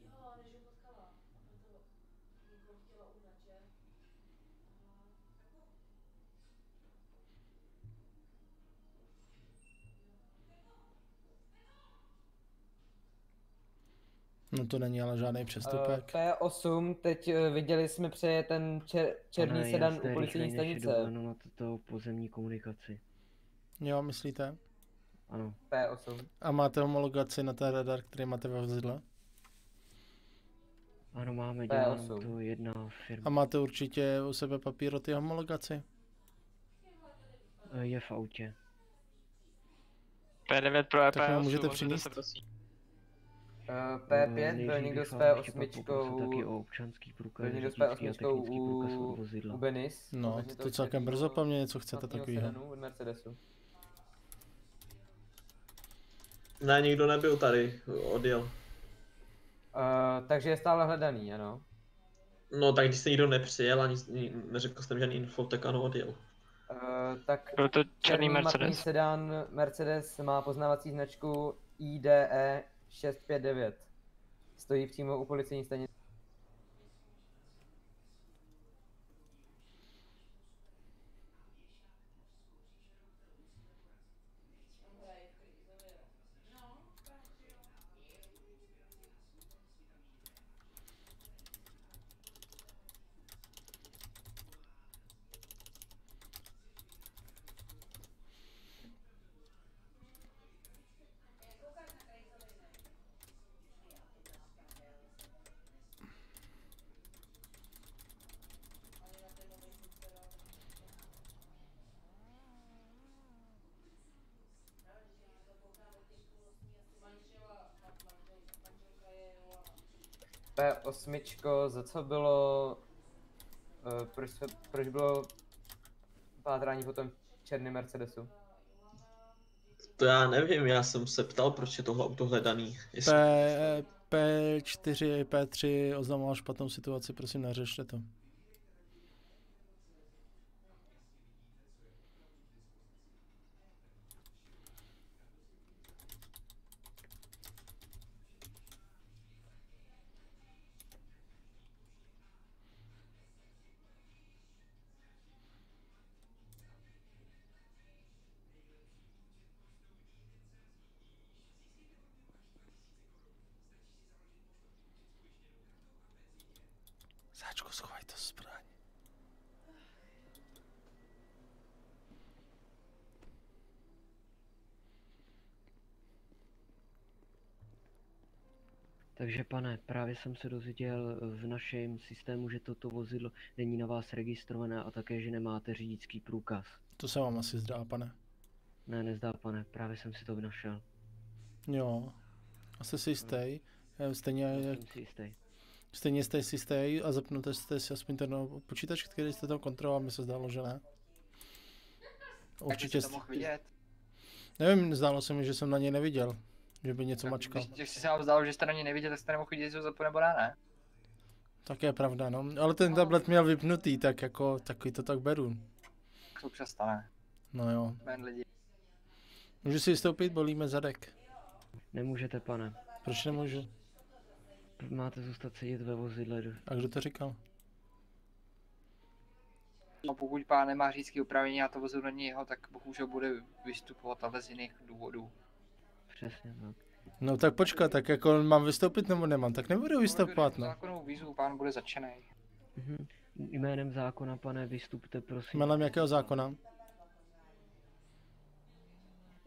Jo, než ho potkala. A proto někoho chtěla udat, že? To není ale žádný Uh, přestupek. P8, teď uh, viděli jsme přeje ten čer, černý Pane, sedan u policejní stanice. dovoleno na tuto pozemní komunikaci. Jo, myslíte? Ano. P8. A máte homologaci na ten radar, který máte ve vozidle? Ano, máme, P8. dělá nám to jedna firma. A máte určitě u sebe papír o té homologaci? Eh, Je v autě. P9 pro Tak mi ho EP8, můžete přinést? se prosím. Uh, Eh, P5 nejdřív byl někdo s vám ještě pak P8 poprosil taky o občanský průkaz, byl někdo s řidičský a P8 technický průkaz od u, u Benis. No, to toho celkem brzo po mně něco chcete takovýho. sedanu od Mercedesu. Ne, nikdo nebyl tady, odjel. Uh, takže je stále hledaný, ano. No tak když se nikdo nepřijel ani ni- neřekl jsem žádný info, tak ano, odjel. Uh, tak Byl to černý Mercedes. sedan Mercedes má poznávací značku IDE 659. Stojí přímo u policejní stanice. P8, za co bylo... Uh, proč, se, proč bylo pátrání po tom černém Mercedesu? To já nevím, já jsem se ptal, proč je tohle auto hledaný. Jestli... P, P4, P3 oznamoval špatnou situaci, prosím neřešte to. Takže pane, právě jsem se dozvěděl v našem systému, že toto vozidlo není na vás registrované a také, že nemáte řidičský průkaz. To se vám asi zdá, pane. Ne, nezdá pane, právě jsem si to našel. Jo. A jste si jistý? Eh, Stejně jak... Si jistý. Stejně jste si jistý a zapnete jste si aspoň ten no, počítač, který jste tam kontroloval, mi se zdálo, že ne. Určitě to mohl vidět. Nevím, zdálo se mi, že jsem na něj neviděl. Že by něco mačkal. Když, když si se vám zdálo, že jste na ně neviděl, tak jste nemohl vidět, co zapne nebo ne, ne? Tak je pravda, no. Ale ten tablet měl vypnutý, tak jako takový to tak beru. Tak to občas stane. No jo. Men lidi. Můžu si vystoupit, bolíme zadek. Nemůžete pane. Proč nemůžu? Máte zůstat sedět ve vozidle. A kdo to říkal? No pokud pán nemá řídský upravení a to vozidlo není jeho, tak bohužel bude vystupovat ale z jiných důvodů. Přesně tak. No tak počkat, tak jako mám vystoupit nebo nemám, tak nebudu vystupovat, no. Zákonnou výzvu pán bude začený. Mhm. Jménem zákona, pane, vystupte, prosím. Jménem jakého zákona?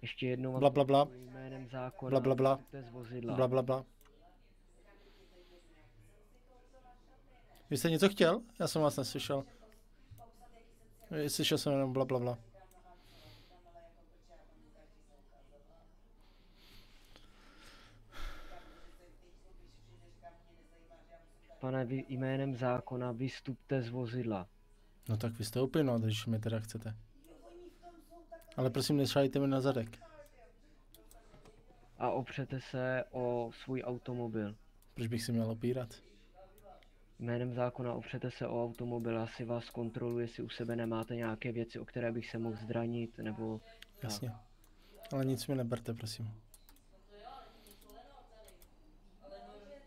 Ještě jednou vám Bla, bla, bla. Jménem zákona Bla, bla, bla. z vozidla. Bla, bla, bla. Vy jste něco chtěl? Já jsem vás neslyšel. Slyšel jsem jenom bla, bla, bla. Pane, vy jménem zákona vystupte z vozidla. No tak vystoupí, no, když mi teda chcete. Ale prosím, nešajte mi na zadek. A opřete se o svůj automobil. Proč bych si měl opírat? Jménem zákona opřete se o automobil, já si vás kontroluji, jestli u sebe nemáte nějaké věci, o které bych se mohl zranit, nebo... Jasně. Ale nic mi neberte, prosím. Uh, Dobré,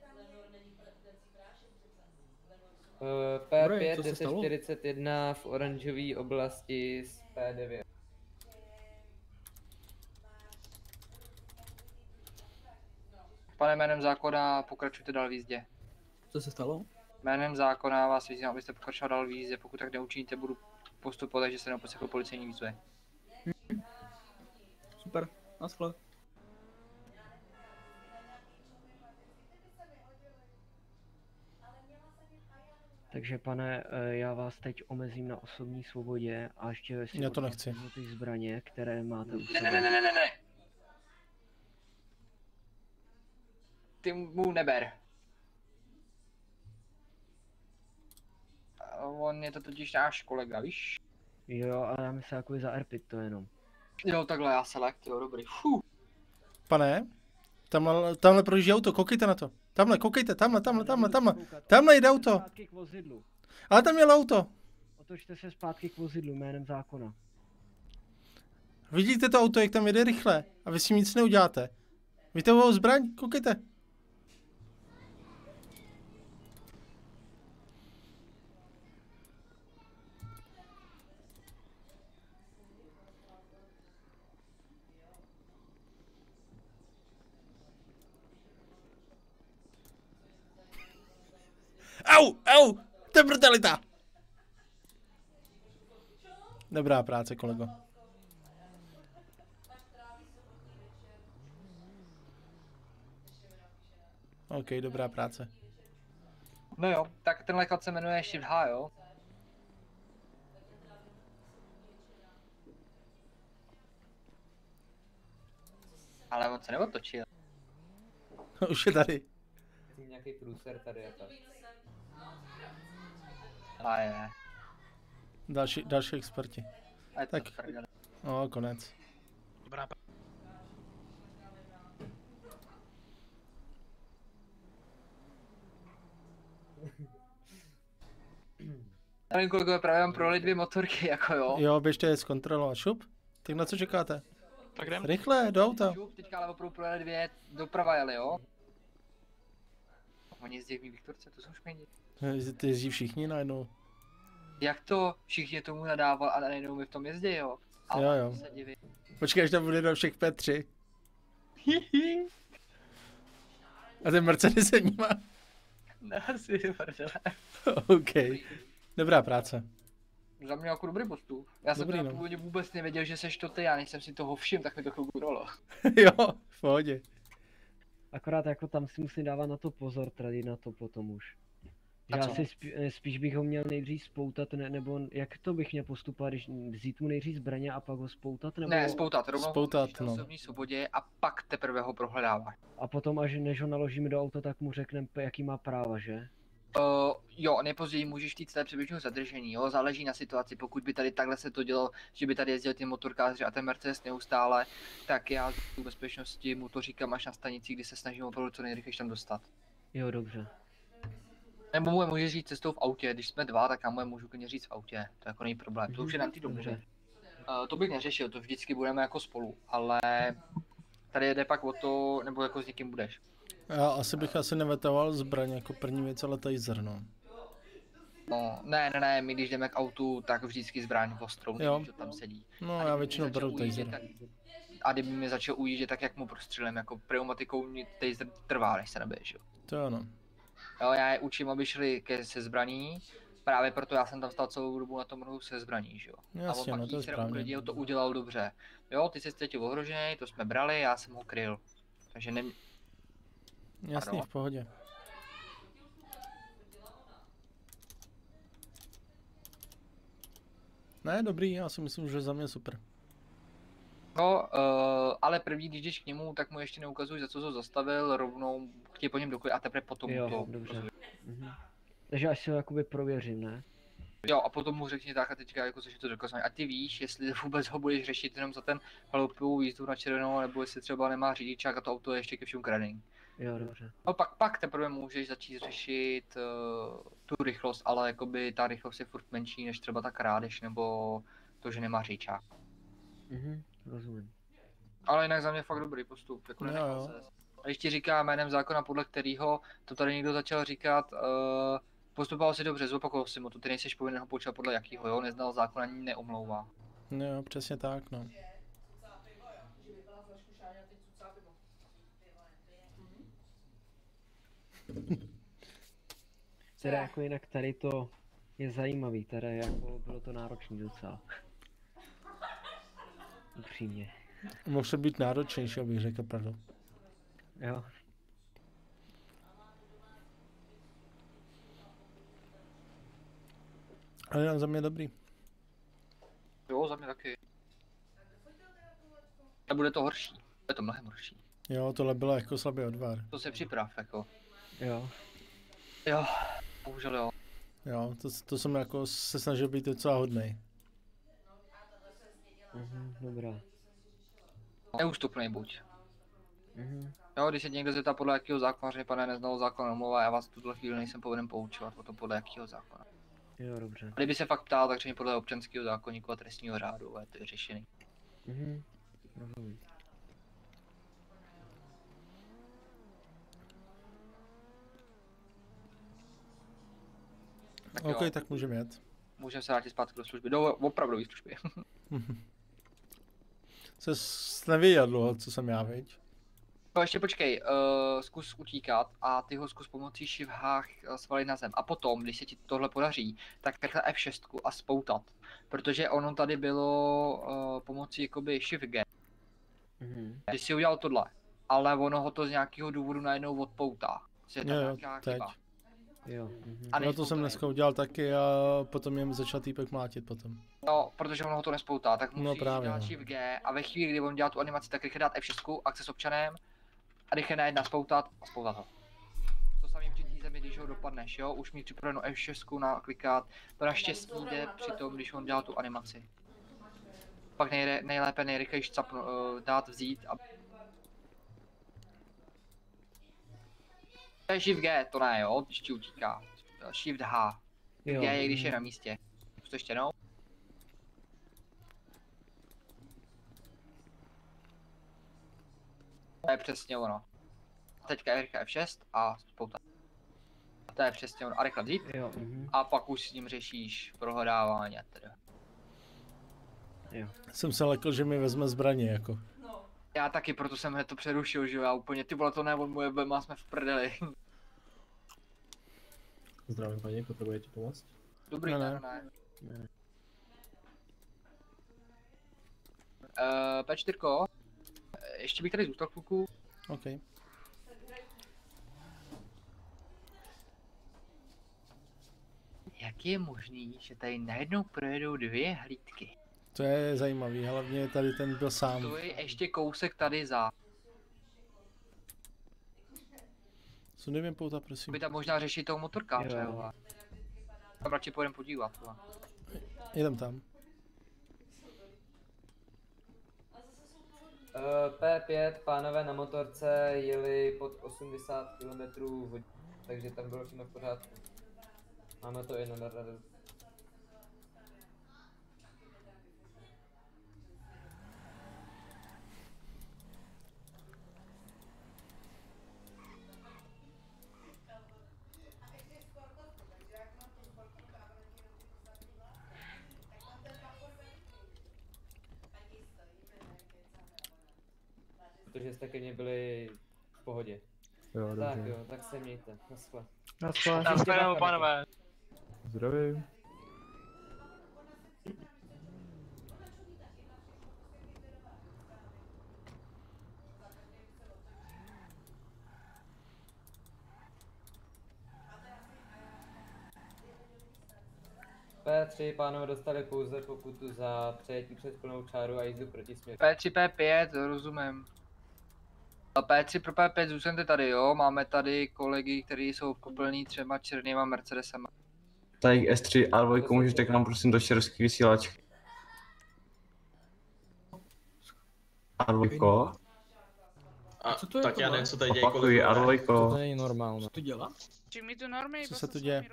P5 se stalo? 1041 v oranžové oblasti z P9. Pane, jménem zákona pokračujte dál v jízdě. Co se stalo? Jménem zákona vás vyzývám, abyste pokračoval dál v jízdě, pokud tak neučiníte, budu postupovat, takže se neoposlechnu policejní výzvy. Super, naschle. Takže pane, eh, já vás teď omezím na osobní svobodě a ještě si Já to nechci. ty zbraně, které máte u Ne, sebe. ne, ne, ne, ne, ne. Ty mu neber. A On je to totiž náš kolega, víš? Jo, ale já myslím jako za Airpit to jenom. Jo, takhle já select, jo, dobrý. Fuh. Pane, tamhle, tamhle projíždí auto, koukejte na to. Tamhle, koukejte, tamhle, tamhle, tamhle, tamhle. Tamhle jde auto. Ale tam jelo auto. Otočte se zpátky k vozidlu jménem zákona. Vidíte to auto, jak tam jede rychle a vy s tím nic neuděláte. Víte o zbraň? Koukejte. Au, au, to je brutalita. Dobrá práce, kolego. OK, dobrá práce. No jo, tak tenhle chlap se jmenuje Shift H, jo? Ale on se neotočil. (laughs) Už je tady. Nějaký průser tady je tak. A je. Další, další experti. A je to Tak, no, konec. Dobrá, Nevím, kolegové, právě vám prolili dvě motorky, jako jo. Jo, běžte je zkontrolovat. Šup? Tak na co čekáte? Tak jdem. Rychle, do auta. Šup, teďka ale opravdu prolili dvě, doprava jeli, jo. Oni jezdí v mý Viktorce, to jsou šmejdi. Ty jezdí všichni najednou. Jak to všichni tomu nadával a najednou mi v tom jezdí, jo? Jo, jo. Se diví. Počkej, až tam bude do všech P3. (laughs) A ten Mercedes za nima. Ne, asi prdele. (laughs) OK. Dobrá práce. Za mě jako dobrý postup. Já jsem Dobrý, teda no. původně vůbec nevěděl, že seš to ty, já než jsem si toho všim, tak mi to chvilku trvalo. (laughs) jo, v pohodě. Akorát jako tam si musím dávat na to pozor, tady na to potom už. Já co? si spí, eh, spíš bych ho měl nejdřív spoutat, ne, nebo jak to bych měl postupovat, když vzít mu nejdřív zbraně a pak ho spoutat, nebo... Ne, spoutat, rovnou Spoutat, spoutat, no. osobní svobodě a pak teprve ho prohledáváš. A potom, až než ho naložíme do auta, tak mu řekneme, jaký má práva, že? Uh, jo, nejpozději můžeš týct té předběžného zadržení, jo, záleží na situaci, pokud by tady takhle se to dělo, že by tady jezdil ty motorkáři a ten Mercedes neustále, tak já z bezpečnosti mu to říkám až na stanici, kdy se snažím opravdu co nejrychleji tam dostat. Jo, dobře. Nebo mu je můžeš říct cestou v autě, když jsme dva, tak já mu je můžu klidně říct v autě, to jako není problém, to už je na ty domluvy. Dobře. Uh, to bych neřešil, to vždycky budeme jako spolu, ale tady jde pak o to, nebo jako s někým budeš. Já asi bych asi nevetoval zbraň jako první věc, ale taser, no. No, ne, ne, ne, my když jdeme k autu, tak vždycky zbraň ostrou, Jo. že tam sedí. No, A já většinou beru taser. tak- A kdyby mi začal ujíždět, tak jak mu prostřelím, jako pneumatikou mi taser trvá, než se nabije, že jo. To jo, no. Jo, já je učím, aby šli ke se zbraní, právě proto já jsem tam stál celou dobu na tom rohu se zbraní, že jo. Jasně, a on no, pak to správně. uklidil, to udělal dobře. Jo, ty jsi cítil ohrožený, to jsme brali, já jsem ho kryl. Takže ne... Jasně, Pardon? v pohodě. Ne, dobrý, já si myslím, že za mě super. No, uh, ale první, když jdeš k němu, tak mu ještě neukazuj, za co jsi ho zastavil, rovnou tě po něm dokud a teprve potom Jo, to dobře. Mhm. Takže až si ho jakoby prověřím, ne? Jo, a potom mu řekni tak a teďka jako což je to dokazování. A ty víš, jestli (laughs) vůbec ho budeš řešit jenom za ten hloupou jízdu na červenou, nebo jestli třeba nemá řidičák a to auto je ještě ke všem kradený. Jo, dobře. No pak, pak teprve můžeš začít řešit uh, tu rychlost, ale jakoby ta rychlost je furt menší než třeba ta krádež nebo to, že nemá řidičák. Mhm, rozumím. Ale jinak za mě fakt dobrý postup, jako Jo, nenechal jo. se. A když ti říká jménem zákona, podle kterého to tady někdo začal říkat, uh, postupoval si dobře, zopakoval si mu to, ty nejseš povinen ho poučovat podle jakýho, jo, neznal zákon ani neomlouvá. No jo, přesně tak, no. (laughs) Teda jako jinak tady to je zajímavý, teda jako bylo to náročný docela. Upřímně. To být náročnější, abych řekl pravdu. Jo. Ale jinak za mě dobrý. Jo, za mě taky. A bude to horší, bude to mnohem horší. Jo, tohle bylo jako slabý odvar. To se připrav, jako. Jo. Jo, bohužel jo. Jo, to, to jsem jako se snažil být docela hodnej. Mhm, dobrá. Neústupnej buď. Mhm. Jo, když se někdo zeptá podle jakého zákona, že pane neznal zákon omlouvá, já vás tuhle chvíli nejsem povinen poučovat o tom podle jakého zákona. Jo, dobře. A kdyby se fakt ptal, tak řekni podle občanského zákonníku a trestního řádu, ale to je řešený. Mhm, rozumím. Tak OK, jo. tak můžeme jet. Můžeme se vrátit zpátky do služby, do opravdové služby. (laughs) Se s- nevěděl dlouho, co jsem já, viď? No ještě počkej, uh, zkus utíkat a ty ho zkus pomocí šivhách uh, svalit na zem. A potom, když se ti tohle podaří, tak rychle F6 a spoutat. Protože ono tady bylo uh, pomocí jakoby shift G. Mhm. Když si udělal tohle, ale ono ho to z nějakého důvodu najednou odpoutá. Je tam Jo, nějaká teď. chyba. Jo. Mhm. A No to jsem dneska udělal taky a potom mě začal týpek mlátit potom. No, protože ono ho to nespoutá, tak No musíš právě, dělat no. shift G a ve chvíli, kdy on dělá tu animaci, tak rychle dát F6, akce s občanem a rychle na jedna spoutat a spoutat ho. To samé při té zemi, když ho dopadneš, jo, už mít připravenou F6 na klikat, to naštěstí jde při tom, když on dělá tu animaci. Pak nejre, nejlépe nejrychleji capnu, uh, dát vzít a... To je Shift G, to ne jo, když ti utíká. Shift H. Jo, G je, když je na místě. To ještě jednou. To je přesně ono. Teďka rychle F6 a spoutat. To je přesně ono. A rychle vzít. Jo, mhm. A pak už s ním řešíš prohledávání a teda. Jo. Jsem se lekl, že mi vezme zbraně, jako. Já taky, proto jsem hned to přerušil, že jo, já úplně, ty vole, to ne, on moje bema, jsme v prdeli. Zdravím paní, potřebujete pomoct? Dobrý, Ne, ne, ne. ne. ne. Uh, P4, ještě bych tady zůstal chvilku. OK. Jak je možný, že tady najednou projedou dvě hlídky? To je zajímavý, hlavně tady ten byl sám. To je ještě kousek tady za. Sundej mi pouta, prosím. By tam možná řešit toho motorkáře, Jo. jo. Tam radši půjdem podívat. Jedem tam. P5, pánové na motorce jeli pod 80 km hodin, takže tam bylo všechno v pořádku. Máme to i na radu. Protože jste ke mně byli v pohodě. Jo, tak dobře. jo, tak se mějte. Naschle. Naschle. Naschledanou, pánové. Zdravím. P3 pánové dostali pouze pokutu za přejetí přes plnou čáru a jízdu proti směru. P3, P5, rozumím. A P3 pro P5 zůstaňte tady, jo? Máme tady kolegy, kteří jsou poplní třema černýma Mercedesema. Tak S3 a 2 můžete k nám prosím do šerský vysílačky. A 2 A, Co to je tak já nevím, co tady děje Opakuji. A2. To není normálne. Co to dělá? Čím tu normy, Co se tu děje?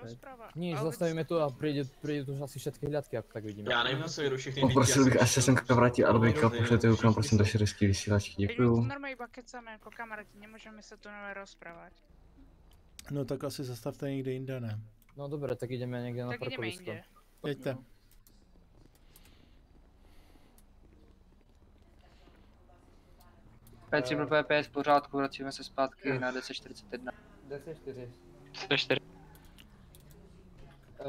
Nic, zastavíme tu a príde, príde tu asi všetky hľadky, ako tak vidíme. Já nevím, co jedu všechny Poprosil bych, až se sem vrátit A2, pošlete ho k nám prosím do šerský vysílačky, děkuju. normy iba kecáme ako kamaráti, nemôžeme sa tu nové rozprávať. No tak asi zastavte někde jinde, ne? No dobre, tak ideme niekde na parkovisko. Jeďte. P3 pro P5 v pořádku, vracíme se zpátky na 1041. 10-4. 4. Uh,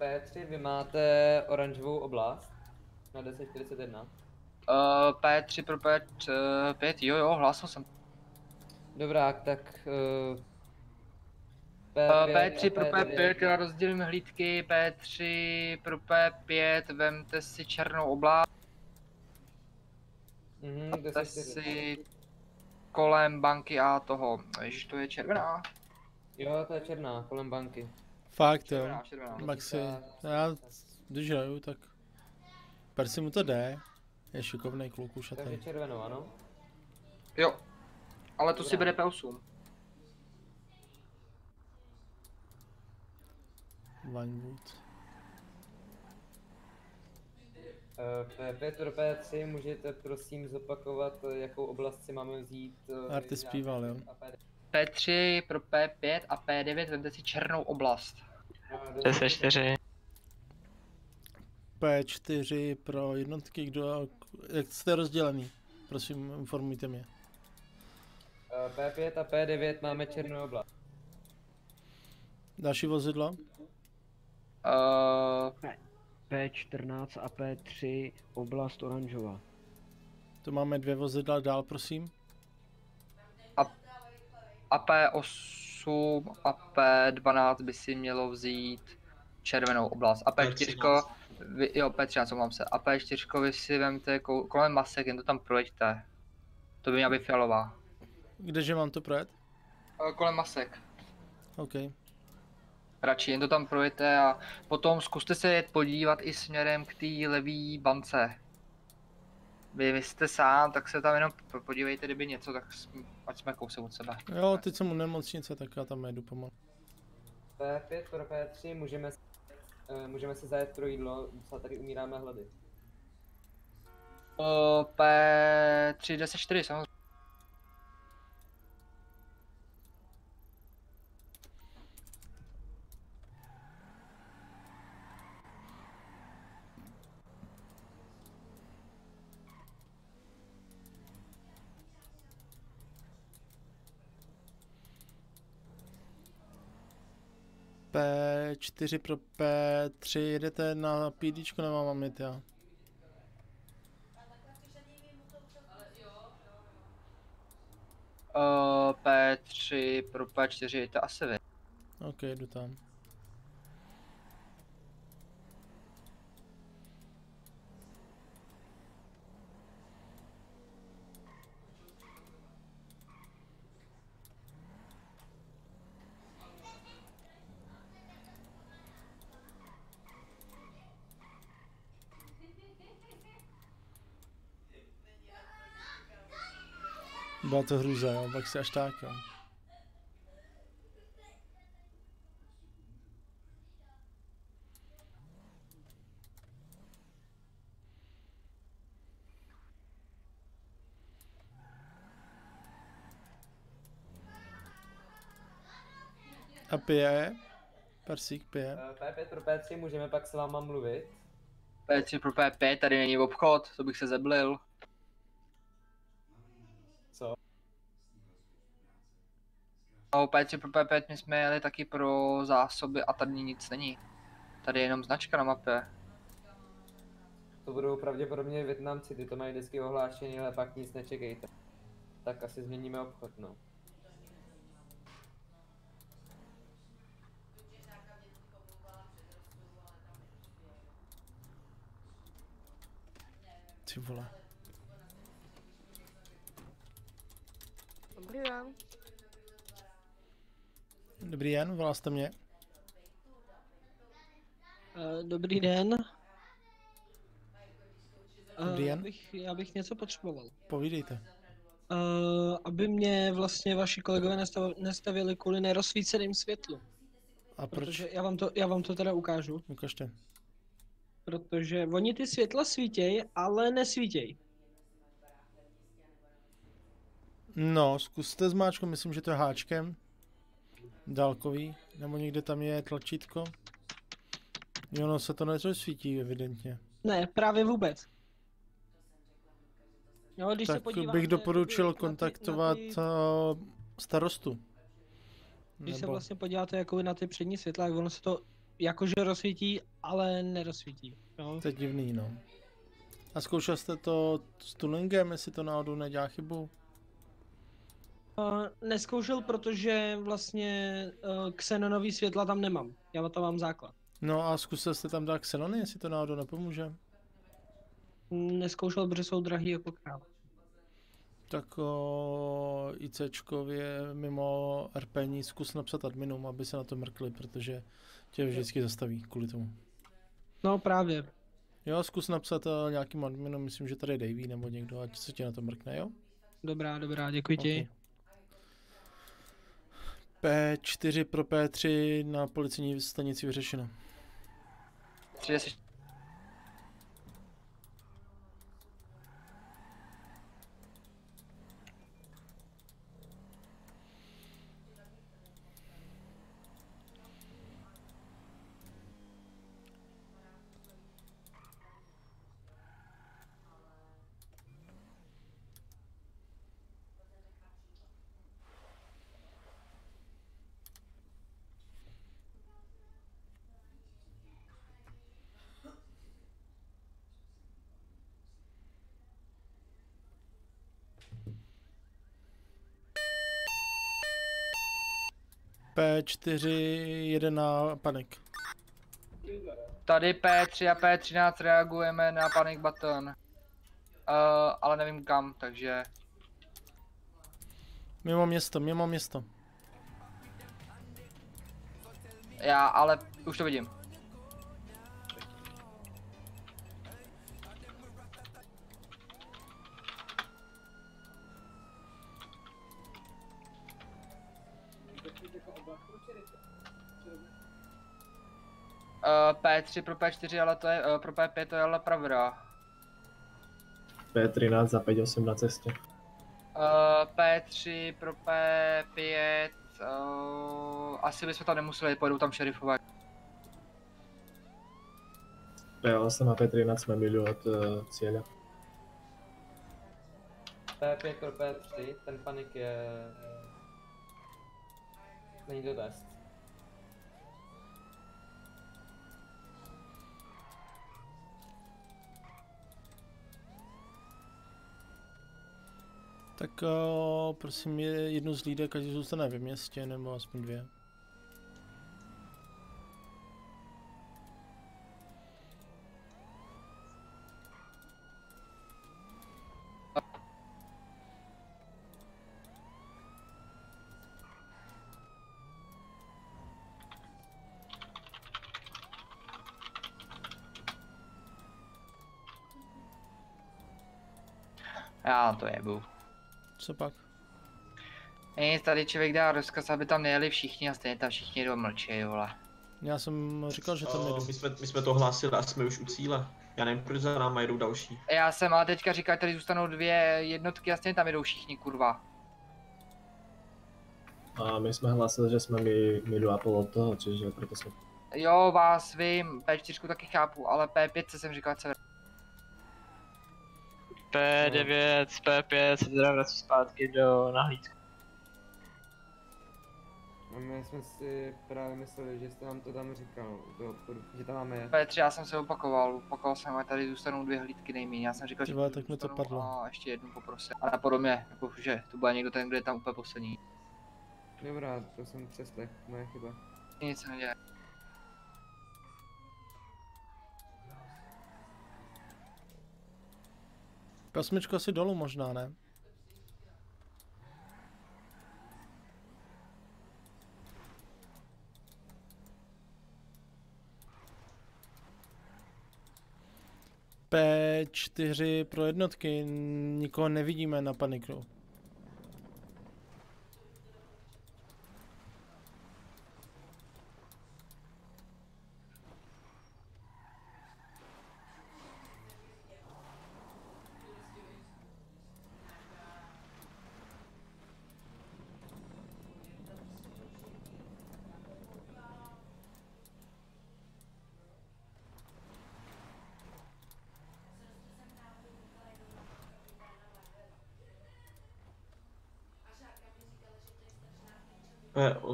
P3, vy máte oranžovou oblast na 1041. Uh, P3 pro P5, jo jo, hlásil jsem. Dobrák, tak uh, Uh, P3 pro P5, já rozdělím hlídky, P3 pro P5, vemte si černou oblast. Mhm, 10-4. si kolem banky A toho, ježiš to je červená. Jo, to je černá, kolem banky. Fakt jo. Červená, červená. Maxi, já když hraju, tak Persi mu to jde. Je šikovný kluk už a Takže červenou, ano? Jo, ale to si bere P8. Vinewood. Uh, P5 pro P3, můžete prosím zopakovat, eh, jakou oblast si máme vzít? eh, Arty zpíval, jo. a P9? P3 pro P5 a P9 vemte si černou oblast. 10-4. P4 pro jednotky, kdo, jak jste rozdělený? Prosím, informujte mě. Uh, P5 a P9 máme černou oblast. Další vozidlo? Uh, P14 a P3 oblast oranžová. To máme dvě vozidla dál, prosím. a P8 a P12 by si mělo vzít červenou oblast. A P4, vy, jo P13, omlouvám se. A P4 vy si vemte kolem masek, jen to tam projeďte. To by měla být fialová. Kdeže mám to projet? Eh, Kolem masek. OK. Radši jen to tam projete a potom zkuste se jet podívat i směrem k té levý bance. Vy, vy jste sám, tak se tam jenom po- podívejte, kdyby něco, tak jsme, ať jsme kousek od sebe. Jo, teď jsem u nemocnice, tak já tam jedu pomalu. P5 pro P3, můžeme, eh, můžeme se zajet pro jídlo, docela tady umíráme hlady. O, P3, 10, 4 samozřejmě. P4 pro P3, jedete na PDčko nebo mám jít já? Uh, P3 pro P4 je to asi vy. Ok, jdu tam. Byla to hruza, jo, pak si až tak, jo. A pije? Persík pije? P5 pro P3 můžeme pak s váma mluvit. P3 pro P5, tady není obchod, to bych se zeblil. No, P3 pro P5 my jsme jeli taky pro zásoby a tady nic není. Tady je jenom značka na mapě. To budou pravděpodobně Větnamci, ty to mají vždycky ohlášený, ale pak nic nečekejte. Tak asi změníme obchod, no. Ty vole. Dobrý den. Dobrý den, volal jste mě? Eh, Dobrý den. Eh, Dobrý den. Já bych, já bych něco potřeboval. Povídejte. Uh, aby mě vlastně vaši kolegové nestav, nestavili kvůli nerozsvíceným světlu. A proč? Protože já vám to, já vám to teda ukážu. Ukažte. Protože oni ty světla svítěj, ale nesvítěj. No, zkuste zmáčku, myslím, že to je háčkem. Dálkový, nebo někde tam je tlačítko. Jo, ono se to nerozsvítí evidentně. Ne, právě vůbec. Jo, když se tak podíváte bych doporučil na ty- na ty- kontaktovat na ty- eh, starostu. Když se Nebo- vlastně podíváte jako na ty přední světla, tak ono se to jakože rozsvítí, ale nerozsvítí. Jo? To je divný, no. A zkoušel jste to s tuningem, jestli to náhodou nedělá chybu? Uh, neskoušel, protože vlastně uh, xenonový světla tam nemám. Já tam mám základ. No a zkusil jste tam dát xenony, jestli to náhodou nepomůže? Neskoušel, protože jsou drahý jako kráva. Tak o ICčkově mimo RPní zkus napsat adminům, aby se na to mrkli, protože tě vždycky zastaví kvůli tomu. No právě. Jo, zkus napsat uh, nějakým adminům, myslím, že tady je Davey nebo někdo, ať se tě na to mrkne, jo? Dobrá, dobrá, děkuji ti. P4 pro P3 na policejní stanici vyřešeno. 30. P4 jede na panik. Tady P3 a P13 reagujeme na panic button. Uh, ale nevím kam, takže Mimo město, mimo město. já, ale už to vidím. P3 pro P4, ale to je, uh, pro P5 to je ale pravda. P13 za 5.8 na cestě. Uh, P3 pro P5, uh, asi bychom tam nemuseli, pojedou tam šerifové. P8 a P13 jsme byli od uh, cíle. P5 pro P3, ten panik je... Není to test. Tak uh, prosím je jednu z hlídek, ať zůstane ve městě, nebo aspoň dvě. Já to jebu. Co pak? Nic, tady člověk dá rozkaz, aby tam nejeli všichni a stejně tam všichni jdou mlčí, vole. Já jsem říkal, že tam O, jedu. my, jsme, my jsme to hlásili a jsme už u cíle. Já nevím, proč za náma jedou další. Já jsem ale teďka říkal, tady zůstanou dvě jednotky a stejně tam jedou všichni, kurva. A my jsme hlásili, že jsme my, my dva pol od toho, čiže proto jsme... Jo, vás vím, P4 taky chápu, ale P5 jsem říkal, co P9 z P5 se teda vrací zpátky do nahlídky. A my jsme si právě mysleli, že jste nám to tam říkal, do obchodu, že tam máme jet. P3 já jsem se opakoval, opakoval jsem, a tady zůstanou dvě hlídky nejméně. Já jsem říkal, Ty že tak mi to padlo. A ještě jednu poprosím. A napodobně, jako, že to bude někdo ten, kdo je tam úplně poslední. Dobrá, to jsem přeslech, moje chyba. Nic se neděje. Pasmičko asi dolů možná, ne? P4 pro jednotky, nikoho nevidíme na paniku.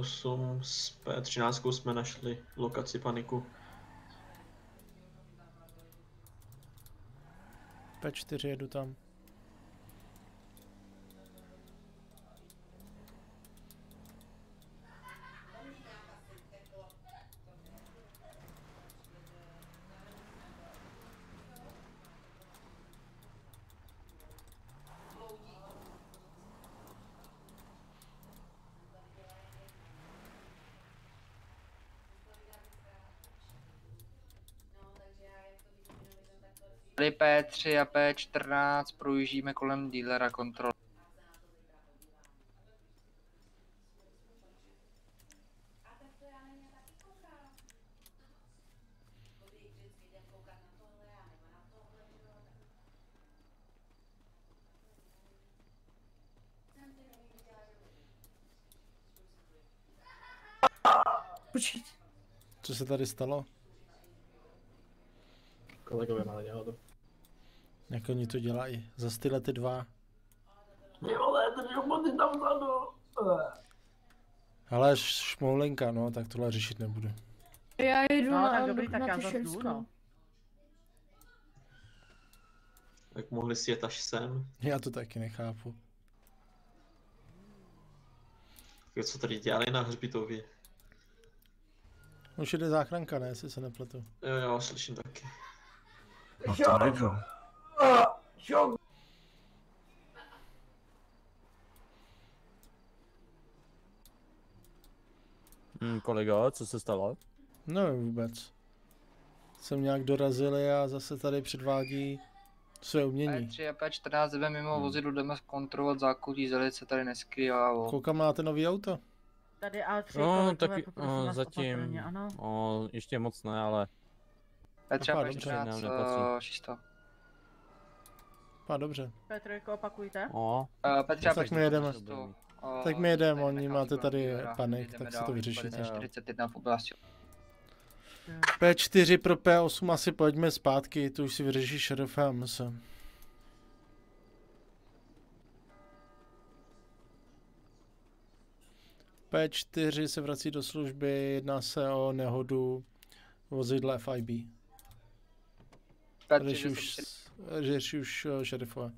P8 s P13 jsme našli lokaci paniku. P4 jedu tam. Tady P3 a P14 projíždíme kolem dealera kontrol. Počkej. Co se tady stalo? Kolegové mali nehodu. Jak oni to dělají? Za tyhle ty dva. Ty vole, ty roboty tam vzadu. Ale šmoulenka, no, tak tohle řešit nebudu. Já jedu No, na, tak dobrý, na tak já tu zas jdu, šenskou. no. Jak mohli si jet až sem? Já to taky nechápu. Tak Co tady dělali na hřbitově? Už jde záchranka, ne, jestli se nepletu. Jo, jo, slyším taky. No to nejdu. Hmm, kolega, co se stalo? No vůbec. Jsem nějak dorazil a zase tady předvádí své umění. P3 a P14 jdeme mimo hmm. vozidlo, jdeme zkontrolovat zákoutí, zelit se tady neskrývalo. Kouka máte nový auto? Tady A3, no, taky, o, zatím, ano. O, ještě moc ne, ale... P3 a P14, a dobře. P3, opakujte. O, Uh, Petře, tak my jedeme. Čisto, Tak my jedeme, oni máte tady panik, tak se to vyřešíte. 41 v oblasti. P4 pro P8 asi pojďme zpátky, to už si vyřeší šerif a MS. P4 se vrací do služby, jedná se o nehodu vozidla FIB. P3 Řeší že už, se řeší už eh, šerifové.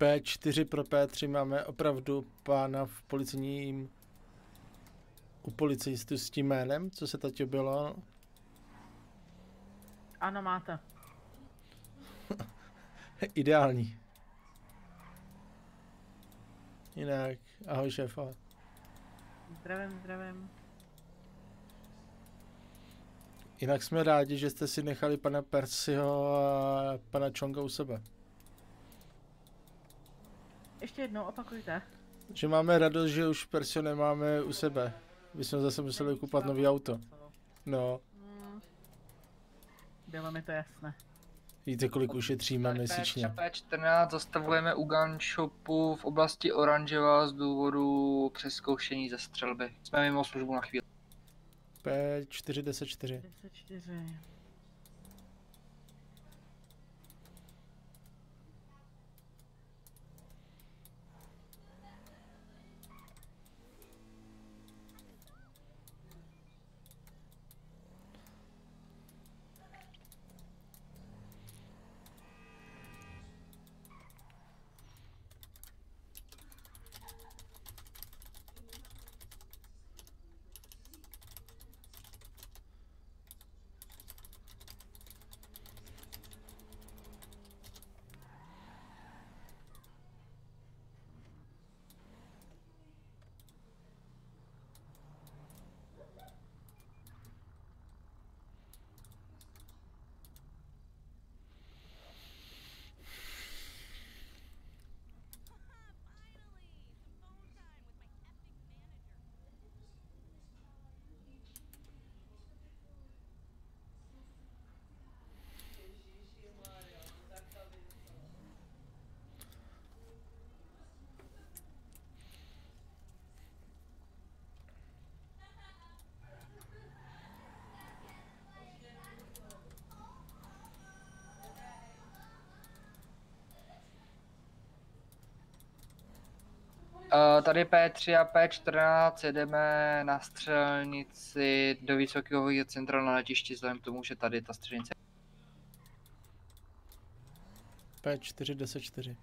P4 pro P3 máme opravdu pána v policejním u policistu s tím jménem, co se teď bylo. Ano, máte. (laughs) Ideální. Jinak, ahoj šéfa. Zdravím, zdravím. Jinak jsme rádi, že jste si nechali pana Persiho a pana Chonga u sebe. Ještě jednou opakujte. Že máme radost, že už Persio nemáme u sebe. My jsme zase museli kupovat nový auto. No, Hmm. Bylo mi to jasné. víte, kolik ušetříme měsíčně. P14 zastavujeme u gun shopu v oblasti Oranževa z důvodu přeskoušení ze střelby. Jsme mimo službu na chvíli. P414. 34. Eh, tady P3 a P14 jedeme na střelnici do Vysokého centra na letišti, vzhledem k tomu, že tady ta střelnice. P4, 10, 4.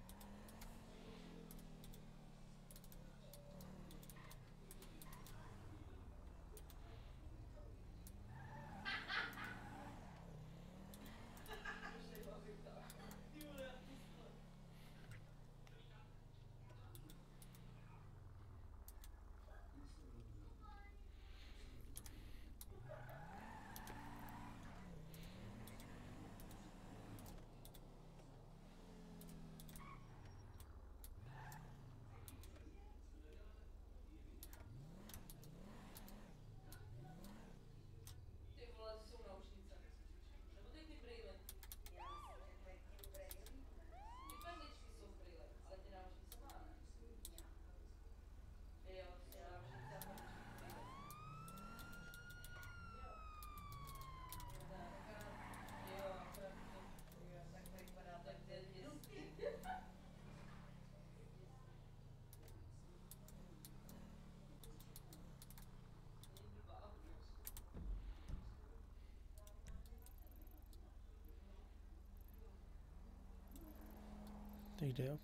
Teď jde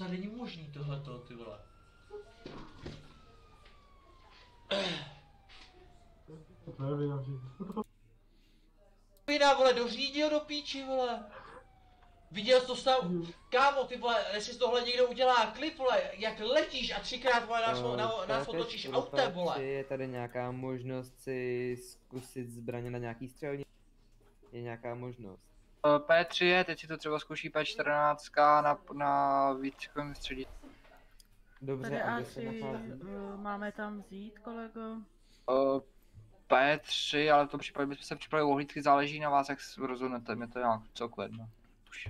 Snad není možný tohleto, ty vole. To je vyjádření. Vina, vole, dořídil do píči, vole. Viděl jsi to stav? Kámo, ty vole, jestli z tohle někdo udělá klip, vole, jak letíš a třikrát, vole, nás, Eh, na, nás P5 otočíš autem, vole. P3 Je tady nějaká možnost si zkusit zbraně na nějaký střelní? Je nějaká možnost. Eh, P3 je, teď si to třeba zkouší P14 na, na výcvikovém středí. Dobře, Tady a kde se nachází? eh, máme tam vzít, kolego. Uh, P3, ale v tom případě bychom se připravili ohlídky, záleží na vás, jak se rozhodnete, mě to nějak celkově jedno. Už.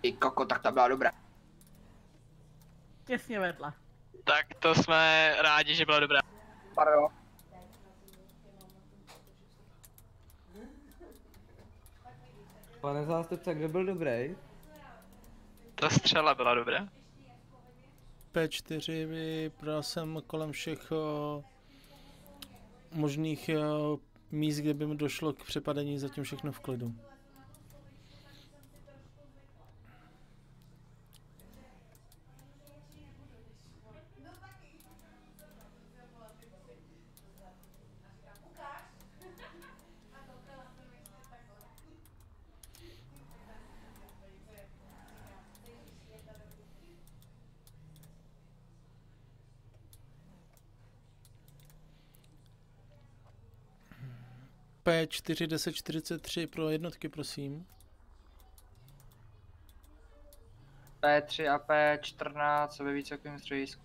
Ty koko, tak ta byla dobrá. Těsně vedle. Tak to jsme rádi, že byla dobrá. Pardon. Pane zástupce, kdo byl dobrý? Ta střela byla dobrá. P4 vybral jsem kolem všech o, možných o, míst, kde by mi došlo k přepadení, zatím všechno v klidu. P4 1043 pro jednotky, prosím. P3 a P14 ve výcvikovém středisku.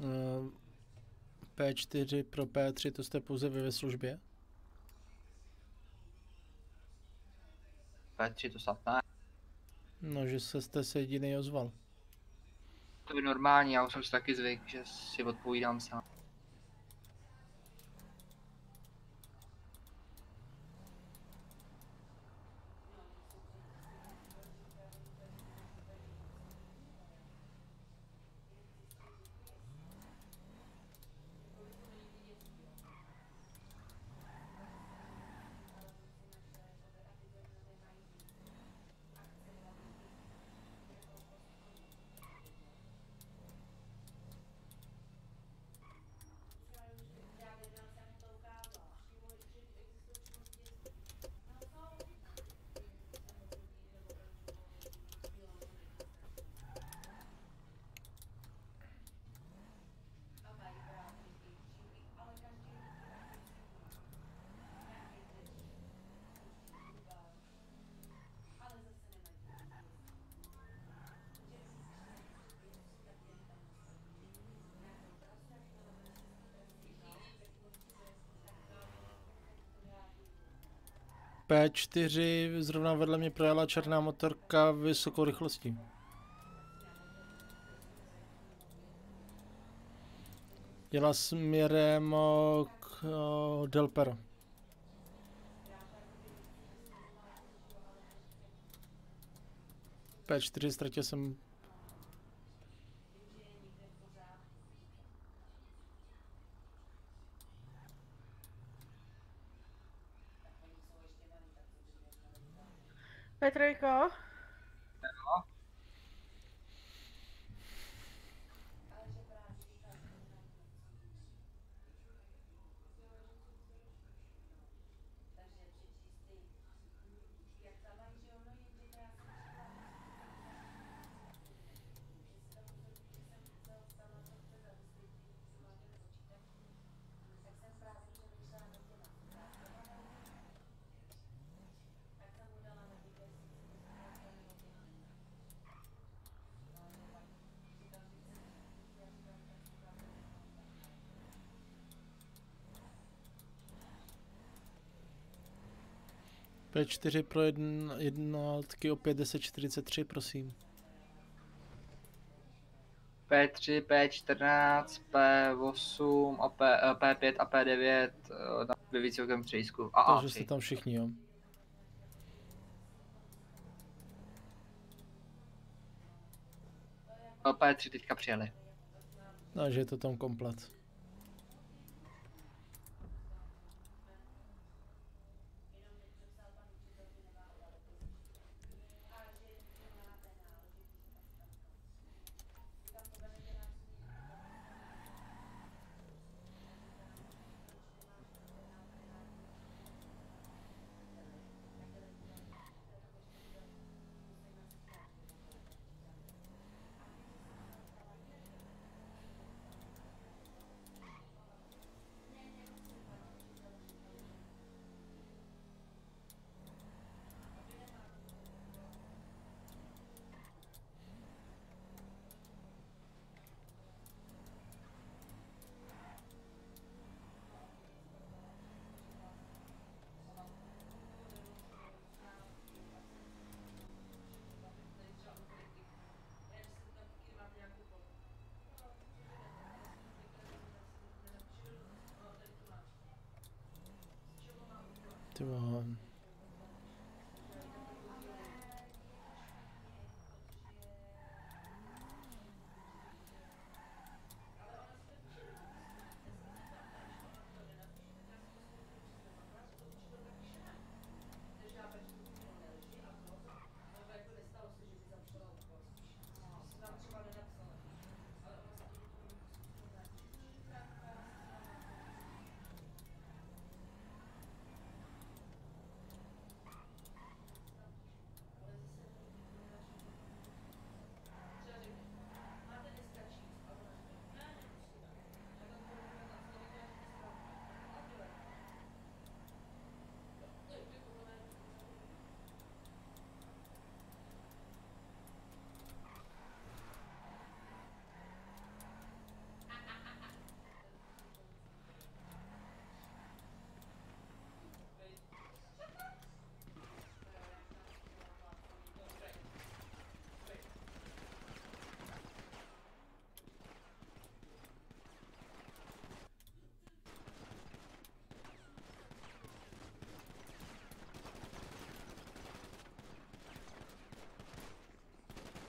Eh, P4 pro P3, to jste pouze vy ve službě? P3 to snad ne. No, že se jste se jediný ozval. To je normální, já už jsem si taky zvyk, že si odpovídám sám. P4 zrovna vedle mě projela černá motorka vysokou rychlostí. Jela směrem k Delpero. P4 ztratil jsem P4 pro jedn, jednotky opět 1043, prosím. P3, P14, P8 a P, eh, P5 a P9 eh, na- ve výcvikovém středisku. A Takže jste A3. tam všichni, jo. P3 teďka přijeli. No, že je to tam komplet.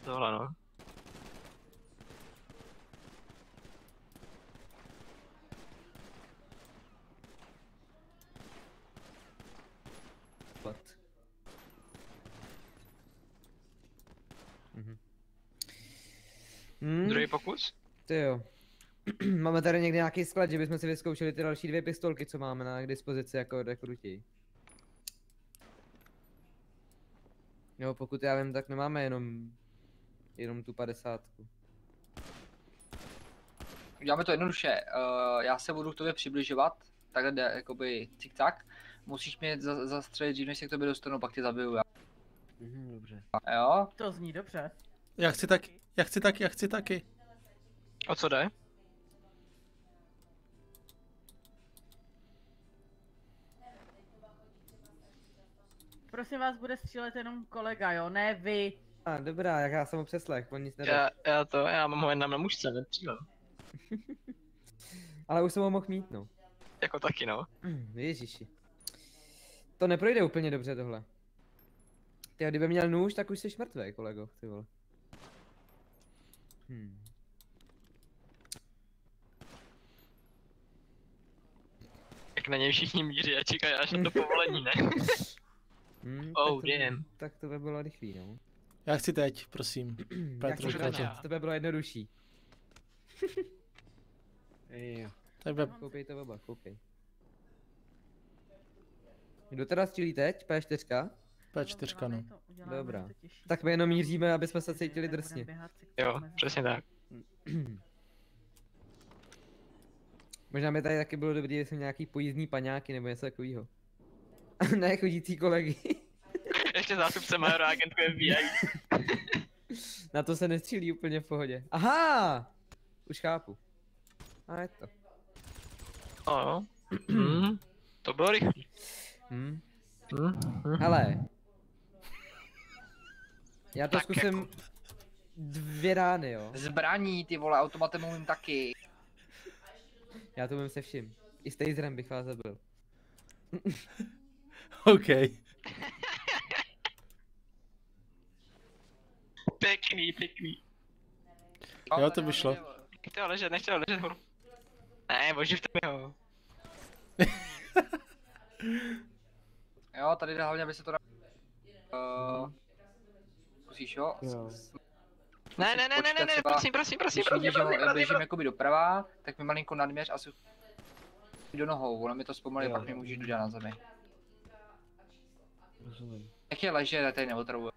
Tohle no. Hmm? Druhý pokus? Ty jo. (clears throat) máme tady někde nějaký sklad, že bychom si vyzkoušeli ty další dvě pistolky, co máme na k dispozici jako rekrutí. Jo, pokud já vím, tak nemáme jenom, jenom tu padesátku. Uděláme to jednoduše. Uh, já se budu k tobě přibližovat, takhle jde, jakoby cik-cak. Musíš mě za- zastřelit dřív, než se k tobě dostanu, pak tě zabiju já. Mhm, dobře. Jo? To zní dobře. Já chci taky, já chci taky, já chci taky. O co jde? Prosím vás, bude střílet jenom kolega, jo, ne vy. A dobrá, jak já jsem ho přeslech, on nic Já, neřekl. já to, já mám ho jen na mužce, nepřílem. (laughs) Ale už jsem ho mohl mít, no. Jako taky no. Ježiši. To neprojde úplně dobře tohle. Ty, kdyby měl nůž, tak už jsi mrtvý, kolego, ty vole. Hmm. Jak na něj všichni míří a čekají až na to (laughs) povolení, ne? Hmm, oh, tak to, damn. Tak to by bylo rychlý, no. Já chci teď, prosím. (clears throat) Petr, to, Petr. to by bylo jednodušší. (laughs) Jo. Tak by... Koupej to oba, koupej. Kdo teda střílí teď? P4? P4, no. Dobrá. Tak my jenom míříme, aby jsme se cítili drsně. Jo, přesně tak. (clears throat) Možná by tady taky bylo dobrý, jestli nějaký pojízdný paňáky nebo něco takového. (laughs) ne chodící kolegy. Ještě zástupce majora agentku FBI. (laughs) Na to se nestřílí úplně v pohodě. Aha! Už chápu. A je to. No, jo. Hmm, to bylo rychlý. Hmm. Hmm. Hele. Já to Tak zkusím dvě rány, jo. Zbraní, ty vole, automatem umím taky. Já to umím se vším. I s taserem bych vás zabil. (laughs) OK. (laughs) Pěkný, pěkný. Jo, to by šlo. Nechte ho ležet, nechte ho ležet. hru. Ne, oživte mi ho. Jo, tady jde hlavně, aby se to dá... Uh, zkusíš, jo? Jo. Ne, ne, ne, ne, ne, ne, Třeba, prosím, prosím, prosím, prosím, prosím, prosím, běžím prosím. jakoby doprava, tak mi malinko nadměř a si do nohou, ono mi to zpomalí, pak mi můžeš dodat na zemi. Rozumím. Jak je leže, já tady neotravuju.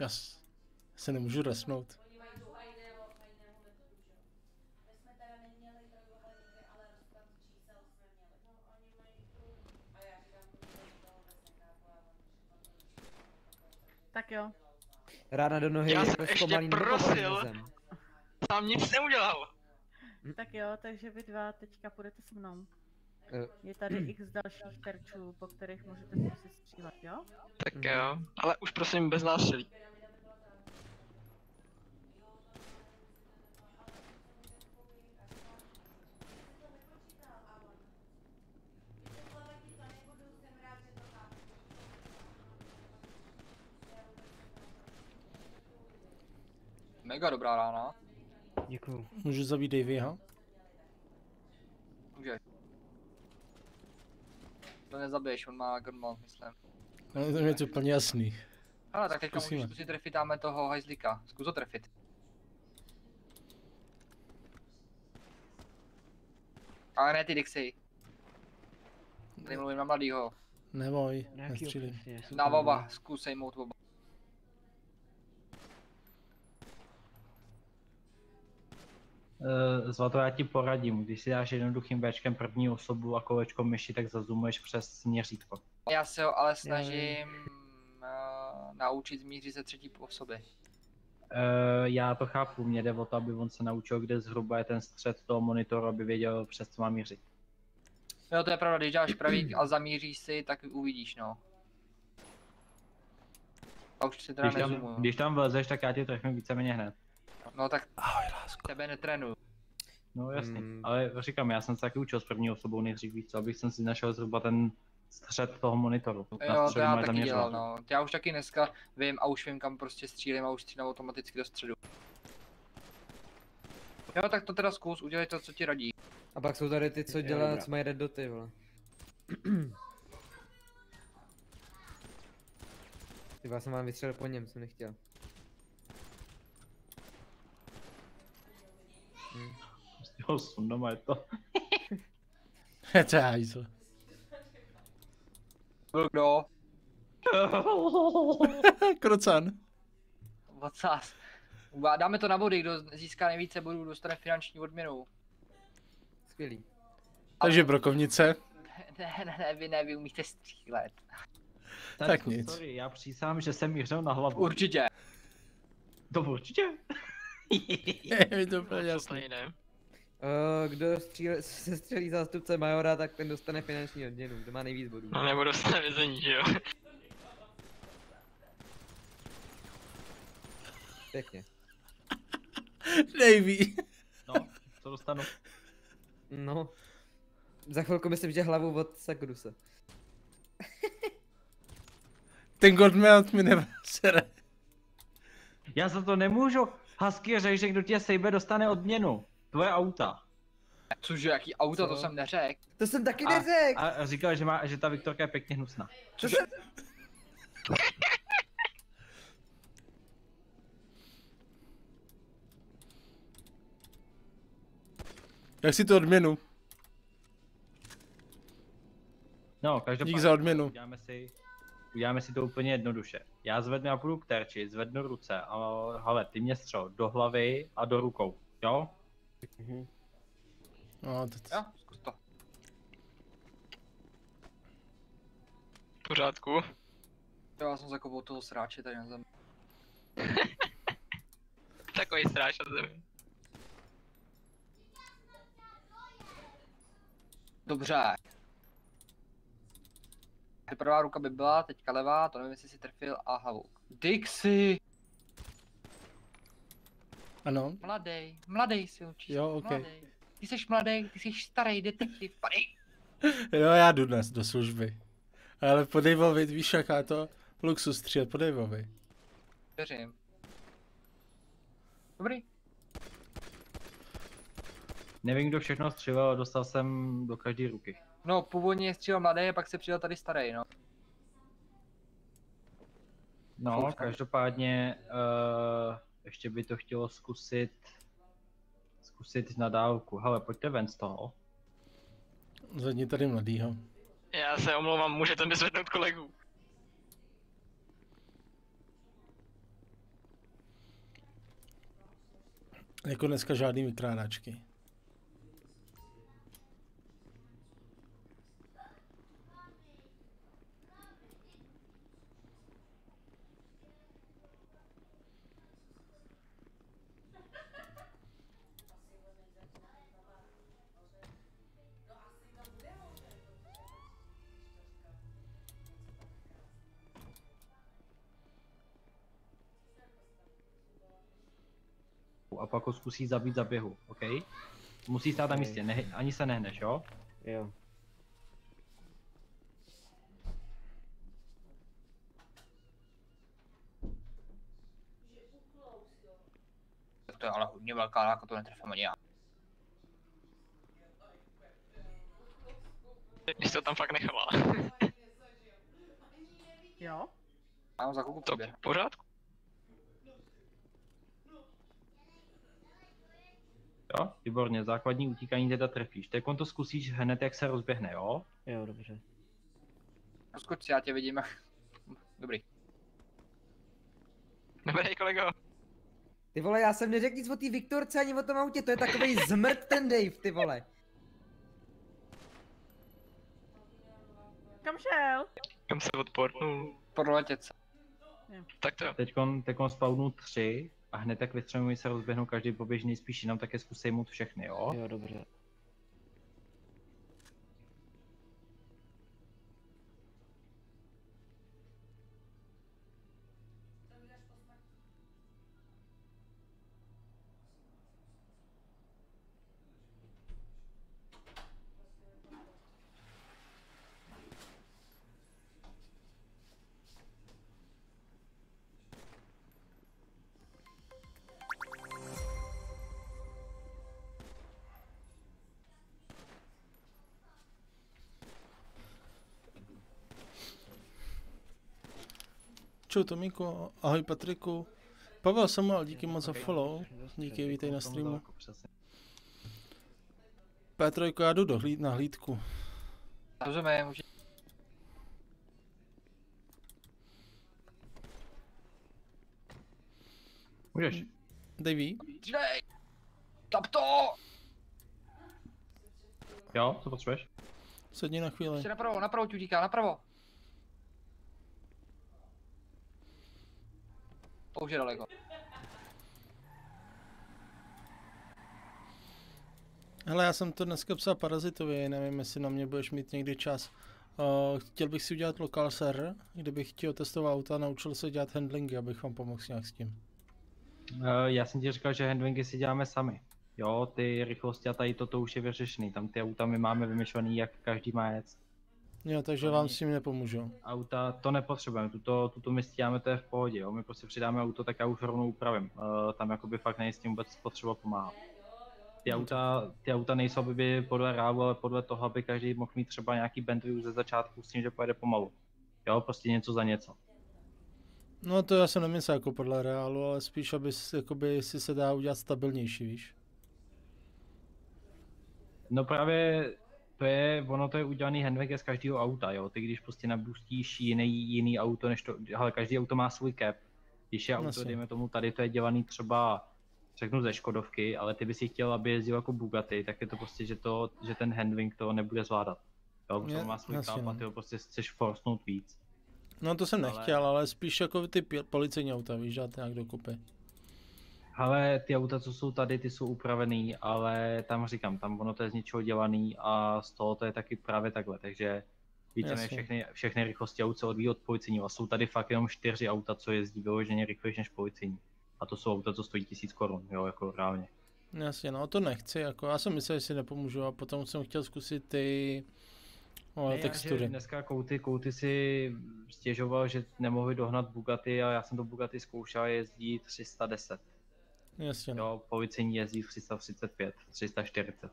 Já s- se nemůžu resnout. Tak jo. Rána do nohy Já jsem jako ještě zpomalí prosil. Sám nic neudělal. Tak jo, takže vy dva teďka půjdete se mnou. Eh. Je tady x dalších terčů, po kterých můžete si střílet, jo? Tak jo, ale už prosím bez násilí. Mega dobrá rána. Děkuju. Můžu zabít Davyho? Můžeš. To nezabiješ, on má gunmount, myslím. No, to je to úplně jasný. Ale tak teďka Zkusíme. můžeš zkusit trefit, dáme toho hajzlíka. Zkus ho trefit. Ale ne ty Dixie. Tady mluvím na mladýho. Neboj, nestřílím. tam oba, dva. zkus sejmout oba. Zlato, já ti poradím, když si dáš jednoduchým Bčkem první osobu a kolečko myši, tak zazumuješ přes měřítko. Já se ho ale snažím uh, naučit zmířit ze třetí osoby. Uh, já to chápu, mě jde o to, aby on se naučil, kde zhruba je ten střed toho monitoru, aby věděl, přes co má mířit. Jo, to je pravda, když dáš pravý a zamíříš si, tak uvidíš, no. A už si teda Když tam, nezumuju. když tam vlezeš, tak já tě trefím víceméně hned. No tak tebe netrénuju. No jasně, Mm. ale říkám, já jsem se taky učil s první osobou nejdřív víc, co, abych jsem si našel zhruba ten střed toho monitoru. Jo, to já taky dělal, zaměřovat. no. Já už taky dneska vím a už vím, kam prostě střílím a už střílím automaticky do středu. Jo, tak to teda zkus, udělej to, co ti radí. A pak jsou tady ty, co dělá, co mají red doty, vole. (clears throat) Ty já jsem vám vystřelil po něm, jsem nechtěl. Jo, sundama je to. (laughs) to je hajzl. Byl kdo? (laughs) Krocan. Vocás. Uba- Dáme to na body, kdo získá nejvíce bodů, dostane finanční odměnu. Skvělý. Takže brokovnice. (laughs) Ne, ne, ne, vy ne, vy umíte střílet. Tak nic. Sorry, já přísám, že jsem mířil na hlavu. Určitě. To určitě. (laughs) Je mi to úplně jasný. Uh, kdo stříle, (laughs) se střelí zástupce Majora, tak ten dostane finanční odměnu, kdo má nejvíc bodů. No nebo dostane vězení, že jo? (laughs) Pěkně. Davy. No, co dostanu? No. Za chvilku myslím, že hlavu od Sakruse. Ten Godmelt mi nevasere. Já za to nemůžu. Husky řek, že kdo tě sejbe, dostane odměnu. Tvoje auta. Cože, jaký auto, to Co? jsem neřekl. To jsem taky A, neřekl. a říkal, že, má, že ta Viktorka je pěkně hnusná. To jsem... (laughs) Jak si tu odměnu? No, každopádně. Dík za odměnu. Uděláme si, uděláme si to úplně jednoduše. Já zvednu a půjdu k terči, zvednu ruce a hele, ty mě střel do hlavy a do rukou, jo? No, to, Jo, zkus to. V pořádku. Jo, já jsem zakopal toho sráče tady na zemi. (laughs) Takový stráž na zemi. Dobře. Prvá ruka by byla, teďka levá, to nevím, jestli si trefil, a hlavu. Dixie! Ano. Mladej, mladej si učíš. Jo, ok. Mladej. Ty jsi mladý, ty jsi starý detektiv, padej. Jo, já jdu dnes do služby. Ale po Daveovi, víš jaká to? Luxus střílet po Daveovi. Věřím. Dobrý. Nevím, kdo všechno střelil, ale dostal jsem do každé ruky. No, původně střílel mladý, pak se přidal tady starý, no. No, každopádně uh, ještě by to chtělo zkusit zkusit na dálku. Hele, pojďte ven z toho. Zadní tady mladýho. Já se omlouvám, můžete mi zvednout kolegu. Jako dneska žádný vykrádačky. Pak ho zkusí zabít za běhu, OK? Musí stát na místě, ne, ani se nehneš, jo? Jo. Tak to je ale hodně velká láka, to netrefím ani já. Když to tam fakt nechala. Jo? Mám za To v pořádku. Jo, výborně, základní utíkání teda trefíš. Teď to zkusíš hned, jak se rozběhne, jo? Jo, dobře. Rozkoč si, já tě vidím. (laughs) Dobrý. Dobrý kolego. Ty vole, já jsem neřekl nic o té Viktorce ani o tom autě, to je takový (laughs) zmrt ten Dave, ty vole. Kam šel? Kam se odportnul? Podletět se. Tak to jo. Teďkon, teďkon spawnu tři a hned jak vystřelují se rozběhnou každý poběžný spíš jenom, tak je zkusej mu všechny, jo? Jo, dobře. Čau Tomíku, ahoj Patriku. Pavel Samuel, díky moc za follow. Díky, vítej na streamu. P3, já jdu do hlíd, na hlídku. Rozumím, může... Můžeš. Dřej! Tap to! Jo, co potřebuješ? sedni na chvíli. Ještě napravo, napravo ti utíká, napravo. To už je daleko. Hele, já jsem to dneska psal Parazitovi, nevím, jestli na mě budeš mít někdy čas. Uh, chtěl bych si udělat lokal server, kde bych ti otestoval auta a naučil se dělat handlingy, abych vám pomohl s nějak s tím. Uh, já jsem ti říkal, že handlingy si děláme sami. Jo, ty rychlosti a tady toto už je vyřešený. Tam ty auta my máme vymyšlený, jak každý má jet. Jo, takže vám s tím nepomůžu. Auta to nepotřebujeme, tuto, tuto my stíháme, to je v pohodě, jo. My prostě přidáme auto, tak já už rovnou upravím. Uh, tam jakoby fakt nejsem s tím vůbec potřeba pomáhat. Ty auta, ty auta nejsou aby podle rávu, ale podle toho, aby každý mohl mít třeba nějaký už ze začátku s tím, že pojede pomalu. Jo, prostě něco za něco. No to já jsem nemyslel jako podle reálu, ale spíš, aby si, jakoby, si se dá udělat stabilnější, víš. No právě to je, ono to je udělaný handbag z každého auta, jo. Ty když prostě nabustíš jiný, jiný auto, než to, ale každý auto má svůj cap. Když je auto, Jasně. dejme tomu, tady to je dělaný třeba, řeknu ze Škodovky, ale ty bys si chtěl, aby jezdil jako Bugatti, tak je to prostě, že, to, že ten handwing to nebude zvládat. Jo, protože má svůj cap a no. ty ho prostě chceš forcnout víc. No to jsem Ale- nechtěl, ale spíš jako ty policejní auta, víš, dát nějak dokupy. Ale ty auta, co jsou tady, ty jsou upravený, ale tam říkám, tam ono to je z něčeho dělaný a z toho to je taky právě takhle, takže víceméně všechny, všechny rychlosti aut se odvíjí od policejního a jsou tady fakt jenom čtyři auta, co jezdí vyloženě rychlejší než policejní. A to jsou auta, co stojí tisíc korun, jo, jako reálně. Jasně, no to nechci, jako já jsem myslel, že si nepomůžu a potom jsem chtěl zkusit ty O, Ne, já, textury. Dneska Kouty, Kouty si stěžoval, že nemohli dohnat Bugatti a já jsem to Bugatti zkoušel, jezdí 310. Jasně. no. Jo, policejní jezdí 335, 340.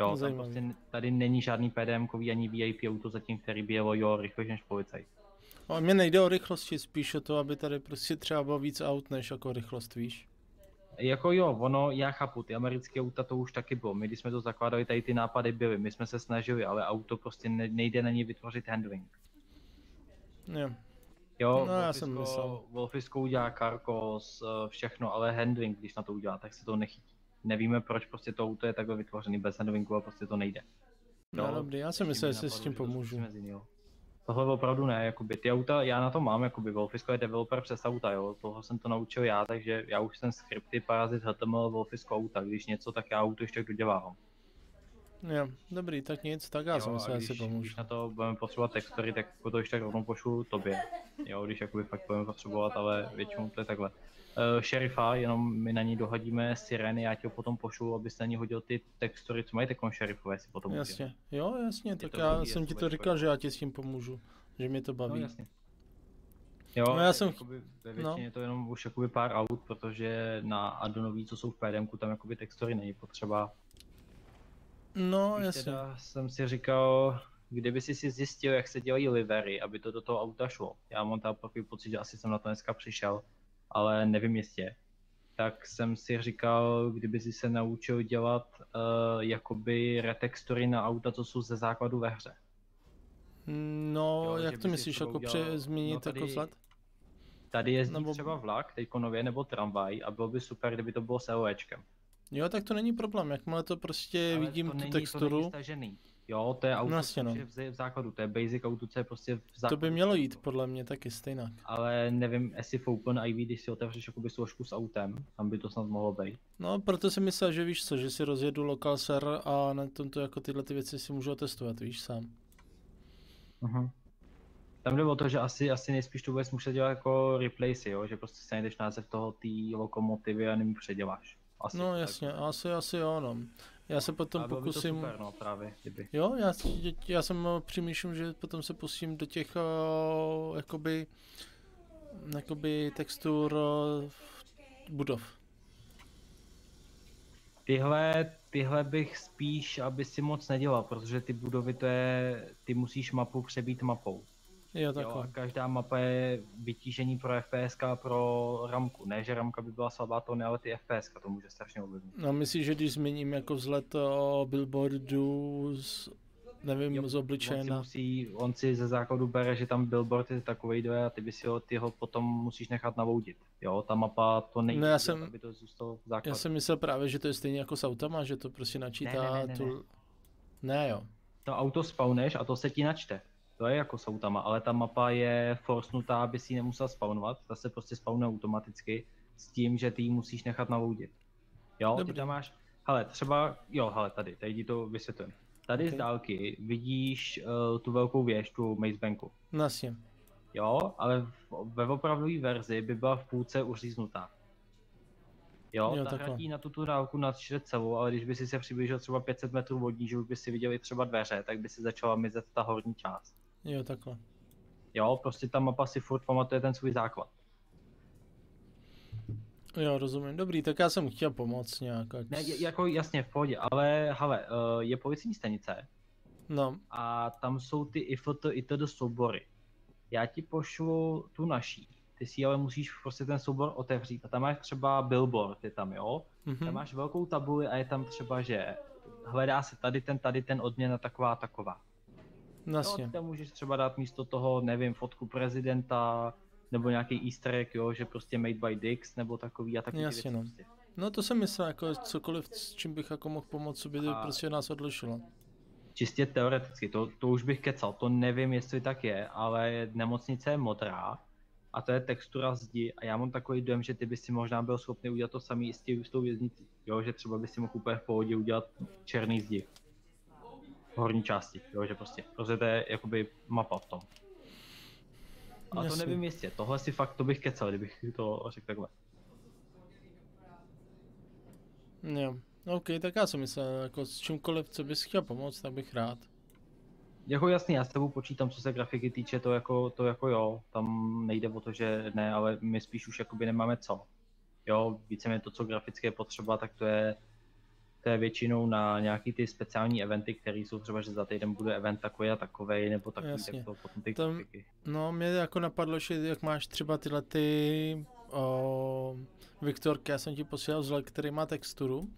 Jo, tam prostě tady není žádný PDM ani VIP auto zatím, který by jelo jo rychlejší než policajt. Ale mě nejde o rychlosti, spíš o to, aby tady prostě třeba bylo víc aut, než jako rychlost, víš? Jako jo, ono, já chápu, ty americké auta to už taky bylo. My, když jsme to zakládali, tady ty nápady byly, my jsme se snažili, ale auto prostě ne, nejde na ní vytvořit handling. Jo. Jo, No, já jsem myslel. Wolfisko, udělá Carcos, eh, všechno, ale handling, když na to udělá, tak se to nechytí. Nevíme, proč prostě to auto je takhle vytvořený bez handlingu a prostě to nejde. No, dobrý, já jsem myslel, že si s tím to pomůžu. jinýho. Tohle opravdu ne, jakoby ty auta, já na to mám, jakoby Wolfisko je developer přes auta, jo, toho jsem to naučil já, takže já už jsem skripty, Parazit, HTML, Wolfisko auta, když něco, tak já auto ještě dodělávám. Jo, dobrý, tak nic, tak já jsem Jo, myslel, a že si když, pomůžu. když na to budeme potřebovat textury, tak jako to ještě tak rovnou pošlu tobě. Jo, když jakoby fakt budeme potřebovat, ale většinou to je takhle. Uh, šerifa, jenom my na ní dohodíme sireny, já ti ho potom pošlu, abys na ní hodil ty textury, co mají takové šerifové, si potom Jasně, jo, jasně, tak já blbý, jsem ti to říkal, že já ti s tím pomůžu, že mě to baví. No, jasně. Jo, no já jsem, jakoby ve no. většině to jenom už jakoby pár aut, protože na Adonový, co jsou v PDMku, tam jakoby textury není potřeba. No Spíš jasně. Teda jsem si říkal, kdyby si si zjistil, jak se dělají livery, aby to do toho auta šlo. Já mám tam takový pocit, že asi jsem na to dneska přišel, ale nevím jistě. Tak jsem si říkal, kdyby si se naučil dělat uh, jakoby retextury na auta, co jsou ze základu ve hře. No, Jo, jak to myslíš, jako udělal- pře- změnit no tady- jako vzhled? Tady jezdí Nebo- třeba vlak, teďko nově, nebo tramvaj a bylo by super, kdyby to bylo s LOEčkem. Jo, tak to není problém, jakmile to prostě Ale vidím to tu není, To texturu, není stažený. Jo, to je auto, No no, no. je v, z- v základu, to je basic auto, co je prostě v to základu. by mělo jít podle mě taky stejnak. Ale nevím, jestli v OpenIV, když si otevřeš jakoby složku s autem, tam by to snad mohlo být. No, proto jsem myslel, že víš co, že si rozjedu local server a na tomto jako tyhle ty věci si můžu testovat, víš sám. Mhm. Tam jde o to, že asi, asi nejspíš to budeš muset dělat jako replace, jo? že prostě si najdeš název toho té lokomotivy a nevím, předěláš. Asi. No jasně, asi, asi jo, no. Já se potom pokusím... super, no, právě, kdyby. Jo, já, já jsem eh, přemýšlím, že potom se pustím do těch uh, jakoby, jakoby textur uh, budov. Tyhle, tyhle bych spíš, aby si moc nedělal, protože ty budovy to je, ty musíš mapu přebít mapou. Jo, Jo, takhle. a každá mapa je vytížení pro FPS a pro ramku. Ne, že ramka by byla slabá, to ne, ale ty FPS to může strašně ovlivnit. No myslíš, že když změním jako vzhled billboardu z, nevím, z On si, obličeje musí, on si ze základu bere, že tam billboard je takový a ty by si ho, ty ho potom musíš nechat navoudit. Jo, ta mapa to nejde, No já jsem- aby to zůstalo v základu. Já jsem myslel právě, že to je stejně jako s autama, že to prostě načítá Ne, ne, ne, ne, tu... Ne, jo. To auto spawneš a to se ti načte. To je jako autama, ale ta mapa je forcnutá, aby si ji nemusel spawnovat, ta se prostě spawnuje automaticky s tím, že ty ji musíš nechat navoudit. Jo, Dobrý. ty tam máš, hele, třeba, jo, hele, tady, tady ti to vysvětlím. Tady Ok. z dálky vidíš uh, tu velkou věž, tu Maze Banku. No. Jo, ale v, ve opravdové verzi by byla v půlce uříznutá. Jo, Jo, ta hratí na tuto dálku načte celou, ale když by si se přiblížil třeba 500 metrů od ní, že už by si viděli třeba dveře, tak by si začala mizet ta horní část. Jo, takhle. Jo, prostě ta mapa si furt pamatuje ten svůj základ. Jo, rozumím. Dobrý, tak já jsem chtěl pomoct nějak. ať- Ne, jako jasně, v pohodě, ale hele, eh, je policijní stanice No, a tam jsou ty IFT, ITD soubory. Já ti pošlu tu naší, ty si ale musíš prostě ten soubor otevřít a tam máš třeba billboard, je tam jo, Mhm. tam máš velkou tabuli a je tam třeba, že hledá se tady ten, tady ten odměna taková, taková. No jasně. Jo, ty tam můžeš třeba dát místo toho, nevím, fotku prezidenta, nebo nějaký easter egg, jo, že prostě made by Dix, nebo takový a takový Jasně, věci no. prostě. No to jsem myslel, jako cokoliv, s čím bych jako mohl pomoct, by to A- prostě nás odlišilo. Čistě teoreticky, to, to už bych kecal, to nevím, jestli tak je, ale nemocnice je modrá a to je textura zdi a já mám takový dojem, že ty bys si možná byl schopný udělat to samý s s tou věznicí, jo, že třeba bys si mohl úplně v pohodě udělat černý zdi. V horní části, jo, že prostě, to je jakoby mapa v tom. A to nevím jistě, tohle si fakt, to bych kecal, kdybych (laughs) to řekl takhle. Jo, OK, tak já jsem myslel, jako s čímkoliv, co bys chtěl pomoct, tak bych rád. Jako jasný, já s tebou počítám, co se grafiky týče, to jako, to jako jo, tam nejde o to, že ne, ale my spíš už jakoby nemáme co. Jo, víceméně to, co graficky je potřeba, tak to je, to je většinou na nějaký ty speciální eventy, které jsou třeba, že za týden bude event takový a takový, nebo takový, Jasně. tak to potom ty Tam, no, mě jako napadlo, že jak máš třeba tyhle ty o, Viktorky, já jsem ti posílal vzhled, který má texturu,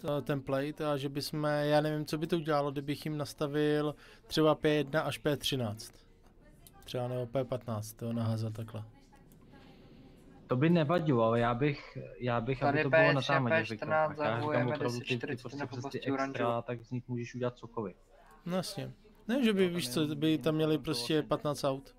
to, template, a že bychom, já nevím, co by to udělalo, kdybych jim nastavil třeba P1 až P13. Třeba nebo P15, to naházet takhle. To by nevadilo, ale já bych, já bych, aby Tady to bylo na P3, záměr, P14 Já říkám opravdu ty, ty 1040 prostě na přes ty extra, tak z nich můžeš udělat cokoliv. No jasně. Ne, že by, víš co, by tam měli prostě 15 aut.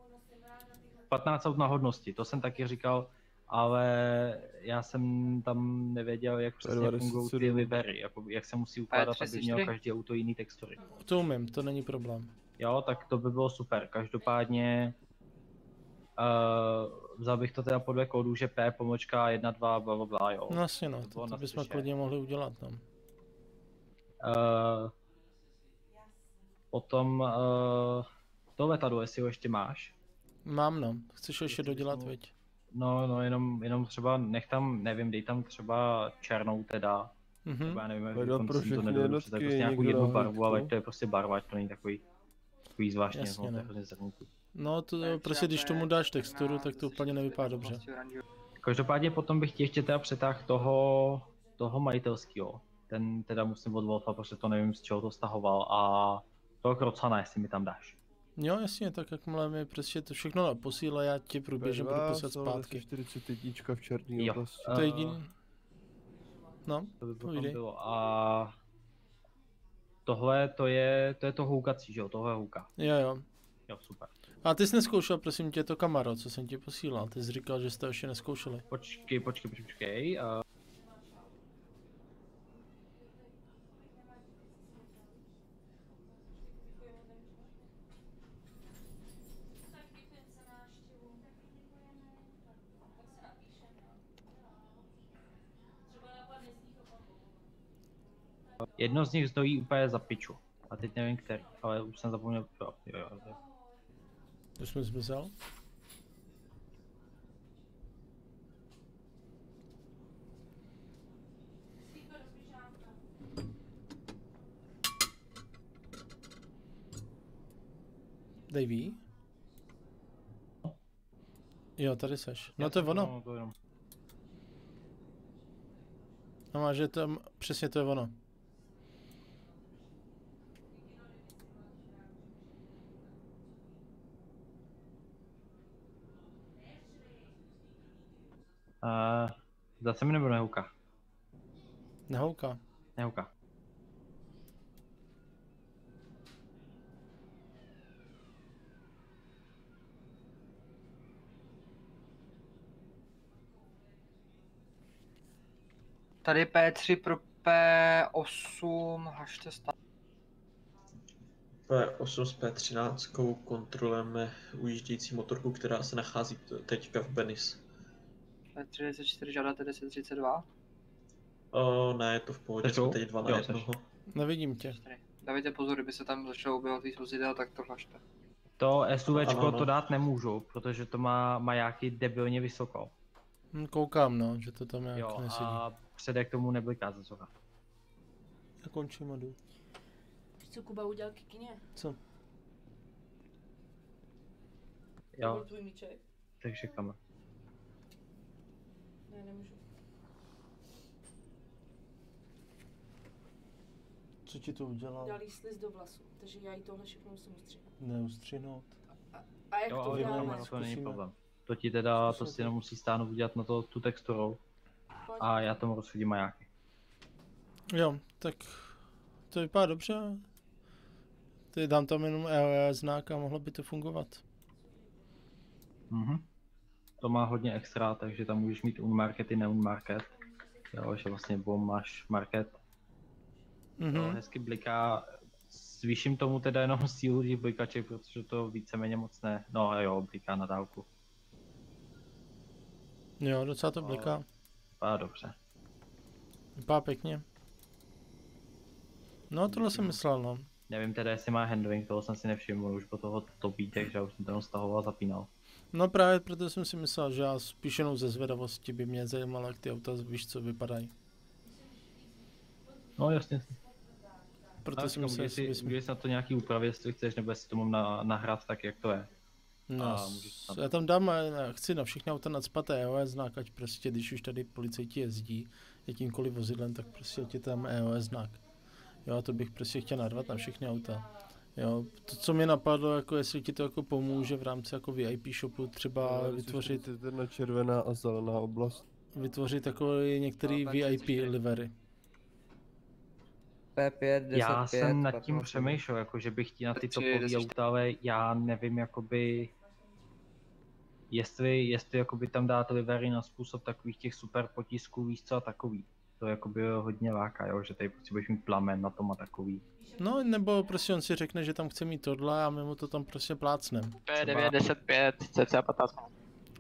15 aut na hodnosti, to jsem taky říkal, ale já jsem tam nevěděl, jak přesně 97. fungují ty livery, jako, jak se musí ukládat, aby měl P34? každý auto jiný textury. To umím, to není problém. Jo, tak to by bylo super. Každopádně uh, vzal bych to teda podle kódu, že P pomočka 1, 2, bla, bla, bla, jo. No jasně no, To to, to bychom klidně mohli udělat no. Uh, potom uh, to letadlo, jestli ho ještě máš. Mám no, chceš ho ještě dodělat, viď? No, no, jenom, jenom třeba nech tam, nevím, dej tam třeba černou teda. Mhm. Třeba já nevím, jak pro to jednotky prostě nějakou jednu barvu, ale hlídku. to je prostě barva, to není takový, takový zvláštní, Jasně, no, to je no. hrozně zrnutý. No to prostě, když tomu dáš texturu, tak to úplně nevypadá dobře. Každopádně potom bych ti ještě teda přetáhl toho, toho majitelského. Ten teda musím od Wolfa, protože to nevím, z čeho to stahoval a toho Krocana, jestli mi tam dáš. Jo, jasně, tak jakmile mi prostě to všechno posílá, já ti průběžně budu posílat zpátky. 41 v černé Jo. oblasti. To je jediný. No, to by potom povídej. bylo. A tohle to je, to je to houkací, že jo, tohle je houka. Jo, jo. Jo, super. A ty jsi neskoušel, prosím tě, to kamaro, co jsem ti posílal. Ty jsi říkal, že jste ještě neskoušeli. Počkej, počkej, počkej. Uh, jedno z nich stojí úplně za piču. A teď nevím který, ale už jsem zapomněl, jo, jo, jo. Už jsme zmizel? Davey? Jo, tady seš. No to je jsem ono. no, to jenom. No máš, že to, přesně to je ono. Uh, zase mi nebo nehouka? Nehouka. Nehouka. Tady P3 pro P8, hašte stav. P8 s P13 kontrolujeme ujíždějící motorku, která se nachází teďka v Benis. P34 žádáte 1032. O, ne, je to v pohodě, tu? teď dva na jednoho. Nevidím tě. Dávajte pozor, kdyby se tam začalo objevovat víc vozidel, tak to hlašte. To SUVčko Ano, no. to dát nemůžu, protože to má majáky debilně vysoko. Hm, koukám, no, že to tam nějak Jo, nesedí. a předek tomu nebliká ze zhora. Já končím a jdu. Víš, co Kuba udělal kikině? Co? To Jo, byl tvůj míček? takže kam? Ne, nemůžu. Co ti to udělal? Dal jí sliz do vlasu, takže já jí tohle všechno musím ustřihnout. Neustřihnout. A jak Jo, to uděláme? to, to není problém. To ti teda, to si jenom musí stáhnout udělat na to tu texturou. A já tomu rozchodím majáky. Jo, tak to vypadá dobře. Ty dám tam jenom EOE znak a mohlo by to fungovat. Mhm. To má hodně extra, takže tam můžeš mít unmarket i neunmarket. Jo, že vlastně bom máš market. Mhm. To hezky bliká. Zvýším tomu teda jenom (laughs) sílu těch blikaček, protože to víceméně moc ne. No jo, bliká na dálku. Jo, docela to bliká. A dobře. Vypadá pěkně. No, tohle jsem myslel, no. Nevím teda, jestli má handling, toho jsem si nevšiml, už po toho to vítek, že já už jsem ten stahoval a zapínal. No právě proto jsem si myslel, že já spíš jenom ze zvědavosti by mě zajímalo, jak ty auta víš co vypadají. No jasně. Proto jsem si, bys udělej si na to nějaký úpravy, jestli chceš, nebo jestli to mám na, nahrát tak, jak to je. No, A tam- já tam dám, eh, chci na všechny auta nadspat EOS znak, ať prostě, když už tady policajti jezdí jakýmkoliv vozidlem, tak prostě je tam EOS znak. Jo, a to bych prostě chtěl narvat na všechny auta. Jo, to, co mě napadlo, jako jestli ti to jako pomůže v rámci jako VIP shopu třeba No, vytvořit, na červená a zelená oblast. vytvořit jako některý No, VIP livery. P5, 10, Já 5, jsem nad tím 15. přemýšlel, jako že bych chtěl na ty topový auta, ale já nevím, jakoby, jestli, jestli jakoby tam dát livery na způsob takových těch super potisků, víš co, a takový. To jakoby hodně láká, jo, že tady prostě budeš mít plamen na tom a takový. No, nebo prostě on si řekne, že tam chce mít tohle a my mu to tam prostě plácnem. P9, 10, 5, cca 15 minut.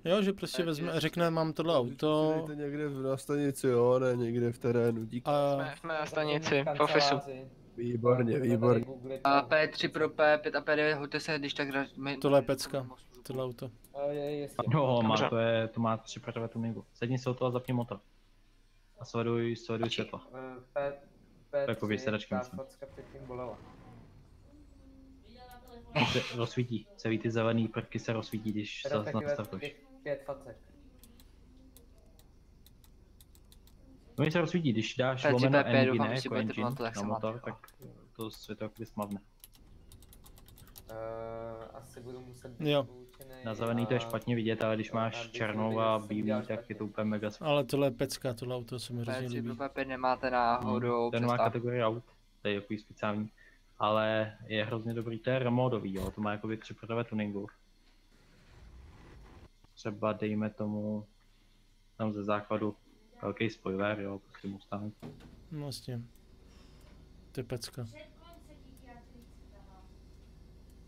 Jo, že prostě vezme, řekne, mám tohle auto. Dejte někde v na stanici, jo, ne někde v terénu, díky. A... Jsme, jsme na stanici, v ofisu. Výborně, výborně. A P3 pro P5 a P9, hoďte se, když tak my... Tohle je pecka, tohle auto. No, má, to, je, to má tři prvé tuningu. Sedni se o to a zapni motor. A sleduj, sleduj světlo. Eh, P, P3, Jako vysedačky, ta myslím. předtím bolela. Se rozsvítí, celý ty zelený prvky se rozsvítí, když se těch pět facek. No, když se rozsvítí, když dáš P3, lomeno P5, engine, doufám, jako engine jak na motor, tak to světlo jakoby smavne. Uh, asi budu muset být Jo. Na zelený to je špatně vidět, ale když máš černou a bílý, tak je to úplně mega Ale tohle je pecka, tohle auto se mi hrozně P3 líbí. P5 nemáte náhodou Ten má kategorii aut, to je jako speciální, ale je hrozně dobrý, to je remodový, jo, to má jakoby tři prvé tuningu. Třeba dejme tomu tam ze základu velký spoiler, jo, prostě Mustang. No vlastně. To je pecka.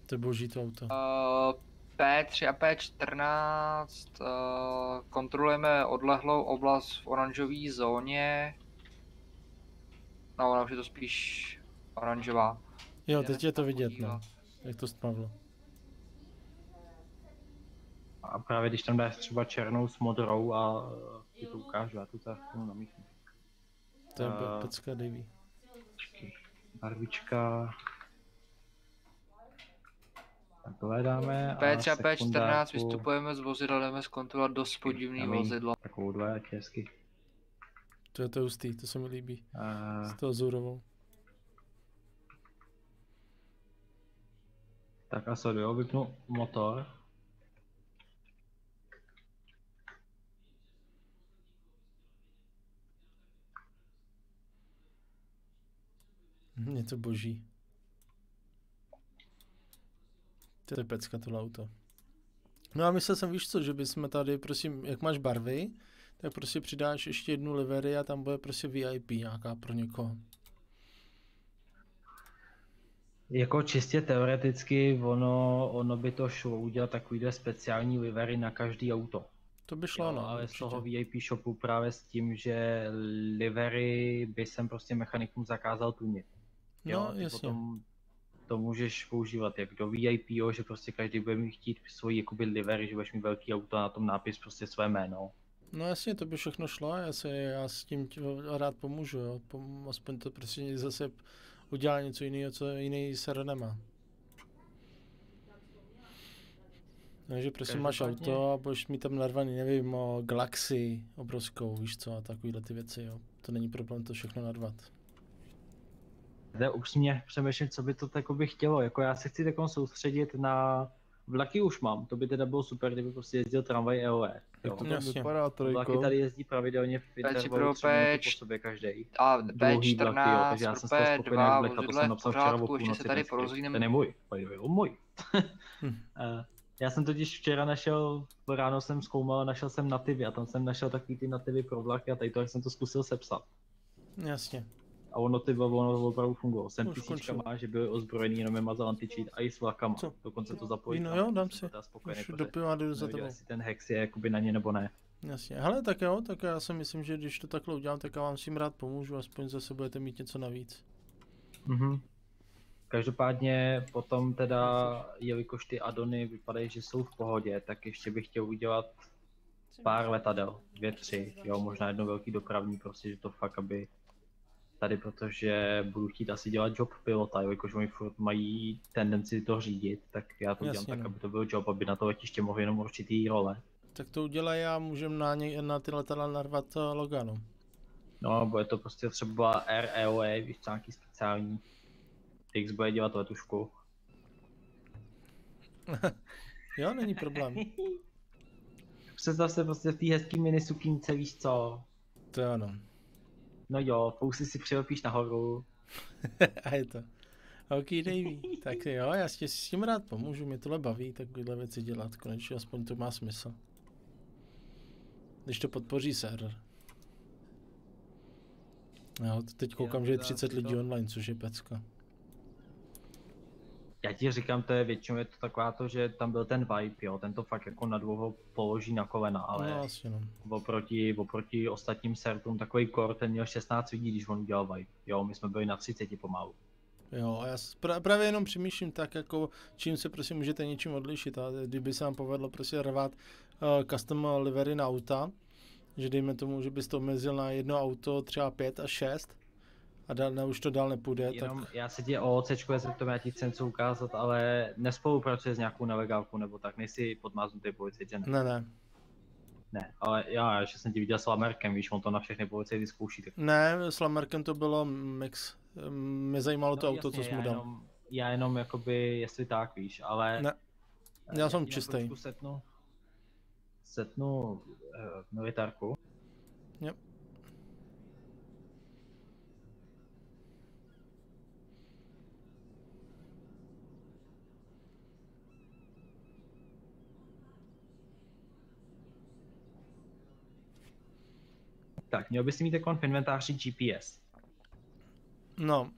To je boží to auto. Uh, P3 a P14 uh, kontrolujeme odlehlou oblast v oranžové zóně. No, ona už je to spíš oranžová. Jo, teď je to vidět, no. Jak to stmavlo. A právě když tam dáš třeba černou s modrou a eh, ti to ukážu, já tu telefonu namíchnu. To je Eh, pecka Davy. Barvička. Takhle dáme. P3 a P14 sekundárku vystupujeme z vozidla, jdeme zkontrolovat dost podivný nevím, vozidlo. Takovou je hezky. To je to hustý, to se mi líbí. Eh, S tou azurovou. tak a sorry, jo, vypnu motor. Je to boží. To je pecka tohle auto. No a myslel jsem, víš co, že bychom tady, prosím, jak máš barvy, tak prostě přidáš ještě jednu livery a tam bude prostě VIP nějaká pro někoho. Jako čistě teoreticky, ono, ono by to šlo udělat takovýhle speciální livery na každý auto. To by šlo, jo, no, ale z určitě. toho VIP shopu právě s tím, že livery by jsem prostě mechanikům zakázal tunit. No, ty jasně. Potom to můžeš používat jak do VIP, jo, že prostě každý bude mít chtít svoji jakoby livery, že budeš mít velký auto a na tom nápis prostě své jméno. No jasně, to by všechno šlo, já, se, já s tím tě rád pomůžu, jo. Pom, aspoň to prostě zase udělá něco jiného, co jiný ser nemá. Takže prostě máš auto a budeš mít tam narvaný, nevím, o Galaxy obrovskou, víš co, a takovýhle ty věci, jo. To není problém to všechno narvat. Zde upřímně přemýšlím, co by to takoby chtělo. Jako já se chci takom soustředit na vlaky už mám. To by teda bylo super, kdyby prostě jezdil tramvaj EOE. Jo. to tam vypadá, trojko? Vlaky tady jezdí pravidelně v P3 intervalu minuty po P4 sobě každý. a Dlouhý vlaky, jo, P14 takže já pro jsem z toho spokojený jak P2 Blacka, to vozidlo je jsem v napsal včera o pořádku, ještě půlnoci se tady dneska. porozhlídneme. Ten je můj, on můj. Hm. (laughs) Eh, Já jsem totiž včera našel, ráno jsem zkoumal a našel jsem nativy a tam jsem našel takový ty nativy pro vlaky a tady to, jak jsem to zkusil sepsat. Jasně. A ono ty ono opravdu fungovalo. Jsem písnička končilo. má, že byli ozbrojení, jenom je mazal anti-cheat a i s vlakama. Co? Dokonce to zapojit. Víno, tam, jo, dám si. spokojený, Už do piva jdu za tebou. jestli ten hex je jakoby na ně nebo ne. Jasně, hele, tak jo, tak já si myslím, že když to takhle udělám, tak já vám s tím rád pomůžu, aspoň zase budete mít něco navíc. Mhm. Každopádně potom teda, jelikož ty adony vypadají, že jsou v pohodě, tak ještě bych chtěl udělat pár letadel, dvě, tři, jo, možná jedno velký dopravní, prostě, že to fakt, aby tady, protože budu chtít asi dělat job pilota, jelikož oni furt mají tendenci to řídit, tak já to Jasně, dělám tak, no. aby to byl job, aby na to letiště mohli jenom určitý role. Tak to udělej a můžeme na, ně, na ty letadla narvat eh, Logano. No, bude to prostě třeba REOA, víš, co, nějaký speciální. X bude dělat letušku. (laughs) jo, není problém. (laughs) Představ se prostě v té hezký mini sukínce, víš co? To jo, no. Jo, fousy si přilepíš nahoru. (laughs) a je to. OK, Davey. Tak jo, já si s tím rád pomůžu, mě tohle baví, takovéhle věci dělat, konečně aspoň to má smysl. Když to podpoří server. Jo, to teď koukám, že je 30 lidí online, což je pecka. Já ti říkám, to je většinou je to taková to, že tam byl ten vibe, jo, ten to fakt jako na dlouho položí na kolena, ale No, asi no. oproti, oproti ostatním sertům takový core, ten měl 16 lidí, když on udělal vibe, jo, my jsme byli na 30 pomalu. Jo, a já pra, právě jenom přemýšlím tak, jako čím se prostě můžete něčím odlišit. A kdyby se vám povedlo prostě rvat uh, custom livery na auta, že dejme tomu, že bys to omezil na jedno auto třeba 5 a 6 a dál, ne, už to dál nepůjde, Jenom tak já se ti o OCčku zeptám, já ti chci něco ukázat, ale nespolupracuje s nějakou nelegálkou nebo tak, nejsi podmáznutý policajt, že ne? ne, ne. Ne, ale já, že jsem ti viděl s Lamerkem, víš, on to na všechny policajty zkouší, tak Ne, s Lamerkem to bylo mix. Mě zajímalo to No, auto, co jasně, jsi mu já dal. Jenom, já jenom jakoby, jestli tak víš, ale... Ne, eh, já jsem čistý. Setnu, setnu uh, militárku. Jo. Tak, měl bys mít jako v inventáři GPS. No,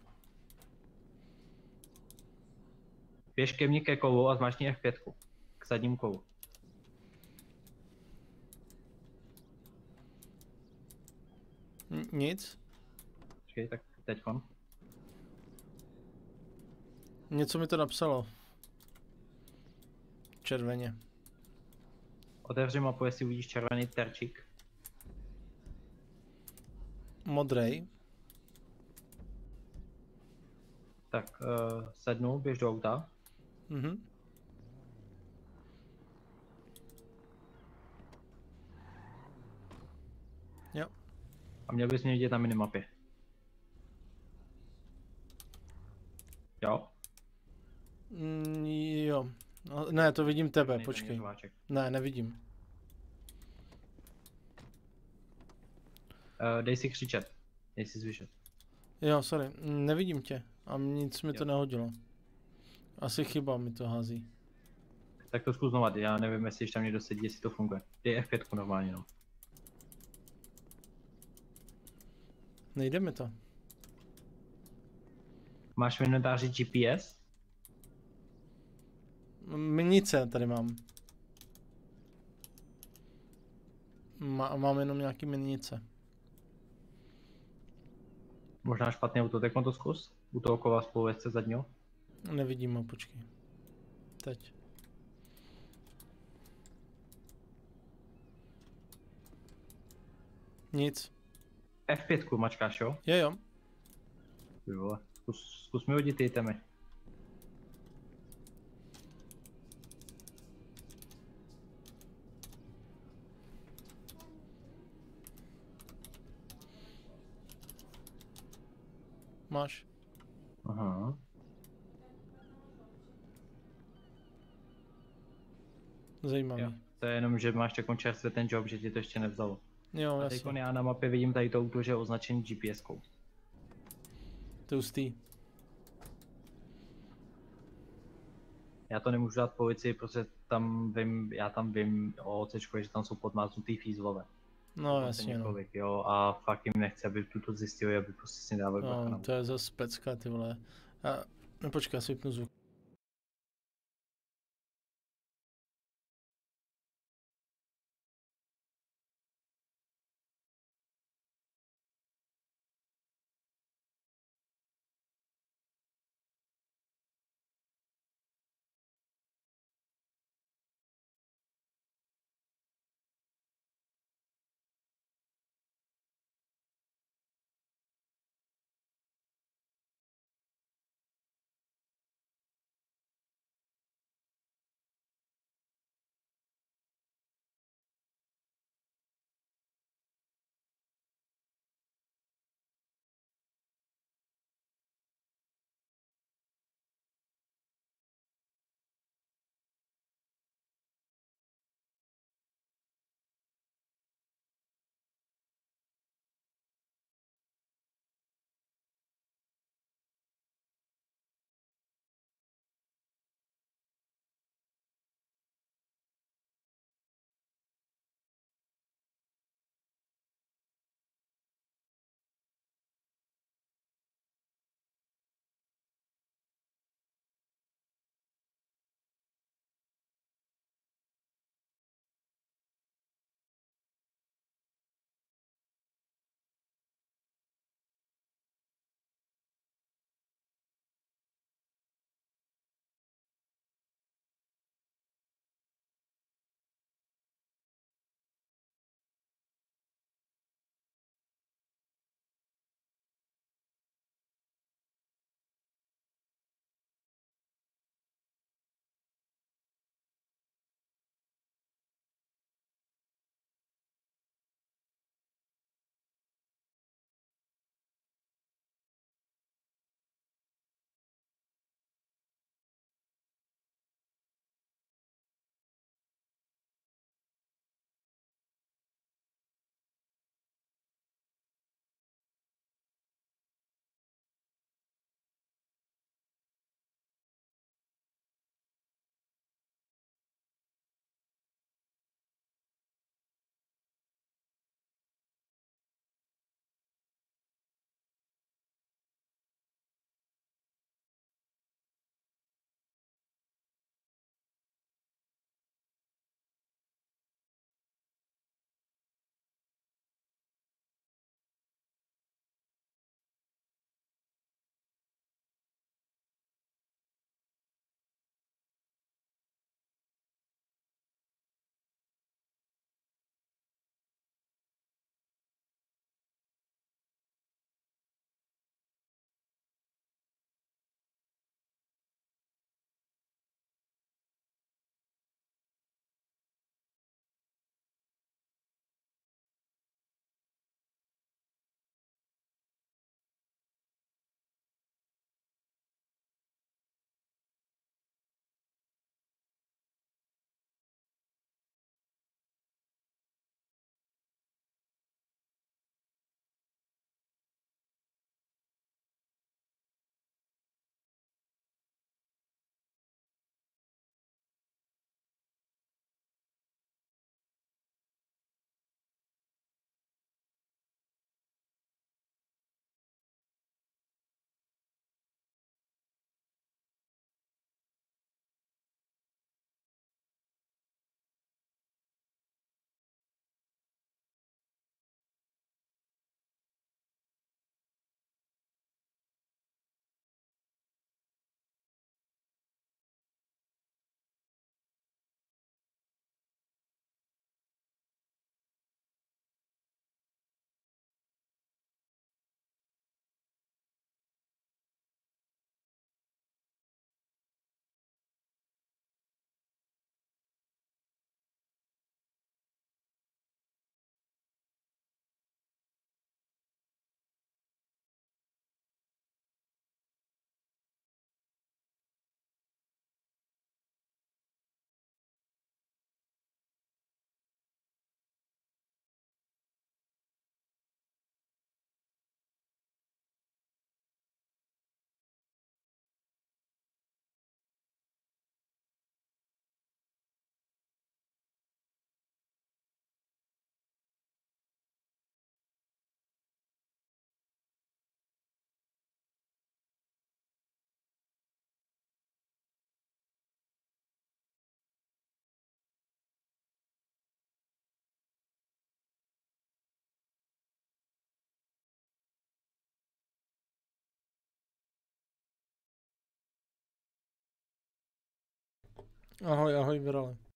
Běž ke mně ke kolu a zmáčkni F5. K zadním kolu. n- nic. Počkej, tak teďkon. Něco mi to napsalo. Červeně. Otevři mapu, jestli uvidíš červený terčík. Modrej. Tak uh, sednu, běž do auta. Mhm. Jo. A měl bys mě vidět na minimapě. Jo. Mm, jo. No, ne, to vidím tebe, Nejde počkej. Ne, nevidím. Uh, dej si křičet. Dej si zvyšet. Jo, sorry, nevidím tě. A nic mi to Jo. nehodilo. Asi chyba mi to hází. Tak to zkus znova, já nevím, jestli ještě tam někdo sedí, jestli to funguje. Dej F5 normálně, no. Nejde mi to. Máš v inventáři GPS? Minice tady mám. Má, mám jenom nějaký minice. Možná špatný auto, tak on to zkus. U toho kola spolujezdce zadního. Nevidím ho, počkej. Teď. Nic. F5 mačkáš, jo? Jo, jo. Ty vole. Zkus, zkus mi hodit ty itemy. Máš. Aha. Zajímavý. Jo. To je jenom, že máš takový čerstvě ten job, že ti to ještě nevzalo. Jo, A teď já na mapě vidím tady to auto, že je označený GPS-kou. To hustý. Já to nemůžu dát policii, protože tam vím, já tam vím o OCčku, že tam jsou podmáznutý fízlové. No, jasně, no. několik, jo, a fakt jim nechci, aby tuto zjistili, aby prostě si dávali bacha No, to je zase pecka, ty vole. A, no počkej, já si vypnu zvuk. Ahoj, ahoj, Virale.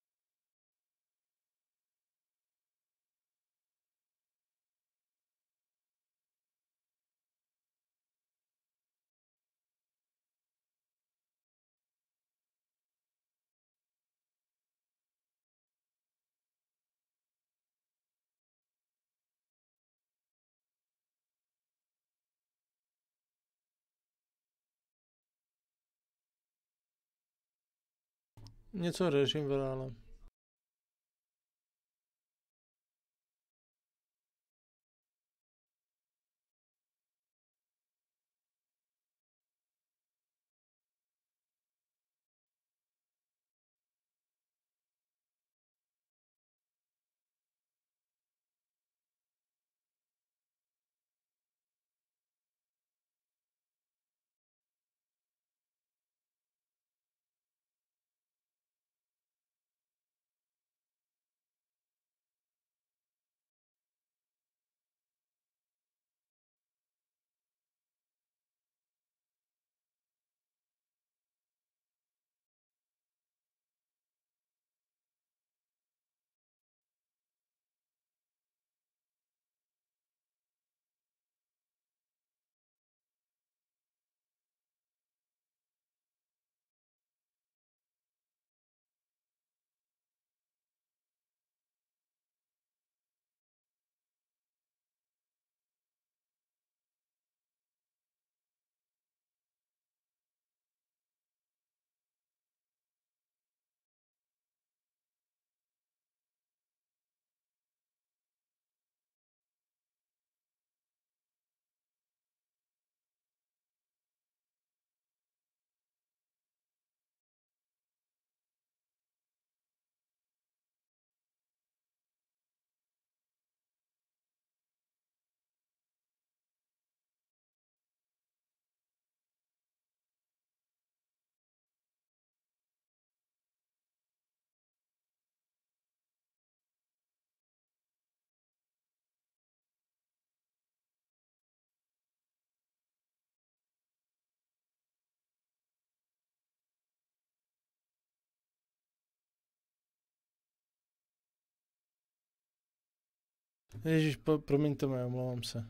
Něco řeším, Virale. Ježíš, po, promiňte mě, omlouvám se.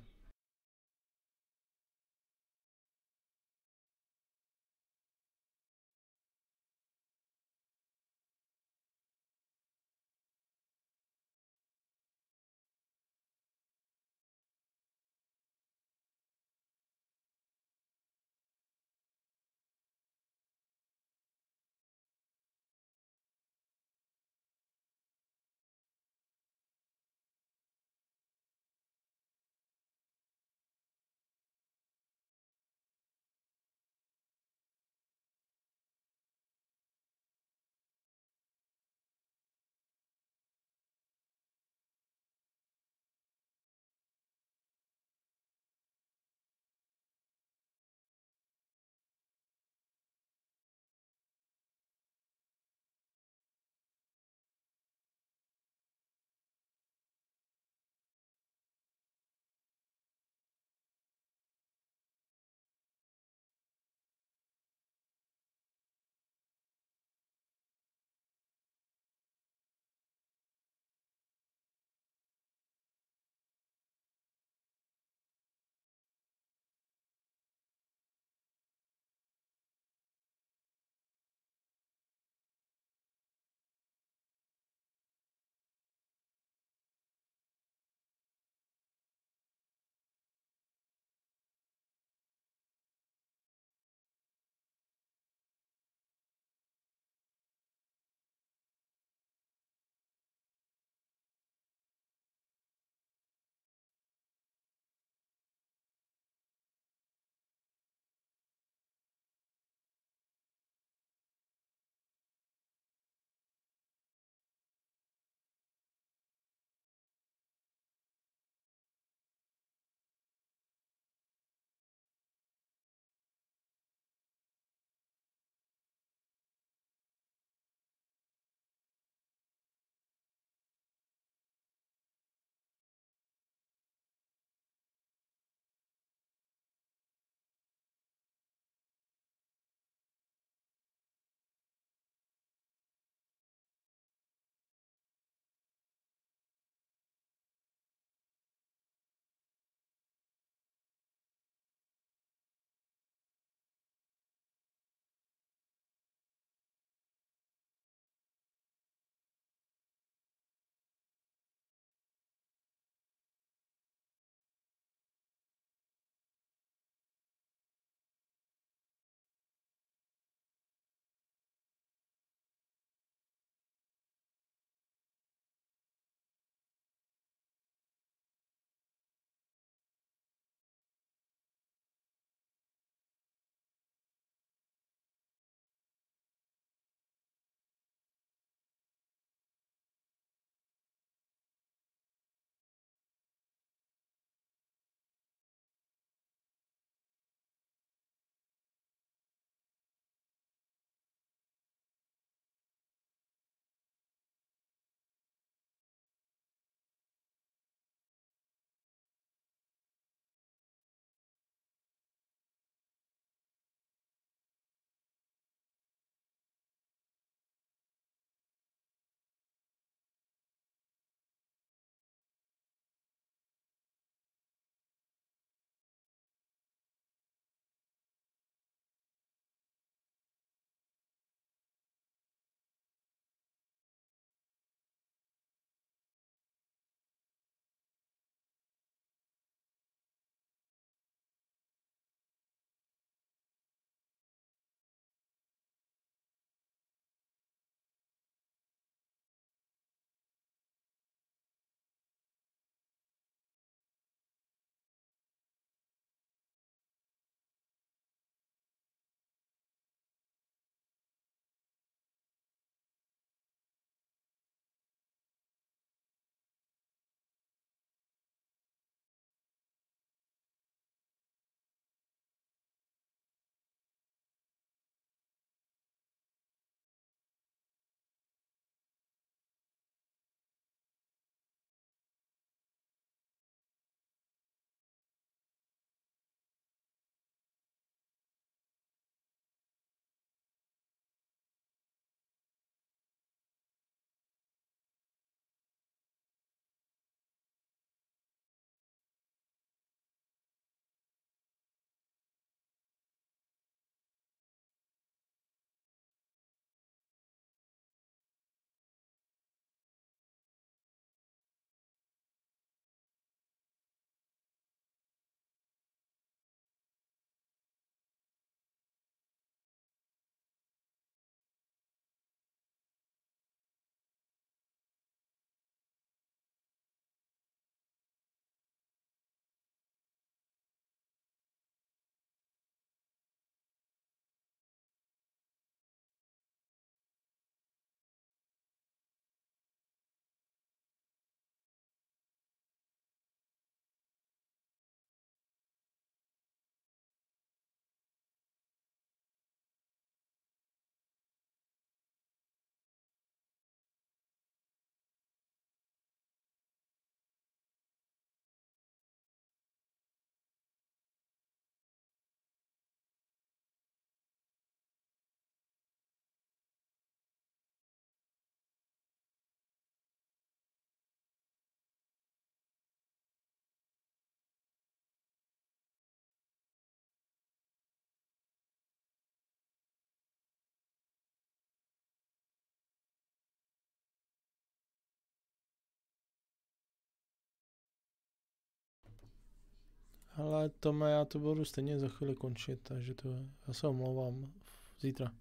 Ale Tome, já to budu stejně za chvíli končit, takže to, já se omlouvám. Zítra.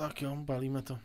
Tak jo, balíme to.